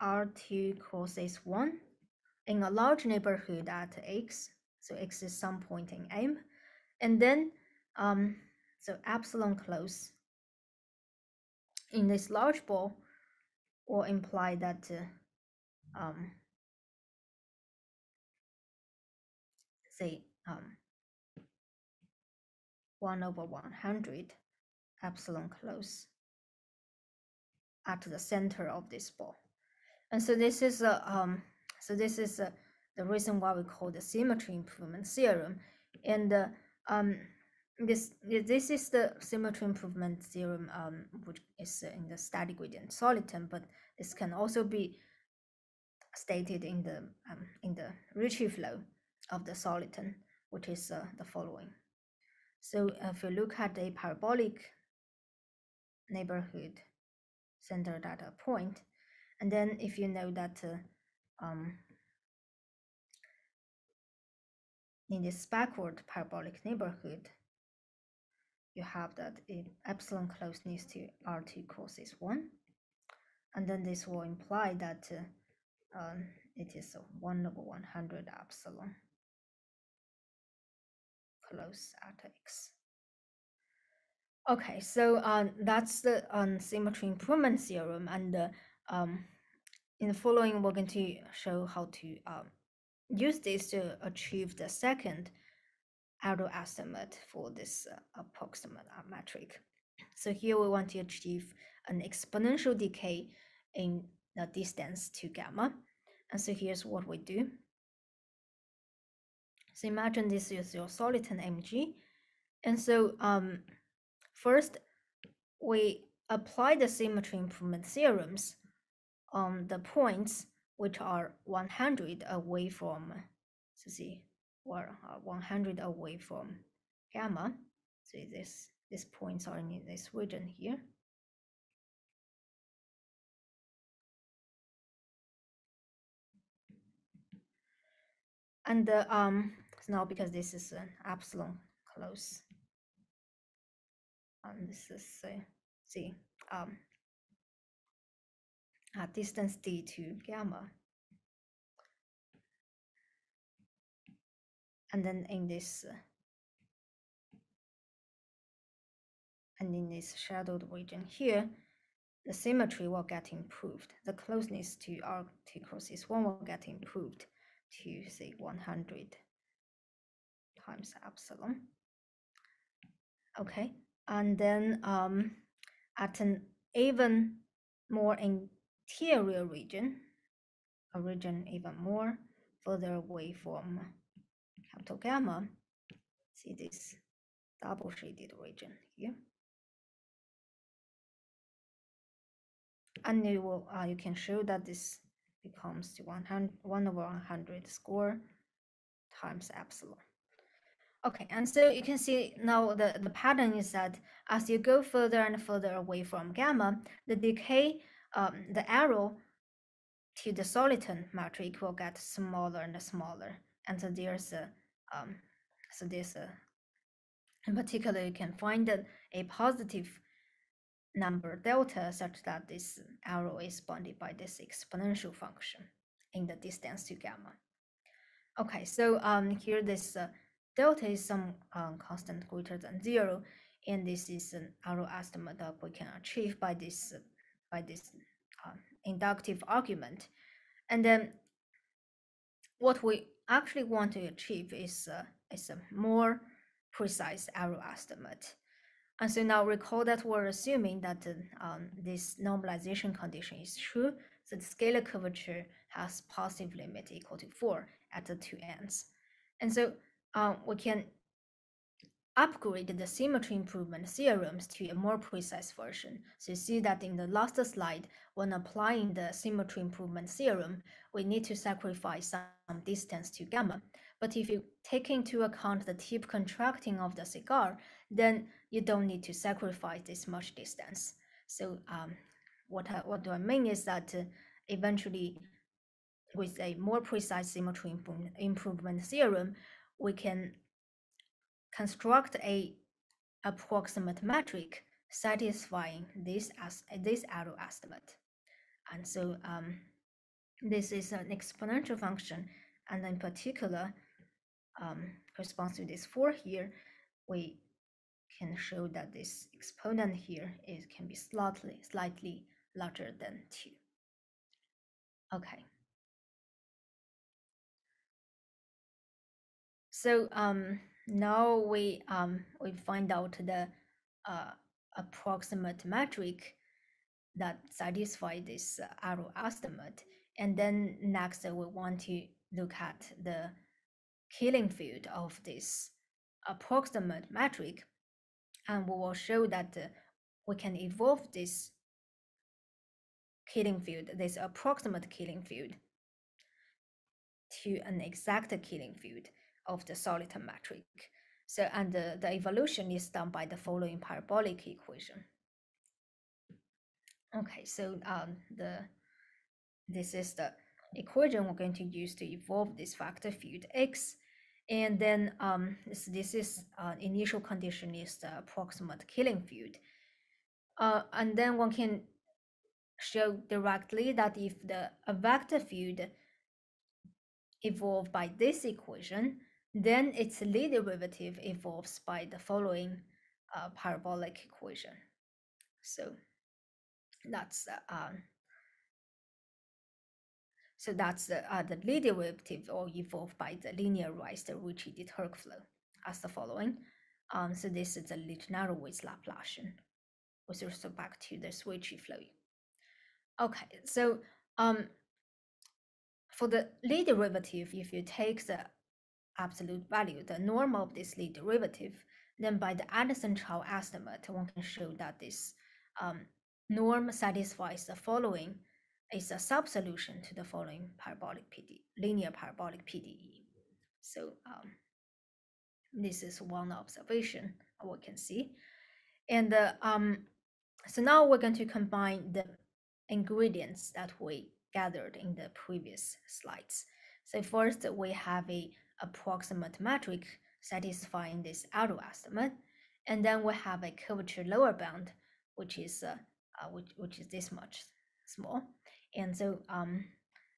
R2 causes 1 in a large neighborhood at X, so X is some point in M, and then um, so epsilon close in this large ball will imply that uh, um, say um, 1 over 100 epsilon close at the center of this ball. And so this is a um, so this is a, the reason why we call the symmetry improvement theorem. And uh, um, this this is the symmetry improvement theorem, um, which is in the steady gradient soliton, but this can also be stated in the um, in the Ricci flow of the soliton, which is uh, the following. So if you look at a parabolic neighborhood centered at a point, and then if you know that uh, um, in this backward parabolic neighborhood, you have that epsilon closeness to R2 causes 1. And then this will imply that uh, um, it is 1 over 100 epsilon close at x. Okay, so um, that's the um, symmetry improvement theorem. And uh, um, in the following, we're going to show how to um, use this to achieve the second error estimate for this uh, approximate uh, metric. So here we want to achieve an exponential decay in the distance to gamma. And so here's what we do. So imagine this is your soliton mg. And so um, first we apply the symmetry improvement theorems on the points which are 100 away from, so see, or uh, 100 away from gamma. So this, these points are in this region here. And the, um, now because this is an epsilon close, and this is uh, um, distance d to gamma. And then in this uh, and in this shadowed region here, the symmetry will get improved. The closeness to R2 crosses 1 will get improved to say 100 times epsilon. Okay, and then um, at an even more interior region, a region even more further away from capital gamma, see this double shaded region here. And you will, uh, you can show that this becomes to 100, 1 over 100 square times epsilon. Okay, and so you can see now the, the pattern is that as you go further and further away from gamma, the decay, um, the error to the soliton metric will get smaller and smaller. And so there's a, um, so there's a, in particular, you can find a, a positive number delta such that this error is bounded by this exponential function in the distance to gamma. Okay, so um, here this uh, delta is some um, constant greater than zero, and this is an error estimate that we can achieve by this uh, by this um, inductive argument. And then what we actually want to achieve is uh, is a more precise error estimate. And so now recall that we're assuming that um, this normalization condition is true. So the scalar curvature has positive limit equal to four at the two ends. And so um, we can upgrade the symmetry improvement theorems to a more precise version. So you see that in the last slide, when applying the symmetry improvement theorem, we need to sacrifice some distance to gamma. But if you take into account the tip contracting of the cigar, then you don't need to sacrifice this much distance. So um, what, I, what do I mean is that uh, eventually with a more precise symmetry improvement theorem, we can construct a approximate metric satisfying this as this error estimate. And so um, this is an exponential function, and in particular, um, corresponds to this four here, we can show that this exponent here is can be slightly slightly larger than two. Okay. So um, now we um, we find out the uh, approximate metric that satisfy this uh, error estimate. And then next uh, we want to look at the killing field of this approximate metric. And we will show that uh, we can evolve this killing field, this approximate killing field, to an exact killing field of the soliton metric. So, and the, the evolution is done by the following parabolic equation. Okay, so um, the this is the equation we're going to use to evolve this vector field x. And then um, this, this is uh, initial condition is the approximate killing field. Uh, and then one can show directly that if the vector field evolved by this equation, then its Lie derivative evolves by the following uh, parabolic equation. So that's uh, so that's the uh, the Lie derivative or evolved by the linearized Ricci-DeTurck flow as the following. Um, so this is the Lichnerowicz Laplacian with respect back to the Ricci flow. Okay, so um, for the Lie derivative, if you take the absolute value, the norm of this Lie derivative, then by the Anderson-Chow estimate, one can show that this um, norm satisfies the following is a sub-solution to the following parabolic PD, linear parabolic PDE. So um, this is one observation we can see. And uh, um, so now we're going to combine the ingredients that we gathered in the previous slides. So first we have a approximate metric satisfying this error estimate. And then we have a curvature lower bound, which is uh, uh, which, which is this much small. And so um,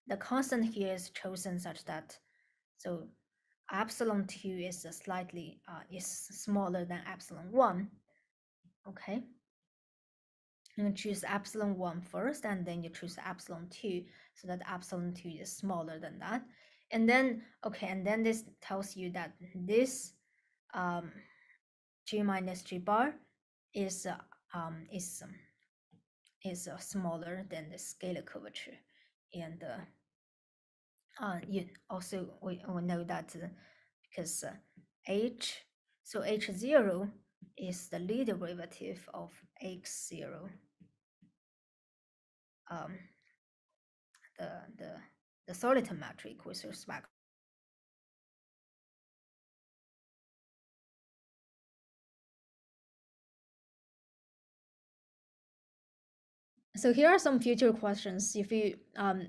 the constant here is chosen such that so epsilon 2 is slightly uh, is smaller than epsilon 1. Okay. You choose epsilon 1 first, and then you choose epsilon 2 so that epsilon 2 is smaller than that and then okay and then this tells you that this um, g minus g bar is uh, um, is um, is uh, smaller than the scalar curvature and uh, uh, you also we, we know that uh, because uh, h, so h0 is the Lie derivative of x0. Um, the, the, the Soliton metric with respect So here are some future questions. If you um,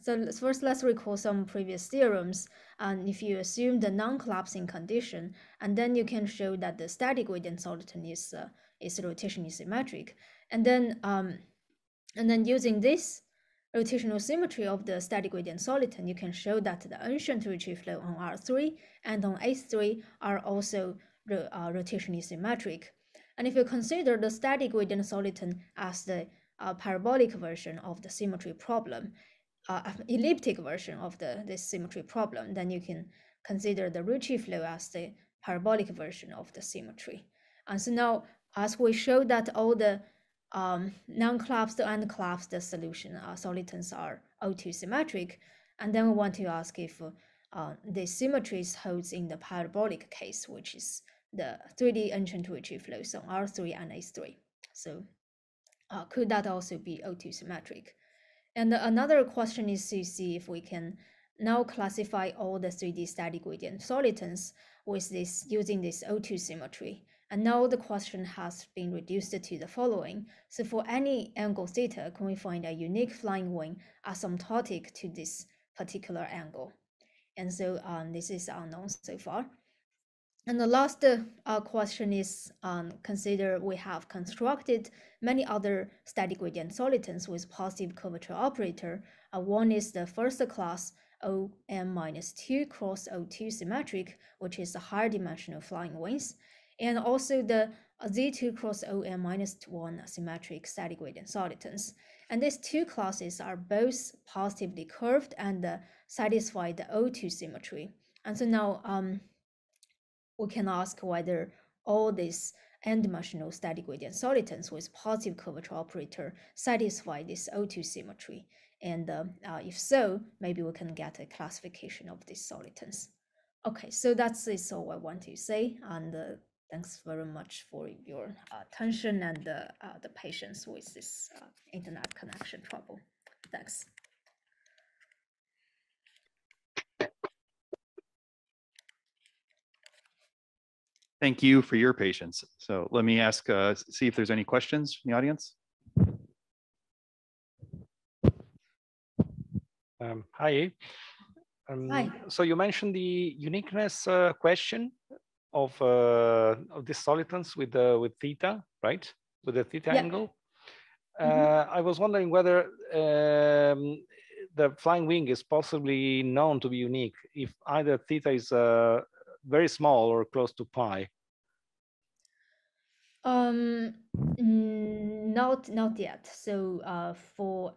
so first let's recall some previous theorems. And if you assume the non-collapsing condition, and then you can show that the steady gradient soliton is uh, is rotationally symmetric, and then um, and then using this rotational symmetry of the steady gradient soliton, you can show that the ancient Ricci flow on R3 and on S3 are also uh, rotationally symmetric. And if you consider the steady gradient soliton as the uh, parabolic version of the symmetry problem, uh, elliptic version of the this symmetry problem, then you can consider the Ricci flow as the parabolic version of the symmetry. And so now, as we show that all the um, non-collapsed and collapsed solution uh, solitons are O2 symmetric, and then we want to ask if uh, the symmetries holds in the parabolic case, which is the 3D ancient Ricci flows on R3 and S3. So uh, could that also be O2 symmetric? And another question is to see if we can now classify all the 3D steady gradient solitons with this using this O2 symmetry. And now the question has been reduced to the following. So for any angle theta, can we find a unique flying wing asymptotic to this particular angle? And so um, this is unknown so far. And the last uh, question is um, consider we have constructed many other steady gradient solitons with positive curvature operator. Uh, one is the first class OM minus 2 cross O2 symmetric, which is the higher dimensional flying wings, and also the Z2 cross OM minus 1 symmetric steady gradient solitons. And these two classes are both positively curved and uh, satisfy the O2 symmetry. And so now um, we can ask whether all these n-dimensional steady gradient solitons with positive curvature operator satisfy this O2 symmetry. And uh, uh, if so, maybe we can get a classification of these solitons. Okay, so that's all I want to say. And uh, thanks very much for your attention and uh, the patience with this uh, internet connection trouble. Thanks. Thank you for your patience. So let me ask, uh, see if there's any questions from the audience. Um, hi. Um, Hi. So you mentioned the uniqueness uh, question of uh, of the solitons with the with theta, right? With the theta Yeah. angle. Uh, I was wondering whether um, the flying wing is possibly known to be unique if either theta is uh, very small or close to pi. Um, mm, not not yet. So uh, for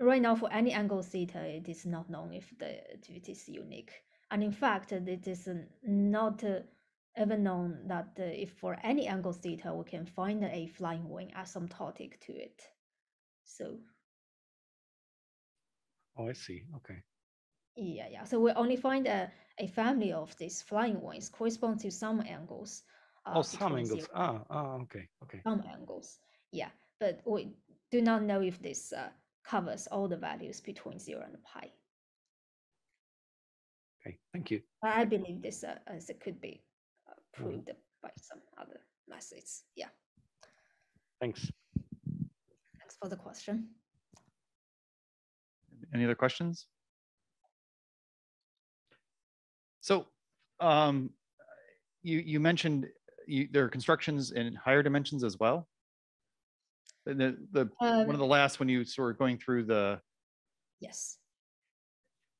right now, for any angle theta, it is not known if the if it is unique. And in fact, it is not ever known that if for any angle theta, we can find a flying wing asymptotic to it. So Oh, I see. Okay. yeah, yeah. So we only find a, a family of these flying wings correspond to some angles. uh, oh, some angles. zero Ah, ah, okay, okay. some angles. Yeah, but we do not know if this uh, covers all the values between zero and pi. Okay, thank you. I I believe this uh, as it could be uh, Mhm. proved by some other methods. Yeah, Thanks. thanks for the question. Any other questions? So um, you, you mentioned you, there are constructions in higher dimensions as well. The, the, the- one Um, of the last, when you sort of going through the, Yes.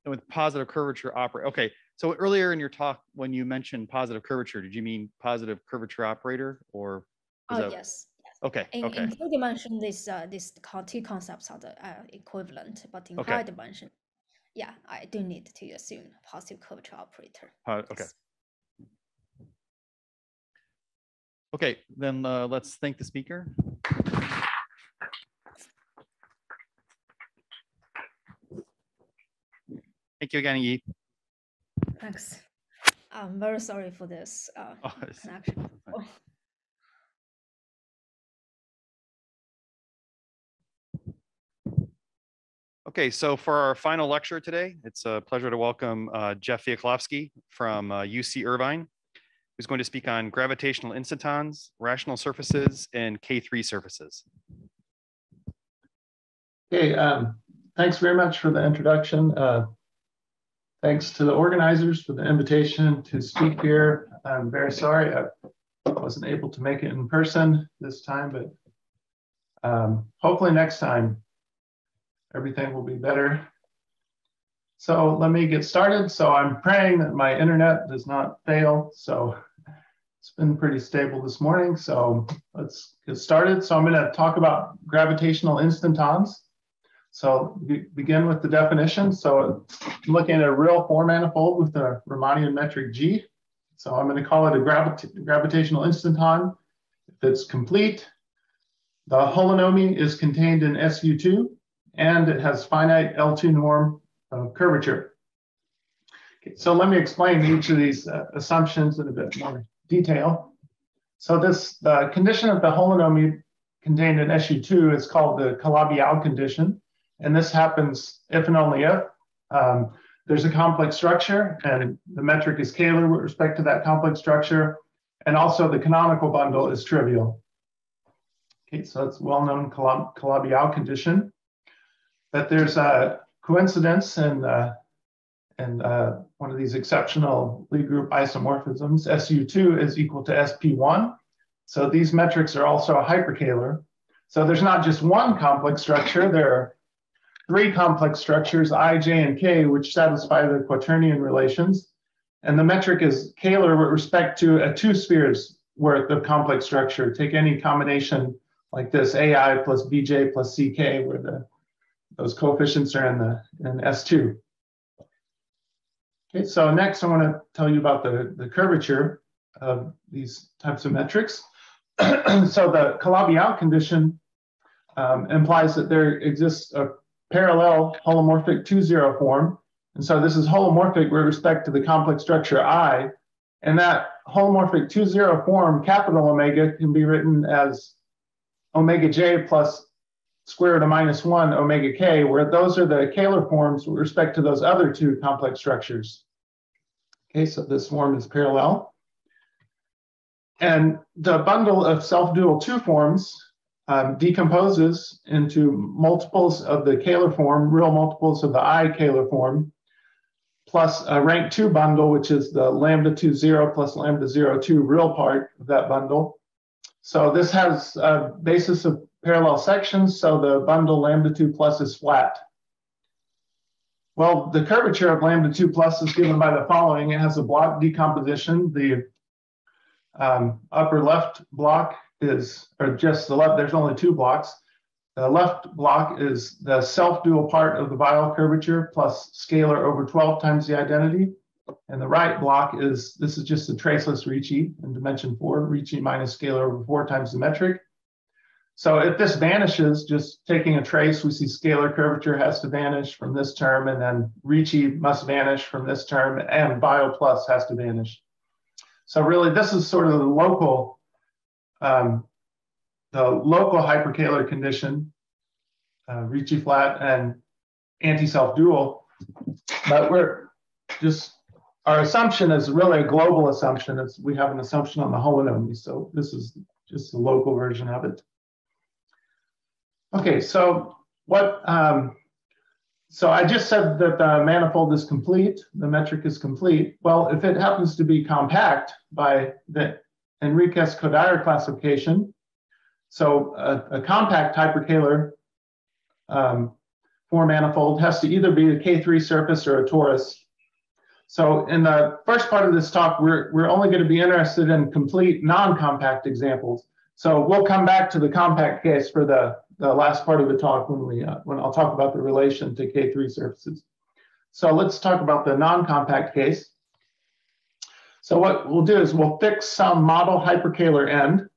With positive curvature operator. okay. So earlier in your talk, when you mentioned positive curvature, did you mean positive curvature operator or? Oh that- yes. Okay, In, okay, in two dimension, this uh, this two concepts are the uh, equivalent, but in Okay. higher dimension, yeah, I do need to assume positive curvature operator. Uh, okay. Okay, then uh, let's thank the speaker. Thank you again, Yi. Thanks. I'm very sorry for this uh, Oh, connection. Okay, so for our final lecture today, it's a pleasure to welcome uh, Jeff Viaclovsky from uh, UC Irvine, who's going to speak on gravitational instantons, rational surfaces, and K3 surfaces. Okay, um, thanks very much for the introduction. Uh, thanks to the organizers for the invitation to speak here. I'm very sorry I wasn't able to make it in person this time, but um, hopefully next time everything will be better. So let me get started. So I'm praying that my internet does not fail. So it's been pretty stable this morning. So let's get started. So I'm going to talk about gravitational instantons. So we begin with the definition. So I'm looking at a real four manifold with a Riemannian metric G. So I'm going to call it a gravita gravitational instanton. If it's complete, the holonomy is contained in SU2 and it has finite L2 norm of curvature. Okay, so let me explain each of these uh, assumptions in a bit more detail. So this the condition of the holonomy contained in SU2 is called the Calabi-Yau condition. And this happens if and only if um, there's a complex structure and the metric is Kähler with respect to that complex structure. And also the canonical bundle is trivial. Okay, so it's well-known Calabi-Yau condition. that there's a coincidence in, uh, in uh, one of these exceptional Lie group isomorphisms. SU2 is equal to SP1. So these metrics are also a hyperkähler. So there's not just one complex structure, there are three complex structures, I, J, and K, which satisfy the quaternion relations. And the metric is Kähler with respect to a two spheres worth of complex structure. Take any combination like this, AI plus BJ plus CK, where the those coefficients are in the in S2. Okay, so next I want to tell you about the, the curvature of these types of metrics. so the Calabi-Yau condition um, implies that there exists a parallel holomorphic 2-0 form. And so this is holomorphic with respect to the complex structure I. And that holomorphic 2-0 form, capital omega, can be written as omega j plus square root of minus 1 omega k, where those are the Kähler forms with respect to those other two complex structures. Okay, so this form is parallel. And the bundle of self-dual two forms um, decomposes into multiples of the Kähler form, real multiples of the I Kähler form, plus a rank 2 bundle, which is the lambda 2 0 plus lambda 0 2 real part of that bundle. So this has a basis of parallel sections, so the bundle lambda 2 plus is flat. Well, the curvature of lambda 2 plus is given by the following. It has a block decomposition. The um, upper left block is, or just the left, there's only two blocks. The left block is the self-dual part of the Weyl curvature plus scalar over 12 times the identity. And the right block is, this is just the traceless Ricci in dimension four, Ricci minus scalar over four times the metric. So if this vanishes, just taking a trace, we see scalar curvature has to vanish from this term, and then Ricci must vanish from this term, and Weyl plus has to vanish. So really, this is sort of the local um, the local hyperkähler condition, uh, Ricci flat and anti-self dual, but we're just, our assumption is really a global assumption. It's, we have an assumption on the holonomy. So this is just a local version of it. Okay, so what, um, so I just said that the manifold is complete, the metric is complete. Well, if it happens to be compact by the Enriques Kodaira classification. So a, a compact hyperkähler um, four manifold has to either be a K3 surface or a torus. So in the first part of this talk, we're, we're only going to be interested in complete non-compact examples. So we'll come back to the compact case for the, the last part of the talk when we uh, when I'll talk about the relation to K3 surfaces. So let's talk about the non-compact case. So what we'll do is we'll fix some model hyperkähler end.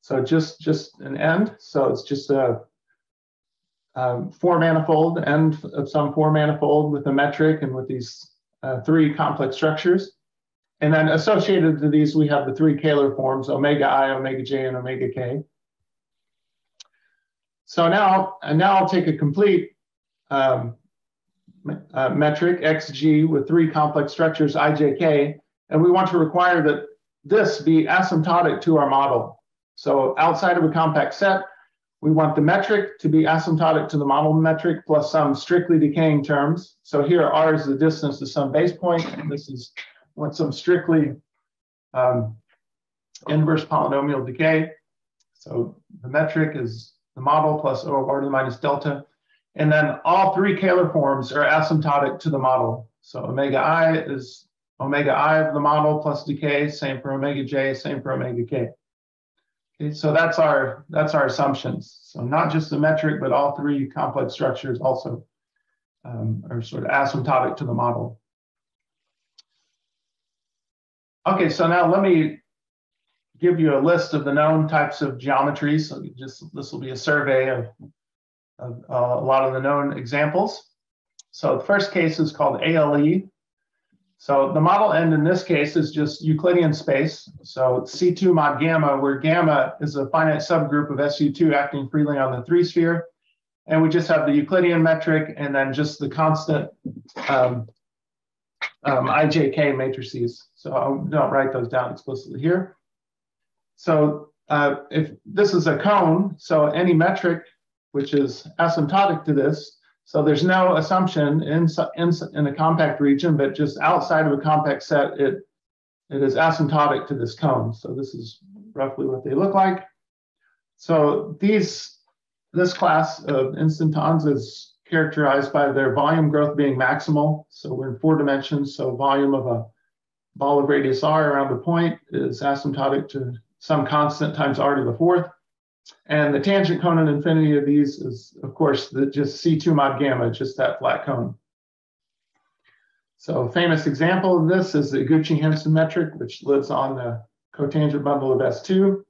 So just, just an end. So it's just a, a four manifold end of some four manifold with a metric and with these uh, three complex structures. and then associated to these, we have the three Kähler forms, omega i, omega j, and omega k. So now, and now I'll take a complete um, uh, metric, xg, with three complex structures, ijk, and we want to require that this be asymptotic to our model. So outside of a compact set, we want the metric to be asymptotic to the model metric plus some strictly decaying terms. So here R is the distance to some base point, and this is what some strictly um, inverse polynomial decay. So the metric is the model plus O of R to the minus delta. And then all three Kähler forms are asymptotic to the model. So omega i is omega i of the model plus decay, same for omega j, same for omega k. Okay, so that's our that's our assumptions. So not just the metric, but all three complex structures also um, are sort of asymptotic to the model. Okay, so now let me give you a list of the known types of geometries. So just this will be a survey of, of uh, a lot of the known examples. So the first case is called ALE, so the model end in this case is just Euclidean space. So C2 mod gamma, where gamma is a finite subgroup of SU2 acting freely on the three sphere. And we just have the Euclidean metric and then just the constant um, um, IJK matrices. So I don't write those down explicitly here. So uh, if this is a cone, so any metric which is asymptotic to this so there's no assumption in, in, in a compact region, but just outside of a compact set, it, it is asymptotic to this cone. So this is roughly what they look like. So these, this class of instantons is characterized by their volume growth being maximal. So we're in four dimensions. So volume of a ball of radius r around the point is asymptotic to some constant times r to the fourth. And the tangent cone and infinity of these is, of course, the, just C2 mod gamma, just that flat cone. So a famous example of this is the Eguchi-Hanson metric, which lives on the cotangent bundle of S2.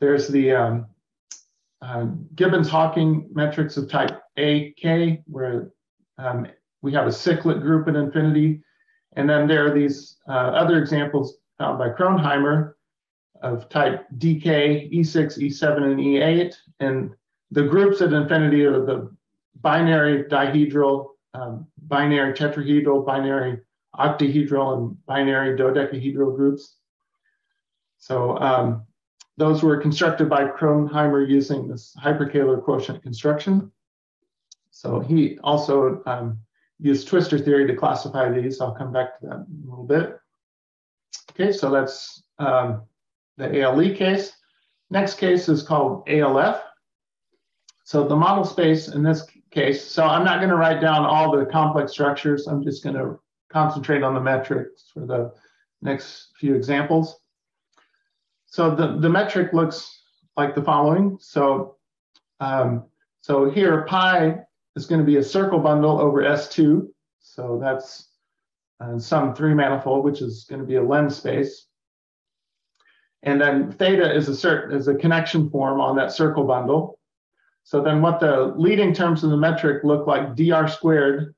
There's the um, uh, Gibbons-Hawking metrics of type AK, where um, we have a cyclic group at infinity. And then there are these uh, other examples found by Kronheimer, of type DK, E6, E7, and E8. And the groups at infinity are the binary dihedral, um, binary tetrahedral, binary octahedral, and binary dodecahedral groups. So um, those were constructed by Kronheimer using this hyperkähler quotient construction. So he also um, used twistor theory to classify these. I'll come back to that in a little bit. Okay, so that's um, the ALE case. Next case is called ALF. So the model space in this case, so I'm not going to write down all the complex structures. I'm just going to concentrate on the metrics for the next few examples. So the, the metric looks like the following. So, um, so here pi is going to be a circle bundle over S2. So that's uh, some three manifold, which is going to be a lens space. And then theta is a cert, is a connection form on that circle bundle. So then what the leading terms of the metric look like dr squared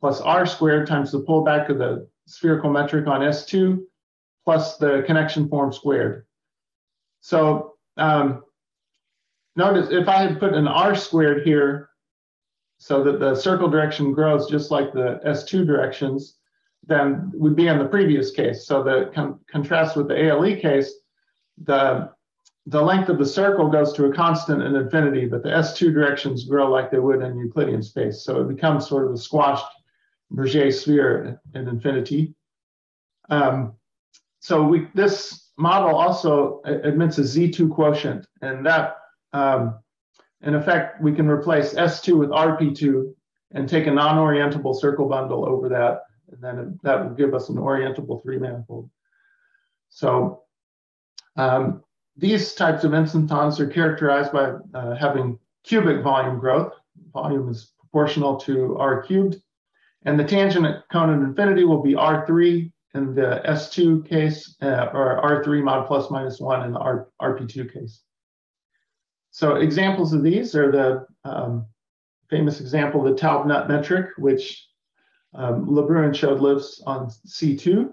plus r squared times the pullback of the spherical metric on S2 plus the connection form squared. So um, notice if I had put an r squared here so that the circle direction grows just like the S2 directions, then would be in the previous case. So the con contrast with the ALE case, the the length of the circle goes to a constant in infinity, but the S2 directions grow like they would in Euclidean space. So it becomes sort of a squashed Berger sphere in infinity. Um, so we, this model also admits a Z2 quotient, and that, um, in effect, we can replace S2 with RP2 and take a non-orientable circle bundle over that, and then that will give us an orientable three manifold. So um, these types of instantons are characterized by uh, having cubic volume growth. Volume is proportional to r cubed. And the tangent at cone at infinity will be r3 in the S2 case, uh, or r3 mod plus minus 1 in the R, RP2 case. So examples of these are the um, famous example, the Taub-Nut metric, which um, Lebrun showed lives on C2.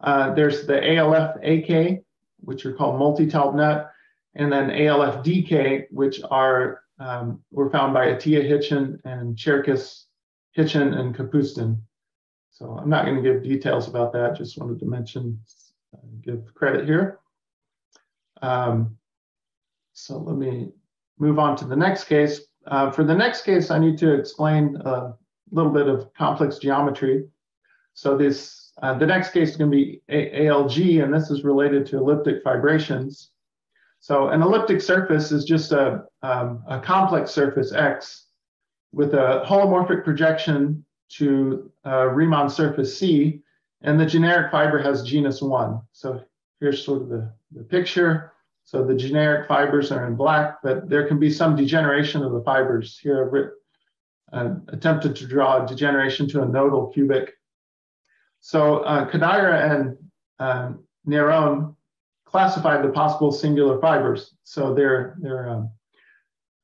Uh, there's the ALF-AK, which are called multi-Taub-NUT, and then ALF-DK, which are um, were found by Atiyah Hitchin and Cherkis Hitchin and Kapustin. So I'm not going to give details about that. Just wanted to mention, uh, give credit here. Um, so let me move on to the next case. Uh, for the next case, I need to explain a little bit of complex geometry. So this, uh, the next case is going to be a ALG, and this is related to elliptic fibrations. So an elliptic surface is just a, um, a complex surface X with a holomorphic projection to uh, Riemann surface C, and the generic fiber has genus one. So here's sort of the, the picture. So the generic fibers are in black, but there can be some degeneration of the fibers. Here I've uh, attempted to draw a degeneration to a nodal cubic. So uh, Kodaira and um, Néron classified the possible singular fibers. So there, there are um,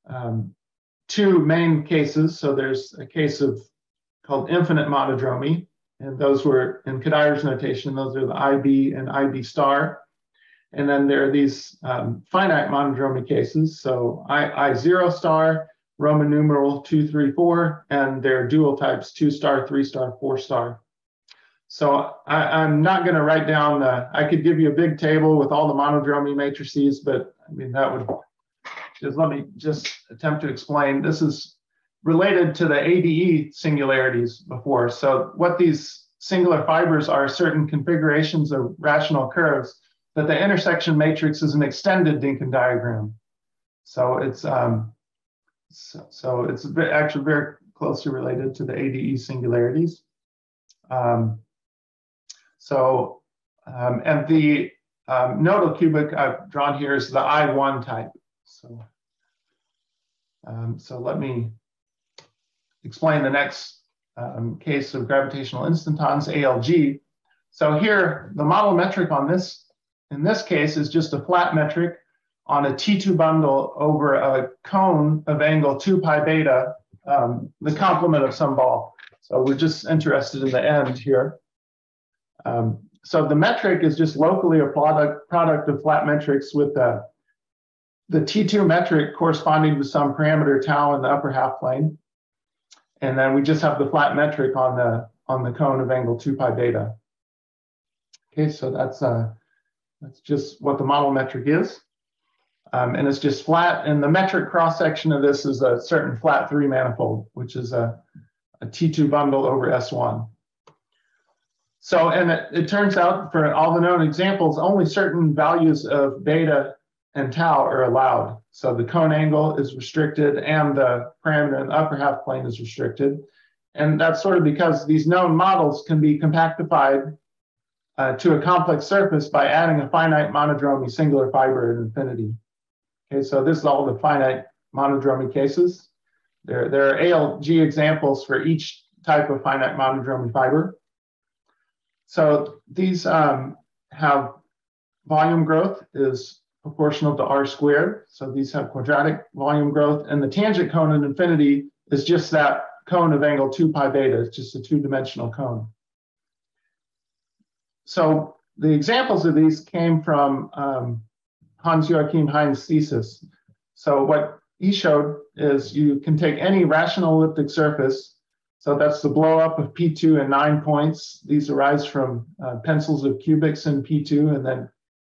um, two main cases. So there's a case of called infinite monodromy, and those were in Kodaira's notation, those are the IB and IB star. And then there are these um, finite monodromy cases. So I, I zero star, Roman numeral two, three, four, and their dual types two star, three star, four star. So I, am not going to write down the, I could give you a big table with all the monodromy matrices, but I mean, that would just let me just attempt to explain. This is related to the ADE singularities before. So what these singular fibers are certain configurations of rational curves that the intersection matrix is an extended Dynkin diagram. So it's um, so, so it's actually very closely related to the ADE singularities. Um, so um, and the um, nodal cubic I've drawn here is the I1 type. So um, so let me explain the next um, case of gravitational instantons, ALG. So here, the model metric on this in this case is just a flat metric on a T2 bundle over a cone of angle 2 pi beta, um, the complement of some ball. So we're just interested in the end here. Um, so the metric is just locally a product, product of flat metrics with the, the T2 metric corresponding to some parameter tau in the upper half plane. And then we just have the flat metric on the, on the cone of angle 2 pi beta. Okay, so that's uh, that's just what the model metric is. Um, and it's just flat. And the metric cross section of this is a certain flat three manifold, which is a a T2 bundle over S1. So, and it, it, turns out for all the known examples, only certain values of beta and tau are allowed. So the cone angle is restricted and the parameter in the upper half plane is restricted. And that's sort of because these known models can be compactified uh, to a complex surface by adding a finite monodromy singular fiber at infinity. Okay, so this is all the finite monodromy cases. There, there are ALG examples for each type of finite monodromy fiber. So these um, have volume growth is proportional to r squared. So these have quadratic volume growth, and the tangent cone at infinity is just that cone of angle 2 pi beta. It's just a two-dimensional cone so the examples of these came from um, Hans Joachim Hein's thesis. So what he showed is you can take any rational elliptic surface. So that's the blow up of P2 and nine points. These arise from uh, pencils of cubics in P2, and then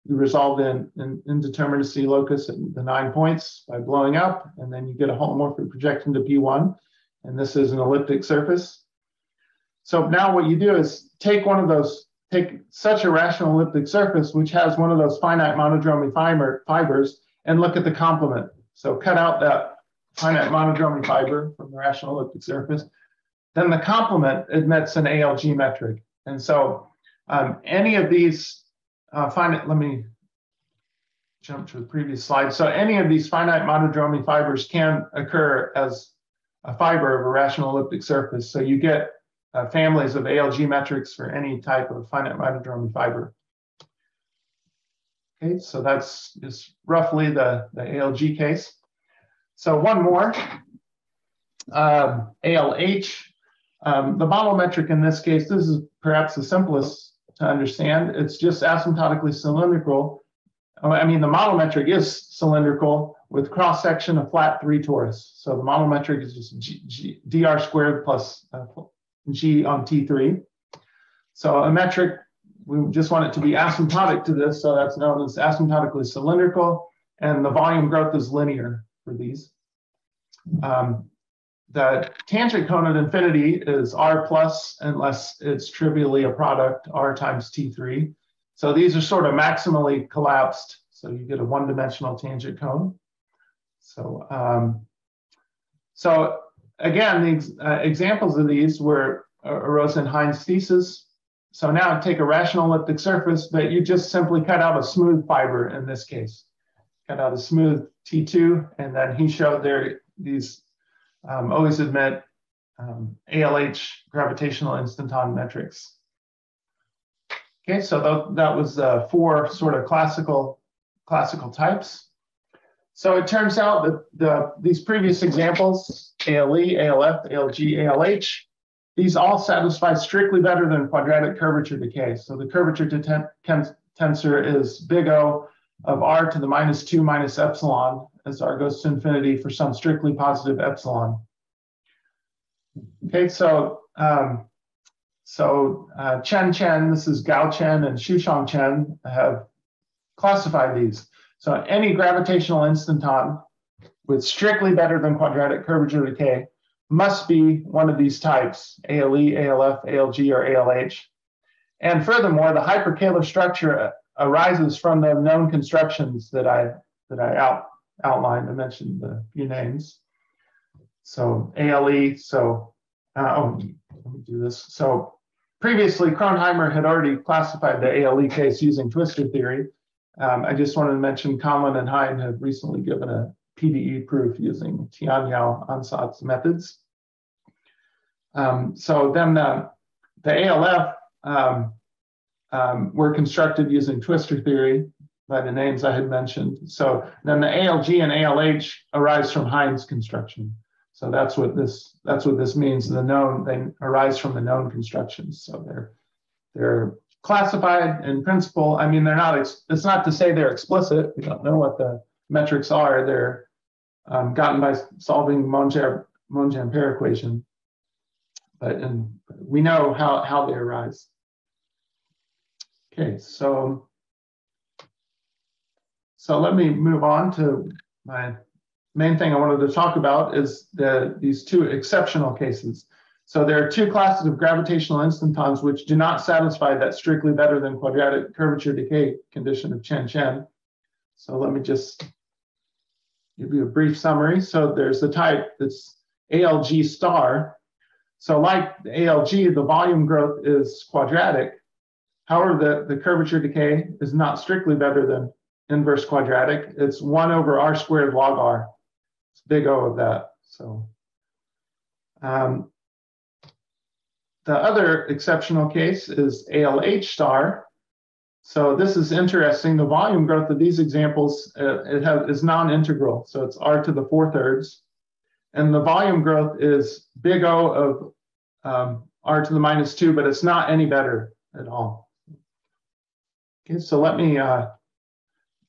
you resolve in, in indeterminacy locus at the nine points by blowing up, and then you get a holomorphic projection to P1. And this is an elliptic surface. So now what you do is take one of those take such a rational elliptic surface, which has one of those finite monodromy fiber, fibers, and look at the complement. So cut out that finite monodromy fiber from the rational elliptic surface. Then the complement admits an ALG metric. And so um, any of these uh, finite, let me jump to the previous slide. So any of these finite monodromy fibers can occur as a fiber of a rational elliptic surface. So you get uh, families of ALG metrics for any type of finite monodromy fiber. Okay, so that's just roughly the, the ALG case. So one more, um, ALH. Um, the model metric in this case, this is perhaps the simplest to understand. It's just asymptotically cylindrical. Oh, I mean, the model metric is cylindrical with cross section of flat three torus. So the model metric is just G, G, dr squared plus uh, g on T3. So a metric, we just want it to be asymptotic to this. So that's known as asymptotically cylindrical. And the volume growth is linear for these. Um, the tangent cone at infinity is r plus unless it's trivially a product, r times t3. So these are sort of maximally collapsed. So you get a one-dimensional tangent cone. So, um, so again, these uh, examples of these were uh, arose in Hein's thesis. So now take a rational elliptic surface, but you just simply cut out a smooth fiber in this case. Cut out a smooth T2, and then he showed there these um, always admit um, ALH gravitational instanton metrics. Okay, so that, that was uh, four sort of classical classical types. So it turns out that the, these previous examples, ALE, ALF, ALG, ALH, these all satisfy strictly better than quadratic curvature decay. So the curvature tensor is big O of r to the minus 2 minus epsilon as r goes to infinity for some strictly positive epsilon. Okay, so um, so uh, Chen Chen, this is Gao Chen and Xiuxiong Chen have classified these. So any gravitational instanton with strictly better than quadratic curvature decay must be one of these types, ALE, ALF, ALG, or ALH. And furthermore, the hyperkähler structure arises from the known constructions that I that I out, outlined. I mentioned the few names. So ALE, so uh, oh, let me do this. So previously, Kronheimer had already classified the ALE case using twistor theory. Um, I just wanted to mention Conlon and Hein have recently given a PDE proof using Tian-Yau Ansatz methods. Um, so then the, the ALF um, um, were constructed using twistor theory by the names I had mentioned. So then the ALG and ALH arise from Hein's construction. So that's what this that's what this means. The known they arise from the known constructions. So they're they're classified in principle. I mean, they're not. It's not to say they're explicit. We don't know what the metrics are. They're um, gotten by solving Monge Ampere equation, but and we know how how they arise. Okay, so so let me move on to my main thing I wanted to talk about is the, these two exceptional cases. So there are two classes of gravitational instantons which do not satisfy that strictly better than quadratic curvature decay condition of Chen Chen. So let me just give you a brief summary. So there's the type that's ALG star. So like ALG, the volume growth is quadratic. However, the, the curvature decay is not strictly better than inverse quadratic. It's 1 over r squared log r. It's big O of that. So um, the other exceptional case is ALH star. So this is interesting. The volume growth of these examples uh, it has, is non-integral. So it's r to the 4 thirds. And the volume growth is big O of um, r to the minus 2, but it's not any better at all. Okay, so let me, uh,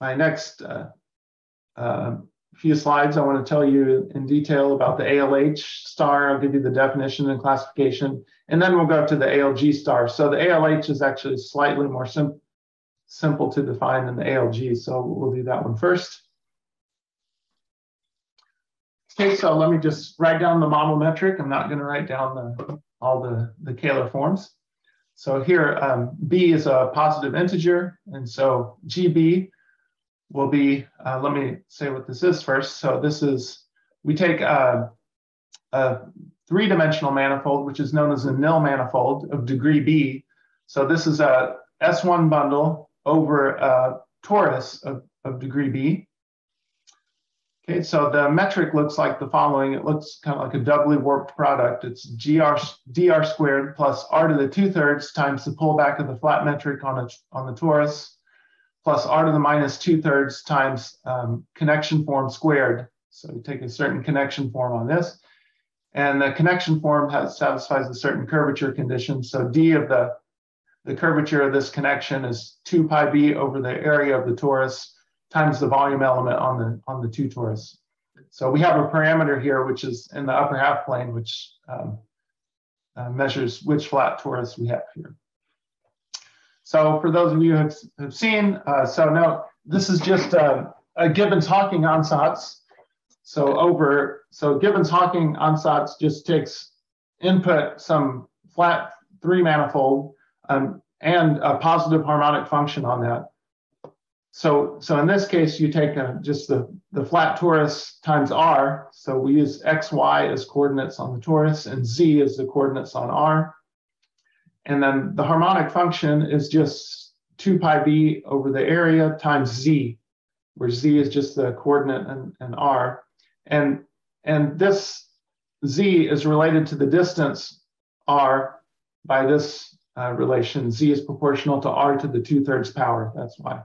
my next uh, uh, few slides, I want to tell you in detail about the ALH star. I'll give you the definition and classification, and then we'll go to the ALG star. So the ALH is actually slightly more sim simple to define than the ALG, so we'll do that one first. Okay, so let me just write down the model metric. I'm not going to write down the, all the, the Kähler forms. So here, um, b is a positive integer, and so GB will be, uh, let me say what this is first. So this is, we take a, a three-dimensional manifold, which is known as a nil manifold of degree B. So this is a S1 bundle over a torus of, of degree B. Okay, so the metric looks like the following. It looks kind of like a doubly warped product. It's gr dr squared plus r to the two thirds times the pullback of the flat metric on a, on the torus plus r to the minus two thirds times um, connection form squared. So we take a certain connection form on this. And the connection form has, satisfies a certain curvature condition. So d of the the curvature of this connection is 2 pi b over the area of the torus times the volume element on the, on the two torus. So we have a parameter here, which is in the upper half plane, which um, uh, measures which flat torus we have here. So for those of you who have, have seen, uh, so now this is just a, a Gibbons-Hawking ansatz. So over, so Gibbons-Hawking ansatz just takes input some flat three manifold um, and a positive harmonic function on that. So, so in this case, you take a, just the, the flat torus times r. So we use x, y as coordinates on the torus and z as the coordinates on r. And then the harmonic function is just 2 pi b over the area times z, where z is just the coordinate and, and r. And, and this z is related to the distance r by this uh, relation. z is proportional to r to the 2 thirds power. That's why.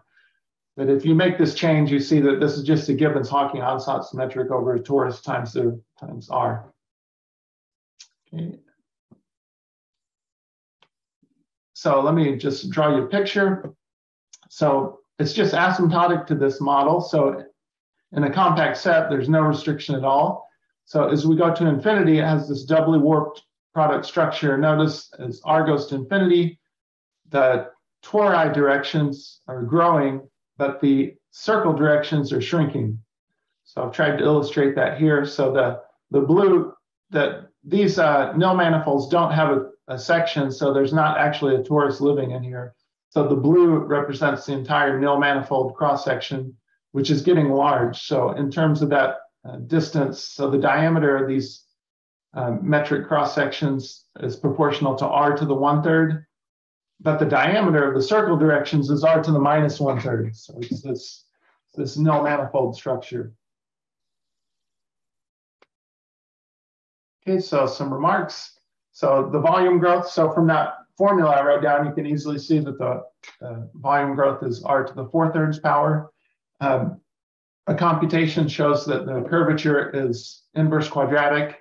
But if you make this change, you see that this is just a Gibbons-Hawking ansatz metric over torus times the times r. Okay. So let me just draw you a picture. So it's just asymptotic to this model. So in a compact set, there's no restriction at all. So as we go to infinity, it has this doubly warped product structure. Notice as r goes to infinity, the tori directions are growing but the circle directions are shrinking. So I've tried to illustrate that here. So the, the blue, that these uh, nil manifolds don't have a, a section, so there's not actually a torus living in here. So the blue represents the entire nil manifold cross section, which is getting large. So in terms of that uh, distance, so the diameter of these um, metric cross sections is proportional to r to the one third but the diameter of the circle directions is r to the minus one third. So it's this, this nil manifold structure. Okay, so some remarks. So the volume growth, so from that formula I wrote down, you can easily see that the volume growth is r to the four thirds power. Um, a computation shows that the curvature is inverse quadratic.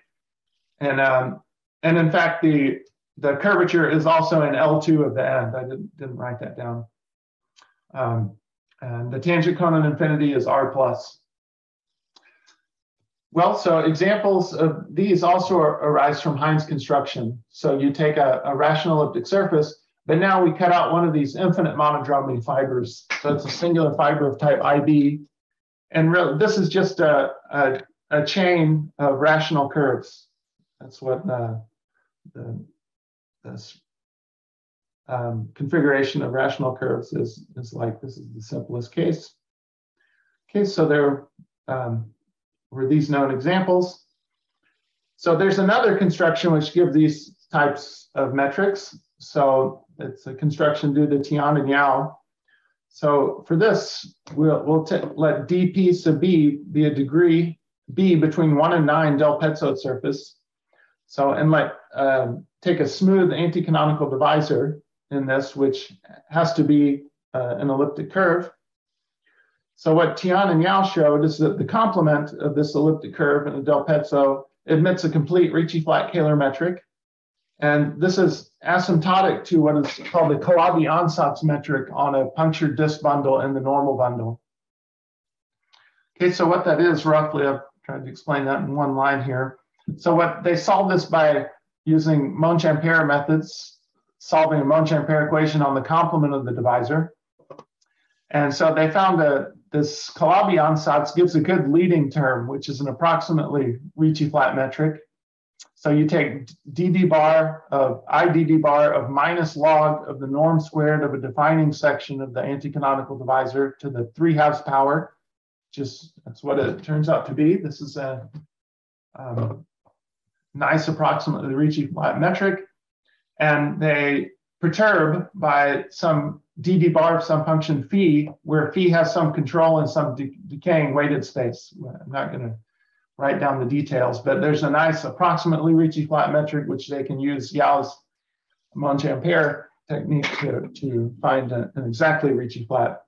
And, um, and in fact, the the curvature is also in L2 of the end. I didn't, didn't write that down. Um, and the tangent cone infinity is R plus. Well, so examples of these also arise from Hein's construction. So you take a, a rational elliptic surface, but now we cut out one of these infinite monodromy fibers. So it's a singular fiber of type IB. And really, this is just a, a, a chain of rational curves. That's what uh, the this um, configuration of rational curves is, is like this is the simplest case. Okay, so there um, were these known examples. So there's another construction which gives these types of metrics. So it's a construction due to Tian and Yau. So for this, we'll, we'll let dp sub b be a degree b between 1 and 9 del Pezzo surface. So and let um, take a smooth anti-canonical divisor in this, which has to be uh, an elliptic curve. So what Tian and Yau showed is that the complement of this elliptic curve in the Del Pezzo admits a complete Ricci flat Kähler metric. And this is asymptotic to what is called the Calabi-Ansatz metric on a punctured disk bundle in the normal bundle. Okay, so what that is roughly, I've tried to explain that in one line here. So what they solved this by using Monge-Ampere methods, solving a Monge-Ampere equation on the complement of the divisor. And so they found that this Calabi ansatz gives a good leading term, which is an approximately Ricci flat metric. So you take dd bar of idd bar of minus log of the norm squared of a defining section of the anticanonical divisor to the 3 halves power. Just that's what it turns out to be. This is a um, nice approximately Ricci flat metric, and they perturb by some dd bar of some function phi, where phi has some control in some de decaying weighted space. I'm not going to write down the details, but there's a nice approximately Ricci flat metric, which they can use Yau's Monge-Ampere technique to, to find a, an exactly Ricci flat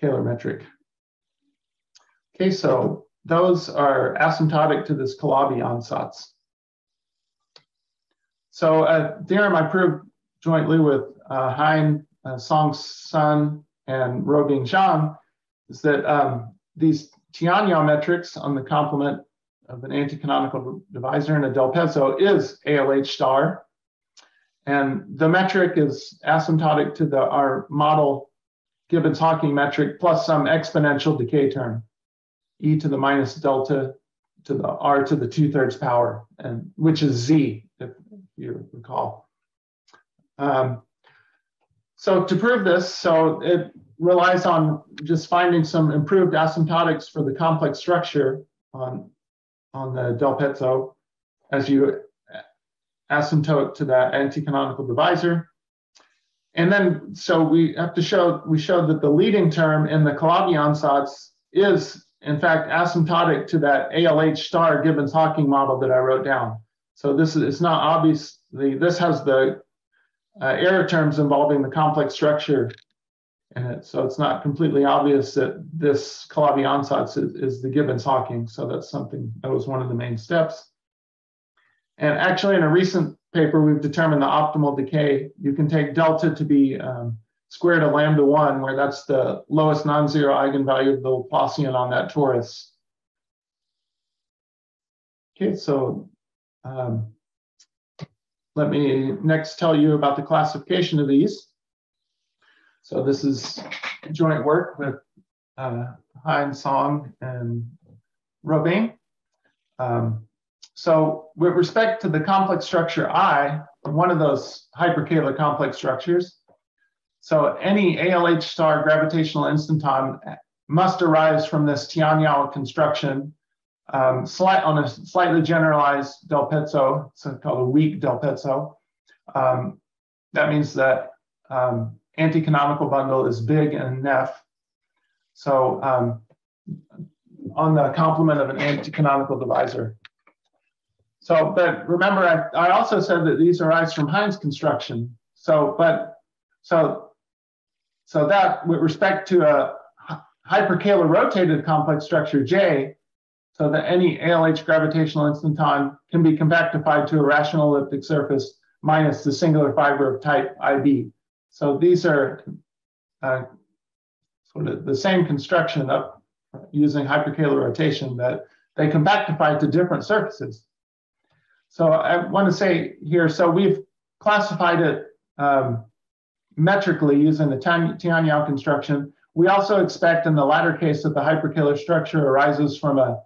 Kähler metric. Okay, so those are asymptotic to this Calabi ansatz. So a theorem I proved jointly with uh, Hein, uh, Song Sun, and Ruobing Zhang is that um, these Tian-Yau metrics on the complement of an anti-canonical divisor in a Del Pezzo is ALH star. And the metric is asymptotic to the our model Gibbons-Hawking metric plus some exponential decay term, e to the minus delta to the r to the two thirds power, and which is z, if you recall. Um, so to prove this, so it relies on just finding some improved asymptotics for the complex structure on, on the Del Pezzo as you asymptote to that anti-canonical divisor. And then, so we have to show, we showed that the leading term in the Calabi ansatz is in fact asymptotic to that ALH star Gibbons-Hawking model that I wrote down. So this is, it's not obviously, this has the uh, error terms involving the complex structure in it. So it's not completely obvious that this Calabi ansatz is, is the Gibbons-Hawking. So that's something that was one of the main steps. And actually, in a recent paper, we've determined the optimal decay. You can take delta to be um, square root of lambda 1, where that's the lowest non-zero eigenvalue of the Laplacian on that torus. Okay, so um, let me next tell you about the classification of these. So this is joint work with uh, Hein Song and Ruobing. Um, so with respect to the complex structure I, one of those hyperkähler complex structures, so any ALH star gravitational instanton must arise from this Tian-Yau construction um, slight, on a slightly generalized Del Pezzo, so called a weak Del Pezzo. Um, that means that um, anti-canonical bundle is big and nef. So um, on the complement of an anti-canonical divisor. So, but remember, I, I also said that these arise from Hein's construction. So, but, so, so that with respect to a hyperkähler rotated complex structure J, so that any ALH gravitational instanton can be compactified to a rational elliptic surface minus the singular fiber of type IB. So these are uh, sort of the same construction up using hyperkähler rotation that they compactify to different surfaces. So I want to say here, so we've classified it um, metrically using the Tian-Yau construction. We also expect in the latter case that the hyperkähler structure arises from a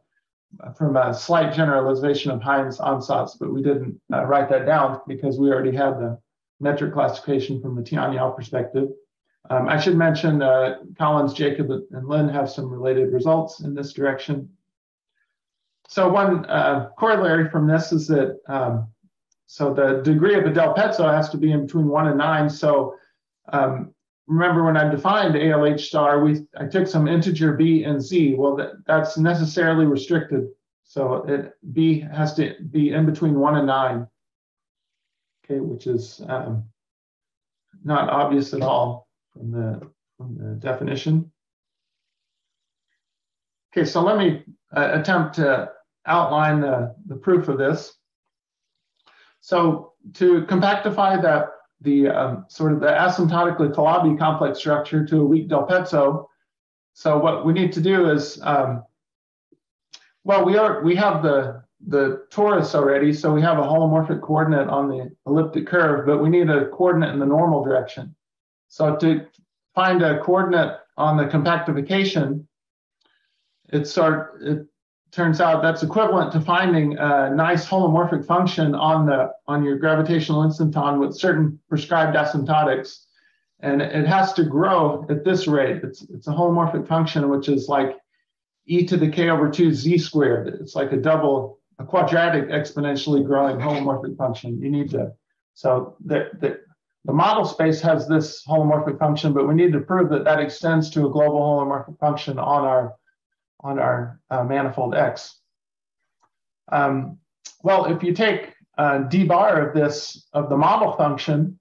from a slight generalization of Hein's ansatz, but we didn't uh, write that down because we already had the metric classification from the Tian-Yau perspective. Um, I should mention uh, Collins, Jacob, and Lin have some related results in this direction so one uh, corollary from this is that um, so the degree of a del Pezzo has to be in between one and nine. So um, remember when I defined ALH star, we I took some integer b and z. Well, that, that's necessarily restricted. So it, b has to be in between one and nine. Okay, which is um, not obvious at all from the from the definition. Okay, so let me uh, attempt to outline the, the proof of this. So to compactify that the um, sort of the asymptotically Calabi complex structure to a weak Del Pezzo, so what we need to do is, um, well, we are we have the the torus already, so we have a holomorphic coordinate on the elliptic curve, but we need a coordinate in the normal direction. So to find a coordinate on the compactification, it start it turns out that's equivalent to finding a nice holomorphic function on the on your gravitational instanton with certain prescribed asymptotics. And it has to grow at this rate. It's, it's a holomorphic function, which is like e to the k over 2 z squared. It's like a double, a quadratic exponentially growing holomorphic function. You need to, so the, the, the model space has this holomorphic function, but we need to prove that that extends to a global holomorphic function on our on our uh, manifold X. Um, well, if you take uh, d bar of this, of the model function,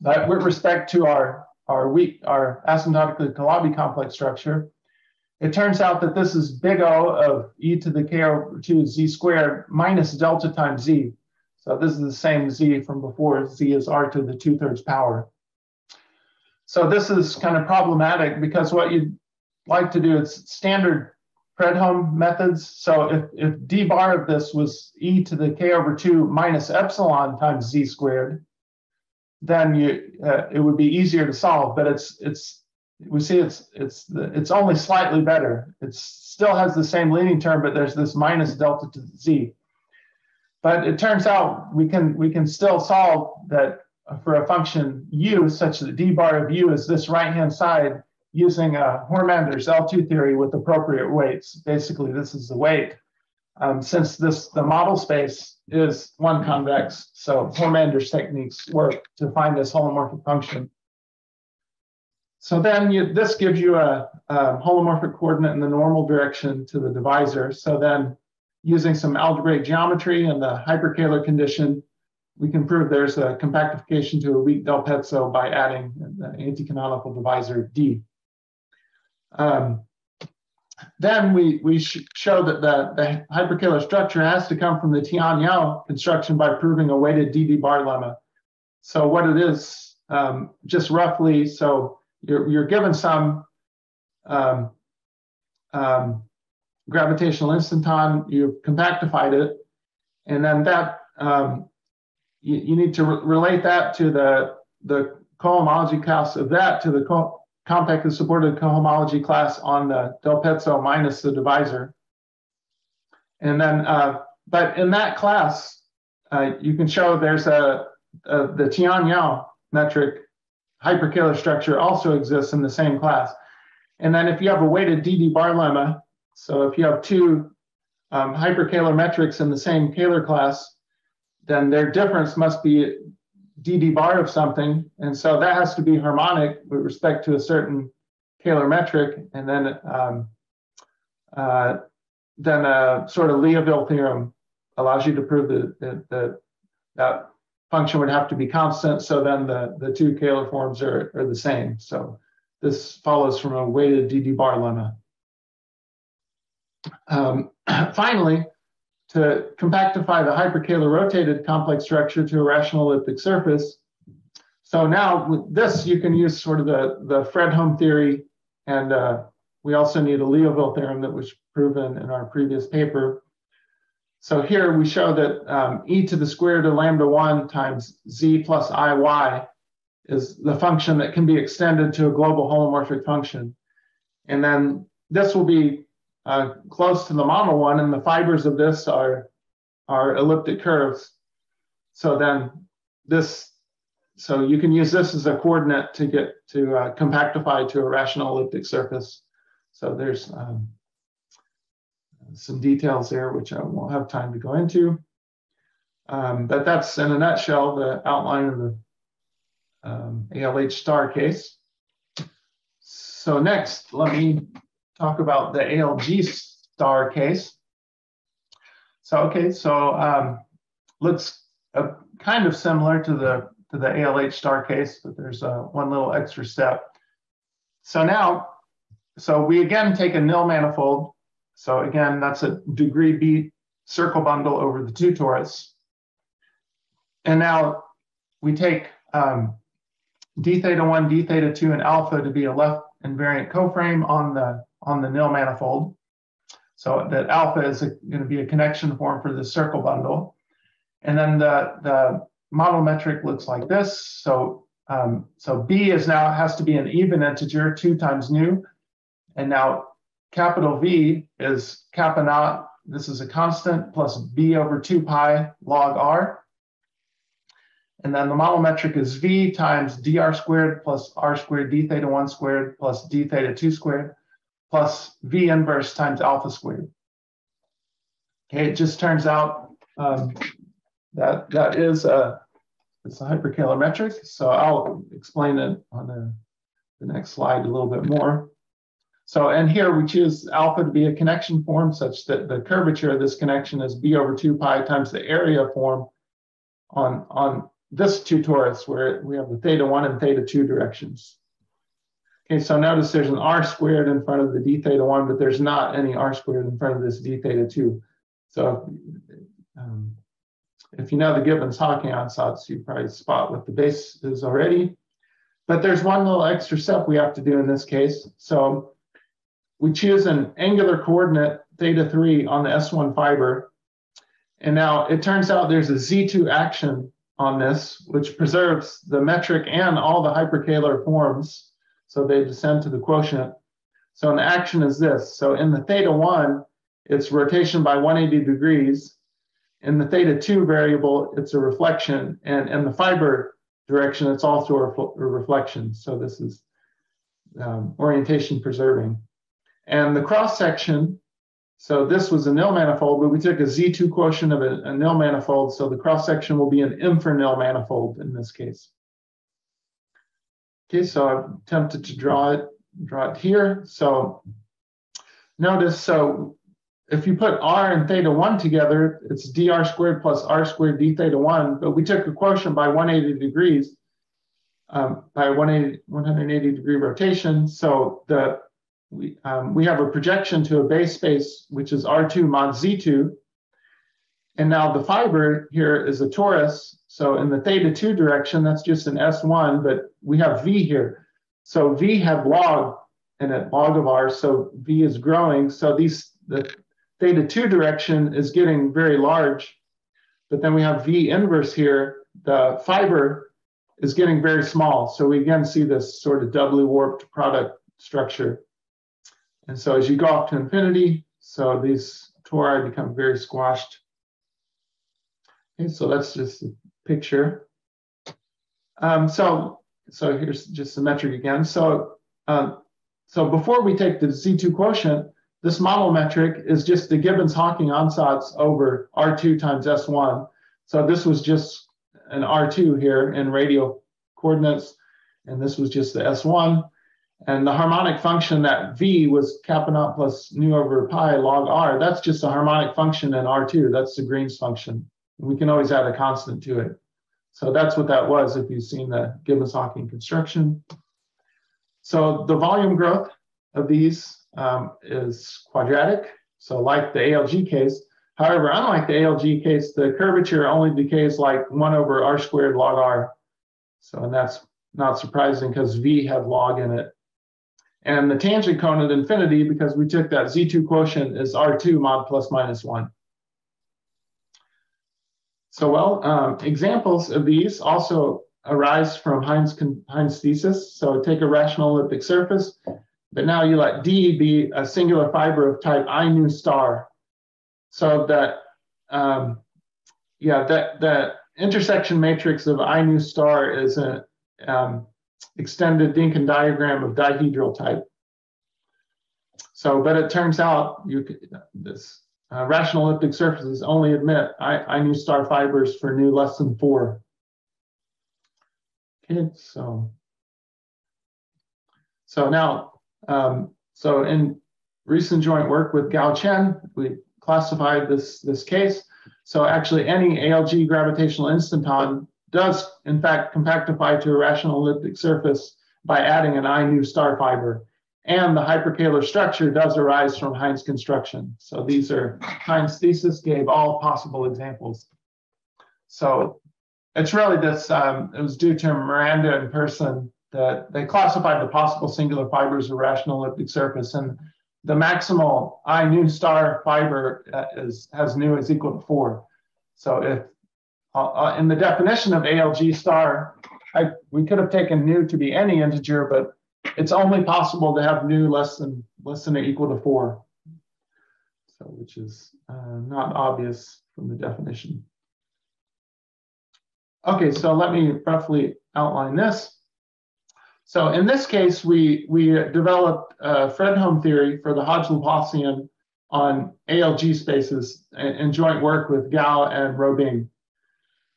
that with respect to our, our weak, our asymptotically Calabi complex structure, it turns out that this is big O of e to the k over 2 z squared minus delta times z. So this is the same z from before. z is r to the 2 thirds power. So this is kind of problematic because what you'd like to do is standard Fredholm methods. So if, if d bar of this was e to the k over 2 minus epsilon times z squared, then you uh, it would be easier to solve. But it's it's we see it's it's it's only slightly better. It still has the same leading term, but there's this minus delta to the z. But it turns out we can we can still solve that for a function u such that d bar of u is this right hand side using a Hörmander's L2 theory with appropriate weights. Basically, this is the weight. Um, since this the model space is one convex, so Hörmander's techniques work to find this holomorphic function. So then you, this gives you a, a, holomorphic coordinate in the normal direction to the divisor. So then using some algebraic geometry and the hyperkähler condition, we can prove there's a compactification to a weak del Pezzo by adding the anti-canonical divisor D. Um, then we, we show that the, the hyperkähler structure has to come from the Tian-Yau construction by proving a weighted DD bar lemma. So what it is, um, just roughly, so you're, you're given some um, um, gravitational instanton, you've compactified it, and then that um, you, you, need to re relate that to the the cohomology class of that to the co compactly supported cohomology class on the Del Pezzo minus the divisor. And then, uh, but in that class, uh, you can show there's a, a the Tian-Yau metric hyperkähler structure also exists in the same class. And then if you have a weighted DD bar lemma, so if you have two um, hyperkähler metrics in the same Kähler class, then their difference must be DD bar of something. And so that has to be harmonic with respect to a certain Kähler metric. And then, um, uh, then a sort of Liouville theorem allows you to prove that, that, that, that function would have to be constant. So then the, the two Kähler forms are, are the same. So this follows from a weighted DD bar lemma. Um, finally, to compactify the hyperkähler rotated complex structure to a rational elliptic surface. So now with this, you can use sort of the, the Fredholm theory, and uh, we also need a Liouville theorem that was proven in our previous paper. So here we show that um, e to the square root of lambda 1 times z plus iy is the function that can be extended to a global holomorphic function. And then this will be uh, close to the model one, and the fibers of this are, are elliptic curves. So then this, so you can use this as a coordinate to get to uh, compactify to a rational elliptic surface. So there's um, some details there, which I won't have time to go into. Um, but that's in a nutshell the outline of the um, ALH star case. So next, let me talk about the ALG star case. So, okay, so um, looks uh, kind of similar to the to the ALH star case, but there's uh, one little extra step. So now, so we again take a nil manifold. So again, that's a degree B circle bundle over the two torus. And now we take um, d theta 1, d theta 2, and alpha to be a left invariant coframe on the on the nil manifold. So that alpha is going to be a connection form for the circle bundle. And then the, the model metric looks like this. So, um, so B is now has to be an even integer, two times nu. And now capital V is kappa naught. This is a constant plus B over 2 pi log R. And then the model metric is V times dr squared plus r squared d theta 1 squared plus d theta 2 squared plus V inverse times alpha squared. Okay, it just turns out um, that that is a, it's a hyperkähler metric. So I'll explain it on the, the next slide a little bit more. So, and here we choose alpha to be a connection form such that the curvature of this connection is b over 2 pi times the area form on, on this two torus where we have the theta 1 and theta 2 directions. Okay, so notice there's an r squared in front of the d theta 1, but there's not any r squared in front of this d theta 2. So um, if you know the Gibbons-Hawking ansatz, you probably spot what the base is already. But there's one little extra step we have to do in this case. So we choose an angular coordinate theta 3 on the S1 fiber. And now it turns out there's a Z2 action on this, which preserves the metric and all the hyperkähler forms. So they descend to the quotient. So an action is this. So in the theta 1, it's rotation by 180 degrees. In the theta 2 variable, it's a reflection. And in the fiber direction, it's also a, a reflection. So this is um, orientation preserving. And the cross section, so this was a nil manifold, but we took a Z2 quotient of a, a nil manifold. So the cross section will be an infranil manifold in this case. Okay, so I've attempted to draw it, draw it here. So notice, so if you put r and theta 1 together, it's dr squared plus r squared d theta 1, but we took a quotient by 180 degrees, um, by 180, 180 degree rotation. So the we, um, we have a projection to a base space, which is R2 mod Z2. And now the fiber here is a torus. So in the theta 2 direction, that's just an S1, but we have V here. So V have log in it, log of R. So V is growing. So these the theta 2 direction is getting very large. But then we have V inverse here. The fiber is getting very small. So we again see this sort of doubly warped product structure. And so as you go off to infinity, so these tori become very squashed. Okay, so that's just a picture. Um, so, so here's just the metric again. So, um, so before we take the Z2 quotient, this model metric is just the Gibbons-Hawking ansatz over R2 times S1. So this was just an R2 here in radial coordinates, and this was just the S1. And the harmonic function that V was kappa naught plus nu over pi log R, that's just a harmonic function in R2. That's the Green's function. We can always add a constant to it. So that's what that was if you've seen the Gibbons-Hawking construction. So the volume growth of these um, is quadratic. So like the ALG case, however, unlike the ALG case, the curvature only decays like one over R squared log R. So, and that's not surprising because V had log in it. And the tangent cone at infinity, because we took that Z2 quotient, is R2 mod plus minus 1. So, well, um, examples of these also arise from Hein's, Hein's thesis. So take a rational elliptic surface, but now you let D be a singular fiber of type I nu star. So that, um, yeah, that, that intersection matrix of I nu star is an um, extended Dynkin diagram of dihedral type. So, but it turns out you could, this uh, rational elliptic surfaces only admit I, nu star fibers for nu less than four. Okay, so so now, um, so in recent joint work with Gao Chen, we classified this this case. So actually, any ALG gravitational instanton does in fact compactify to a rational elliptic surface by adding an I nu star fiber. And the hyperkähler structure does arise from Hein's construction. So these are Hein's thesis gave all possible examples. So it's really this, um, it was due to Miranda in Persson that they classified the possible singular fibers of rational elliptic surface. And the maximal I nu star fiber uh, is, has nu is equal to four. So if uh, uh, in the definition of ALG star, I, we could have taken nu to be any integer, but it's only possible to have nu less than less than or equal to four. So, which is uh, not obvious from the definition. Okay, so let me roughly outline this. So in this case, we, we developed a Fredholm theory for the Hodge-Laplacian on ALG spaces in, in joint work with Gao and Ruobing.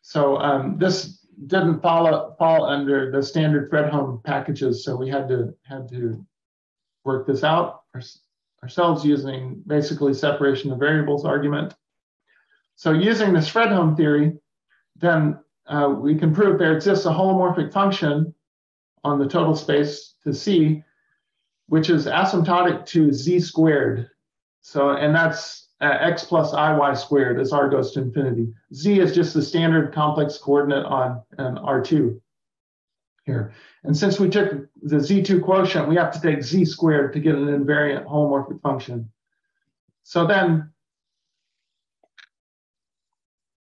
So um, this didn't follow, fall under the standard Fredholm packages, so we had to had to work this out our, ourselves using basically separation of variables argument. So using this Fredholm theory, then uh, we can prove there exists a holomorphic function on the total space to C, which is asymptotic to z squared. So, and that's uh, x plus iy squared as r goes to infinity. Z is just the standard complex coordinate on an R2 here. And since we took the Z2 quotient, we have to take Z squared to get an invariant holomorphic function. So then,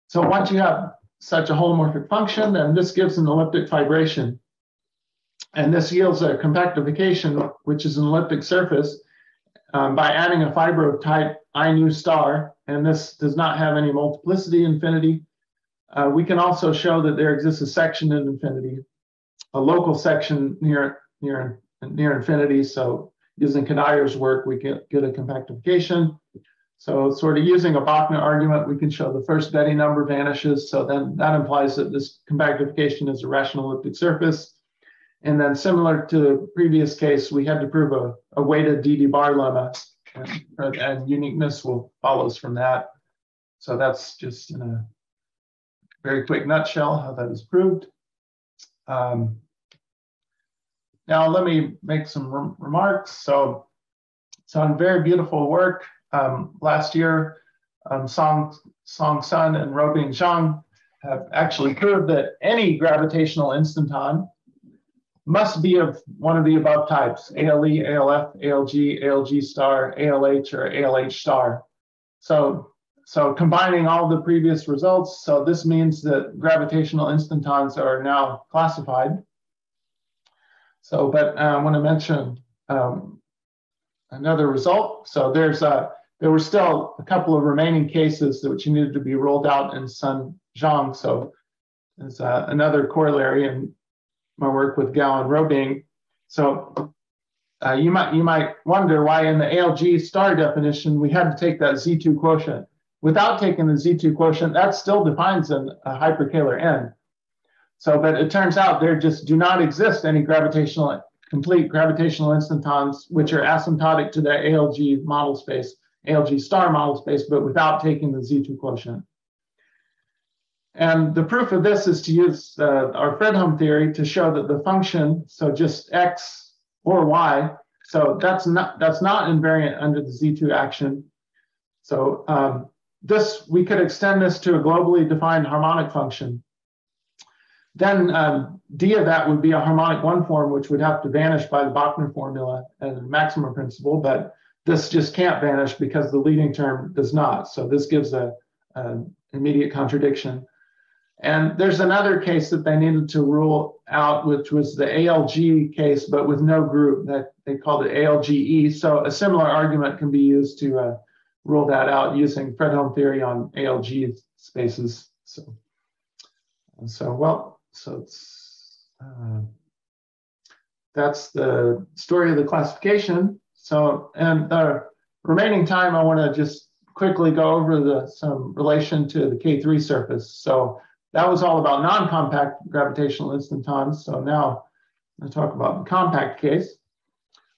so once you have such a holomorphic function, then this gives an elliptic fibration. And this yields a compactification, which is an elliptic surface, um, by adding a fiber of type I nu star, and this does not have any multiplicity infinity. Uh, we can also show that there exists a section in infinity, a local section near near near infinity. So using Kodaira's work, we get, get a compactification. So sort of using a Bochner argument, we can show the first Betti number vanishes. So then that implies that this compactification is a rational elliptic surface. And then similar to the previous case, we had to prove a, a weighted DD bar lemma and, and uniqueness will follows from that. So that's just in a very quick nutshell how that is proved. Um, now let me make some re remarks. So, so on very beautiful work. Um, last year, um, Song, Song Sun and Ruobing Zhang have actually proved that any gravitational instanton must be of one of the above types, ALE, ALF, ALG, ALG star, ALH, or ALH star. So, so combining all the previous results, so this means that gravitational instantons are now classified. So, but uh, I want to mention um, another result. So there's a, there were still a couple of remaining cases which needed to be rolled out in Sun Zhang. So there's uh, another corollary in my work with Gao and Ruobing. So uh, you might you might wonder why in the ALG star definition we had to take that Z2 quotient. Without taking the Z2 quotient, that still defines an, a hyperkähler N. So, but it turns out there just do not exist any gravitational complete gravitational instantons which are asymptotic to the ALG model space, ALG star model space, but without taking the Z2 quotient. And the proof of this is to use uh, our Fredholm theory to show that the function, so just x or y, so that's not that's not invariant under the Z2 action. So um, this we could extend this to a globally defined harmonic function. Then um, d of that would be a harmonic one form, which would have to vanish by the Bochner formula and maximum principle, but this just can't vanish because the leading term does not. So this gives a, a immediate contradiction. And there's another case that they needed to rule out, which was the ALG case, but with no group that they called it ALGE. So a similar argument can be used to uh, rule that out using Fredholm theory on ALG spaces. So, so well, so it's, uh, that's the story of the classification. So, and the remaining time, I want to just quickly go over the some relation to the K3 surface. So that was all about non-compact gravitational instantons. So now I talk about the compact case.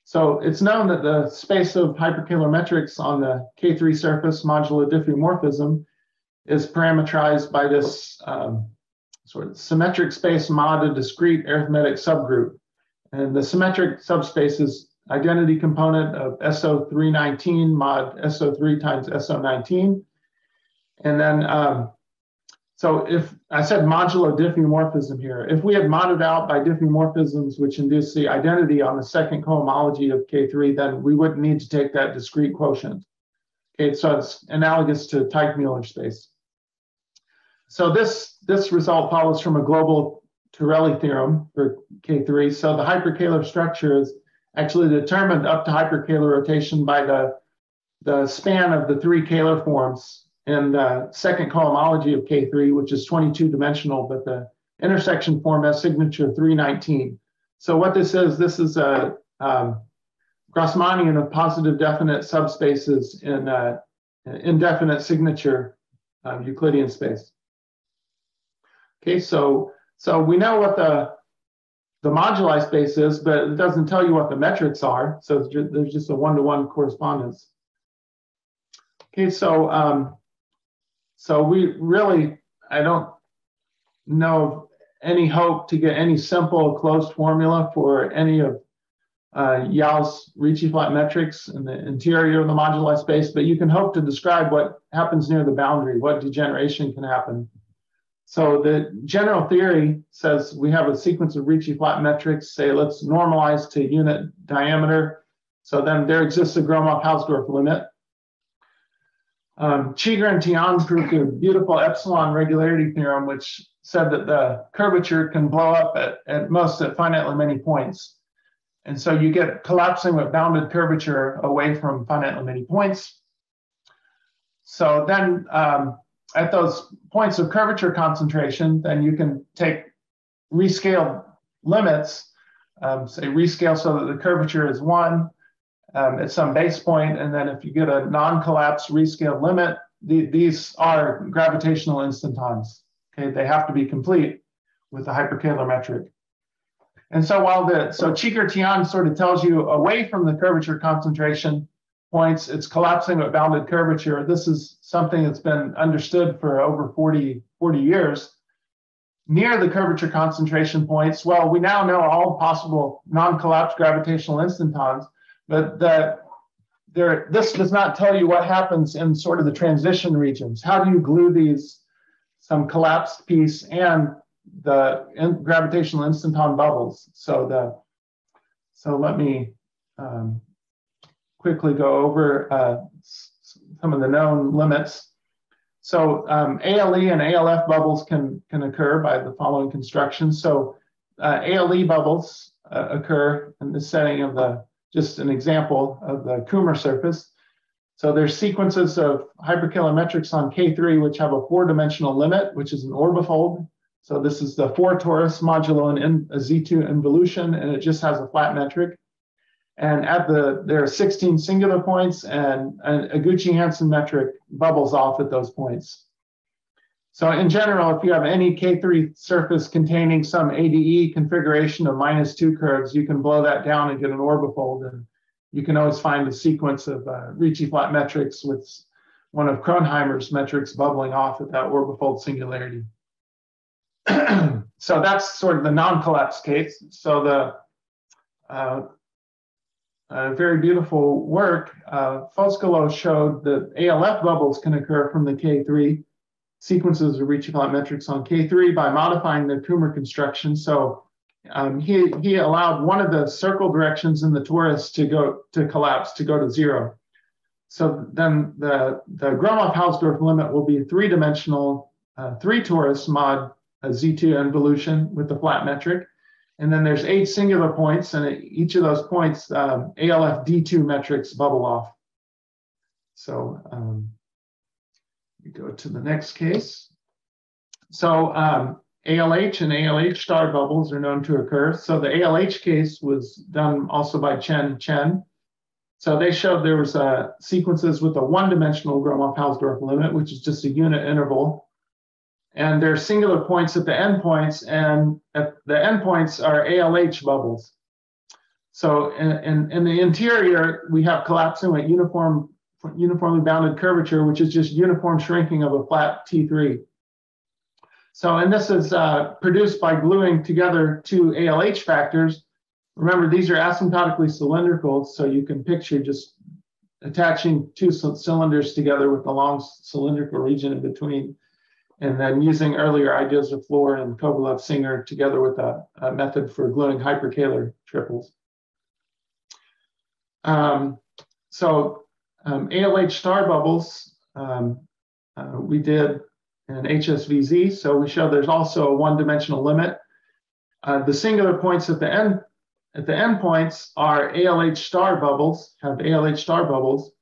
So it's known that the space of hyperkähler metrics on the K3 surface modulo diffeomorphism is parameterized by this um, sort of symmetric space mod a discrete arithmetic subgroup. And the symmetric subspace is identity component of SO319 mod SO3 times SO19. And then um, so if I said modulo diffeomorphism here, if we had modded out by diffeomorphisms which induce the identity on the second cohomology of K3, then we wouldn't need to take that discrete quotient. Okay, so it's analogous to Teichmuller space. So this, this result follows from a global Torelli theorem for K3. So the hyperkähler structure is actually determined up to hyperkähler rotation by the, the span of the three Kähler forms and the second cohomology of K3, which is 22 dimensional, but the intersection form has signature 319. So what this is, this is a um, Grassmannian of positive definite subspaces in uh, indefinite signature um, Euclidean space. Okay, so so we know what the the moduli space is, but it doesn't tell you what the metrics are. So there's just a one-to-one -one correspondence. Okay, so um, so we really, I don't know any hope to get any simple closed formula for any of uh, Yau's Ricci flat metrics in the interior of the moduli space, but you can hope to describe what happens near the boundary, what degeneration can happen. So the general theory says we have a sequence of Ricci flat metrics, say let's normalize to unit diameter. So then there exists a Gromov-Hausdorff limit. Um, Cheeger and Tian proved a beautiful epsilon regularity theorem, which said that the curvature can blow up at, at most at finitely many points. And so you get collapsing with bounded curvature away from finitely many points. So then um, at those points of curvature concentration, then you can take rescale limits, um, say rescale so that the curvature is one um, at some base point, and then if you get a non-collapse rescale limit, the, these are gravitational instantons. Okay, they have to be complete with the hyperkähler metric. And so while the, so Cheeger-Tian sort of tells you away from the curvature concentration points, it's collapsing at bounded curvature. This is something that's been understood for over 40, 40 years. Near the curvature concentration points, well, we now know all possible non-collapsed gravitational instantons, but that there, this does not tell you what happens in sort of the transition regions. How do you glue these, some collapsed piece and the in, gravitational instanton bubbles. So the so let me um, quickly go over uh, some of the known limits. So um, ALE and ALF bubbles can can occur by the following construction. So uh, ALE bubbles uh, occur in the setting of the just an example of the Kummer surface. So there's sequences of hyperkähler metrics on K3 which have a four-dimensional limit, which is an orbifold so this is the four torus modulo in a Z2 involution, and it just has a flat metric. And at the, there are 16 singular points and an Eguchi-Hanson metric bubbles off at those points. So in general, if you have any K3 surface containing some ADE configuration of minus two curves, you can blow that down and get an orbifold. And you can always find a sequence of uh, Ricci flat metrics with one of Kronheimer's metrics bubbling off at that orbifold singularity. so that's sort of the non-collapse case. So the uh, uh, very beautiful work, uh, Foscolo showed that ALF bubbles can occur from the K3 sequences of Ricci flat metrics on K3 by modifying the Kummer construction. So um, he, he allowed one of the circle directions in the torus to go to collapse, to go to zero. So then the, the Gromov-Hausdorff limit will be three-dimensional, uh, three torus mod a Z2 involution with the flat metric. And then there's eight singular points, and each of those points, um, ALF D2 metrics bubble off. So um, we go to the next case. So um, ALH and ALH star bubbles are known to occur. So the ALH case was done also by Chen Chen. So they showed there was uh, sequences with a one-dimensional Gromov-Hausdorff limit, which is just a unit interval and there are singular points at the endpoints, and at the endpoints are ALH bubbles. So in, in, in, the interior, we have collapsing at uniform, uniformly bounded curvature, which is just uniform shrinking of a flat T3. So, and this is uh, produced by gluing together two ALH factors. Remember, these are asymptotically cylindrical, so you can picture just attaching two cylinders together with a long cylindrical region in between and then using earlier ideas of Floer and Kovalev Singer together with a, a method for gluing hyperkähler triples. Um, so um, ALH star bubbles, um, uh, we did in HSVZ. So we show there's also a one-dimensional limit. Uh, the singular points at the end at the endpoints are ALH star bubbles, have ALH star bubbles,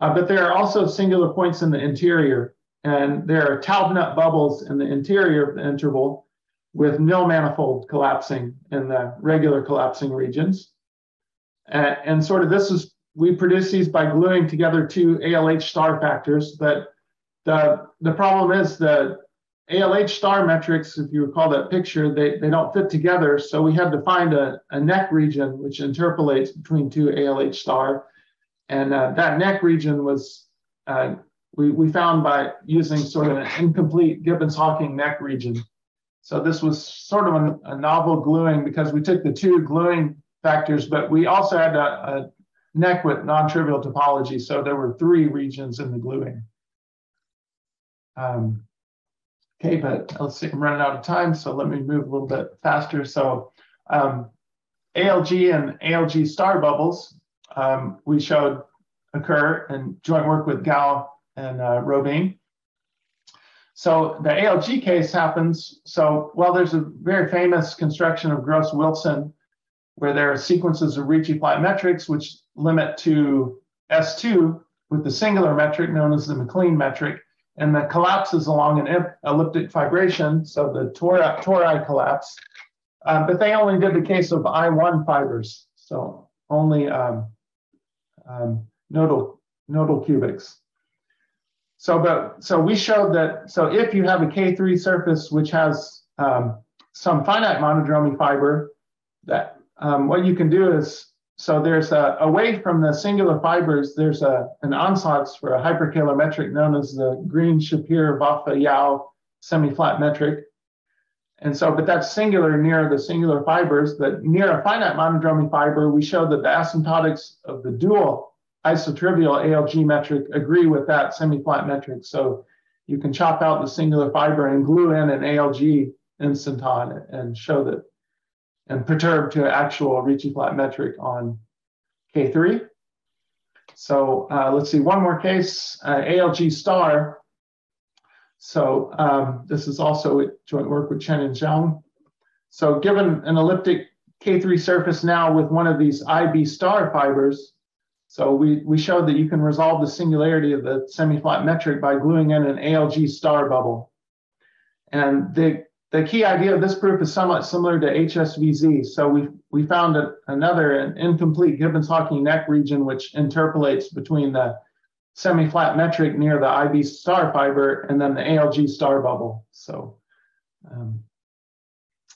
uh, but there are also singular points in the interior and there are Taub-NUT bubbles in the interior of the interval with nil manifold collapsing in the regular collapsing regions. And, and sort of this is, we produce these by gluing together two ALH star factors, but the, the problem is that ALH star metrics, if you recall that picture, they, they don't fit together. So we had to find a, a neck region which interpolates between two ALH star. And uh, that neck region was uh, we, we found by using sort of an incomplete Gibbons-Hawking neck region. So this was sort of a, novel gluing because we took the two gluing factors, but we also had a neck with non-trivial topology. So there were three regions in the gluing. Um, okay, but let's see, I'm running out of time, so let me move a little bit faster. So um, ALG and ALG star bubbles, um, we showed occur in joint work with Gao and uh, Ruobing. So the ALG case happens. So, well, there's a very famous construction of Gross-Wilson where there are sequences of Ricci flat metrics which limit to S2 with the singular metric known as the McLean metric, and that collapses along an elliptic fibration, so the tori, tori collapse. Uh, but they only did the case of I1 fibers, so only um, um, nodal, nodal cubics. So, but so we showed that. So, if you have a K3 surface which has um, some finite monodromy fiber, that um, what you can do is so there's a away from the singular fibers. There's a an ansatz for a hyperkähler metric known as the Greene Shapere Vafa Yau semi-flat metric. And so, but that's singular near the singular fibers. But near a finite monodromy fiber, we show that the asymptotics of the dual isotrivial ALG metric agree with that semi-flat metric. So you can chop out the singular fiber and glue in an ALG instanton and show that and perturb to actual Ricci flat metric on K3. So uh, let's see, one more case, uh, ALG star. So um, this is also joint work with Chen and Zhang. So given an elliptic K3 surface now with one of these IB star fibers, so we, we showed that you can resolve the singularity of the semi-flat metric by gluing in an ALG star bubble. And the, the key idea of this proof is somewhat similar to HSVZ. So we, we found a, another an incomplete Gibbons-Hawking neck region which interpolates between the semi-flat metric near the IB star fiber and then the ALG star bubble. So um,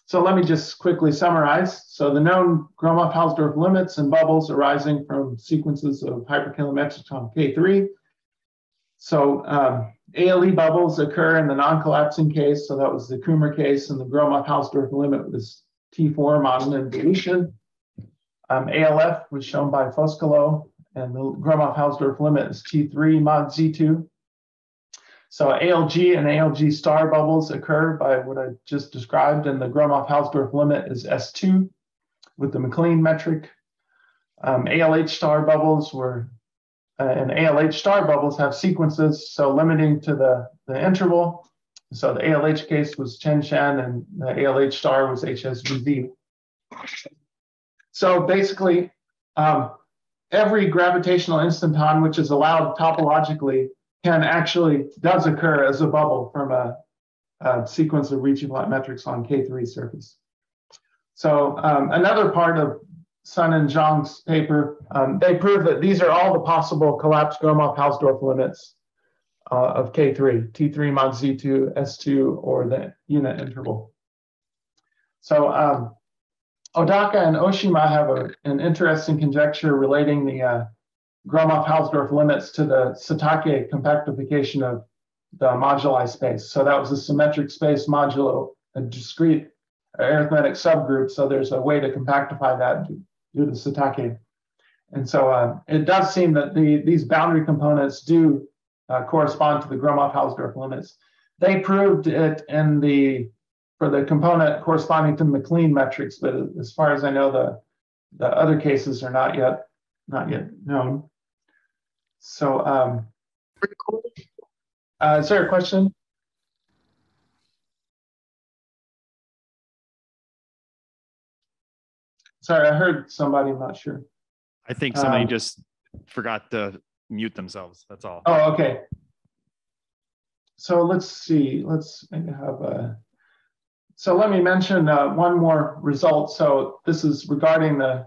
so let me just quickly summarize. So the known Gromov-Hausdorff limits and bubbles arising from sequences of hyperkähler metrics on K3. So um, ALE bubbles occur in the non-collapsing case. So that was the Kummer case, and the Gromov-Hausdorff limit was T4 mononym deletion. Um, ALF was shown by Foscolo, and the Gromov-Hausdorff limit is T3 mod Z2. So ALG and ALG star bubbles occur by what I just described, and the Gromov-Hausdorff limit is S2 with the McLean metric. Um, ALH star bubbles were, uh, and ALH star bubbles have sequences, so limiting to the, the interval. So the ALH case was Chen Shan, and the ALH star was HSVZ. So basically, um, every gravitational instanton which is allowed topologically can actually does occur as a bubble from a, a sequence of flat metrics on K3 surface. So um, another part of Sun and Zhang's paper, um, they prove that these are all the possible collapsed Gromov-Hausdorff limits uh, of K3, T3 mod Z2, S2, or the unit interval. So um, Odaka and Oshima have a, an interesting conjecture relating the uh, Gromov-Hausdorff limits to the Satake compactification of the moduli space. So that was a symmetric space modulo, a discrete arithmetic subgroup. So there's a way to compactify that due to Satake. And so uh, it does seem that the, these boundary components do uh, correspond to the Gromov-Hausdorff limits. They proved it in the for the component corresponding to the McLean metrics, but as far as I know, the the other cases are not yet not yet known. So, um, uh, is there a question? Sorry, I heard somebody, I'm not sure. I think somebody Um, just forgot to mute themselves. That's all. Oh, okay. So let's see, let's have a, so let me mention uh, one more result. So this is regarding the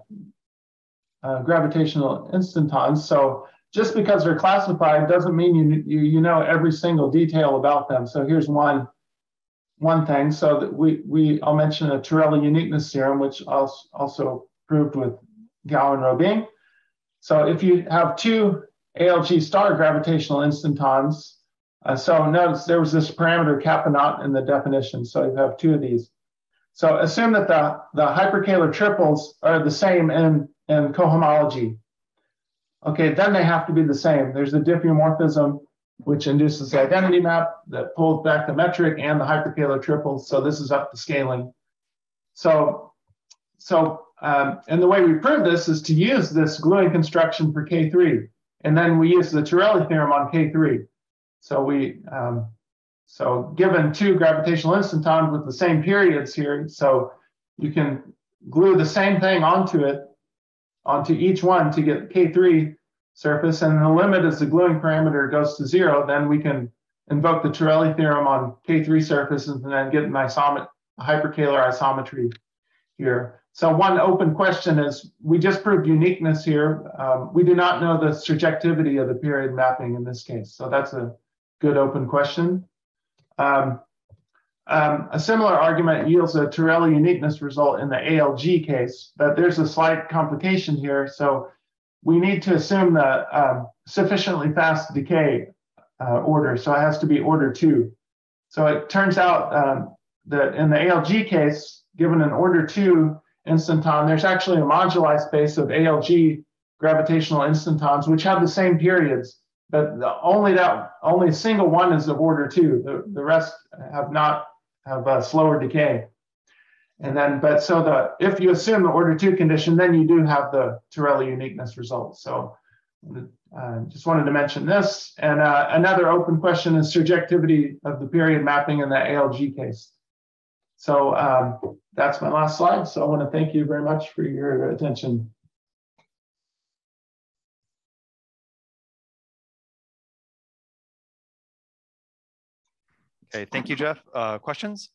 uh, gravitational instantons. So just because they're classified doesn't mean you, you, you know every single detail about them. So here's one, one thing. So that we, we, I'll mention a Torelli uniqueness theorem, which also, also proved with Gao and Ruobing. So if you have two ALG star gravitational instantons, uh, so notice there was this parameter kappa naught in the definition. So you have two of these. So assume that the, the hyperkähler triples are the same in, in cohomology. Okay, then they have to be the same. There's a diffeomorphism which induces the identity map that pulls back the metric and the hyperkähler triples. So this is up to scaling. So, so um, and the way we prove this is to use this gluing construction for K3. And then we use the Torelli theorem on K3. So we, um, so given two gravitational instantons with the same periods here, so you can glue the same thing onto it, onto each one to get K3 surface, and the limit as the gluing parameter goes to zero, then we can invoke the Torelli theorem on K3 surfaces and then get an isomet hyperkähler isometry here. So one open question is, we just proved uniqueness here. Um, we do not know the surjectivity of the period mapping in this case. So that's a good open question. Um, um, a similar argument yields a Torelli uniqueness result in the ALG case, but there's a slight complication here. So we need to assume the um, sufficiently fast decay uh, order. So it has to be order two. So it turns out um, that in the ALG case, given an order two instanton, there's actually a moduli space of ALG gravitational instantons, which have the same periods but the, only that only a single one is of order two. The, the rest have not have a slower decay. And then, but so the if you assume the order two condition, then you do have the Torelli uniqueness result. So uh, just wanted to mention this. And uh, another open question is surjectivity of the period mapping in the ALG case. So um, that's my last slide. So I want to thank you very much for your attention. Okay, thank you, Jeff. Uh, questions?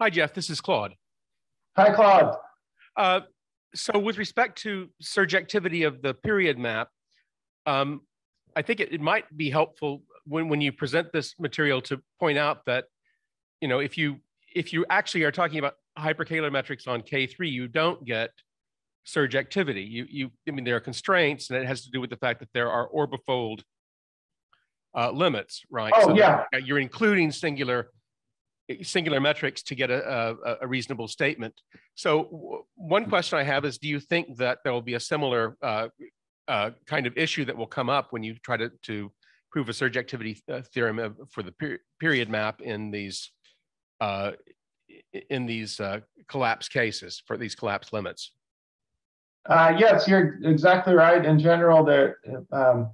Hi, Jeff. This is Claude. Hi, Claude. Uh, so with respect to surjectivity of the period map, um, I think it, it, might be helpful when, when you present this material to point out that, you know, if you if you actually are talking about hyperkähler metrics on K3, you don't get surjectivity. You, you, I mean, there are constraints, and it has to do with the fact that there are orbifold uh, limits, right? Oh, so yeah. You're including singular singular metrics to get a, a, a, reasonable statement. So one question I have is, do you think that there will be a similar uh, uh, kind of issue that will come up when you try to, to prove a surjectivity uh, theorem for the per period map in these uh, in these uh, collapse cases for these collapse limits? Uh, yes, you're exactly right. In general, there um,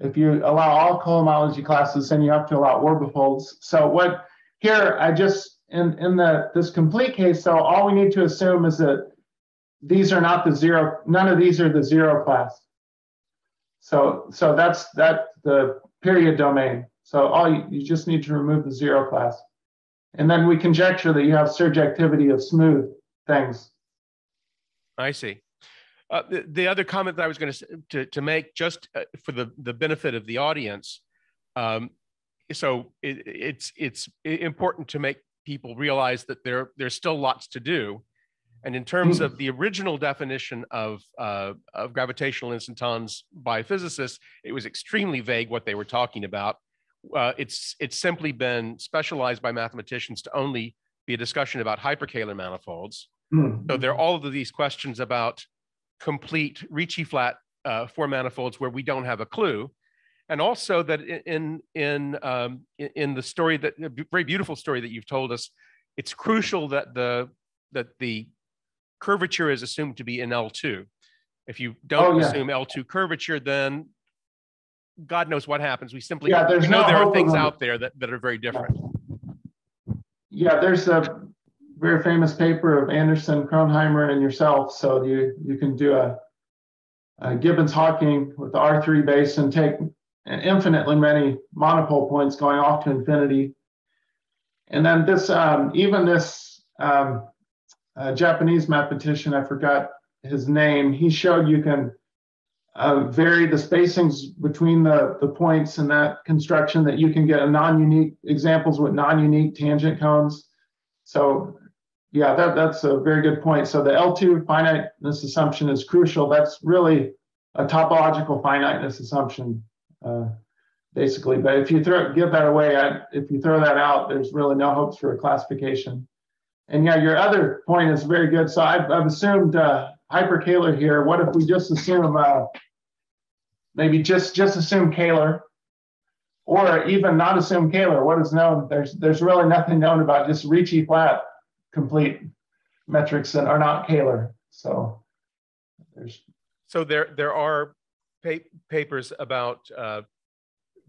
if you allow all cohomology classes, then you have to allow orbifolds. So what here, I just, in, in the this complete case, so all we need to assume is that these are not the zero, none of these are the zero class. So, so that's that the period domain. So all you, you just need to remove the zero class. And then we conjecture that you have surjectivity of smooth things. I see. Uh, the, the, other comment that I was going to, to make, just uh, for the, the benefit of the audience, um, so it, it's it's important to make people realize that there there's still lots to do, and in terms of the original definition of uh, of gravitational instantons by physicists, it was extremely vague what they were talking about. Uh, it's it's simply been specialized by mathematicians to only be a discussion about hyperkähler manifolds. Mm. So there are all of these questions about complete Ricci flat uh, four manifolds where we don't have a clue. And also that in, in, um, in the story that, a very beautiful story that you've told us, it's crucial that the, that the curvature is assumed to be in L2. If you don't oh, yeah. assume L2 curvature, then God knows what happens. We simply yeah, there's know no there are things out there that, that are very different. Yeah, there's a very famous paper of Anderson, Kronheimer, and yourself. So you you can do a, a Gibbons Hawking with the R3 base and take infinitely many monopole points going off to infinity. And then this, um, even this um, uh, Japanese mathematician, I forgot his name, he showed you can uh, vary the spacings between the, the points in that construction that you can get a non-unique examples with non-unique tangent cones. So yeah, that, that's a very good point. So the L2 finiteness assumption is crucial. That's really a topological finiteness assumption. Uh, basically. But if you throw give that away, I, if you throw that out, there's really no hopes for a classification. And yeah, your other point is very good. So I've, I've assumed uh, hyperkähler here. What if we just assume uh, maybe just just assume Kähler, or even not assume Kähler? What is known? There's there's really nothing known about just Ricci flat complete metrics that are not Kähler. So there's So there, there are pa- papers about uh,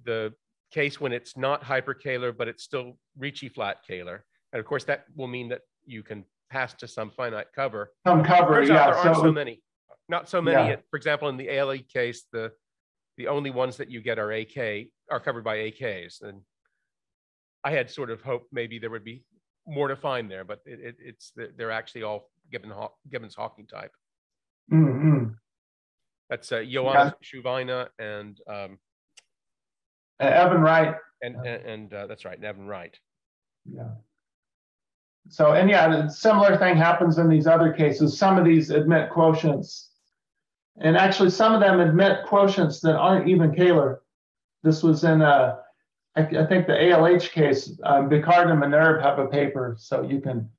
the case when it's not hyperkähler, but it's still Ricci flat Kähler. And of course, that will mean that you can pass to some finite cover. Some cover, Turns out yeah, There aren't so- so many, not so many. Yeah. For example, in the ALE case, the, the only ones that you get are AK, are covered by AKs. And I had sort of hoped maybe there would be more to find there, but it, it, it's, they're actually all Gibbon, Haw- Gibbons Hawking type. Mhm. That's uh, Ioana Şuvaina and um, Uh, Evan Wright. and and, and uh, that's right, Evan Wright. Yeah. So, and yeah, a similar thing happens in these other cases. Some of these admit quotients. And actually, some of them admit quotients that aren't even Kähler. This was in, uh, I, I think the ALH case, um, Biquard and Minerbe have a paper. So you can,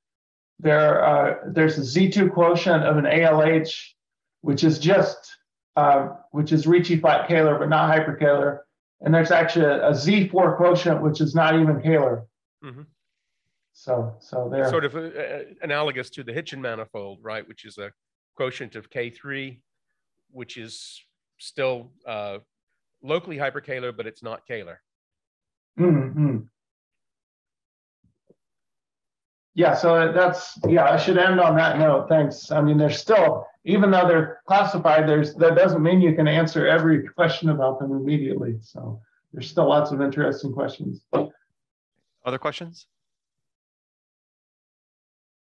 there, uh, there's a Z2 quotient of an ALH, which is just, uh, which is Ricci flat Kähler, but not hyperkähler. And there's actually a, a Z4 quotient, which is not even Kähler. Mhm. So, so there. Sort of uh, analogous to the Hitchin manifold, right? Which is a quotient of K3, which is still uh, locally hyperkähler, but it's not Kähler. hmm Yeah, so that's yeah. I should end on that note. Thanks. I mean, there's still, even though they're classified, there's that doesn't mean you can answer every question about them immediately. So there's still lots of interesting questions. Other questions?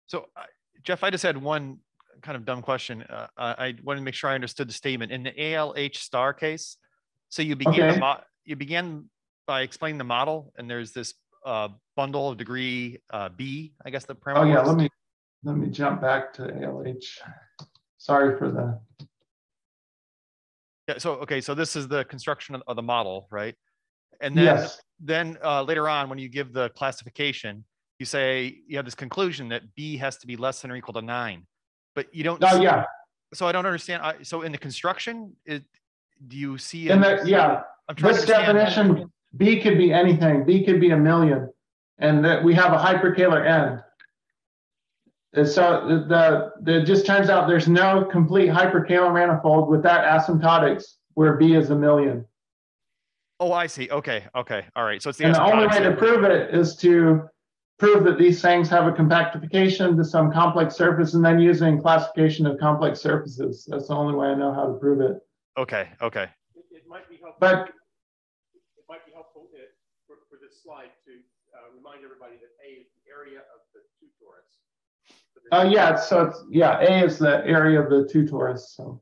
So uh, Jeff, I just had one kind of dumb question. Uh, I I wanted to make sure I understood the statement in the ALH star case. So you began Okay. the you began by explaining the model, and there's this uh, bundle of degree uh, B, I guess the parameter. Oh yeah, was. let me let me jump back to ALH. Sorry for the Yeah. So okay. So this is the construction of, of the model, right? And then Yes. then uh, later on, when you give the classification, you say you have this conclusion that B has to be less than or equal to nine, but you don't. Oh, see- yeah. So I don't understand. I, so in the construction, it, do you see? in the yeah. This definition, B could be anything. B could be a million, and that we have a hyperkähler end. And so the, the it just turns out there's no complete hyperkähler manifold with that asymptotics where B is a million. Oh, I see. Okay. Okay. All right. So it's the And the only way to prove it is to prove that these things have a compactification to some complex surface and then using classification of complex surfaces. That's the only way I know how to prove it. Okay. Okay. It, it might be helpful. But- it might be helpful uh, for, for this slide to uh, remind everybody that A is the area of the two torus. Oh, yeah, so it's, yeah, A is the area of the two torus, so.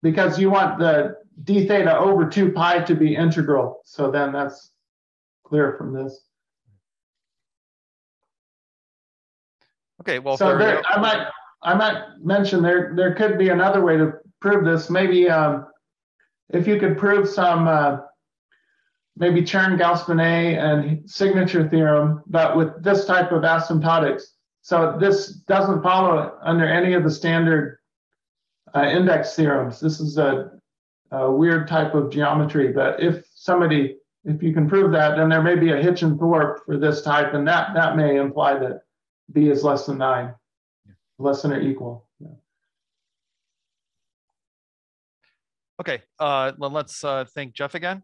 Because you want the d theta over two pi to be integral, so then that's clear from this. Okay. Well, So for- there, I might, I might mention there, there could be another way to prove this, maybe, um, if you could prove some, uh, maybe Chern-Gauss-Bonnet and signature theorem, but with this type of asymptotics. So this doesn't follow under any of the standard uh, index theorems. This is a, a weird type of geometry, but if somebody, if you can prove that, then there may be a Hitchin-Thorpe for this type, and that, that may imply that B is less than nine, less than or equal. Yeah. Okay. Uh, well, let's uh, thank Jeff again.